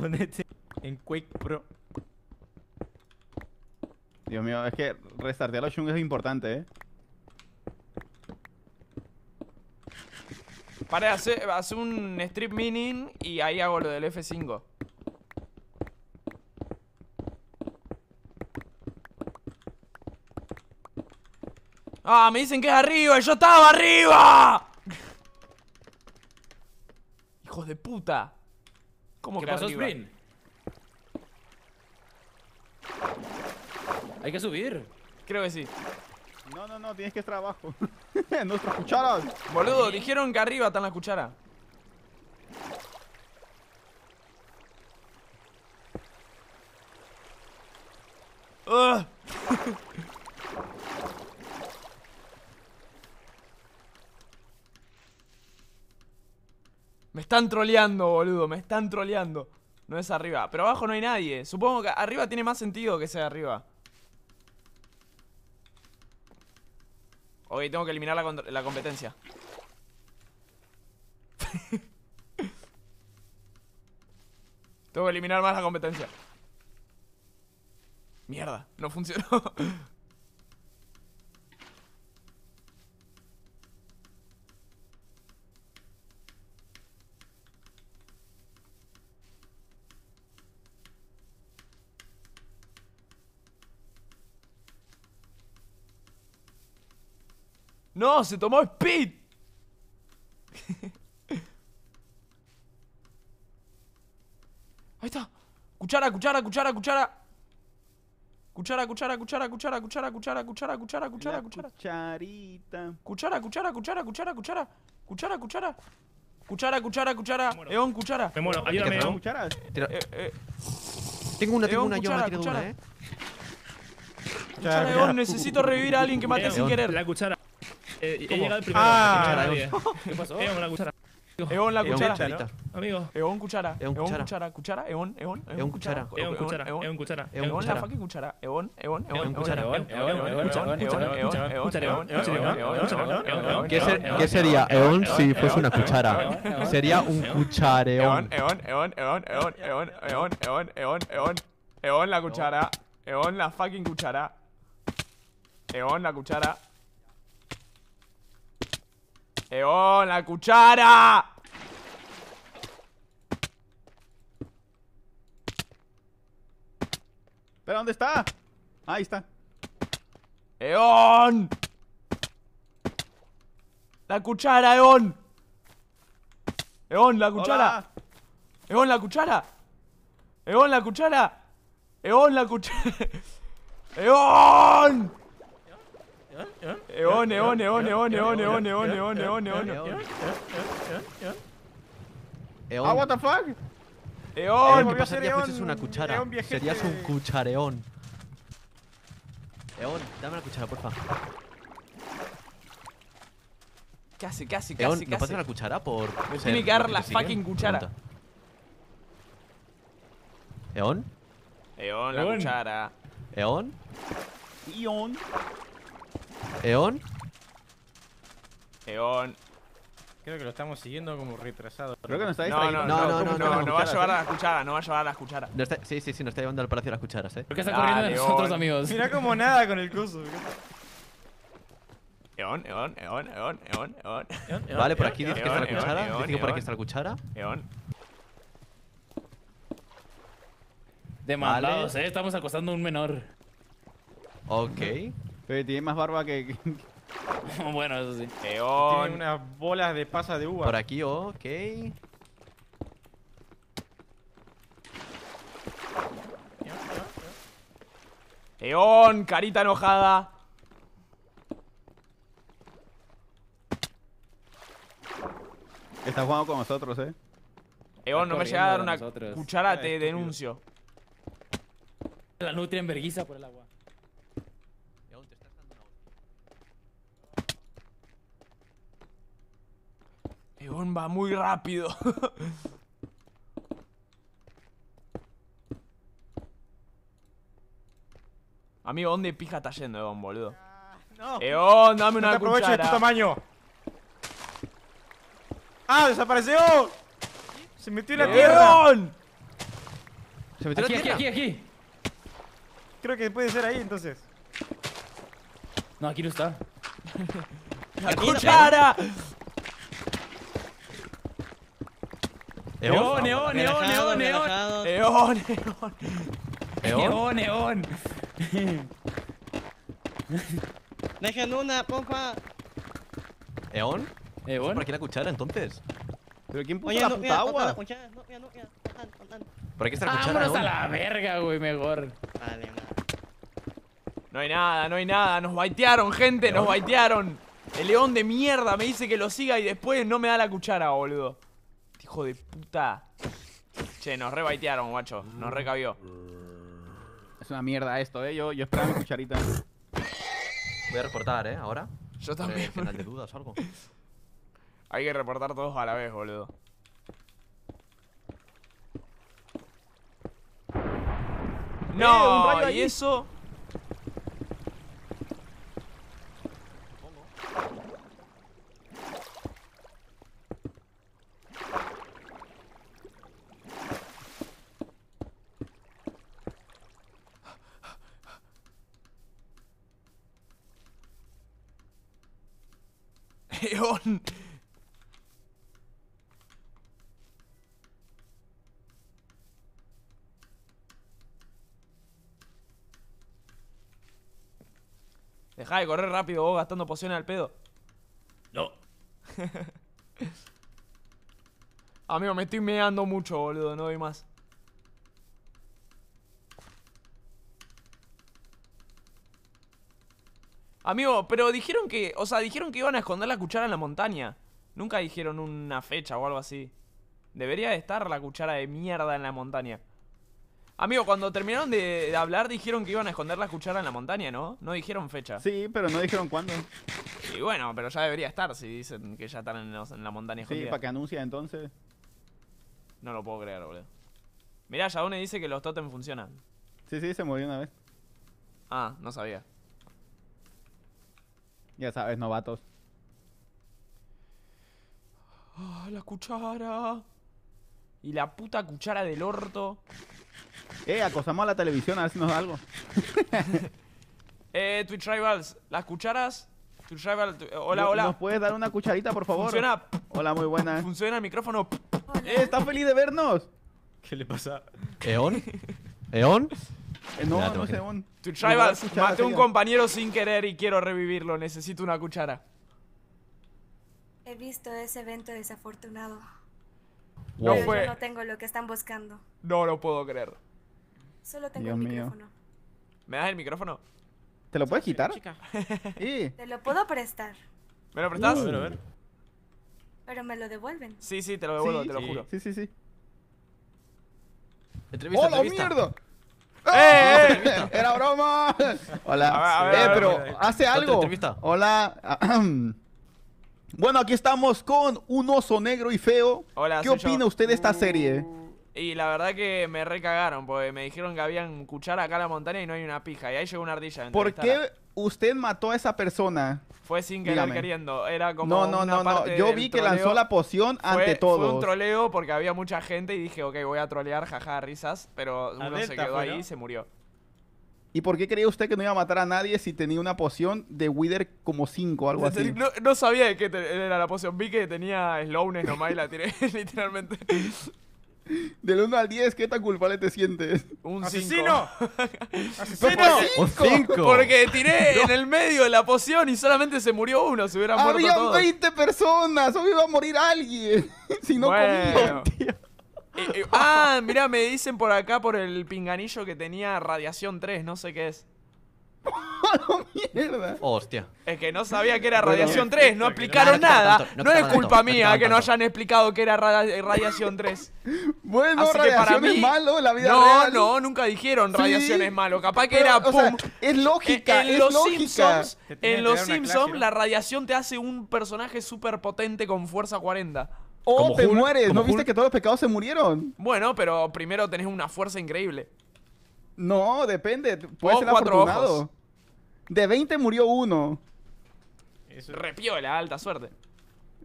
Ponete en Quake Pro. Dios mío, es que restartear los Shung es importante, eh. Para hacer, hacer un strip mining y ahí hago lo del F5. Ah, me dicen que es arriba y yo estaba arriba. Hijos de puta. ¿Cómo ¿Qué que pasó, arriba? Spring? Hay que subir. Creo que sí. No, no, no, tienes que estar abajo. Nuestras cucharas. Boludo, dijeron que arriba están las cucharas. Me están troleando, boludo, me están troleando. No es arriba, pero abajo no hay nadie. Supongo que arriba tiene más sentido que sea arriba. Ok, tengo que eliminar la, la competencia. tengo que eliminar más la competencia. Mierda, no funcionó. No, se tomó speed. Ahí está. Cuchara, cuchara, cuchara, cuchara. Cuchara, cuchara, cuchara, cuchara, cuchara, cuchara, cuchara, cuchara, cuchara, cuchara. Cucharita. Cuchara, cuchara, cuchara, cuchara, cuchara. Cuchara, cuchara. Cuchara, cuchara, cuchara. Eón, cuchara. Me muero, ayúdame, Eh, eh, Tengo una, tengo una, yo cuchara, una tiro una, cuchara. eh. Cuchara, Eón, necesito revivir a alguien que maté sin querer. La cuchara. Eh, he ¿Cómo? llegado el primero. Ah, Eon. ¿Qué pasó? Eon, la cuchara. Eón, la Eon, cuchara. Amigo. Eón, cuchara. Eon, cuchara. cuchara. Eón, Eón. Eón, cuchara. Eon, cuchara. Eon, cuchara. Eon, la fucking cuchara. Eon, Eon, Eon, Eon, cuchara, cuchara, Eón, ¿Qué, sería Eon si fuese una cuchara? Sería un Eón, cuchareón. Eón, Eón, Eón, Eón, Eón, Eón, Eón, Eón, Eón, Eón, la cuchara. Eón, la fucking cuchara. Eón, la cuchara. Eón, la cuchara. ¿Pero dónde está? Ahí está. Eón. La cuchara, Eón. Eón, la cuchara. Eón, la cuchara. Eón, la cuchara. Eón, la cuchara. Eón. Eón, Eón, Eón, Eón, Eón, Eón, Eón, Eón, Eón, Eón, Eón. Eon. Ah, what the fuck? Eón. ¿Qué pasaría si una cuchara? Serías un cuchareón. Eon, dame la cuchara, porfa. ¿Qué hace? ¿Qué Eon, ¿me pasas hace? la cuchara por Me tiene que dar la fucking cuchara. ¿Eon? Eón, la Eón. cuchara. ¿Eon? Ion. ¿Eon? Eón. Creo que lo estamos siguiendo como retrasado. Creo que nos está No, no, distrayendo. no, No, no, no, no, no, no, no, va a llevar a las cucharas, no va a llevar a las cucharas. No está- sí, sí, sí, nos está llevando al Palacio de las Cucharas, eh. ¿Por qué está corriendo de nosotros, amigos? Mira como nada con el coso. Eón, Eón, Eón, Eón, Eón, Eón. Vale, por aquí dice que está la cuchara. Dice que por aquí está la cuchara. Eón. Demandados, Vale. eh. Estamos acostando a un menor. Ok. Pero tiene más barba que... que- bueno, eso sí. Tiene Eón. unas bolas de pasa de uva. Por aquí, ok. Eón, carita enojada. Está jugando con nosotros, eh. Egon, no me llega a dar una nosotros. cuchara, te denuncio. La nutria en verguiza por el agua. Egon va muy rápido. Amigo, ¿dónde pija está yendo Egon, boludo? No. Egon, dame No una te aproveches de cuchara. tu tamaño. ¡Ah, desapareció! Se metió en la tierra. ¡Egon! Se Aquí, aquí, aquí, aquí. Creo que puede ser ahí entonces. No, aquí no está. ¡La cuchara! Neón, neón, neón, neón, neón. Egon, Egon. Neón, neón. Dejen una, porfa. ¿Eon? ¿Eon? ¿Por aquí la cuchara entonces? ¿Pero quién puso Oye, la no, puta mira, no, agua? la cuchara, no, mira, no, mira. ¿Por aquí está la cuchara? Vámonos a Eon? la verga, güey, mejor. Vale, nada. No hay nada, no hay nada. Nos baitearon, gente, nos baitearon. El león de mierda me dice que lo siga y después no me da la cuchara, boludo. Hijo de puta. Che, nos rebaitearon, guacho. Nos recabió. Es una mierda esto, eh. Yo, yo esperaba mi cucharita. Voy a reportar, ¿eh? Ahora. Yo eh, también. Final de dudas o algo. Hay que reportar todos a la vez, boludo. No, rayo y ahí. eso. Eon. Deja de correr rápido vos gastando pociones al pedo. No. Amigo, me estoy meando mucho, boludo, no doy más. Amigo, pero dijeron que, o sea, dijeron que iban a esconder la cuchara en la montaña. Nunca dijeron una fecha o algo así. Debería de estar la cuchara de mierda en la montaña. Amigo, cuando terminaron de, de hablar dijeron que iban a esconder la cuchara en la montaña, ¿no? No dijeron fecha. Sí, pero no dijeron cuándo. Y bueno, pero ya debería estar si dicen que ya están en, la montaña Sí, escondida. para que anuncia entonces. No lo puedo creer, boludo. Mirá, Yadone dice que los totems funcionan. Sí, sí, se murió una vez. Ah, no sabía. Ya sabes, novatos. Ah, la cuchara. Y la puta cuchara del orto. Eh, acosamos a la televisión a ver si nos da algo. Eh, Twitch Rivals, las cucharas. Twitch Rivals, tu- eh, hola, ¿No- hola. ¿Nos puedes dar una cucharita, por favor? Funciona. Hola, muy buena. Funciona el micrófono. Eh, ¿está feliz de vernos? ¿Qué le pasa? ¿Eon? ¿Eon? Eh, no, no sé, un... Rivals, escuchar, maté a un compañero sin querer y quiero revivirlo. Necesito una cuchara. He visto ese evento desafortunado. No pero fue- yo no tengo lo que están buscando. No lo puedo creer. Solo tengo Dios el mío. micrófono. ¿Me das el micrófono? ¿Te lo puedes quitar? Sí. Te lo puedo prestar, ¿Me lo prestás? Uh. A ver, a ver. pero me lo devuelven. Sí, sí, te lo devuelvo, Sí, te lo sí. juro. Sí, sí, sí. Entrevista, ¡Hola, entrevista. mierda! ¡Eh, eh! ¡Era broma! Hola. A ver, a ver, eh, a ver, pero a ver. hace algo. Hola. Bueno, aquí estamos con un oso negro y feo. Hola, ¿Qué yo. opina usted de esta serie? Y la verdad que me recagaron, porque me dijeron que habían cuchara acá en la montaña y no hay una pija. Y ahí llegó una ardilla. ¿Por qué usted mató a esa persona? Fue sin querer Dígame. queriendo. Era como. No, no, una no, no. parte Yo del vi que troleo. lanzó la poción Fue- ante Fue un troleo porque había mucha gente y dije, ok, voy a trolear, jaja, risas. Pero uno se quedó fue, ahí ¿no? y se murió. ¿Y por qué creía usted que no iba a matar a nadie si tenía una poción de Wither como 5 o algo así? No, no sabía de qué te- era la poción. Vi que tenía slowness nomás y la tiré literalmente. Del 1 al 10, ¿qué tan culpable te sientes? Un ¡Asesino! ¡Asesino! ¡Un cinco! Porque tiré en el medio de la poción y solamente se murió uno. Se hubieran muerto Había todos. 20 personas, hoy iba a morir alguien. si no Bueno. comía. Eh, eh, ah, mirá, me dicen por acá por el pinganillo que tenía radiación 3, no sé qué es. Mierda. Hostia. Es que no sabía que era radiación 3, no no explicaron nada. tanto, no No es culpa tanto, mía que no hayan explicado que era radi- radiación 3. Bueno, Así que para radiación mí. es malo en la vida no, real. no, nunca dijeron Sí. radiación es malo. Capaz que Pero, era o sea, pum. es lógica, En, es los lógica. Simpsons, en los Simpsons clase, ¿no? la radiación te hace un personaje súper potente con fuerza 40. O Como te Hulk, mueres. ¿No viste que todos los pecados se murieron? Bueno, pero primero tenés una fuerza increíble. No, depende. Puedes O ser cuatro afortunado. ojos. De 20 murió uno. Repiola, alta suerte.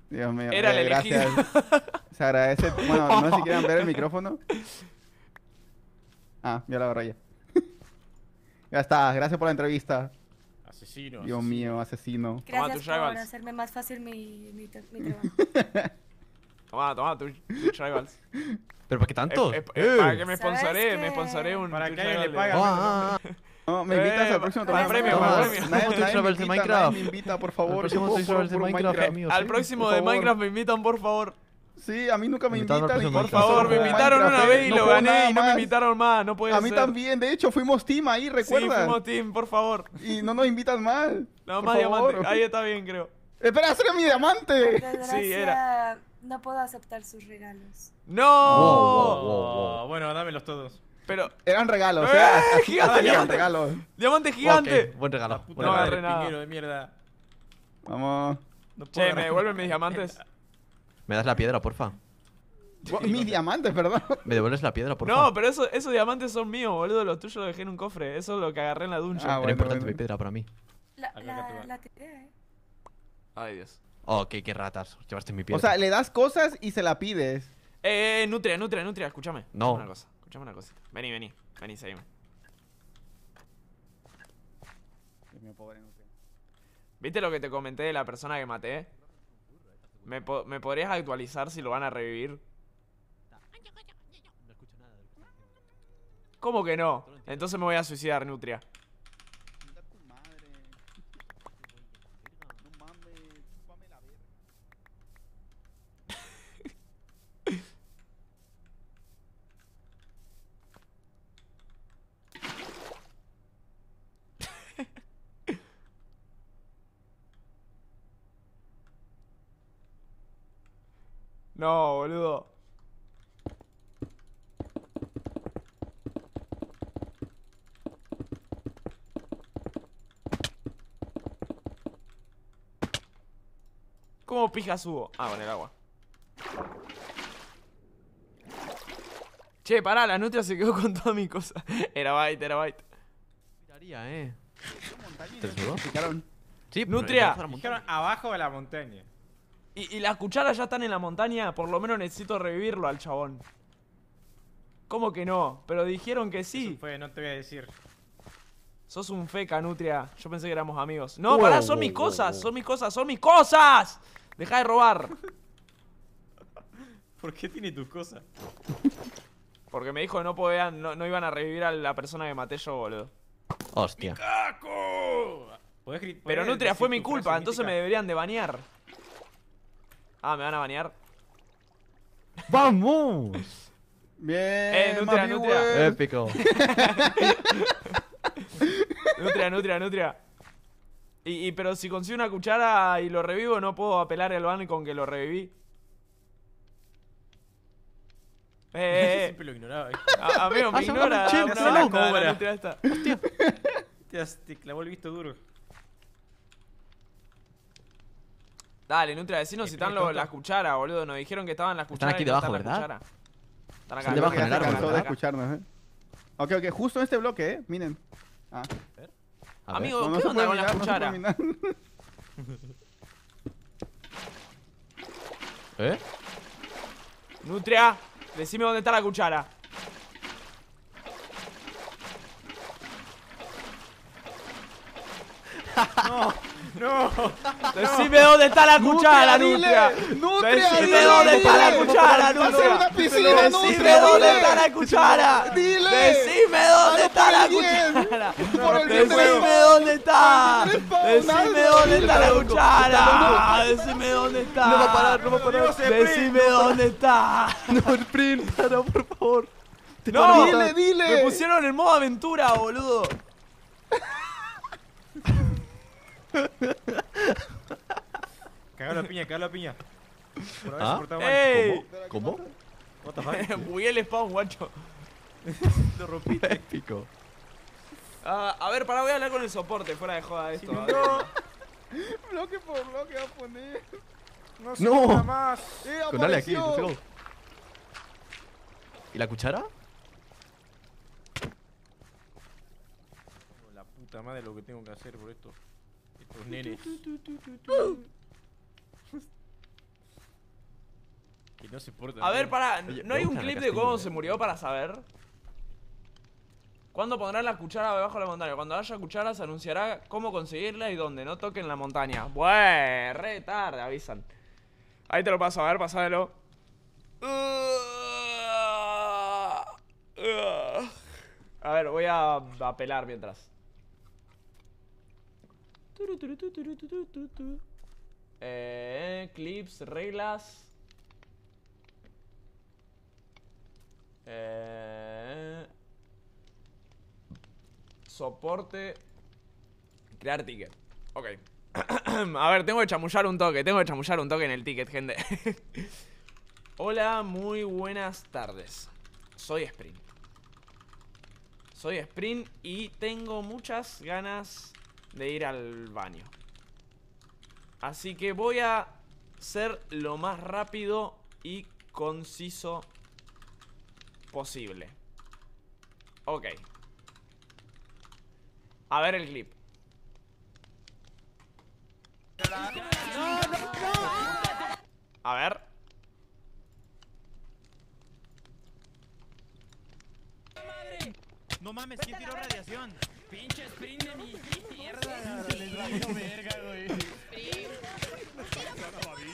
Dios mío. Era el eh, elegido. gracias. Se agradece. Bueno, no sé si quieren ver el micrófono. Ah, ya la raya. ya está, gracias por la entrevista. Asesino. Dios mío, asesino. Gracias tus por rivals. hacerme más fácil mi, mi, tra- mi trabajo. Toma, toma, tu, tu Tribals. ¿Pero por qué tanto? Eh, eh, eh, para que me ¿Sabes sponsoré, me sponsoré un. Para que alguien le pague al No, me Eh, invitas al próximo para el torneo. premio, Nadie- premio. nadie me Rivals de invita, Minecraft. nadie me invita, por favor. Próximo de Minecraft, amigos. Al sí. próximo de. Minecraft me invitan, por favor. Sí, a mí nunca me al próximo Por Minecraft. favor, me invitaron Minecraft, una vez eh, y no lo gané y no me más. invitaron más, no puede A mí ser. también, de hecho, fuimos team ahí, Sí, ¿recuerdas? fuimos team, por favor. Y no nos invitan mal. No, Por más favor. diamante. Ahí está bien, creo. Espera, ese era mi diamante. Sí, era. no puedo aceptar sus regalos. ¡No! Oh, bueno, dámelos todos. Pero, Eran regalos, ¡Eh! o sea, así Gigante, eran gigante. regalos. diamante gigante. Buen regalo. Buen No agarré nada. de mierda. Vamos. No puedo Che, ¿me devuelven mis diamantes? ¿Me das la piedra, porfa? Mis diamantes, perdón. ¿Me devuelves la piedra, porfa? No, pero eso- esos diamantes son míos, boludo. Los tuyos los dejé en un cofre. Eso es lo que agarré en la dungeon. Ah, Era bueno, importante bueno. mi piedra para mí. La, la, acá, la tiré, ¿eh? Ay, Dios. Ok, qué ratas. Llevaste mi piedra. O sea, le das cosas y se la pides. Eh, eh, Nutria, Nutria, Nutria, escúchame. No. Una cosa, escuchame una cosita. Vení, vení, vení, seguime. ¿Viste lo que te comenté de la persona que maté? ¿Me, po- ¿Me podrías actualizar si lo van a revivir? ¿Cómo que no? Entonces me voy a suicidar, Nutria. No, boludo. ¿Cómo pija subo? Ah, con el agua. Che, pará, la nutria se quedó con toda mi cosa. Era byte, era byte. Miraría, eh. ¿Te seguro? Picaron. Sí, Nutria. Dijeron abajo de la montaña. Y, y las cucharas ya están en la montaña, por lo menos necesito revivirlo al chabón. ¿Cómo que no? Pero dijeron que sí. Fue, no te voy a decir. Sos un feca, Nutria. Yo pensé que éramos amigos. No, Wow, pará, son wow, mis wow, cosas, son mis cosas, son mis cosas. Deja de robar. ¿Por qué tiene tus cosas? Porque me dijo que no podían, no, no iban a revivir a la persona que maté yo, boludo. Hostia. ¿Podés gri- Pero Nutria, fue mi culpa, entonces me deberían de banear. Ah, ¿me van a banear? ¡Vamos! Bien. Eh, Nutria, Nutria. Épico. Nutria, Nutria, Nutria. Y, y- pero si consigo una cuchara y lo revivo, no puedo apelar el ban con que lo reviví. Eh, eh, eh. Siempre lo ignoraba. ¿eh? A- amigo, me Ah, ignora. banda, no. la Cobra. nutria esta. Te, has- te clavó el visto duro. Dale, Nutria, decinos si están lo- las cucharas, boludo. Nos dijeron que estaban las Están cucharas. aquí y no debajo, están ¿verdad? Están acá. Están debajo que en ya el se árbol, de escucharnos, eh. Ok, ok, justo en este bloque, eh. Miren. Ah. A ver. Amigo, No, no ¿qué se onda con las no cucharas? ¿Eh? Nutria, decime dónde está la cuchara. ¡No! Decime dónde está la cuchara, Nutria. Nutria, Decime dónde está la dile. cuchara, Nutria. una piscina, Decime dónde está la cuchara. Dile. Decime dónde está la cuchara. Decime dónde está. Decime dónde está la cuchara. Decime dónde está. No va a parar, no va a parar. Decime dónde está. No, sprint, para, por favor. No, Dile, dile. Me pusieron en modo aventura, boludo. Cagalo a piña, cagalo a piña. Por haberse ¿Ah? portado mal. ¡Ey! ¿Cómo? What the fuck? Bugué el spawn, guacho. Lo rompiste. Épico. Ah, a ver, pará, voy a hablar con el soporte, fuera de joda esto. ver. bloque por bloque va a poner. No se No. nada más. ¡Eh, Con dale aquí, let's. ¿Y la cuchara? La puta madre lo que tengo que hacer por esto. Nenes. que no se portan A ver, Oye, ¿no hay un clip de cómo se murió para saber? ¿Cuándo pondrán la cuchara debajo de la montaña? Cuando haya cuchara se anunciará cómo conseguirla y dónde. No toquen la montaña. Bueh, re tarde, avisan. Ahí te lo paso, a ver, pasámelo. A ver, voy a apelar mientras. Eh, clips, reglas. Eh, soporte. Crear ticket. Ok. A ver, tengo que chamullar un toque. Tengo que chamullar un toque en el ticket, gente. Hola, muy buenas tardes. Soy Sprint. Soy Sprint y tengo muchas ganas de ir al baño. Así que voy a ser lo más rápido y conciso posible. Ok. A ver el clip. A ver. No mames, ¿quién tiró radiación? Pinche sprint de mi mierda. Les valió verga, güey.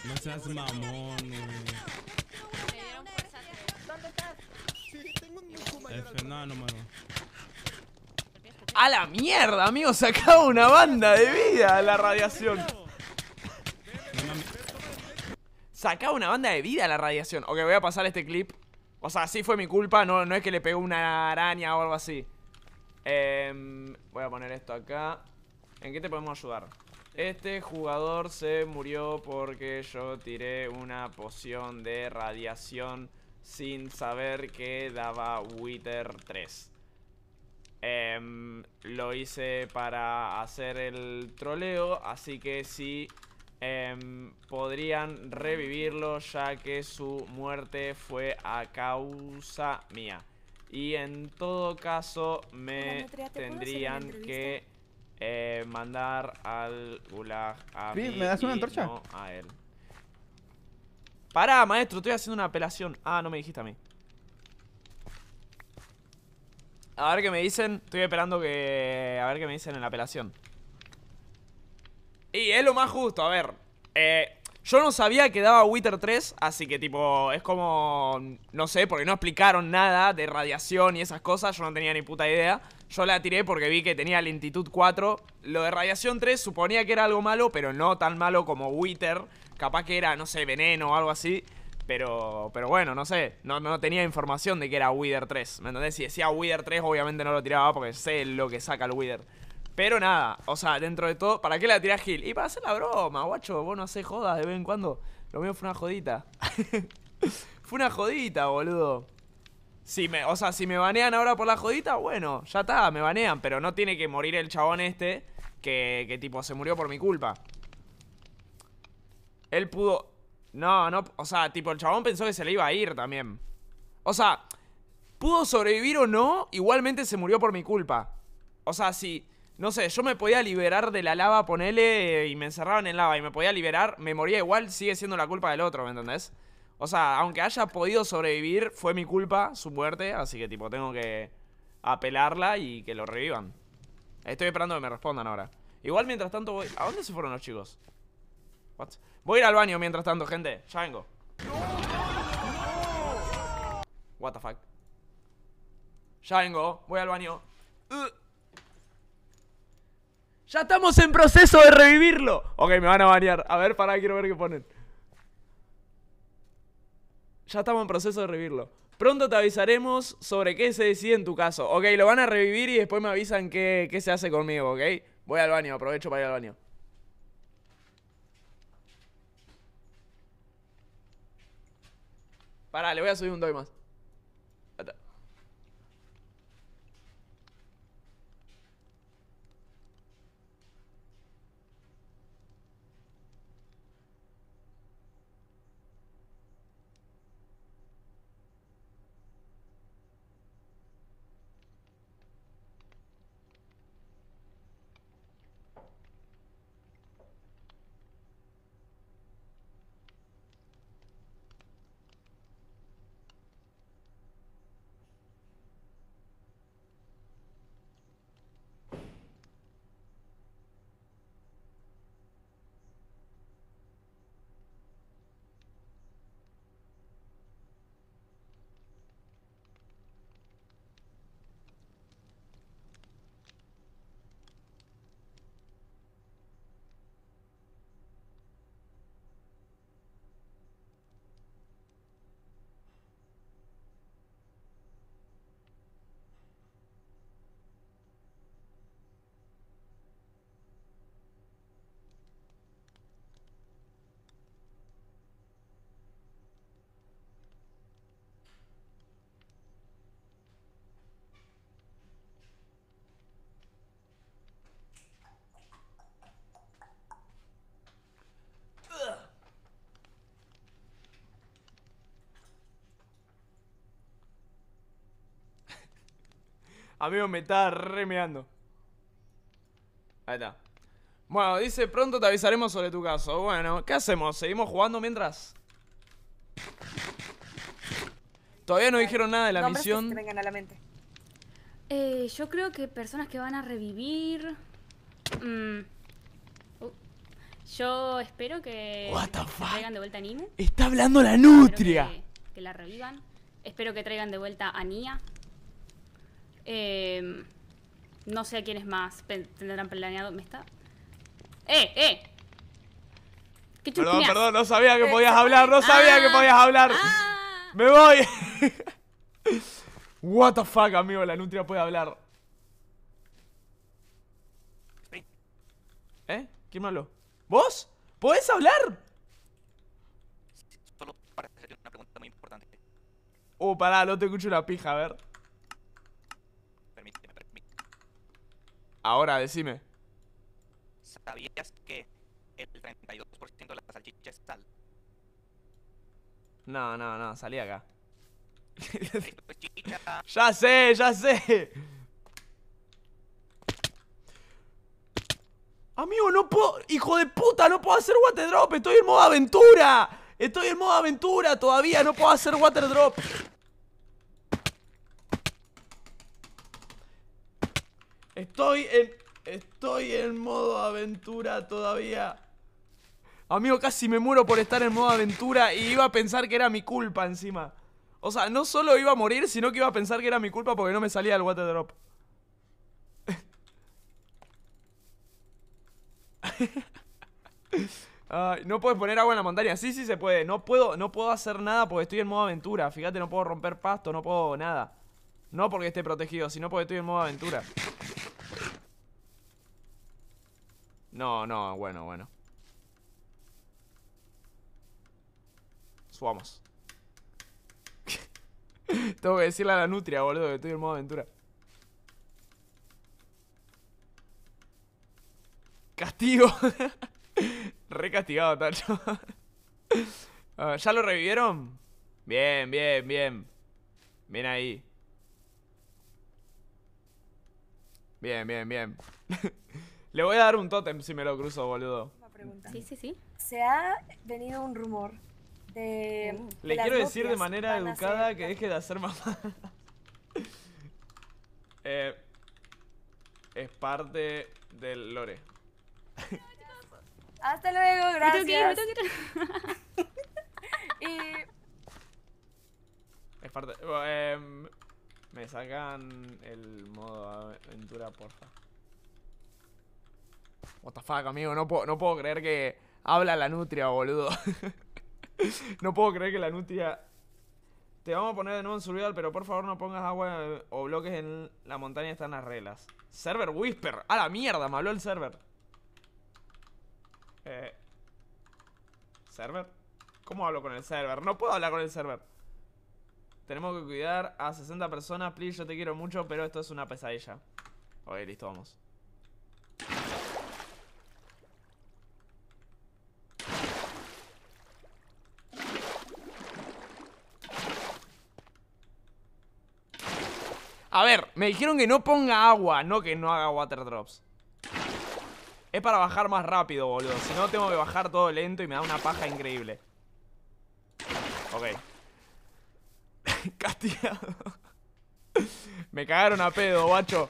No seas mamón, güey. ¿Dónde estás? Sí, tengo un mucho mayor F, no, no, mano. A la mierda, amigo. Sacaba una banda de vida a la radiación. Sacaba una banda de vida a la radiación. Ok, voy a pasar este clip. O sea, sí fue mi culpa. No, no es que le pegó una araña o algo así. Em, voy a poner esto acá. ¿En qué te podemos ayudar? Este jugador se murió porque yo tiré una poción de radiación sin saber que daba Wither 3. Em, lo hice para hacer el troleo, así que sí em, podrían revivirlo ya que su muerte fue a causa mía. Y en todo caso me Hola, Nutria, ¿te puedo hacer una tendrían que eh, mandar al gulag a mí ¿me das una antorcha? no a él. Pará, maestro, estoy haciendo una apelación. Ah, no me dijiste a mí. A ver qué me dicen. Estoy esperando que. A ver qué me dicen en la apelación. Y es lo más justo, a ver. Eh, yo no sabía que daba Wither 3, así que tipo, es como. No sé, porque no explicaron nada de radiación y esas cosas. Yo no tenía ni puta idea. Yo la tiré porque vi que tenía lentitud 4. Lo de radiación 3 suponía que era algo malo, pero no tan malo como Wither. Capaz que era, no sé, veneno o algo así. Pero, pero bueno, no sé. No, no tenía información de que era Wither 3. ¿Me entendés? Si decía Wither 3, obviamente no lo tiraba porque sé lo que saca el Wither. Pero nada, o sea, dentro de todo, ¿para qué la tirás Gil? Y para hacer la broma, guacho, vos no hacés jodas de vez en cuando. Lo mío fue una jodita. fue una jodita, boludo. Si me, o sea, si me banean ahora por la jodita, bueno, ya está, me banean. Pero no tiene que morir el chabón este que, que tipo se murió por mi culpa. Él pudo... No, no, o sea, tipo el chabón pensó que se le iba a ir también. O sea, pudo sobrevivir o no, igualmente se murió por mi culpa. O sea, si, no sé, yo me podía liberar de la lava, ponele, y me encerraban en lava y me podía liberar, me moría igual, sigue siendo la culpa del otro, ¿me entendés? O sea, aunque haya podido sobrevivir, fue mi culpa, su muerte, así que tipo tengo que apelarla y que lo revivan. Estoy esperando que me respondan ahora. Igual mientras tanto voy... ¿A dónde se fueron los chicos? What? Voy a ir al baño mientras tanto, gente. Ya vengo. What the fuck. Ya vengo, voy al baño. Uh. Ya estamos en proceso de revivirlo. Ok, me van a banear. A ver, pará, quiero ver qué ponen. Ya estamos en proceso de revivirlo. Pronto te avisaremos sobre qué se decide en tu caso. Ok, lo van a revivir y después me avisan qué, qué se hace conmigo, ¿ok? Voy al baño, aprovecho para ir al baño. Pará, le voy a subir un doy más. Amigo, me está remeando. Ahí está. Bueno, dice, pronto te avisaremos sobre tu caso. Bueno, ¿qué hacemos? ¿Seguimos jugando mientras? Todavía no dijeron nada de la Nombres que misión. te vengan a la mente. Eh, yo creo que personas que van a revivir. mm, uh, yo espero que, What the que traigan de vuelta a Ninu. Está hablando la nutria. Que, que la revivan. Espero que traigan de vuelta a Nia. Eh, no sé a quiénes más tendrán planeado. ¿Me está? ¡Eh, eh! ¿Qué Perdón, perdón, no sabía que podías hablar, no sabía que podías hablar. Me voy. What the fuck, amigo, la nutria puede hablar. ¿Eh? ¿Quién me habló? ¿Vos? ¿Podés hablar? Solo para hacerte una pregunta muy importante. Uh, pará, no te escucho una pija, a ver. Ahora, decime. ¿Sabías que el 32% de la salchicha es sal? No, no, no, salí acá. Ya sé, ya sé. Amigo, no puedo. Hijo de puta, no puedo hacer water drop. Estoy en modo aventura. Estoy en modo aventura todavía. No puedo hacer water drop. Estoy en. Estoy en modo aventura todavía. Amigo, casi me muero por estar en modo aventura y iba a pensar que era mi culpa encima. O sea, no solo iba a morir, sino que iba a pensar que era mi culpa porque no me salía el water drop. No puedes poner agua en la montaña. Sí, sí se puede. No puedo, no puedo hacer nada porque estoy en modo aventura. Fíjate, no puedo romper pasto, no puedo nada. No porque esté protegido, sino porque estoy en modo aventura. No, no, bueno, bueno. Subamos. Tengo que decirle a la nutria, boludo, que estoy en modo aventura. Castigo. Re castigado, Tacho. ¿Ya lo revivieron? Bien, bien, bien. Bien ahí. Bien, bien, bien. Le voy a dar un tótem si me lo cruzo, boludo. Una pregunta. Sí, sí, sí. Se ha venido un rumor de. Uh. Le quiero decir de manera educada ser- que deje de hacer mamá. eh, es parte del lore. Hasta luego, Me tengo que ir, me gracias. ir. y Es parte. em, me sacan el modo aventura, porfa. What the fuck, amigo. No puedo, no puedo creer que habla la nutria, boludo. no puedo creer que la nutria. Te vamos a poner de nuevo en survival, pero por favor no pongas agua o bloques en la montaña, están las reglas. Server Whisper. A la mierda, me habló el server. Eh. ¿Server? ¿Cómo hablo con el server? No puedo hablar con el server. Tenemos que cuidar a 60 personas. Please, yo te quiero mucho, pero esto es una pesadilla. Ok, listo, vamos. A ver, me dijeron que no ponga agua, no que no haga water drops. Es para bajar más rápido, boludo. Si no, tengo que bajar todo lento y me da una paja increíble. Ok. Castigado. me cagaron a pedo, guacho.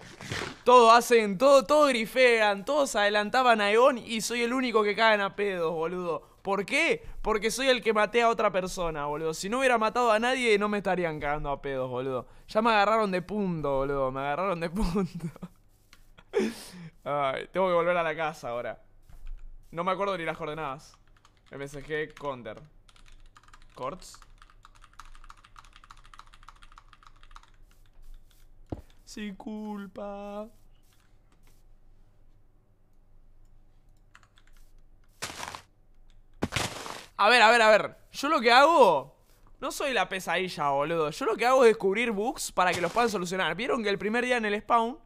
Todo hacen, todo, todo grifean, todos adelantaban a Eon y soy el único que cagan a pedos, boludo. ¿Por qué? Porque soy el que maté a otra persona, boludo. Si no hubiera matado a nadie, no me estarían cagando a pedos, boludo. Ya me agarraron de punto, boludo. Me agarraron de punto. Ay, tengo que volver a la casa ahora. No me acuerdo ni las coordenadas. MSG Counter. Corts. Sin culpa. A ver, a ver, a ver. Yo lo que hago. No soy la pesadilla, boludo. Yo lo que hago es descubrir bugs para que los puedan solucionar. ¿Vieron que el primer día en el spawn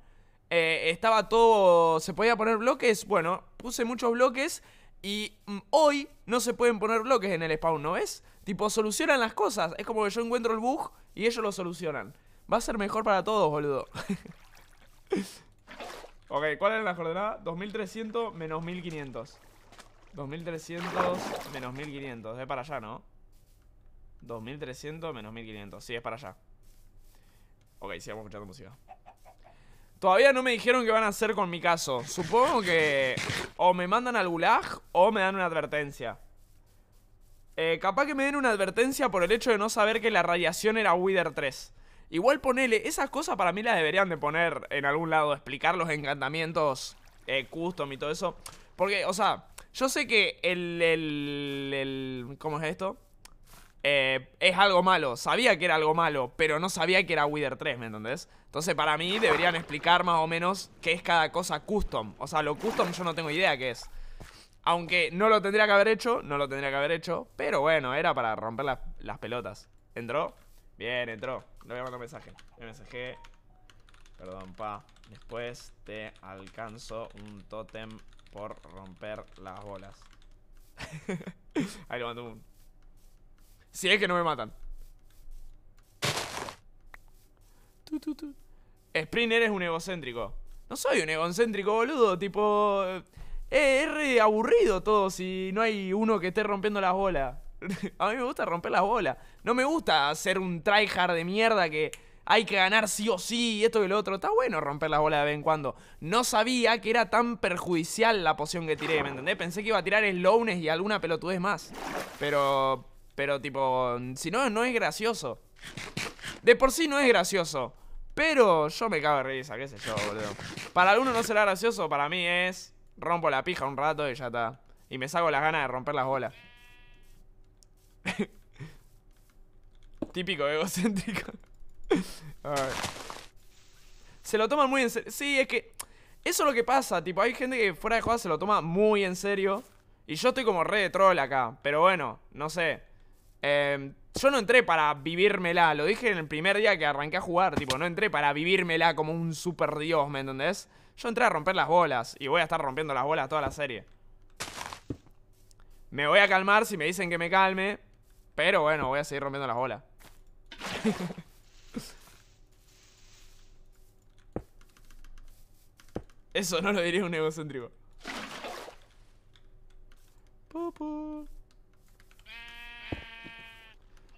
eh, estaba todo. Se podía poner bloques? Bueno, puse muchos bloques. Y mm, hoy no se pueden poner bloques en el spawn, ¿no ves? Tipo, solucionan las cosas. Es como que yo encuentro el bug y ellos lo solucionan. Va a ser mejor para todos, boludo. ok, ¿cuál es la coordenada? 2300 menos 1500. 2300 menos 1500. Es para allá, ¿no? 2300 menos 1500. Sí, es para allá. Ok, sigamos escuchando música. Todavía no me dijeron qué van a hacer con mi caso. Supongo que o me mandan al gulag o me dan una advertencia. Eh, capaz que me den una advertencia por el hecho de no saber que la radiación era Wither 3. Igual ponele, esas cosas para mí las deberían de poner en algún lado, explicar los encantamientos eh, custom y todo eso. Porque, o sea, yo sé que el... el, el ¿Cómo es esto? Eh, es algo malo, sabía que era algo malo, pero no sabía que era Wither 3, ¿me entendés? Entonces para mí deberían explicar más o menos qué es cada cosa custom. O sea, lo custom yo no tengo idea qué es. Aunque no lo tendría que haber hecho, no lo tendría que haber hecho, pero bueno, era para romper las, las pelotas. ¿Entró? Bien, entró. Le voy a mandar un mensaje. MSG. Perdón, pa. Después te alcanzo un tótem por romper las bolas. Ahí lo mando un. Si es que no me matan. Tu. Spring eres un egocéntrico. No soy un egocéntrico, boludo. Tipo. Eh, es re aburrido todo si no hay uno que esté rompiendo las bolas. A mí me gusta romper las bolas. No me gusta ser un tryhard de mierda que hay que ganar sí o sí, esto y lo otro. Está bueno romper las bolas de vez en cuando. No sabía que era tan perjudicial la poción que tiré, ¿me entendés? Pensé que iba a tirar slowness y alguna pelotudez más. Pero, pero tipo, si no, no es gracioso. De por sí no es gracioso. Pero yo me cago de risa, qué sé yo, boludo. Para algunos no será gracioso, para mí es... Rompo la pija un rato y ya está. Y me saco las ganas de romper las bolas. Típico egocéntrico. Se lo toman muy en serio. Sí, es que eso es lo que pasa. Tipo, hay gente que fuera de juego se lo toma muy en serio. Y yo estoy como re de troll acá. Pero bueno, no sé. Eh, yo no entré para vivírmela. Lo dije en el primer día que arranqué a jugar. Tipo, no entré para vivírmela como un super dios, ¿me entendés? Yo entré a romper las bolas. Y voy a estar rompiendo las bolas toda la serie. Me voy a calmar si me dicen que me calme. Pero bueno, voy a seguir rompiendo las bolas. Eso no lo diría un egocéntrico.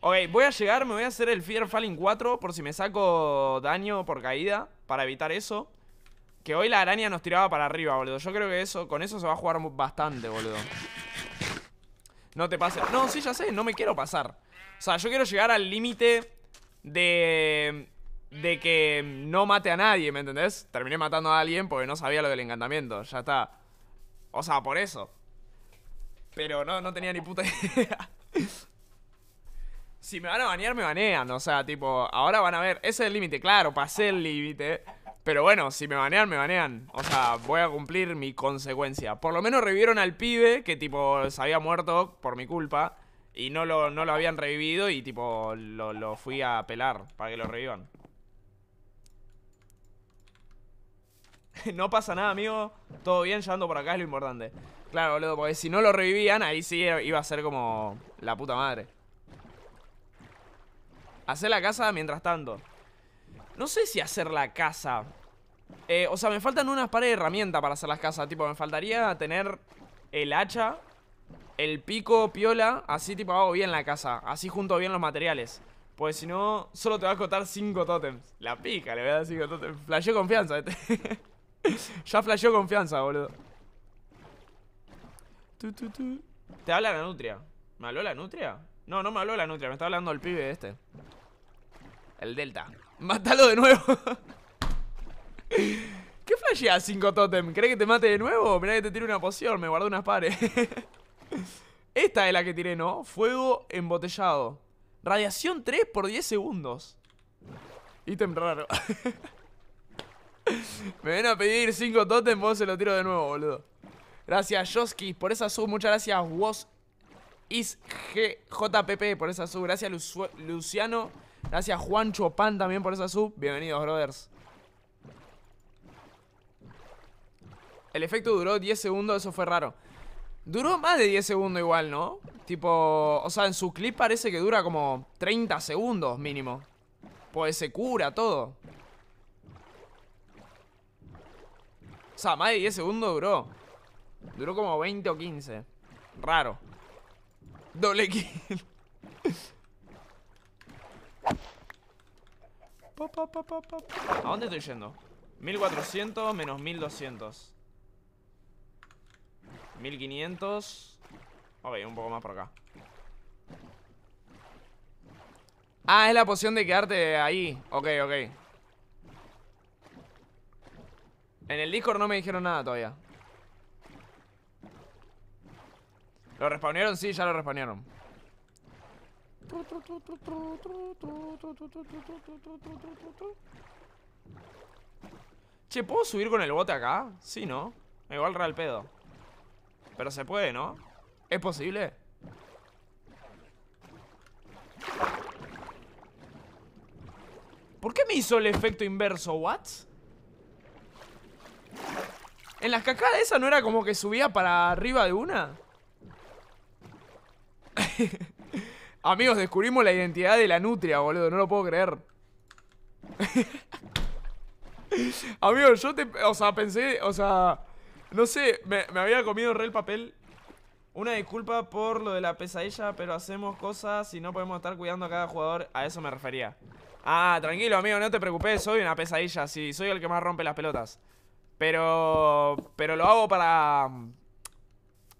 Ok, voy a llegar, me voy a hacer el Fear Falling 4 por si me saco daño por caída, para evitar eso. Que hoy la araña nos tiraba para arriba, boludo. Yo creo que eso, con eso se va a jugar bastante, boludo. No te pases. No, sí, ya sé, no me quiero pasar. O sea, yo quiero llegar al límite de... De que no mate a nadie, ¿me entendés? Terminé matando a alguien porque no sabía lo del encantamiento. Ya está. O sea, por eso. Pero no, no tenía ni puta idea. si me van a banear, me banean. O sea, tipo, ahora van a ver. Ese es el límite, claro, pasé el límite. Pero bueno, si me banean, me banean. O sea, voy a cumplir mi consecuencia. Por lo menos revivieron al pibe que tipo se había muerto por mi culpa. Y no lo, no lo habían revivido y tipo lo, lo fui a pelar para que lo revivan. no pasa nada, amigo. Todo bien, llevando por acá es lo importante. Claro, boludo, porque si no lo revivían, ahí sí iba a ser como la puta madre. Hacer la casa mientras tanto. No sé si hacer la casa. Eh, o sea, me faltan unas pares de herramientas para hacer las casas. Tipo, me faltaría tener el hacha, el pico piola. Así, tipo, hago bien la casa. Así junto bien los materiales. Pues si no, solo te va a costar 5 tótems. La pica, le voy a dar 5 tótems. Flasheó confianza este. ya flasheó confianza, boludo. Tu, tu, tu. Te habla la nutria. ¿Me habló la nutria? No, no me habló la nutria. Me está hablando el pibe este. El delta. Mátalo de nuevo. ¿Qué flashea 5 totem? ¿Crees que te mate de nuevo? Mirá que te tiro una poción. Me guardé unas pares. Esta es la que tiré, ¿no? Fuego embotellado. Radiación 3 por 10 segundos. Ítem raro. Me ven a pedir 5 totem, vos se lo tiro de nuevo, boludo. Gracias, Joski, por esa sub. Muchas gracias, Was Is por esa sub. Gracias, Lu Luciano. Gracias, Juan Chopin también por esa sub. Bienvenidos, brothers. El efecto duró 10 segundos, eso fue raro. Duró más de 10 segundos igual, ¿no? Tipo, o sea, en su clip parece que dura como 30 segundos mínimo. Pues se cura todo. O sea, más de 10 segundos duró. Duró como 20 o 15. Raro. Doble kill. ¿A dónde estoy yendo? 1400 menos 1200. 1500. Ok, un poco más por acá. Ah, es la poción de quedarte ahí. Ok, ok. En el Discord no me dijeron nada todavía. ¿Lo respawnearon? Sí, ya lo respawnearon. Che, ¿puedo subir con el bote acá? Sí, ¿no? Igual real pedo. Pero se puede, ¿no? ¿Es posible? ¿Por qué me hizo el efecto inverso? ¿What? En las cacadas esa no era como que subía para arriba de una. Amigos, descubrimos la identidad de la nutria, boludo. No lo puedo creer. Amigos, yo te... O sea, pensé... O sea... No sé, me, había comido re el papel. Una disculpa por lo de la pesadilla, pero hacemos cosas y no podemos estar cuidando a cada jugador. A eso me refería. Ah, tranquilo, amigo, no te preocupes. Soy una pesadilla, sí. Soy el que más rompe las pelotas. Pero... Pero lo hago para...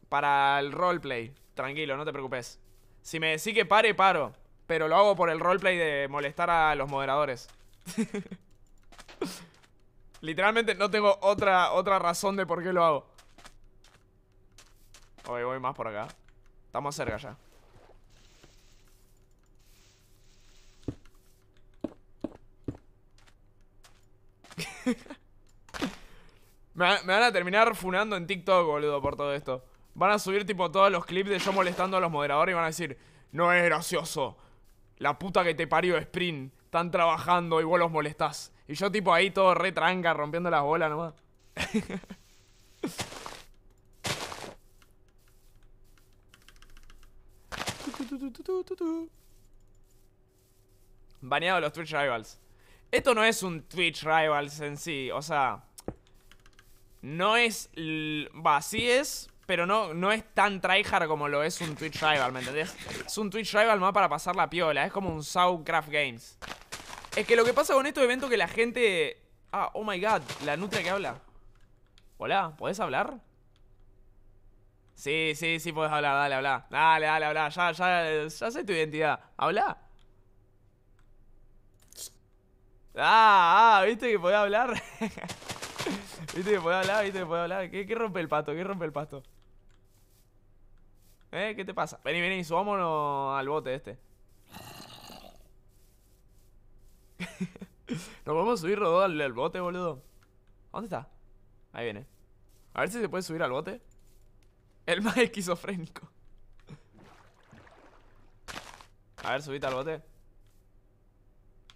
Para el roleplay. Tranquilo, no te preocupes. Si me decís que pare, paro. Pero lo hago por el roleplay de molestar a los moderadores. Literalmente no tengo otra, otra razón de por qué lo hago. Hoy voy más por acá. Estamos cerca ya. me, van a terminar funando en TikTok, boludo, por todo esto. Van a subir tipo todos los clips de yo molestando a los moderadores y van a decir, no es gracioso. La puta que te parió Sprint. Están trabajando y vos los molestás. Y yo tipo ahí todo re tranca, rompiendo las bolas nomás. Baneado los Twitch Rivals. Esto no es un Twitch Rivals en sí, o sea... No es... Va, sí es, pero no, no es tan tryhard como lo es un Twitch Rival, ¿me entendés? Es un Twitch Rival más para pasar la piola, es como un Soundcraft Games. Es que lo que pasa con estos eventos que la gente... Ah, oh my god, la nutria que habla. Hola, ¿podés hablar? Sí, sí, sí podés hablar, dale, habla. Dale, dale, habla, ya, ya, ya sé tu identidad. ¿Habla? Ah, ah, ¿viste que podés hablar? ¿Viste podés hablar? ¿Viste podés hablar? ¿Qué, ¿Qué rompe el pasto? ¿Qué rompe el pasto? ¿Eh? ¿Qué te pasa? Vení, vení, subámonos al bote este. ¿Nos podemos subir rodó al, bote, boludo? ¿Dónde está? Ahí viene. A ver si se puede subir al bote. El más esquizofrénico. A ver, subite al bote.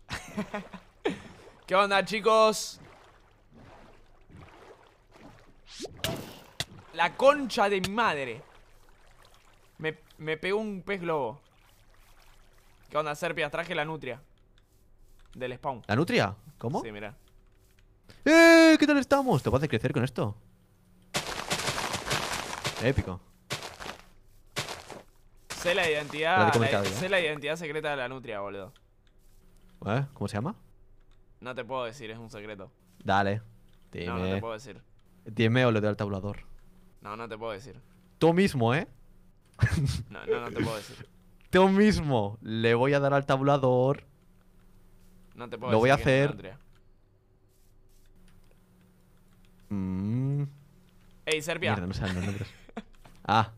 ¿Qué onda, chicos? La concha de mi madre. Me, me pegó un pez globo. ¿Qué onda, Serpias? Traje la nutria. Del spawn. ¿La nutria? ¿Cómo? Sí, mira. ¡Eh! ¿Qué tal estamos? ¿Te vas a crecer con esto? Épico. Sé la identidad. la- sé la identidad secreta de la nutria, boludo. ¿Eh? ¿Cómo se llama? No te puedo decir, es un secreto. Dale. No, no te puedo decir. Dime o le doy al tabulador. No, no te puedo decir. Tú mismo, ¿eh? No, no, no te puedo decir. Tú mismo. Le voy a dar al tabulador. No te puedo Lo voy a decir quién es la hacer. Mmm. Ey, Serpia. Mierda, no saben los nombres. Ah.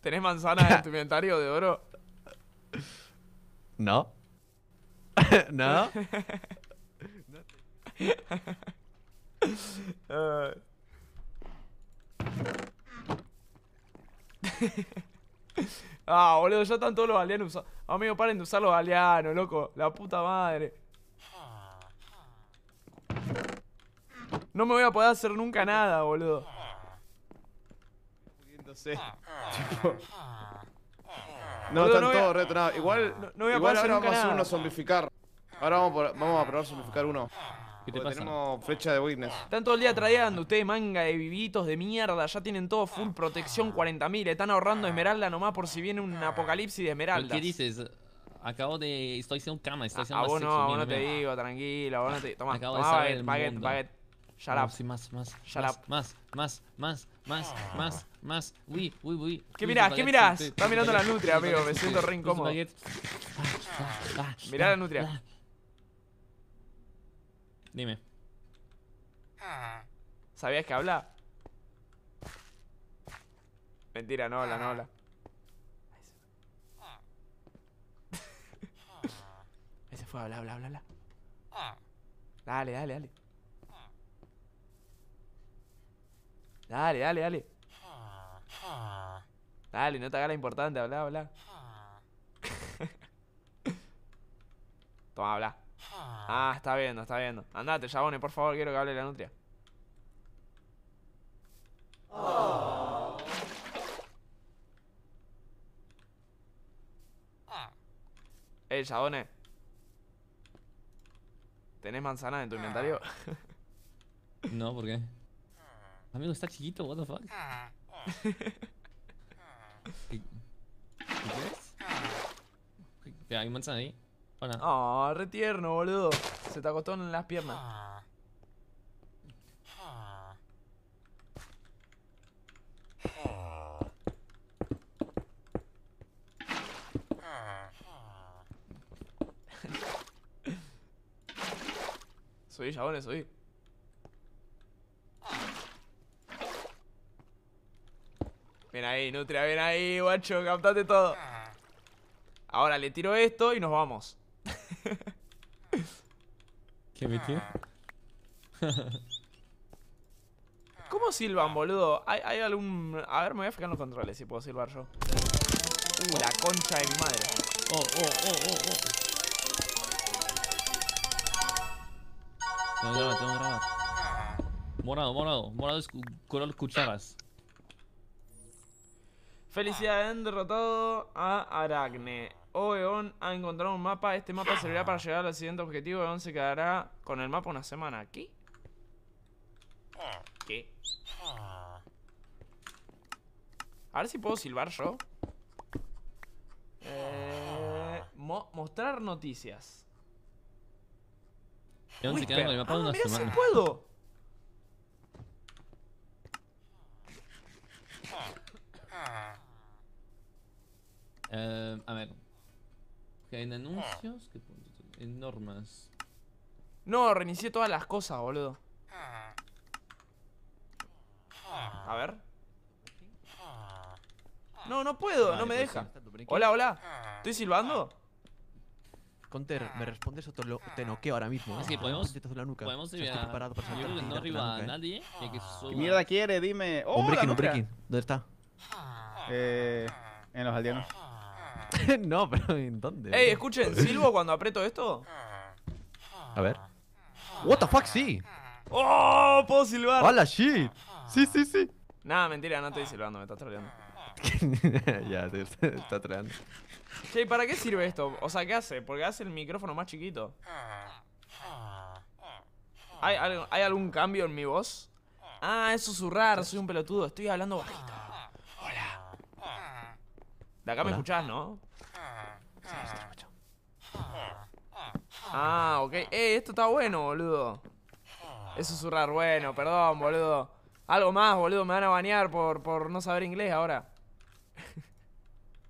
¿Tenés manzanas en tu inventario de oro? ¿No? ¿No? Ah. ah, boludo, ya están todos los aldeanos usados. Amigo, paren de usar los aldeanos, loco. La puta madre. No me voy a poder hacer nunca nada, boludo. Pudiéndose. Tipo. No, Boludo, están no voy a- todos retornados. Igual, No- no voy a igual poder hacer ahora vamos a hacer nada. uno zombificar. Ahora vamos, por- vamos a probar zombificar uno. ¿Qué te pasa? tenemos flecha de witness. Están todo el día trayendo ustedes manga de vivitos de mierda. Ya tienen todo full protección 40.000. Están ahorrando esmeralda nomás por si viene un apocalipsis de ¿Pero esmeraldas. ¿Qué dices? Acabo de... Estoy haciendo cama, estoy A, haciendo a vos más no, sexo, vos no te digo, tranquilo, vos no te Toma, Acabo de toma, saber baguette, el baguette, mundo. baguette. Shut up. sí, más, más, Shut más, up. más, más, más, más, más, más. Uy, uy, uy. ¿Qué mirás? ¿Qué mirás? sí, mirando la nutria, amigo, me siento re incómodo. Ah, ah, Mirá la ah, nutria. Ah. Dime. ¿Sabías que habla? Mentira, no habla, no habla. Ese fue, habla, habla, habla, habla. Dale, dale, dale. Dale, dale, dale. Dale, no te hagas la importante, habla, habla. Toma, habla. Ah, está viendo, está viendo. Andate, Jabone, por favor, quiero que hable la nutria. Ey, Jabone. ¿Tenés manzana en tu inventario? No, ¿por qué? Amigo, está chiquito, what the fuck. ¿Qué, ¿Qué quieres? ¿Qué, ¿Hay manzana ahí? Ah, tierno, boludo. Se te acostó en las piernas. Subí, chabones, subí. Ven ahí, Nutria, ven ahí, guacho, captate todo. Ahora le tiro esto y nos vamos. ¿Qué metió? ¿Cómo silban, boludo? ¿Hay, hay algún...? A ver, me voy a fijar en los controles si puedo silbar yo. Uh, la concha de mi madre. Oh, oh, oh, oh, oh. Tengo que grabar, tengo que grabar. Morado, morado, morado es color cucharas. Felicidades, han derrotado a Aracne. Oeon ha encontrado un mapa. Este mapa servirá para llegar al siguiente objetivo. Oeon se quedará con el mapa una semana. ¿Qué? ¿Qué? A ver si puedo silbar yo. Eh, mo- mostrar noticias. Aún se quedan con el mapa Ah, una mirá si semana. puedo. Eh, a ver. En anuncios, ¿qué punto en normas. No, reinicié todas las cosas, boludo. A ver. No, no puedo, Vale, no me pues deja. sí. Hola, hola. ¿Estoy silbando? Counter, me respondes o te, lo- te noqueo ahora mismo. Es que podemos. La nuca. Podemos ir estoy a. Yo creo que no arriba a ¿eh? nadie. que suba- ¿Qué mierda quiere? Dime. ¡Oh, un breaking, un breaking. ¿Dónde está? Eh, en los aldeanos. no, pero ¿en dónde? Ey, escuchen, ¿silbo cuando aprieto esto? A ver. What the fuck, sí. ¡Oh! ¡Puedo silbar! ¡Hola, shit! Sí, sí, sí. Nada, mentira, no estoy silbando, me estás troleando. ya, te te está traendo. Che, ¿y ¿para qué sirve esto? O sea, ¿qué hace? Porque hace el micrófono más chiquito. ¿Hay, algo- ¿Hay algún cambio en mi voz? Ah, es susurrar, soy un pelotudo, estoy hablando bajito. De acá me escuchás, ¿no? Ah, ok. Eh, esto está bueno, boludo. Es susurrar, bueno, perdón, boludo. Algo más, boludo, me van a bañar por, por no saber inglés ahora.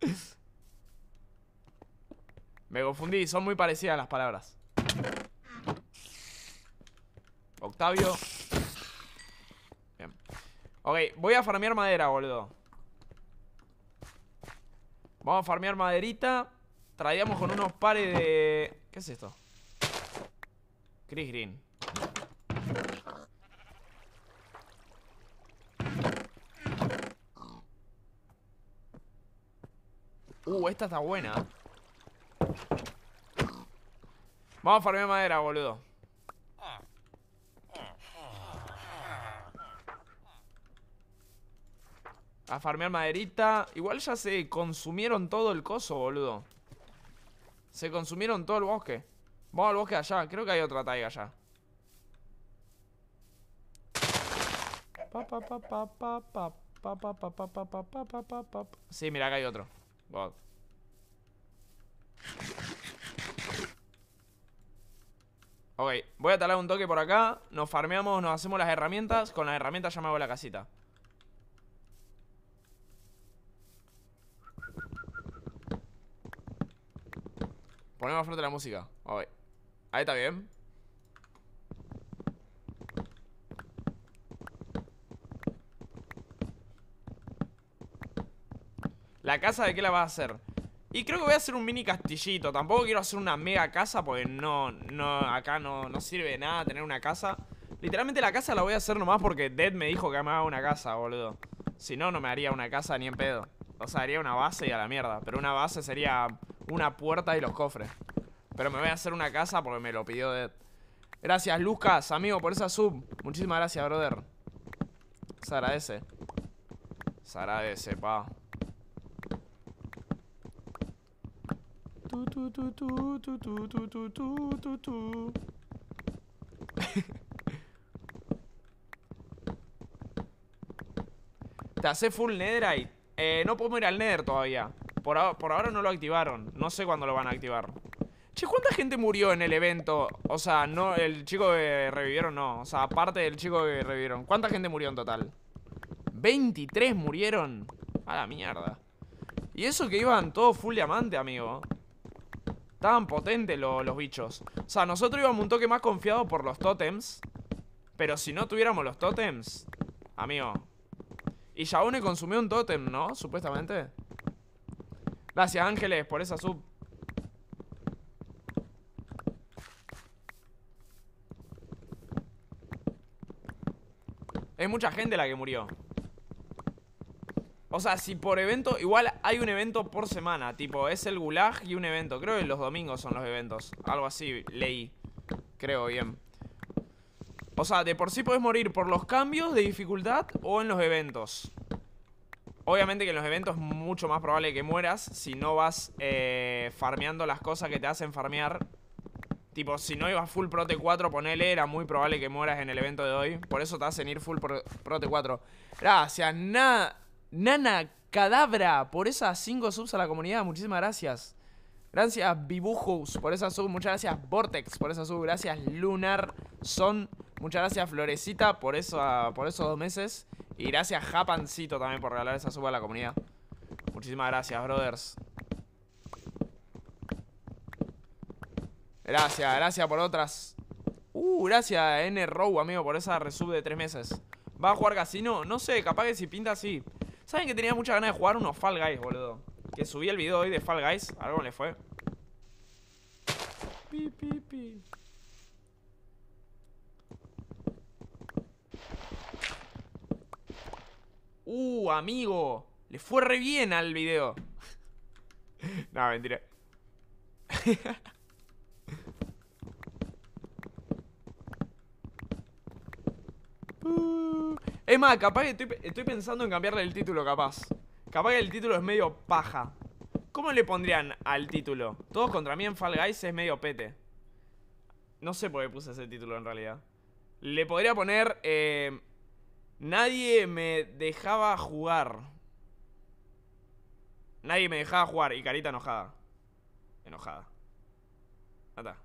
Me confundí, son muy parecidas las palabras. Octavio. Bien. Ok, voy a farmear madera, boludo. Vamos a farmear maderita. Traíamos con unos pares de... ¿Qué es esto? Chris Green. Uh, esta está buena. Vamos a farmear madera, boludo. A farmear maderita. Igual ya se consumieron todo el coso, boludo. Se consumieron todo el bosque. Vamos al bosque allá. Creo que hay otra taiga allá. Sí, mira, acá hay otro. God. Ok, voy a talar un toque por acá Nos farmeamos, nos hacemos las herramientas Con las herramientas ya me hago la casita Ponemos a la música. Ok. Ahí está bien. ¿La casa de qué la vas a hacer? Y creo que voy a hacer un mini castillito. Tampoco quiero hacer una mega casa porque no, no, acá no, no sirve de nada tener una casa. Literalmente la casa la voy a hacer nomás porque Dead me dijo que me haga una casa, boludo. Si no, no me haría una casa ni en pedo. O sea, haría una base y a la mierda. Pero una base sería una puerta y los cofres. Pero me voy a hacer una casa porque me lo pidió Dead. Gracias, Lucas, amigo, por esa sub. Muchísimas gracias, brother. Se agradece. Se agradece, pa. ¿Te hace full netherite? Eh, no podemos ir al nether todavía. Por, ahora- no lo activaron. No sé cuándo lo van a activar. Che, ¿cuánta gente murió en el evento? O sea, no, el chico que revivieron, no. O sea, aparte del chico que revivieron. ¿Cuánta gente murió en total? 23 murieron. A la mierda. Y eso que iban todos full diamante, amigo. Estaban potentes lo- los bichos. O sea, nosotros íbamos un toque más confiados por los tótems. Pero si no tuviéramos los tótems, amigo. Y Yaune consumió un tótem, ¿no? Supuestamente. Gracias, Ángeles, por esa sub. Es mucha gente la que murió. O sea, si por evento, igual hay un evento por semana, tipo, es el gulag y un evento. Creo que los domingos son los eventos. Algo así, leí. Creo bien. O sea, de por sí podés morir por los cambios de dificultad o en los eventos. Obviamente que en los eventos es mucho más probable que mueras si no vas eh, farmeando las cosas que te hacen farmear. Tipo, si no ibas full Prote 4, ponele, era muy probable que mueras en el evento de hoy. Por eso te hacen ir full pro- Prote 4. Gracias, na, Nana Cadabra, por esas 5 subs a la comunidad. Muchísimas gracias. Gracias, Bibujos, por esa sub. Muchas gracias, Vortex, por esa sub. Gracias, Lunar Son. Muchas gracias, Florecita, por, eso, por esos dos meses. Y gracias, Japancito, también por regalar esa sub a la comunidad. Muchísimas gracias, brothers. Gracias, gracias por otras. Uh, gracias, N amigo, por esa resub de tres meses. ¿Va a jugar casino? No sé, capaz que si pinta así. ¿Saben que tenía muchas ganas de jugar unos Fall Guys, boludo? Que subí el video hoy de Fall Guys. A ver cómo le fue. Pi, pi, pi. Uh, amigo. Le fue re bien al video. No, mentira. Uh, Es más, capaz que estoy, estoy pensando en cambiarle el título, capaz. Capaz que el título es medio paja. ¿Cómo le pondrían al título? Todos contra mí en Fall Guys es medio pete. No sé por qué puse ese título en realidad. Le podría poner... eh, nadie me dejaba jugar. Nadie me dejaba jugar. Y carita enojada. Enojada. Está.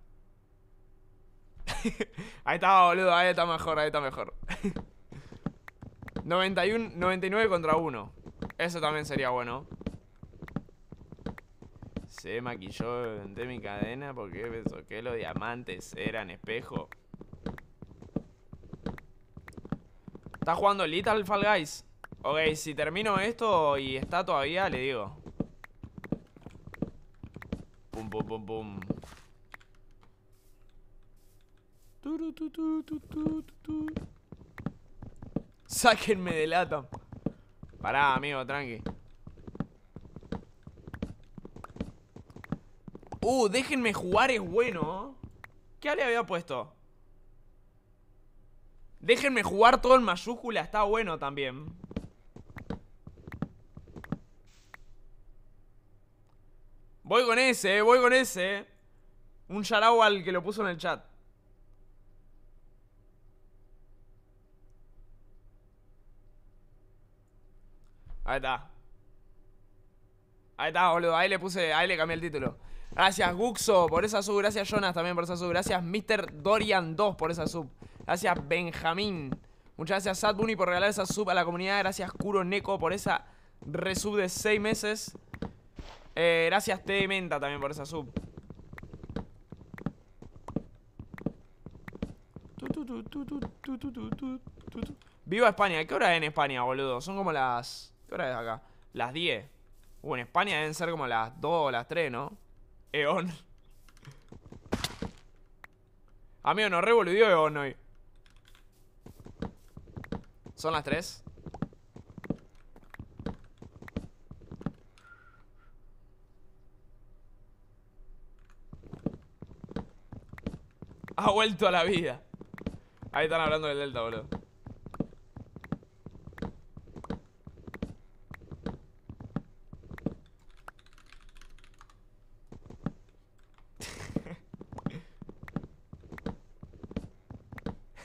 ahí está, boludo. Ahí está mejor, ahí está mejor. 91, 99 contra 1. Eso también sería bueno. Se maquilló de mi cadena porque pensó que los diamantes eran espejo. ¿Está jugando Little Fall Guys? Ok, si termino esto y está todavía, le digo. Pum, pum, pum, pum. Sáquenme de lata. Pará, amigo, tranqui. Uh, déjenme jugar es bueno. ¿Qué le había puesto? Déjenme jugar todo en mayúscula, está bueno también. Voy con ese, eh, voy con ese. Un charao al que lo puso en el chat. Ahí está. Ahí está, boludo. Ahí le puse, ahí le cambié el título. Gracias, Guxo, por esa sub. Gracias, Jonas, también por esa sub. Gracias, Mr. Dorian2 por esa sub. Gracias, Benjamín. Muchas gracias, Sad por regalar esa sub a la comunidad. Gracias, Kuro Neko, por esa resub de 6 meses. Gracias, T. Menta, también por esa sub. Viva España. ¿Qué hora es en España, boludo? Son como las... ¿Qué hora es acá? Las 10. Uh, en España deben ser como las 2 o las 3, ¿no? Eon. Amigo, nos revoludió Eon hoy. ¿Son las 3? Ha vuelto a la vida. Ahí están hablando del Delta, boludo.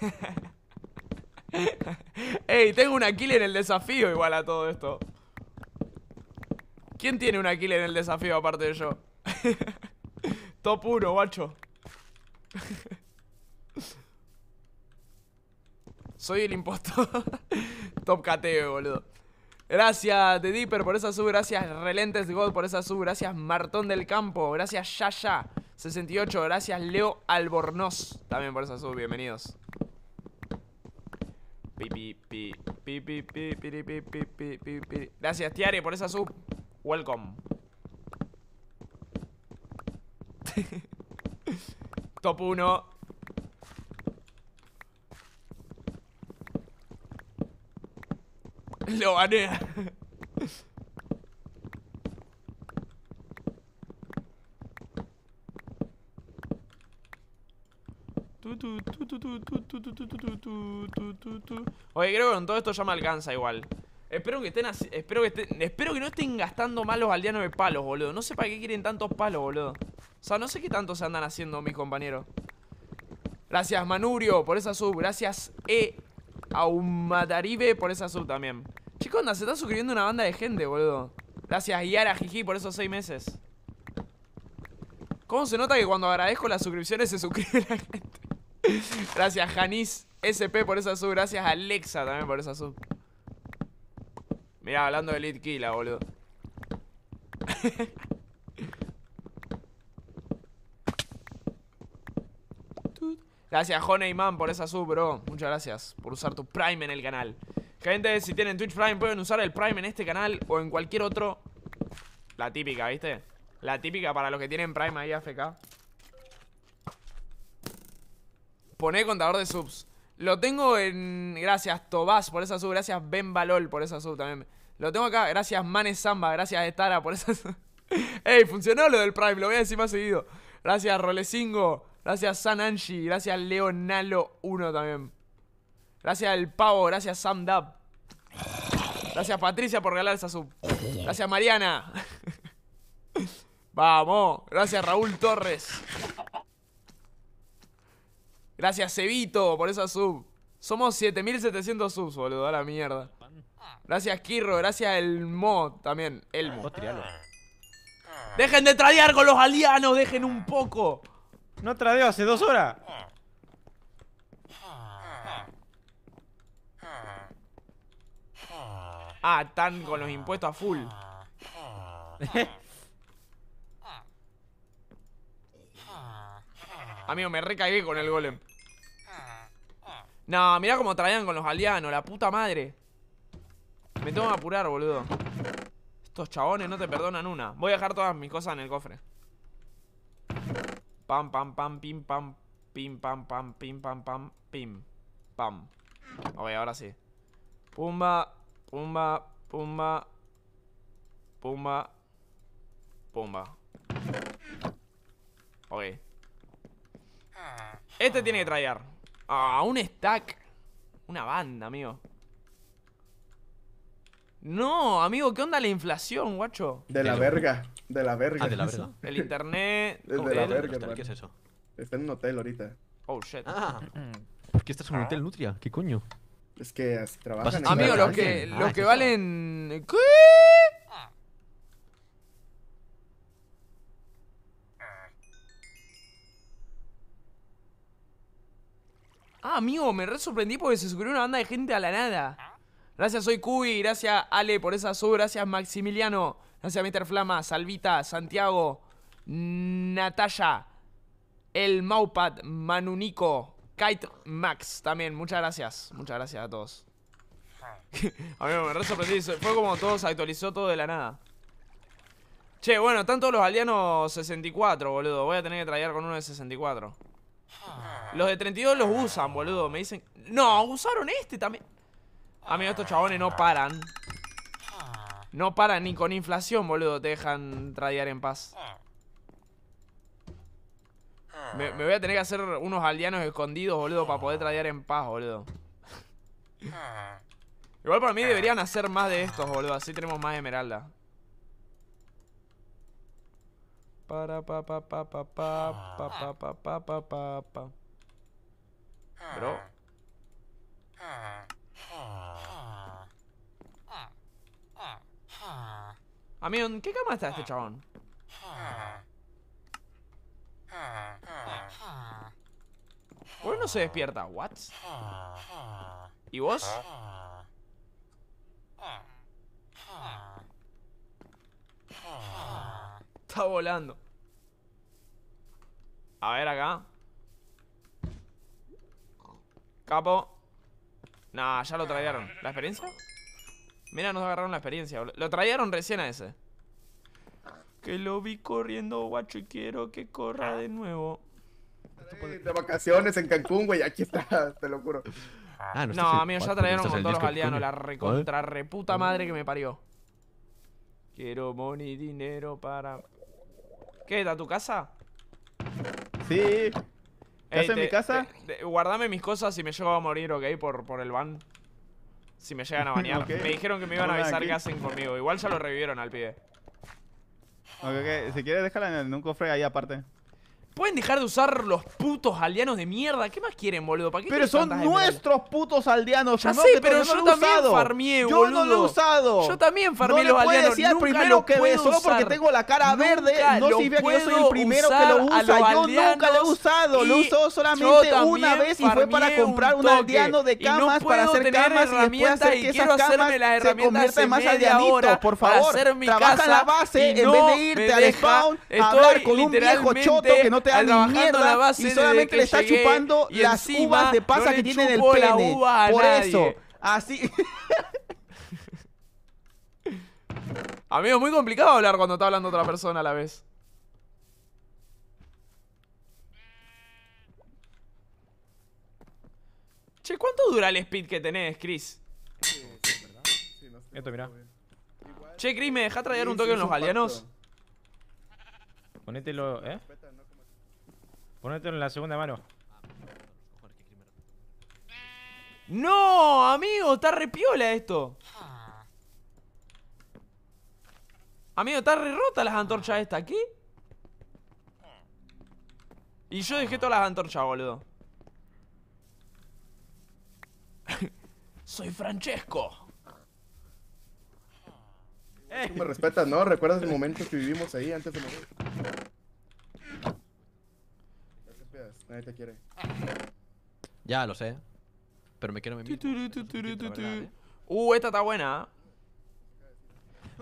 Ey, tengo una kill en el desafío igual a todo esto. ¿Quién tiene una kill en el desafío aparte de yo? Top 1, guacho. Soy el impostor. Top KT, boludo. Gracias, The Dipper, por esa sub. Gracias, Relentes God, por esa sub. Gracias, Martón del Campo. Gracias, Yaya. 68. Gracias, Leo Albornoz. También por esa sub. Bienvenidos. Gracias, Tiare, por esa sub. Welcome. Top 1. Lo banea. Oye, creo que con todo esto ya me alcanza igual. Espero que estén así, espero que estén, espero que no estén gastando mal los aldeanos de palos, boludo. No sé para qué quieren tantos palos, boludo. O sea, no sé qué tanto se andan haciendo mis compañeros. Gracias, Manurio, por esa sub. Gracias, E. Aumataribe, por esa sub también. Chicos, onda, se está suscribiendo una banda de gente, boludo. Gracias, Yara Jiji, por esos seis meses. ¿Cómo se nota que cuando agradezco las suscripciones se suscribe la gente? Gracias, Janis SP, por esa sub. Gracias, Alexa, también por esa sub. Mirá, hablando de Elite Killa, boludo. Gracias, Honeyman, por esa sub, bro. Muchas gracias por usar tu Prime en el canal. Gente, si tienen Twitch Prime, pueden usar el Prime en este canal o en cualquier otro. La típica, ¿viste? La típica para los que tienen Prime ahí AFK. Poné contador de subs. Lo tengo en. Gracias, Tobás, por esa sub. Gracias, Ben Balol, por esa sub también. Lo tengo acá. Gracias, Mane Samba. Gracias, Estara, por esa sub. Ey, funcionó lo del Prime, lo voy a decir más seguido. Gracias, Rolecingo. Gracias, San Angie. Gracias, Leonalo 1 también. Gracias, El Pavo. Gracias, Sam Dab. Gracias, Patricia, por regalar esa sub. Gracias, Mariana. Vamos. Gracias, Raúl Torres. Gracias, Cevito, por esa sub. Somos 7700 subs, boludo. A la mierda. Gracias, Kirro. Gracias, El Mo también. Elmo. Dejen de tradear con los alianos. Dejen un poco. No tradeo hace dos horas. Ah, están con los impuestos a full. Amigo, me recagué con el golem. No, mirá cómo traían con los alianos, la puta madre. Me tengo que apurar, boludo. Estos chabones no te perdonan una. Voy a dejar todas mis cosas en el cofre. Pam, pam, pam, pim, pam, pim, pam, pam, pim, pam, pam, pim, pam. Ok, ahora sí. Pumba, pumba, pumba, pumba, pumba. Ok. Este tiene que traer. Ah, un stack. Una banda, amigo. No, amigo, ¿qué onda la inflación, guacho? De la verga. De la verga. Ah, de la verga. El internet. Es ¿cómo de la verga, ¿Qué es eso? Está en un hotel ahorita. Oh, shit. Ah. ¿Por qué estás en un hotel, Nutria? ¿Qué coño? Es que así trabajan. Amigo, los que, Ah, los que valen... ¿Qué? Ah, amigo, me re sorprendí porque se suscribió una banda de gente a la nada. Gracias, soy Cuy. Gracias, Ale, por esa sub. Gracias, Maximiliano. Gracias, Mr. Flama, Salvita, Santiago, Natalia, El Maupat, Manunico, Kite Max también. Muchas gracias. Muchas gracias a todos. Amigo, me re sorprendí. Fue como todo se actualizó todo de la nada. Che, bueno, están todos los aldeanos 64, boludo. Voy a tener que traer con uno de 64. Los de 32 los usan, boludo. Me dicen... No, usaron este también. Amigo, estos chabones no paran. No paran ni con inflación, boludo. Te dejan tradear en paz. Me, voy a tener que hacer unos aldeanos escondidos, boludo, para poder tradear en paz, boludo. Igual para mí deberían hacer más de estos, boludo. Así tenemos más esmeralda. Para pa pa pa pa pa pa pa pa pa pa pa pa. Bro. Amigo, ¿en qué cama está este chabón? ¿Por no se despierta? ¿What? ¿Y vos? Está volando. A ver acá. Capo. Nah, ya lo trajeron. ¿La experiencia? Mira, nos agarraron la experiencia. Lo trajeron recién a ese. Que lo vi corriendo, guacho, y quiero que corra de nuevo. De vacaciones en Cancún, güey. Aquí está, te lo juro. Ah, No, en- amigo, ya trajeron ¿No con todos los aldeanos. La recontra reputa madre que me parió. Quiero money, dinero para... ¿Qué? ¿Está tu casa? Sí. ¿Qué hace en mi casa? te- te- guardame mis cosas si me llego a morir, ¿ok? Por, por el ban. Si me llegan a banear. Ok. Me dijeron que me iban a avisar qué hacen conmigo. Igual ya lo revivieron al pibe. Ok, ok, Si quieres, déjala en un cofre ahí aparte. ¿Pueden dejar de usar los putos aldeanos de mierda? ¿Qué más quieren, boludo? ¿Para qué Pero son nuestros putos aldeanos. Ya primero sé, pero no yo he también usado. farmeé, Yo no lo he usado. Yo también farmeé no los aldeanos, decir nunca primero lo que puedo solo porque tengo la cara Nunca verde. No significa que yo soy el primero que lo usa. Yo nunca lo he usado. Lo yo solamente una vez y fue para un comprar un aldeano de no camas para hacer camas y después hacer y que esas camas se conviertan en más aldeanitos. Por favor, trabaja en la base en vez no de irte al spawn a hablar con un viejo choto que no te da ni trabajando en la mierda base y solamente le está llegué chupando y las uvas de pasa no que tiene en el pene. uva a Por nadie. eso, así. Amigo, muy complicado hablar cuando está hablando otra persona a la vez. Che, ¿cuánto dura el speed que tenés, Chris? Esto, mirá. Che, Chris, ¿me deja traer un toque en los es pacto. Ponételo, ¿eh? Ponételo en la segunda mano. ¡No, amigo! Está re piola esto. Amigo, está re rota las antorchas estas. ¿Qué? Y yo dejé todas las antorchas, boludo. Soy Francesco. Tú me respetas, ¿no? ¿Recuerdas el momento que vivimos ahí antes de morir? Nadie te quiere. Ya, lo sé. Pero me quiero me Uh, esta está buena. ¿eh?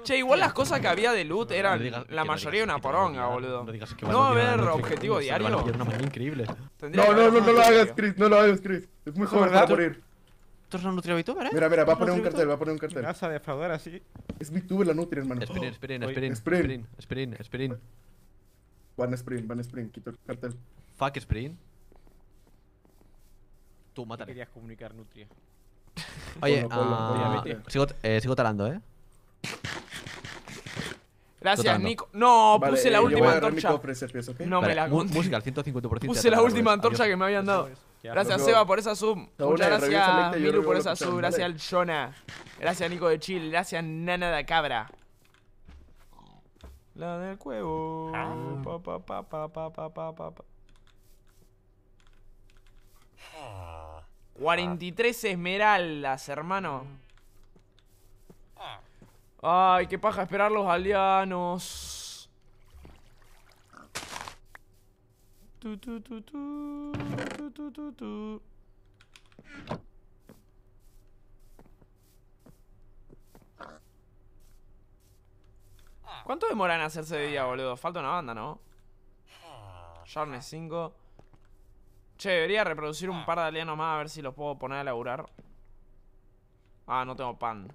Che, igual las cosas que había de loot eran la mayoría una poronga, boludo. No a haber objetivo diario. No, no, no, no lo hagas, Chris, no lo hagas, Chris. Es muy joven, va a morir. ¿Esto es una nutria VTuber, eh? Mira, mira, va a poner un cartel, va a poner un cartel. Es VTuber la nutria, hermano. Sprin, sprin, sprin, sprin, sprin, sprin. Van sprin, van sprin, quito el cartel. Fuck Sprint. Tú, mátale. Querías comunicar Nutria. Oye, ah, sigo, eh, sigo talando, ¿eh? Gracias. Nico. No, Vale, puse la última antorcha. No me la conté. Música al 150%. Puse la última adiós. antorcha que me habían dado. Gracias, Seba, por esa sub. Muchas gracias, luego por esa sub. ¿vale? Gracias, Jonah. Gracias, Nico de Chile. Gracias, Nana de Cabra. La del cuevo. Pa, pa, pa, pa, pa, pa, pa, pa, pa. 43 esmeraldas, hermano. Ay, qué paja esperar los aldeanos. Tu, tu, tu, tu, tu, tu. ¿Cuánto demoran hacerse de día, boludo? Falta una banda, ¿no? Sharnes 5. Che, debería reproducir un par de alienos más a ver si los puedo poner a laburar. Ah, no tengo pan.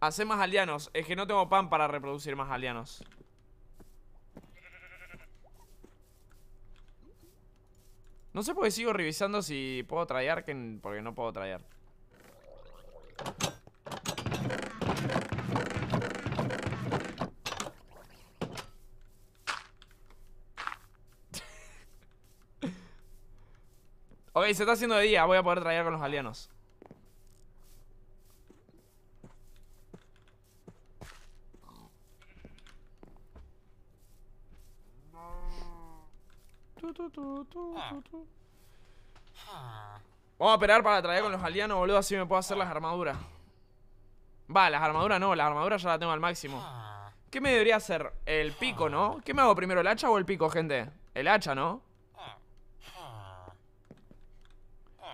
Hacé más aldeanos. Es que no tengo pan para reproducir más aldeanos. No sé por qué sigo revisando si puedo traer, que porque no puedo traer. Ok, se está haciendo de día. Voy a poder traer con los alienos. Tu, tu, tu, tu, tu, tu. Vamos a esperar para traer con los aldeanos, boludo, así me puedo hacer las armaduras. Va, las armaduras no, las armaduras ya las tengo al máximo. ¿Qué me debería hacer? El pico, ¿no? ¿Qué me hago primero, el hacha o el pico, gente? El hacha, ¿no?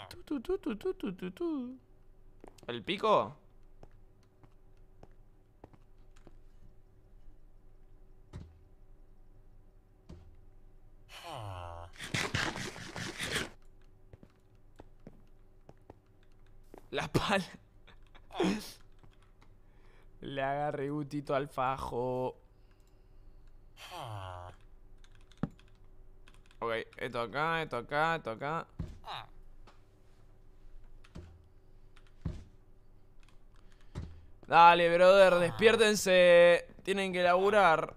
Tu, tu, tu. ¿El pico? La pala. Le agarré gutito al fajo. Ok, esto acá, esto acá, esto acá. Dale, brother, despiértense. Tienen que laburar.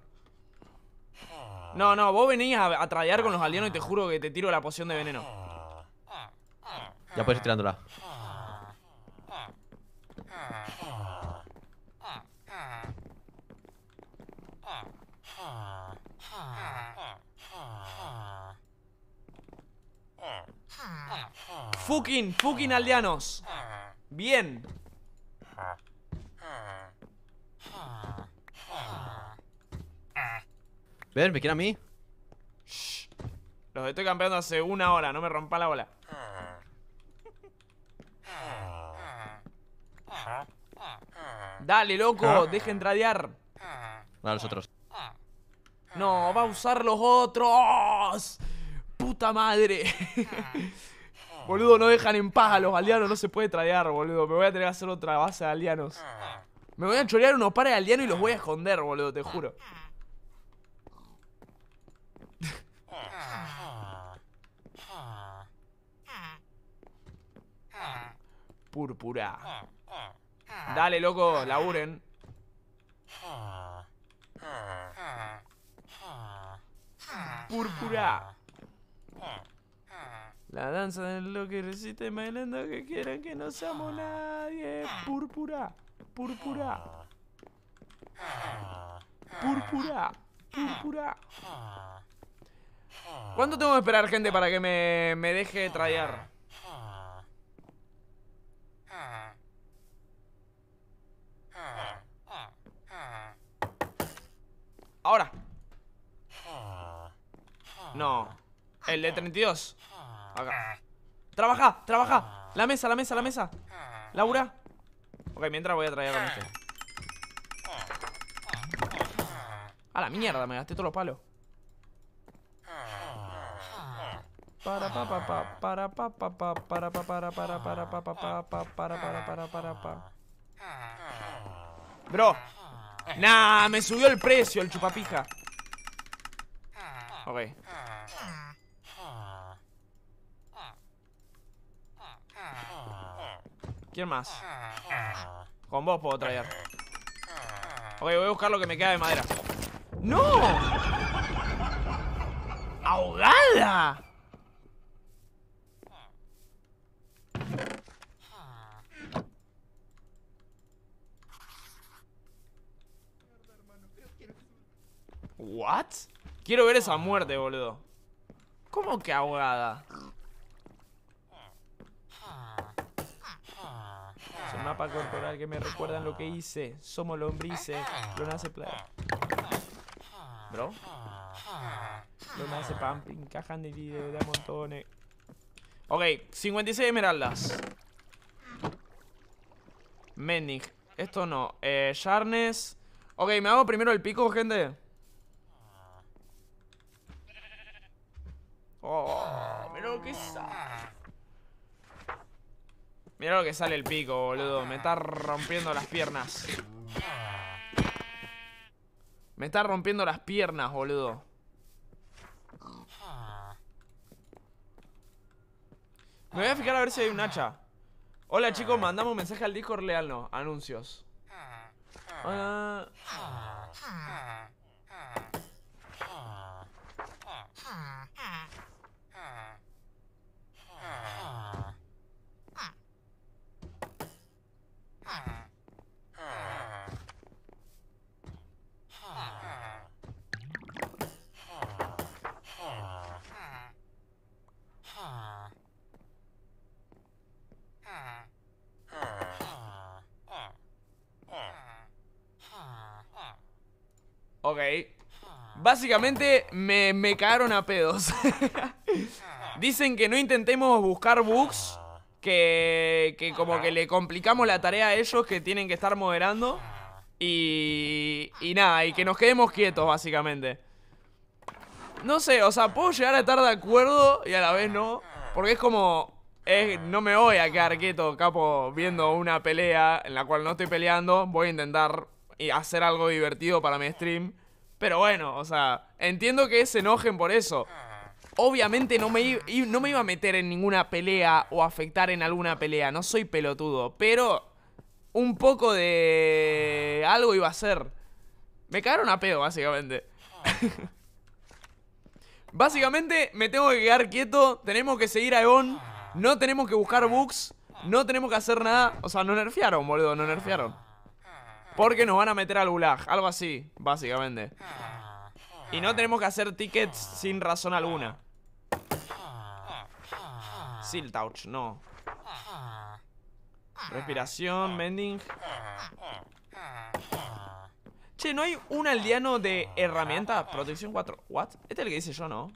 No, no, vos venís a, a tradear con los alienos y te juro que te tiro la poción de veneno. Ya puedes ir tirándola. Fucking, fucking aldeanos. Bien. ¿Ves? ¿Me quiere a mí? Los estoy campeando hace una hora, no me rompa la bola. Dale, loco, dejen tradear. Para los otros. No, va a usar los otros. Puta madre. Boludo, no dejan en paz a los aldeanos, no se puede tradear, boludo. Me voy a tener que hacer otra base de aldeanos. Me voy a chorear unos pares de aldeanos y los voy a esconder, boludo, te juro. Púrpura. Dale, loco, laburen. Púrpura. La danza de lo que resiste bailando que quieran que no seamos nadie. Púrpura, púrpura. Púrpura, púrpura. ¿Cuánto tengo que esperar, gente, para que me, me deje traer? Ahora. No. El de 32. Acá. Trabaja, trabaja. La mesa, la mesa, la mesa. Laura. Ok, mientras voy a traer con este. A la mierda, me gasté todos los palos. Para pa pa pa para pa pa pa para pa para para para pa pa pa pa para para para para pa. Bro. Nah, me subió el precio el chupapija. Ok. ¿Quién más? Con vos puedo traer. Ok, voy a buscar lo que me queda de madera. ¡No! ¡Ahogada! ¿What? Quiero ver esa muerte, boludo. ¿Cómo que ahogada? Es un mapa corporal que me recuerdan lo que hice. Somos lombrices. Lo nace playa. Bro. Lo nace pumping. Cajan de video de a montones. Ok, 56 esmeraldas. Mending. Esto no. Eh, Sharnes. Ok, me hago primero el pico, gente. Oh, mira lo que sale. Mira lo que sale el pico, boludo. Me está rompiendo las piernas. Me está rompiendo las piernas, boludo. Me voy a fijar a ver si hay un hacha. Hola chicos, mandamos un mensaje al Discord, lealno. Anuncios. Hola. Ok. Básicamente me, me cagaron a pedos. Dicen que no intentemos buscar bugs. Que, que como que le complicamos la tarea a ellos que tienen que estar moderando. Y, y nada, y que nos quedemos quietos básicamente. No sé, o sea, puedo llegar a estar de acuerdo y a la vez no. Porque es como... no me voy a quedar quieto, capo, viendo una pelea en la cual no estoy peleando. Voy a intentar hacer algo divertido para mi stream. Pero bueno, o sea, entiendo que se enojen por eso. Obviamente no me, no iba a meter en ninguna pelea o afectar en alguna pelea. No soy pelotudo. Pero un poco de algo iba a ser. Me cagaron a pedo, básicamente. básicamente me tengo que quedar quieto. Tenemos que seguir a Eon. No tenemos que buscar bugs. No tenemos que hacer nada. O sea, nos nerfearon, boludo. Nos nerfearon. Porque nos van a meter al gulag. Algo así, básicamente. Y no tenemos que hacer tickets sin razón alguna. Siltouch, no. Respiración, mending. Che, ¿no hay un aldeano de herramienta? Protección 4. ¿What? Este es el que dice yo, ¿no?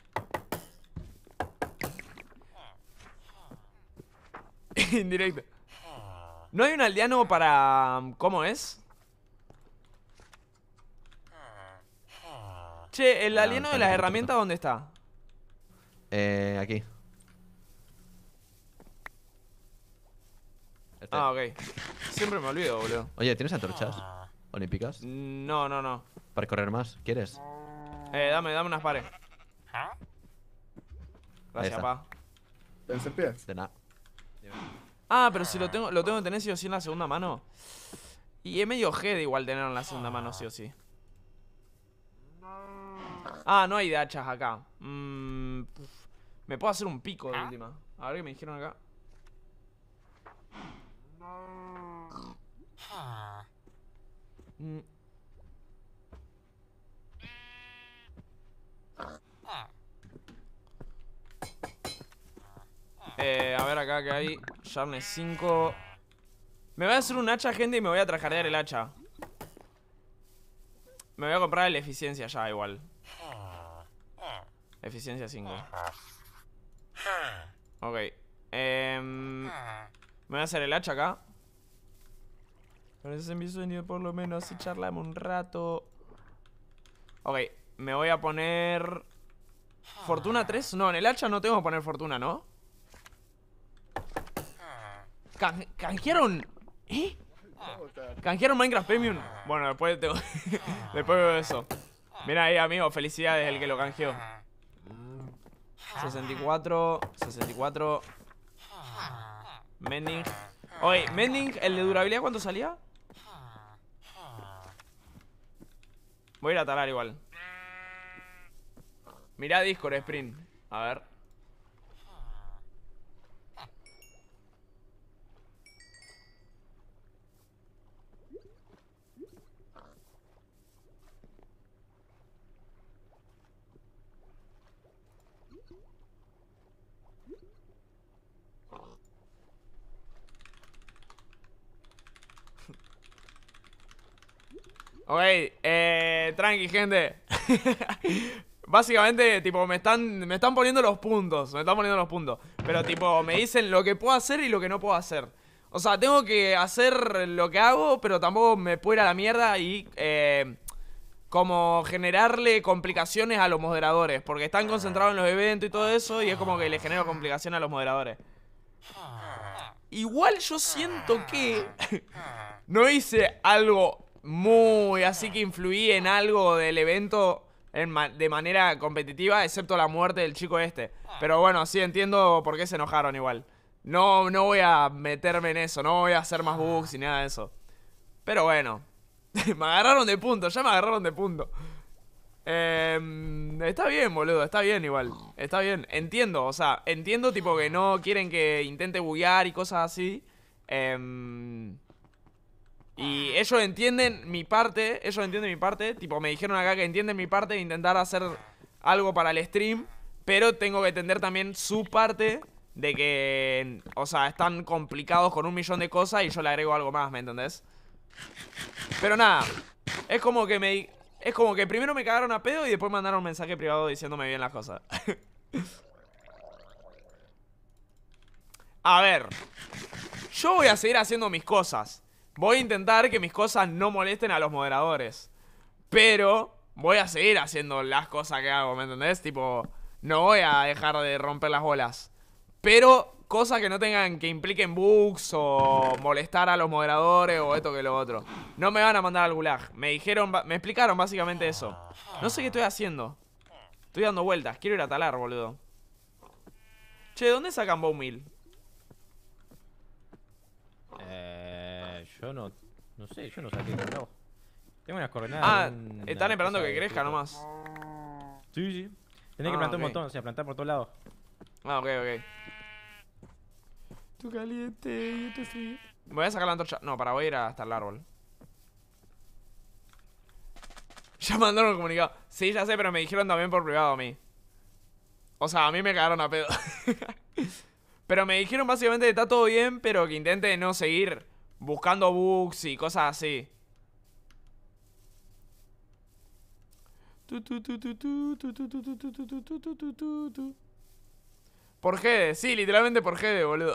Indirecto. ¿No hay un aldeano para... ¿Cómo es? Che, el alieno de las herramientas, ¿dónde está? Eh, aquí. Este. Ah, ok. Siempre me olvido, boludo. Oye, ¿tienes antorchas olímpicas? No, no, no. Para correr más, ¿quieres? Eh, dame, dame unas pares. Ahí Gracias, pa. ¿Te pie? De nada. Ah, pero si lo tengo, lo tengo que tener sí o sí en la segunda mano. Y es medio G de igual tenerlo en la segunda mano, sí o sí. Ah, no hay de hachas acá. Mm, me puedo hacer un pico de última. A ver qué me dijeron acá. Mm. Eh, a ver acá que hay. Sharpness 5. Me voy a hacer un hacha, gente, y me voy a trajarear el hacha. Me voy a comprar el eficiencia ya, igual. Eficiencia 5. Ok. em, me voy a hacer el hacha acá. Es mi sueño, por lo menos, y charlamos un rato. Ok, me voy a poner... ¿Fortuna 3? No, en el hacha no tengo que poner fortuna, ¿no? Can- ¿Canjearon? ¿Eh? ¿Canjearon Minecraft Premium? Bueno, después tengo... después veo eso. Mira ahí, amigo, felicidades el que lo canjeó. 64, 64. Mending. Oye, Mending, ¿el de durabilidad cuánto salía? Voy a ir a talar igual. Mirá Discord, Sprint. A ver. Ok, eh, tranqui, gente. Básicamente, tipo, me están, me están poniendo los puntos. Me están poniendo los puntos. Pero, tipo, me dicen lo que puedo hacer y lo que no puedo hacer. O sea, tengo que hacer lo que hago, pero tampoco me puedo ir a la mierda y, eh, como generarle complicaciones a los moderadores. Porque están concentrados en los eventos y todo eso, y es como que le genero complicaciones a los moderadores. Igual yo siento que no hice algo muy así que influí en algo del evento en ma- de manera competitiva, excepto la muerte del chico este. Pero bueno, sí entiendo por qué se enojaron igual. No, no voy a meterme en eso, no voy a hacer más bugs ni nada de eso. Pero bueno, me agarraron de punto, ya me agarraron de punto. Em, está bien, boludo, está bien igual. Está bien, entiendo, o sea, entiendo tipo que no quieren que intente buguear y cosas así. Em, y ellos entienden mi parte, ellos entienden mi parte, tipo me dijeron acá que entienden mi parte de intentar hacer algo para el stream, pero tengo que entender también su parte de que, o sea, están complicados con un millón de cosas y yo le agrego algo más, ¿me entendés? Pero nada, es como que me es como que primero me cagaron a pedo y después mandaron un mensaje privado diciéndome bien las cosas. a ver, yo voy a seguir haciendo mis cosas. Voy a intentar que mis cosas no molesten a los moderadores. Pero voy a seguir haciendo las cosas que hago, ¿me entendés? Tipo, no voy a dejar de romper las bolas. Pero cosas que no tengan que impliquen bugs o molestar a los moderadores o esto que lo otro. No me van a mandar al gulag. Me dijeron, me explicaron básicamente eso. No sé qué estoy haciendo. Estoy dando vueltas. Quiero ir a talar, boludo. Che, ¿dónde sacan bone meal? Eh, yo no, no sé, yo no saqué el reloj. Tengo unas coordenadas. Ah, están esperando que crezca tipo- nomás. Sí, sí. Tenés que Ah, plantar un montón, o sea, plantar por todos lados. Ah, ok, ok. Tú caliente, yo te frío. Voy a sacar la antorcha. No, para voy a ir hasta el árbol. Ya mandaron el comunicado. Sí, ya sé, pero me dijeron también por privado a mí. O sea, a mí me cagaron a pedo. pero me dijeron básicamente que está todo bien, pero que intente no seguir Buscando bugs y cosas así Por Gede, sí, literalmente por Gede, boludo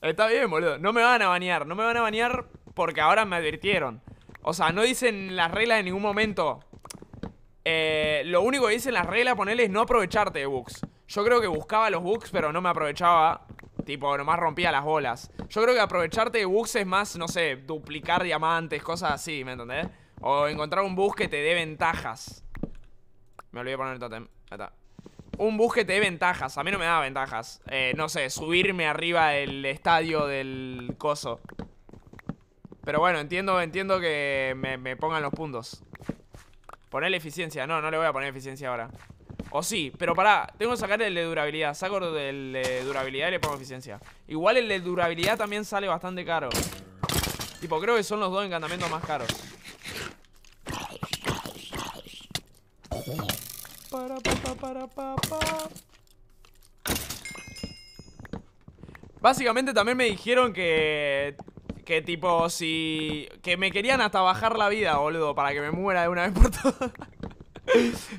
Está bien, boludo No me van a bañar no me van a bañar Porque ahora me advirtieron O sea, no dicen las reglas en ningún momento Lo único que dicen las reglas, ponerle es no aprovecharte de bugs Yo creo que buscaba los bugs, pero no me aprovechaba Tipo, nomás rompía las bolas. Yo creo que aprovecharte de bugs es más, no sé, duplicar diamantes, cosas así, ¿me entendés? O encontrar un bug que te dé ventajas. Me olvidé poner el totem. Ahí está. Un bug que te dé ventajas. A mí no me da ventajas. Eh, no sé, subirme arriba del estadio del coso. Pero bueno, entiendo, entiendo que me, me pongan los puntos. Ponerle eficiencia. No, no le voy a poner eficiencia ahora. O sí, pero pará, tengo que sacar el de durabilidad. Saco el de durabilidad y le pongo eficiencia. Igual el de durabilidad también sale bastante caro. Tipo, creo que son los dos encantamientos más caros. Para, pa, para, pa, pa. Básicamente también me dijeron que... Que tipo, si... Que me querían hasta bajar la vida, boludo Para que me muera de una vez por todas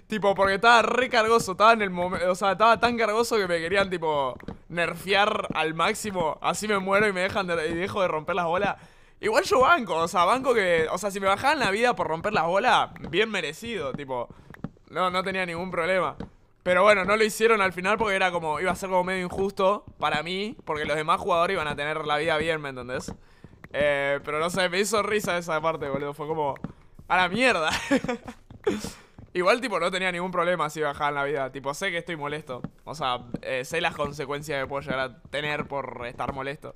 Tipo, porque estaba re cargoso Estaba en el momento... O sea, estaba tan cargoso que me querían, tipo... Nerfear al máximo Así me muero y me dejan de, y dejo de romper las bolas Igual yo banco, o sea, banco que... O sea, si me bajaban la vida por romper las bolas Bien merecido, tipo... No, no tenía ningún problema pero bueno, no lo hicieron al final porque era como, iba a ser como medio injusto para mí, porque los demás jugadores iban a tener la vida bien, ¿me entendés? Eh, pero no sé, me hizo risa esa parte, boludo. Fue como, a la mierda. Igual, tipo, no tenía ningún problema si bajaban la vida. Tipo, sé que estoy molesto. O sea, eh, sé las consecuencias que puedo llegar a tener por estar molesto.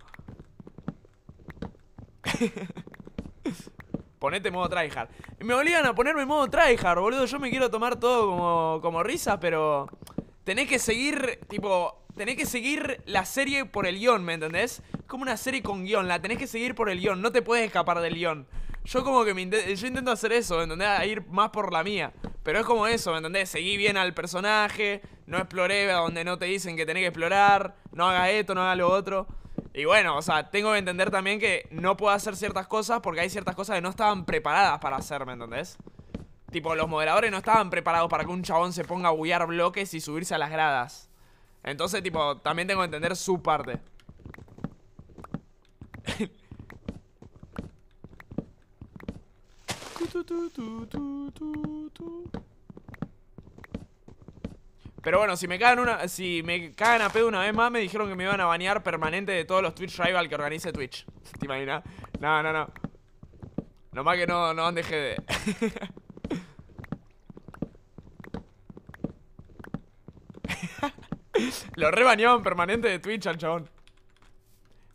Ponete modo tryhard. Me obligan a ponerme modo tryhard, boludo. Yo me quiero tomar todo como, como risa, pero... Tenés que seguir, tipo... Tenés que seguir la serie por el guion, ¿me entendés? Como una serie con guion, la tenés que seguir por el guion, no te puedes escapar del guion. Yo como que me yo intento hacer eso, ¿me entendés? A ir más por la mía. Pero es como eso, ¿me entendés? Seguí bien al personaje, no exploré a donde no te dicen que tenés que explorar, no haga esto, no haga lo otro. Y bueno, o sea, tengo que entender también que no puedo hacer ciertas cosas porque hay ciertas cosas que no estaban preparadas para hacer, ¿me entendés? Tipo, los moderadores no estaban preparados para que un chabón se ponga a bullar bloques y subirse a las gradas. Entonces, tipo, también tengo que entender su parte. Pero bueno, si me cagan una. Si me cagan a pedo una vez más, me dijeron que me iban a banear permanente de todos los Twitch Rival que organice Twitch. ¿Te imaginas? No, no, no. Nomás que no, no ande GD. Lo rebaneaban permanente de Twitch al chabón.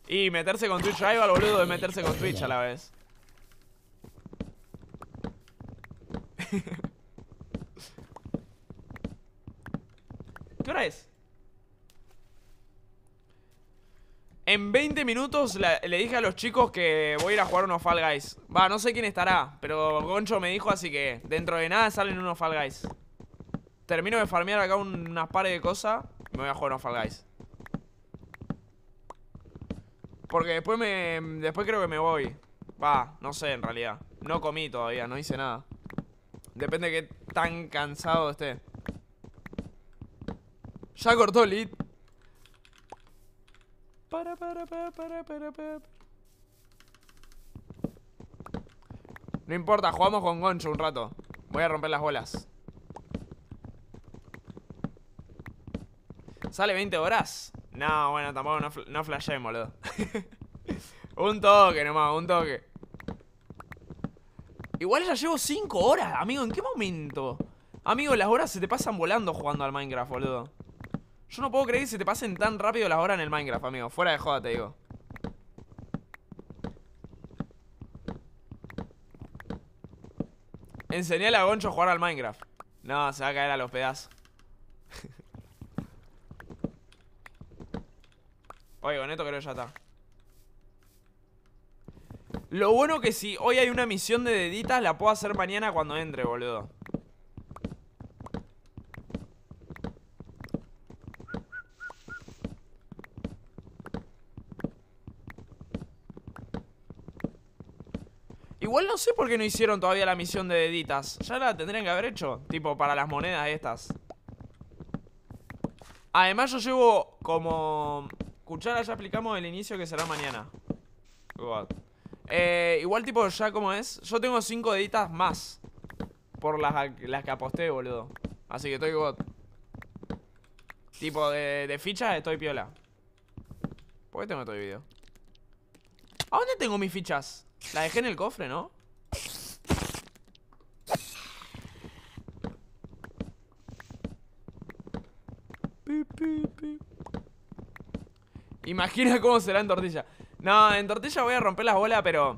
Y meterse con Twitch Rival, boludo, de meterse con Twitch a la vez. ¿Qué hora es? En 20 minutos le dije a los chicos que voy a ir a jugar unos Fall Guys. Va, no sé quién estará, pero Goncho me dijo, así que dentro de nada salen unos Fall Guys. Termino de farmear acá unas pares de cosas y me voy a jugar unos Fall Guys. Porque después me. Después creo que me voy. Va, no sé en realidad. No comí todavía, no hice nada. Depende de qué tan cansado esté. Ya cortó lead. Para, para, para, para, para, para. No importa, jugamos con Goncho un rato. Voy a romper las bolas. ¿Sale 20 horas? No, bueno, tampoco no, no flashemos, boludo. un toque nomás, un toque. Igual ya llevo 5 horas, amigo. ¿En qué momento? Amigo, las horas se te pasan volando jugando al Minecraft, boludo. Yo no puedo creer que se te pasen tan rápido las horas en el Minecraft, amigo. Fuera de joda, te digo. Enseñale a Goncho a jugar al Minecraft. No, se va a caer a los pedazos. Oye, con esto creo que ya está. Lo bueno que si hoy hay una misión de deditas, la puedo hacer mañana cuando entre, boludo. Igual no sé por qué no hicieron todavía la misión de deditas. Ya la tendrían que haber hecho. Tipo, para las monedas estas. Además yo llevo como... Cuchara ya explicamos el inicio que será mañana. Eh, igual tipo ya como es. Yo tengo 5 deditas más. Por las, las que aposté, boludo. Así que estoy god. Tipo de, de fichas estoy piola. ¿Por qué tengo todo el video? ¿A dónde tengo mis fichas? La dejé en el cofre, ¿no? Imagina cómo será en tortilla No, en tortilla voy a romper las bolas, pero...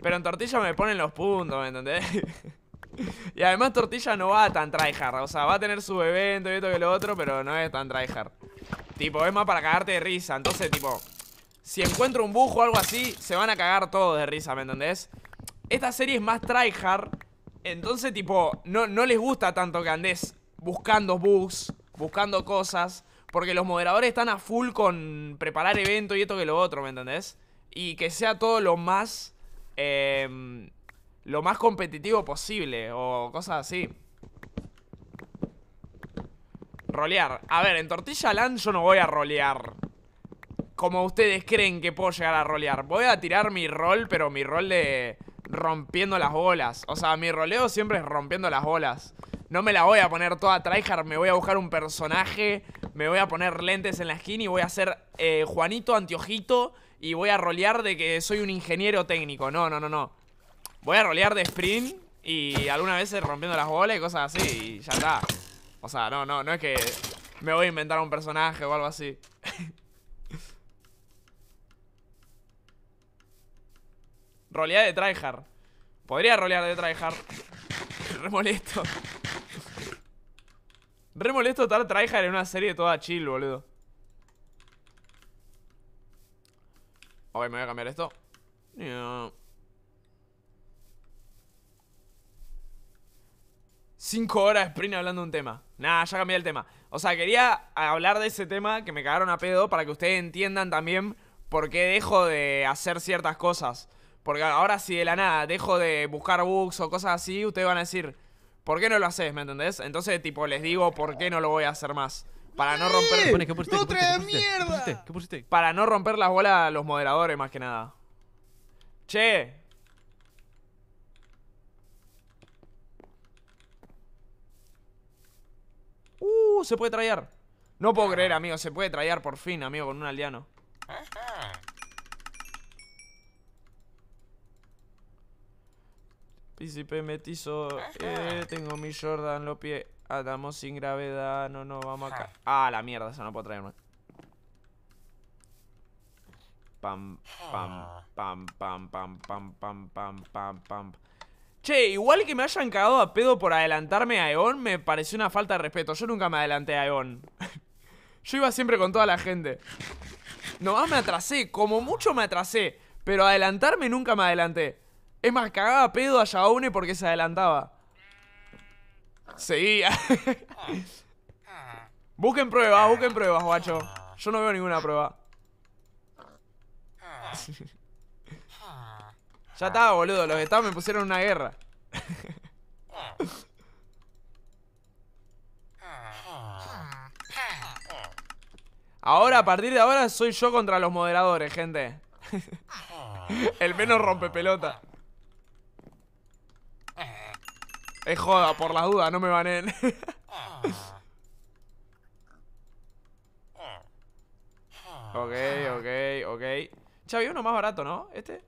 Pero en tortilla me ponen los puntos, ¿me entendés? Y además Tortilla no va tan tryhard. O sea, va a tener su evento y esto que lo otro, pero no es tan tryhard. Tipo, es más para cagarte de risa. Entonces, tipo, si encuentro un bug o algo así, se van a cagar todos de risa, ¿me entendés? Esta serie es más tryhard. Entonces, tipo, no, no les gusta tanto que andes buscando bugs, buscando cosas. Porque los moderadores están a full con preparar eventos y esto que lo otro, ¿me entendés? Y que sea todo lo más... em, lo más competitivo posible o cosas así. Rolear. A ver, en Tortilla Land yo no voy a rolear. Como ustedes creen que puedo llegar a rolear. Voy a tirar mi rol, pero mi rol de rompiendo las bolas. O sea, mi roleo siempre es rompiendo las bolas. No me la voy a poner toda tryhard, me voy a buscar un personaje, me voy a poner lentes en la skin y voy a hacer eh, Juanito Antiojito y voy a rolear de que soy un ingeniero técnico. No, no, no, no. Voy a rolear de sprint y algunas veces rompiendo las bolas y cosas así y ya está. O sea, no, no, no es que me voy a inventar un personaje o algo así. Rolear de tryhard. Podría rolear de tryhard. Re molesto. Re molesto estar tryhard en una serie toda chill, boludo. Ok, me voy a cambiar esto. No. Cinco horas de sprint hablando de un tema. Nah, ya cambié el tema. O sea, quería hablar de ese tema que me cagaron a pedo para que ustedes entiendan también por qué dejo de hacer ciertas cosas. Porque ahora si de la nada dejo de buscar bugs o cosas así, ustedes van a decir, ¿por qué no lo haces? ¿Me entendés? Entonces, tipo, les digo por qué no lo voy a hacer más. Para no romper... ¿qué pusiste? ¿Qué pusiste? ¿Qué pusiste? mierda! ¿Qué pusiste? ¿Qué pusiste? Para no romper las bolas a los moderadores, más que nada. Che. Uh, se puede traer. No puedo creer, amigo. Se puede traer por fin, amigo, con un aldeano. Príncipe metizo. Eh, tengo mi Jordan, los pies. Andamos sin gravedad. No, no, vamos acá. Ah, la mierda, eso no puedo traerme. Pam, pam, pam, pam, pam, pam, pam, pam, pam, pam. Che, igual que me hayan cagado a pedo por adelantarme a Eon, me pareció una falta de respeto. Yo nunca me adelanté a Eon. Yo iba siempre con toda la gente. Nomás me atrasé, como mucho me atrasé. Pero adelantarme nunca me adelanté. Es más, cagaba pedo a Yaone porque se adelantaba. Seguía. busquen pruebas, busquen pruebas, guacho. Yo no veo ninguna prueba. ya está, boludo. Los estados me pusieron una guerra. Ahora, a partir de ahora, soy yo contra los moderadores, gente. El menos rompe pelota. Es joda, por las dudas, no me banen. ok, ok, ok. Ya había uno más barato, ¿no? ¿Este?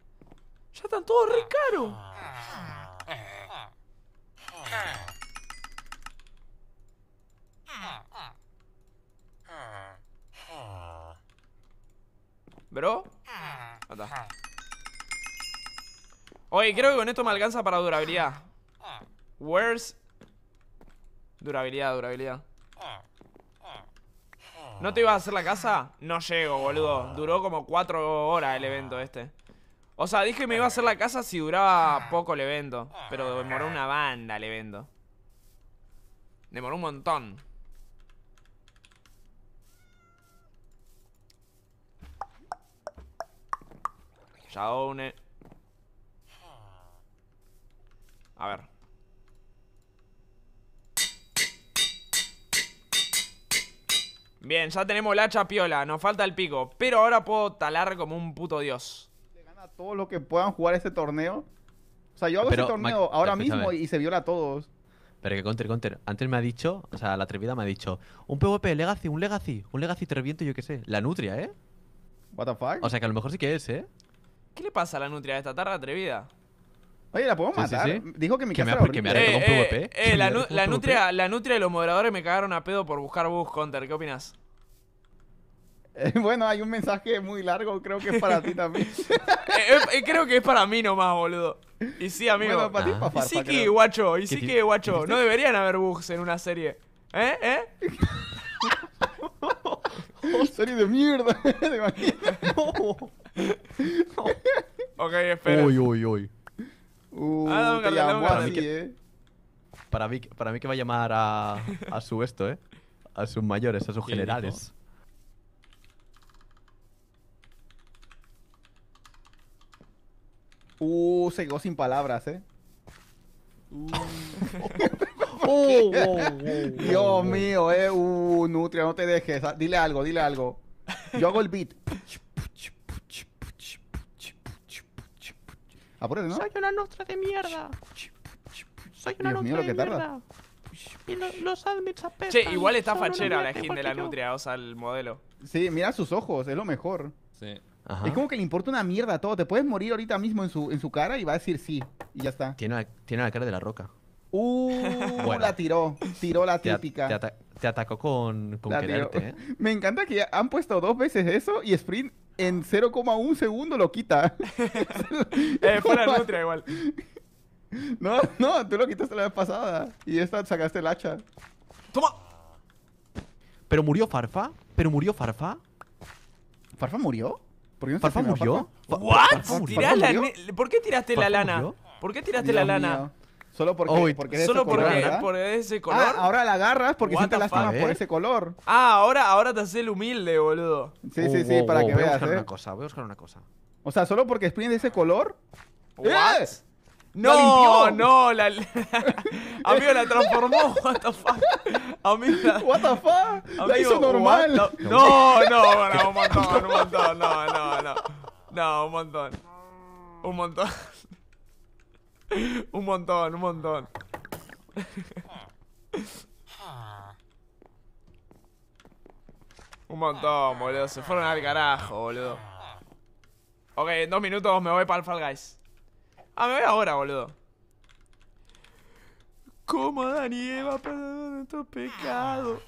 Ya están todos re caros. ¿Bro? Anda. Oye, creo que con esto me alcanza para durabilidad. Where's Durabilidad, durabilidad. ¿No te ibas a hacer la casa? No llego, boludo. Duró como 4 horas el evento este. O sea, dije que me iba a hacer la casa si duraba poco el evento. Pero demoró una banda el evento. Demoró un montón. Shaone. A ver. Bien, ya tenemos la hacha piola, nos falta el pico. Pero ahora puedo talar como un puto dios. Le gana a todos los que puedan jugar este torneo. O sea, yo hago Pero, este torneo ahora mismo y se viola a todos. Pero que Counter, Counter. Antes me ha dicho, o sea, la atrevida me ha dicho, un PvP, Legacy, un Legacy, un Legacy te reviento, yo qué sé. La nutria, ¿eh? What the fuck? O sea, que a lo mejor sí que es, ¿eh? ¿Qué le pasa a la nutria de esta tarde atrevida? Oye, ¿la Sí, sí, matar? sí. Dijo que mi Que me casa que me un Eh, PvP. eh, Que la, nu- la nutria, la nutria y los moderadores me cagaron a pedo por buscar bugs counter. ¿Qué opinas? Eh, bueno, hay un mensaje muy largo, creo que es para ti también. Eh, eh, creo que es para mí nomás, boludo. Y sí, amigo. Bueno, para ti, Ah. pa' y Farfa, sí que, creo. guacho, y ¿Qué sí que, guacho. No deberían haber bugs en una serie. ¿Eh? ¿Eh? Serie de mierda. ¿te imaginas? Ok, espera. Uy, uy, uy. Uh, Ah, un te llamó así, eh. Para mí, para mí que va a llamar a, a su esto, ¿eh? A sus mayores, a sus ¿Quién generales. Uh, se quedó sin palabras, eh. Oh, Dios mío, eh. Uh, Nutria, no te dejes. Dile algo, dile algo. Yo hago el beat. Apúrate, ¿no? Soy una nostra de mierda. Soy una Dios mío, nostra lo de que tarda. mierda. Y lo- los admins apestan. Che, igual está Son fachera la skin de la nutria, o sea, el modelo. Sí, mira sus ojos, es lo mejor. Sí. Ajá. Es como que le importa una mierda todo. Te puedes morir ahorita mismo en su, en su cara y va a decir sí. Y ya está. Tiene la, tiene la cara de la roca. Uh, la tiró. Tiró la Te, a- típica. te ata- te atacó con, con quererte, ¿eh? Me encanta que han puesto dos veces eso y Sprint en 0,1 segundo lo quita. Eh, fue la nutria igual. No, no, tú lo quitaste la vez pasada. Y esta sacaste el hacha. ¡Toma! ¿Pero murió Farfa? ¿Pero murió Farfa? ¿Farfa murió? ¿Por qué no ¿Farfa murió? Fa- ¿What? ¿Farfa murió? ne- ¿Por qué tiraste la ¿Farfa lana? murió? ¿Por qué tiraste Dios la lana? mío. Solo porque, Oh, porque es Solo ese color, porque, ese color. Ah, ahora la agarras porque What the lástima fuck? por ese color. Ah, ahora, ahora te haces el humilde, boludo. Sí, sí, Oh, sí, wow, para wow, que voy a veas, buscar ¿eh? una cosa, voy a buscar una cosa. O sea, solo porque Sprint de ese color. ¿What? ¡Eh! No, no, la... Amigo, la transformó. What the fuck. Amigo, la... What the fuck? La Amigo, hizo normal. what No, no, no, un montón, un montón, no, no, no. No, un montón. Un montón. Un montón, un montón. Un montón, boludo. Se fueron al carajo, boludo. Ok, en dos minutos me voy para el Fall Guys. Ah, me voy ahora, boludo. Como y Eva perdonan tu pecado.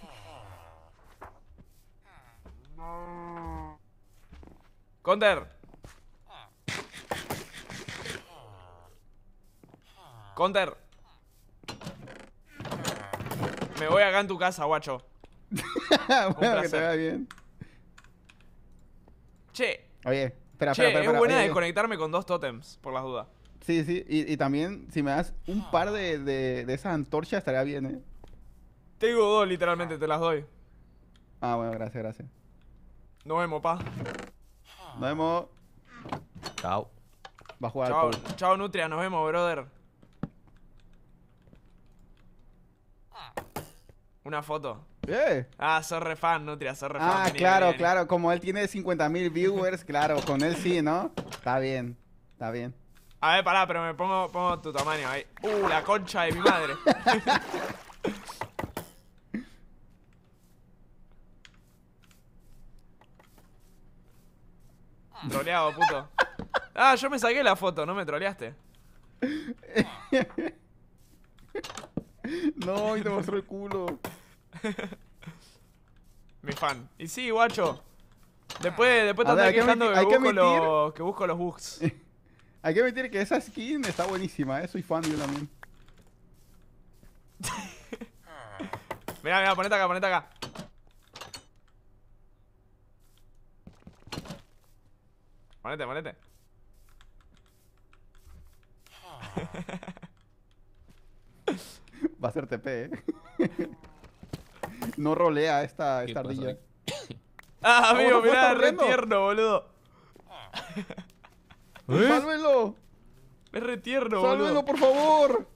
Counter. Counter. Me voy acá en tu casa, guacho. bueno, que te vaya bien. Che, Oye, espera, che, espera, espera. es espera. buena Oye, de conectarme con dos tótems, por las dudas. Sí, sí. Y, y también, si me das un par de, de, de esas antorchas, estaría bien, ¿eh? Tengo dos, literalmente, te las doy. Ah, bueno, gracias, gracias. Nos vemos, pa. Nos vemos. Chao. Va a jugar al Chao, chao, Nutria, nos vemos, brother. Una foto. Eh. Ah, sos re fan, Nutria, sos re fan. Ah, Vení, claro, vení, vení. claro. Como él tiene 50.000 viewers, claro, con él sí, ¿no? Está bien, está bien. A ver, pará, pero me pongo, pongo tu tamaño ahí. Uh, la concha de mi madre. Troleado, puto. Ah, yo me saqué la foto, no me troleaste. No, y te mostró el culo. Mi fan. Y sí, guacho. Después, después te A ver, andas hay que quejando que, busco los, que busco los bugs. Hay que admitir que esa skin está buenísima, ¿eh? Soy fan yo también. Mira, mira, ponete acá, ponete acá. Ponete, ponete. Va a ser TP, ¿eh? no rolea esta, esta ardilla. Ah, ¿Cómo amigo, no puede mirá, re tierno, boludo. ¿Eh? ¡Sálvelo! Es re tierno, ¡Sálvelo, boludo. por favor!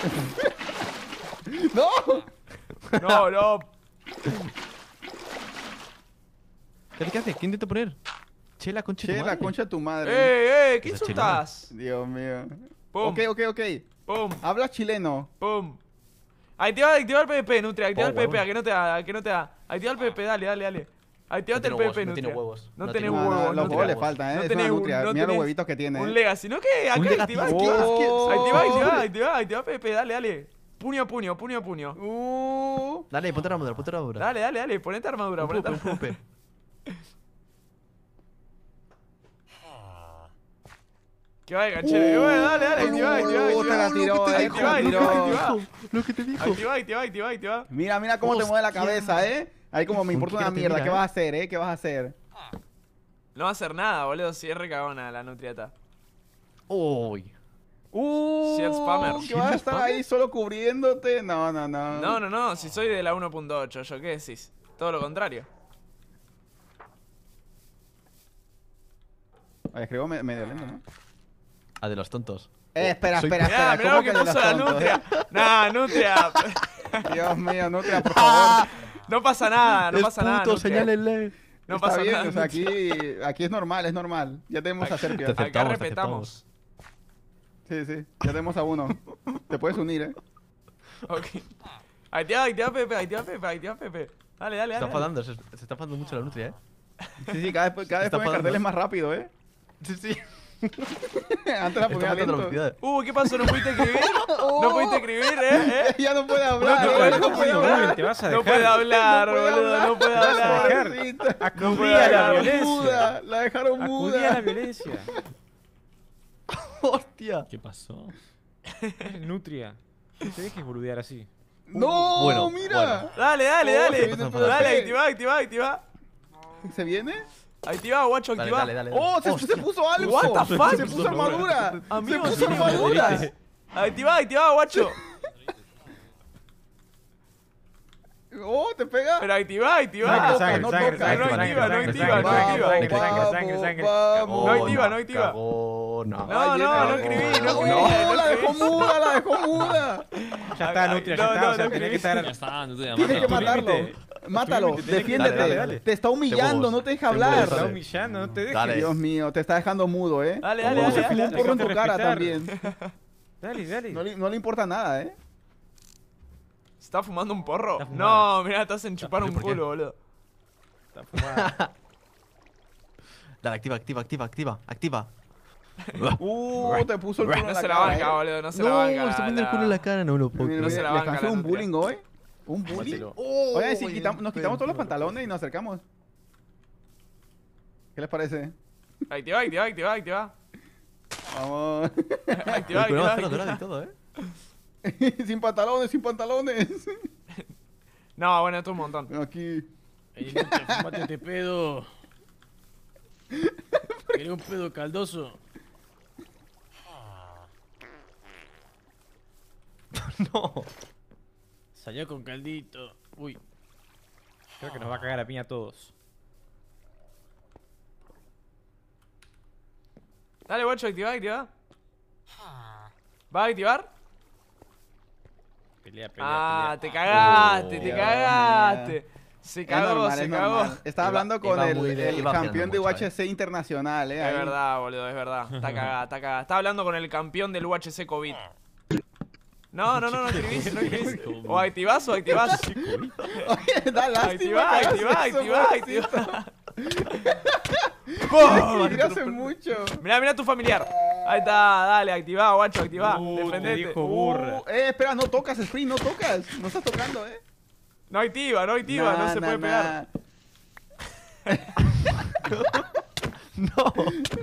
¡No! No, no. ¿Qué hace? ¿Qué hace? ¿Qué poner? Chela, concha Che, tu la madre. concha tu madre. ¡Eh, eh! ¿Qué insultas? Dios mío. Pum. Ok, ok, ok. Pum, Habla chileno. pum. Activa, activa el PvP, Nutria. Activa Oh, el huevón. a que no te da, a que no te da. Activa el PvP, dale, dale, dale. Activate No el PvP, huevos, no tiene Nutria. huevos. No No tenés tiene No, no, huevos, los Nutria. huevos le faltan, ¿eh? No tenés nutria. no Mira los huevitos que tiene. Un ¿eh? Legacy, ¿no? que Acá Un activa, activa. Oh. Activa, activa, activa, activa PvP, dale, dale. Puño a puño, puño a puño. Uh. Dale, ponte armadura, ponte armadura. Dale, dale, dale, ponete armadura, ponete armadura. Que va, ganchero. Bueno, dale, dale, activa, activa, Uh, te la tiró, activa, eh, activa, activa, activa. Lo que te dijo. Activa, activa, activa, activa. Mira, mira cómo te mueve la cabeza, ¿eh? Ahí como me importa una mierda. mira, ¿Qué eh? vas a hacer, eh? ¿Qué vas a hacer? No va a hacer nada, boludo, si es recagona la nutriata. Uy. Uh, Si es spammer. que vas a estar ahí solo cubriéndote. No, no, no. No, no, no, si soy de la 1.8, ¿yo qué decís? Todo lo contrario. Oye, escribo me- medio lento, ¿no? Ah, de los tontos. Eh, espera, Soy- espera, espera. mirá ¿Cómo lo que que de los la tontos, nutria. Nah, nutria. Dios mío, Nutria, por favor. No pasa nada, no Es pasa nada. puto, nutria. señálenle. No Está pasa bien, nada. o sea, aquí, aquí es normal, es normal. Ya tenemos a Serpia. Te Acá aceptamos, te respetamos. Sí, sí, ya tenemos a uno. Te puedes unir, eh. Ok. Activa, activa Pepe, activa Pepe, activa Pepe. Dale, dale, Se está dale. enfadando, se, se está enfadando mucho la nutria, eh. Sí, sí, cada vez, cada vez Está pone enfadando. carteles más rápido, eh. Sí, sí. Antes la ponía. Uh, ¿qué pasó? ¿No pudiste escribir? ¿No pudiste escribir, eh? ¿Eh? Ya no puede hablar, No, no, no no, puede no, hablar. te vas a No dejar. puede hablar, No puede boludo, hablar. no puede hablar. la violencia. muda, la dejaron Acudí a la muda. violencia. Hostia. ¿Qué pasó? Nutria. No te dejes boludear así. No, Bueno, mira. Dale, dale, dale. Pepe. Dale, activa, activa, activa. ¿Se viene? Activa, guacho, Dale, activa. dale, dale. dale. Oh, se, se puso algo. What the fuck? Se puso armadura. Se Amigo, puso armadura. Activa, activa, guacho. Oh, te pega. Pero activa, activa. No toca, Sangre, no sangre, toca. sangre, No activa, no activa, no activa. sangre, sangre, sangre, No activa, no activa. No, no, no escribí, no escribí. No, la dejó muda, la dejó muda. Ya está, Nutria, ya No, está. no, o sea, no que escribí. estar. Ya está, nutria, Tienes que matarlo. Mátalo, defiéndete. dale, dale. Te está humillando, huevos. no te deja hablar. huevos, Está humillando, no te dejes. Dale. Dios mío, te está dejando mudo, ¿eh? Dale, dale, dale, se fumó un porro en tu cara también. Dale, dale. No le, no le importa nada, ¿eh? ¿Está fumando un porro? No, mirá, te hacen chupar un culo, boludo. Está fumada. Dale, activa, activa, activa, activa, activa. Uh, te puso el culo en No la se la cara, banca, ¿eh? boludo, no se no, la banca. se pone el culo en la cara, no me lo puedo creer. No se la banca un bullying hoy. Un bullying. Mátelo. Oye, si Uy, quitam- nos quitamos todos los pantalones y nos acercamos. ¿Qué les parece? Activa, activa, activa, activa. Vamos. Activa, El culo activa, va a hacer activa. dorado y todo, eh. sin pantalones, sin pantalones. No, bueno, esto es un montón. Aquí. Ey, fumate este pedo. ¿Querés un pedo caldoso? No. Salió con caldito. Uy. Creo que nos va a cagar a piña a todos. Dale, guacho, activa, activa. ¿Va a activar? Pelea, pelea, Ah, pelea. te cagaste, te Dios cagaste. Se Es cagó, normal, se es cagó. Estaba hablando con iba el, el iba campeón de UHC internacional, eh. Es ahí. verdad, boludo, es verdad. Está cagada, está cagada. Está hablando con el campeón del UHC COVID. No, no, no, no escribís, no escribís. O activás o activás. Oye, da lástima. Activá, activá, activá, activá. Hace mucho. Mirá, mirá tu familiar. Ahí está, dale, activá, guacho, activá. Uh, te Defendete. dijo burra. Uh, eh, espera, no tocas, Sprint, no tocas. No estás tocando, eh. No activa, no activa, no Nah, se nah, puede pegar. No.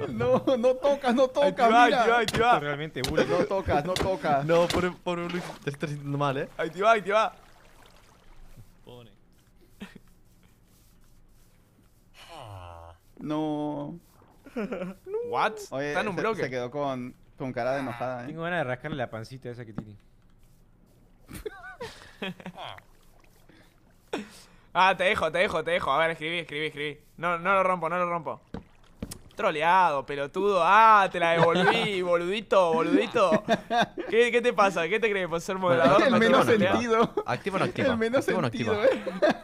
No, no tocas, no tocas, activá, Esto activá. realmente. No tocas, no tocas. No, pobre, pobre Luis, te estás sintiendo mal, eh. Activá, activá. Pone. No. What? Oye, Está en un se, bloque. se quedó con, con cara de enojada, eh. Tengo ganas de rascarle la pancita esa que tiene. Ah, te dejo, te dejo, te dejo. A ver, escribí, escribí, escribí. No, no lo rompo, no lo rompo. Troleado, pelotudo. Ah, te la devolví, boludito, boludito. ¿Qué, qué te pasa? ¿Qué te crees por ser moderador? El no menos sentido. Activa o no activa. El menos activa no sentido, activa. eh.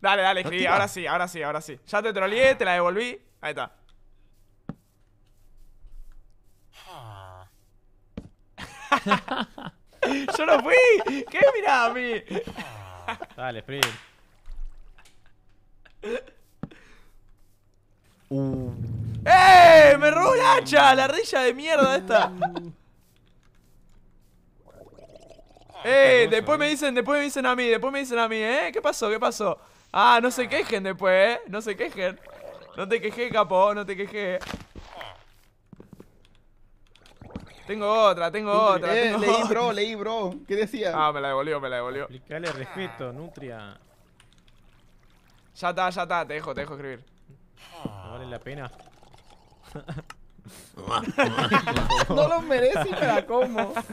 Dale, dale, escribí. Ahora sí, ahora sí, ahora sí. Ya te troleé, te la devolví. Ahí está. Yo no fui. ¿Qué mirá a mí? Dale, Sprint. Uh. ¡Eh! ¡Me robó el hacha! La ardilla de mierda esta. Eh, después me dicen, después me dicen a mí, después me dicen a mí, ¿eh? ¿Qué pasó? ¿Qué pasó? Ah, no se quejen después, ¿eh? No se quejen. No te quejes, capo, no te quejes. Tengo otra, tengo otra. Eh, tengo leí, otra. bro, leí, bro. ¿Qué decía? Ah, me la devolvió, me la devolvió. Aplicale respeto, Nutria. Ya está, ya está, te dejo, te dejo escribir. No vale la pena. no lo merece y me la como.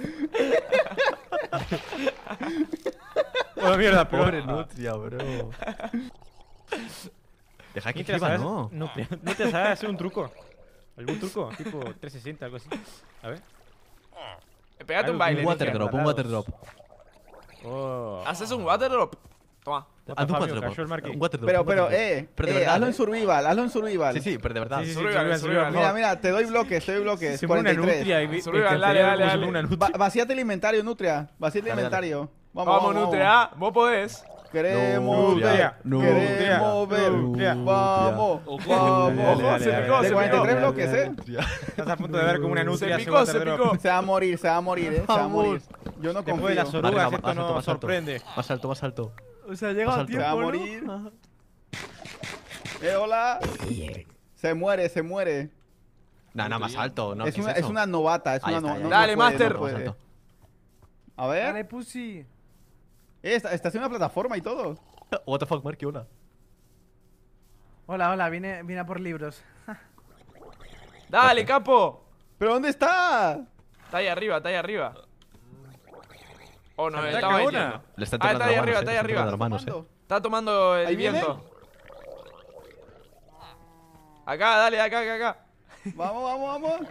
Oh, mierda. Pobre Nutria, bro. Deja que escriba, ¿sabes? no. Nutria, Nutria, ¿sabes hacer un truco? ¿Algún truco? Tipo 360, algo así. A ver. Pégate un baile. Un water drop, un water drop. Oh. ¿Haces un water drop? Toma. Haz un Fabio, water cayó el drop. marquín. Un water drop. Pero, un water pero, eh, Pero de eh, verdad, hazlo en survival, hazlo en survival. Sí, sí, pero de verdad. Sí, sí, sí, Survival, survival, survival. survival. Mira, mira, te doy bloques, te doy bloques. Se pone una 43. Nutria y vi- Survival, dale, dale, dale. una Va- vacíate el inventario, Nutria. Vacíate el Dale, dale. inventario. Vamos, Vamos, vamos, Nutria, vos podés. Queremos Nutria, ver, queremos ver. Vamos, vamos. Se picó, dale, De se dale, picó. 43 dale, bloques, eh. Estás a punto de ver como una Nutria Se picó, se picó. Se va a morir, se va a morir, eh. Se va a morir. Yo no Después de las confío. orugas, Arriba, esto no sorprende. Más alto, más alto. O sea, llega a. Se va a tiempo, ¿no? morir. Eh, hola. Se muere, se muere. Nah, nah, más alto. No, es, ¿qué una, es una novata, es una está. Dale, Master. A Dale, ver. pussy. Eh, está, está haciendo una plataforma y todo. What the fuck, Marky, hola. Hola, hola, vine, vine a por libros. Dale, capo. ¿Pero dónde está? Está ahí arriba, está ahí arriba. Oh, no, Santa estaba ahí. Le está Ah, está ahí arriba, está ahí arriba. eh. Está tomando el viento. Acá, dale, acá, acá, acá. Vamos, vamos, vamos.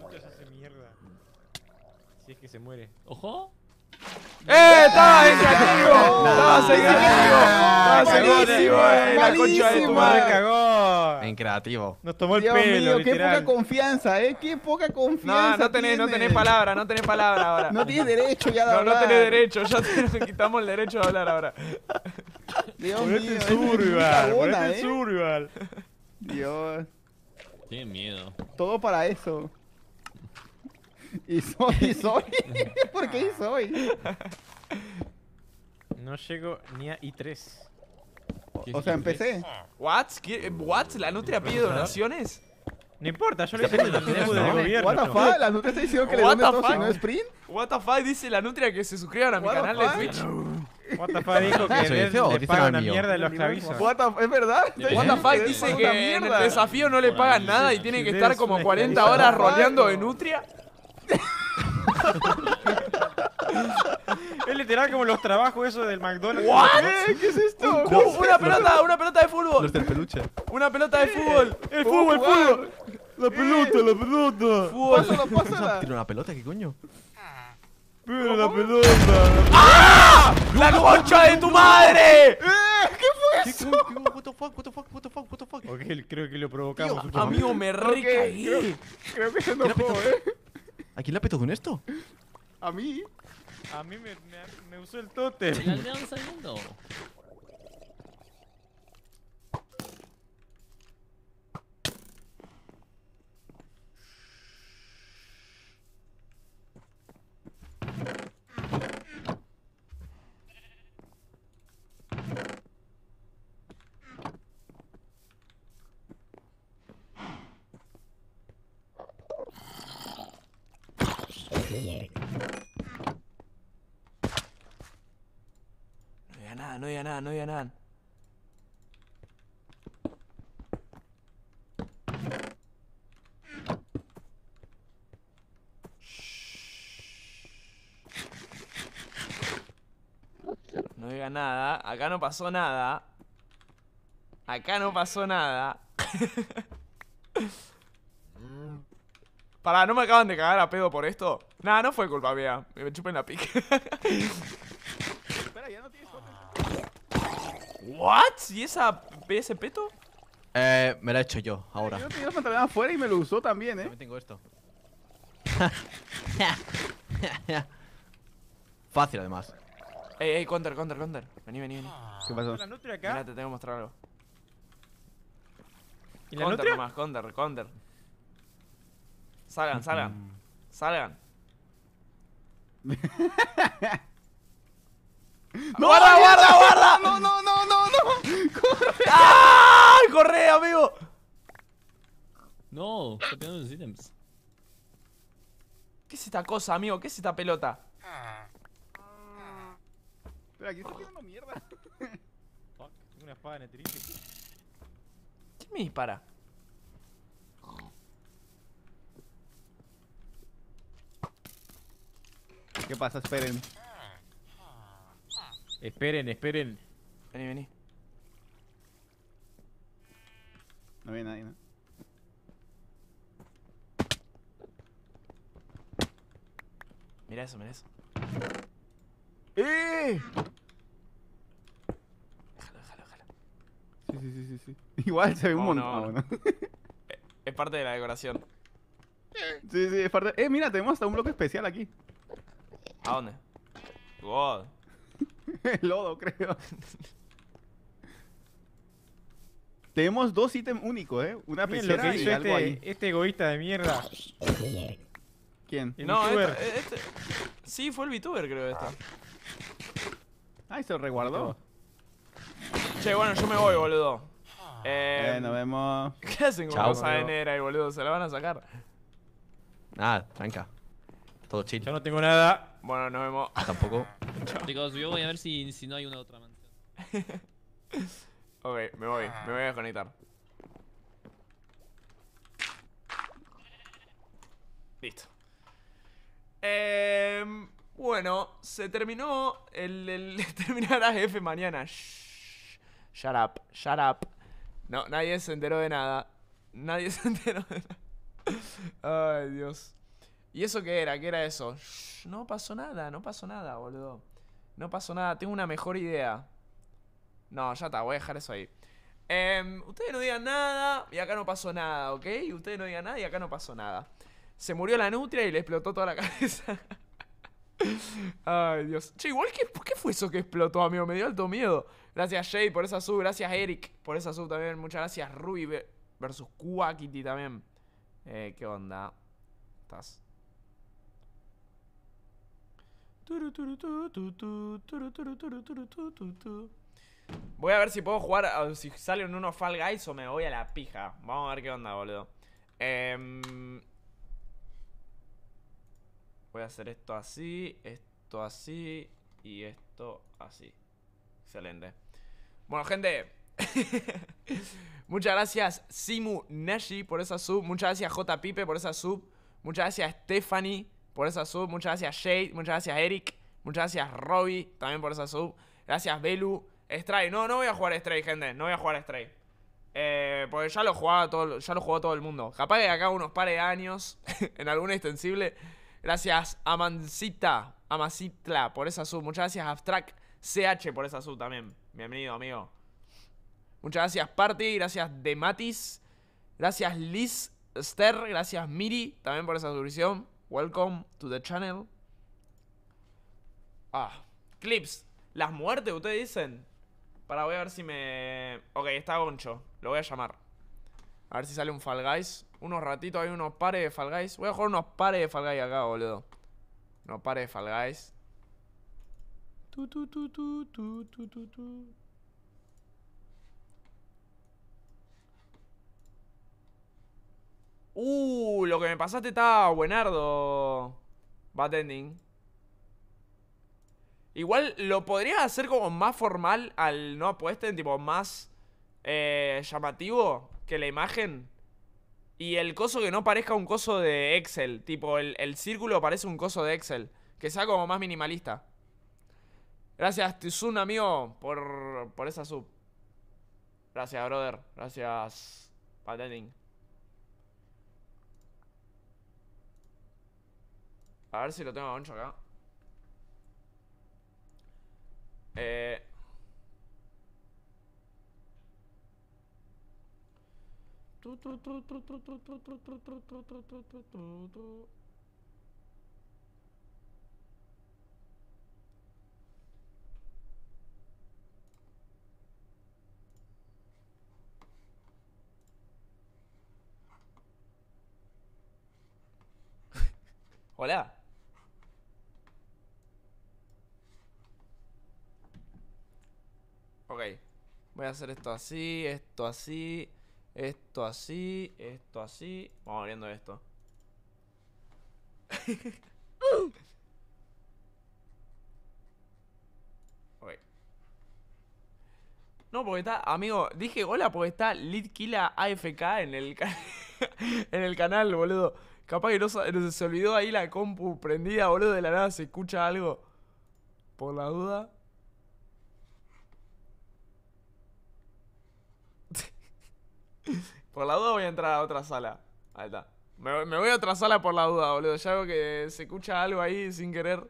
Nutria se hace mierda. Si es que se muere. Ojo. ¡Eh! ¡Estaba en creativo! ¡Estaba creativo! ¡Estaba segurísimo! eh, La concha de tu madre. recagó. En creativo. Nos tomó el Dios pelo, mío, qué poca confianza, eh. Qué poca confianza. No, no tenés, no tenés palabra, no tenés palabra ahora. No tienes derecho ya de No, no hablar. tenés derecho, ya te quitamos el derecho de hablar ahora. Dios Ponete mío, en survival, ponete en eh. survival. Dios, Qué miedo. todo para eso. Y soy, y soy. ¿Por qué y soy? No llego ni a I3. O sea, empecé. ¿What? ¿Qué- ¿What? ¿La nutria pide donaciones? No importa, yo le hice con el demo del ¿no? gobierno. What the fuck, la nutria está diciendo que le What dones the todo si fuck? no es sprint. What the fuck dice la nutria que se suscriban a mi What the canal de fuck? Twitch. What the fuck dijo que ¿Eso le, dice o le dice paga al una mío? mierda de los clavizos. What the- es verdad. What the fuck dice que en el desafío no le pagan nada y tiene que estar como una 40 esclavista. horas roleando de nutria. Es literal como los trabajos esos del McDonald's. ¿Qué? ¿Qué es esto? Una pelota, una pelota de fútbol. Los del peluche. Una pelota de fútbol. ¡El fútbol, fútbol! ¡La pelota, la pelota! Fútbol. Pásala, pásala. Tiene una pelota, ¿qué coño? ¡Pero la pelota! ¡Ah! ¡La concha de tu madre! ¿Qué coño? What the fuck, what the fuck, what the fuck, what the fuck? Ok, creo que lo provocamos. Amigo, me recaí. creo, creo que se enojó, eh. ¿A quién le ha petado con esto? A mí. A mí me, me, me usó el tote. El aldeón No diga nada, no diga nada, no diga nada. No diga nada, acá no pasó nada. Acá no pasó nada. Pará, ¿no me acaban de cagar a pedo por esto? Nah, no fue culpa mía. Me chupen la pica. Espera, ya no tienes ¿What? ¿Y esa, ese peto? Eh, me la he hecho yo, ahora. Yo tenía los pantalones afuera y me lo usó también, eh. También tengo esto. Fácil, además. Ey, ey, counter, counter, counter. Vení, vení, vení. ¿Qué pasó? ¿La nutria acá? Mirá, te tengo que mostrar algo. ¿Y la Counter nutria? nomás, counter, counter. Salgan, salgan. Salgan. ¡No, ¡Guarda, guarda, guarda! ¡No, no, no, no, no! ¡Corre! ¡Ay, corre, amigo! No, está pegando los ítems. ¿Qué es esta cosa, amigo? ¿Qué es esta pelota? Pero aquí está tirando mierda. Fuck, tengo una espada en el triste. ¿Quién me dispara? ¿Qué pasa? Esperen. Esperen, esperen. Vení, vení. No viene nadie, ¿no? Mira eso, mira eso. ¡Eh! Sí, sí, sí, sí, sí. Igual se ve un montón. vámonos. Es parte de la decoración. Sí, sí, es parte. Eh, mira, tenemos hasta un bloque especial aquí. ¿A dónde? God. El lodo, creo. tenemos dos ítems únicos, ¿eh? Una Miren lo pecera que y hizo algo ahí. este, este egoísta de mierda. ¿Quién? El No, VTuber. esta- este, Sí, fue el VTuber, creo, esta. Ay, se lo resguardó. Che, bueno, yo me voy, boludo. Eh, Eh, nos vemos. ¿Qué hacen con esa ahí, boludo? ¿Se la van a sacar? Nada, tranca. Todo chill. Yo no tengo nada. Bueno, nos vemos. Tampoco. Chicos, yo voy a ver si, si no hay una otra mansión. Ok, me voy, me voy a desconectar. Listo. Em, bueno, se terminó el, el terminará F mañana. Shh, shut up, shut up. No, nadie se enteró de nada. Nadie se enteró de nada. Ay, Dios. ¿Y eso qué era? ¿Qué era eso? No pasó nada, no pasó nada, boludo. No pasó nada, tengo una mejor idea. No, ya está, voy a dejar eso ahí. Em, ustedes no digan nada y acá no pasó nada, ¿ok? Ustedes no digan nada y acá no pasó nada. Se murió la nutria y le explotó toda la cabeza. Ay, Dios. Che, igual, ¿qué, ¿qué fue eso que explotó, amigo? Me dio alto miedo. Gracias, Jade, por esa sub. Gracias, Eric, por esa sub también. Muchas gracias, Ruby ve- versus Kuakiti también. Eh, ¿qué onda? ¿Estás? Turu, turu, tu, tu, tu, turu, turu, turu, turu, tu, tu, tu. Voy a ver si puedo jugar, a- si salen unos Fall Guys o me voy a la pija. Vamos a ver qué onda, boludo. Em, voy a hacer esto así, esto así y esto así. Excelente. Bueno, gente. Muchas gracias Simu Nashi por esa sub. Muchas gracias J. Pipe por esa sub. Muchas gracias Stephanie por esa sub. Muchas gracias Jade. Muchas gracias Eric. Muchas gracias Robbie también por esa sub. Gracias Belu. Stray. No, no voy a jugar Stray, gente. No voy a jugar Stray. Eh, porque ya lo jugaba todo, ya lo jugó todo el mundo. Capaz que acá unos pares de años en alguna extensible. Gracias Amancita, Amacitla por esa sub. Muchas gracias Abstract CH por esa sub también. Bienvenido, amigo. Muchas gracias Party, gracias Dematis, gracias Liz Ster, gracias Miri también por esa suscripción. Welcome to the channel. Ah, clips. Las muertes, ustedes dicen. Para, voy a ver si me... Ok, está Goncho. Lo voy a llamar. A ver si sale un Fall Guys. Unos ratitos hay unos pares de Fall Guys. Voy a jugar unos pares de Fall Guys acá, boludo. Unos pares de Fall Guys. Tu, tu, tu, tu, tu, tu, tu, tu. Uh, lo que me pasaste estaba buenardo. Bad ending. Igual lo podrías hacer como más formal al no apuesten, tipo más eh, llamativo que la imagen. Y el coso que no parezca un coso de Excel. Tipo, el, el círculo parece un coso de Excel. Que sea como más minimalista. Gracias, Tizun, amigo, por, por esa sub. Gracias, brother. Gracias, Patening. A ver si lo tengo a Goncho acá. Eh. Tu, Voy a hacer esto así, esto así, esto así, esto así. Vamos viendo esto. Ok. No, porque está, amigo, dije hola porque está Litkila AFK en el, en el canal, boludo. Capaz que no se olvidó ahí la compu prendida, boludo, de la nada se escucha algo. Por la duda. Por la duda voy a entrar a otra sala. Ahí está. Me, voy- a otra sala por la duda, boludo. Ya veo que se escucha algo ahí sin querer.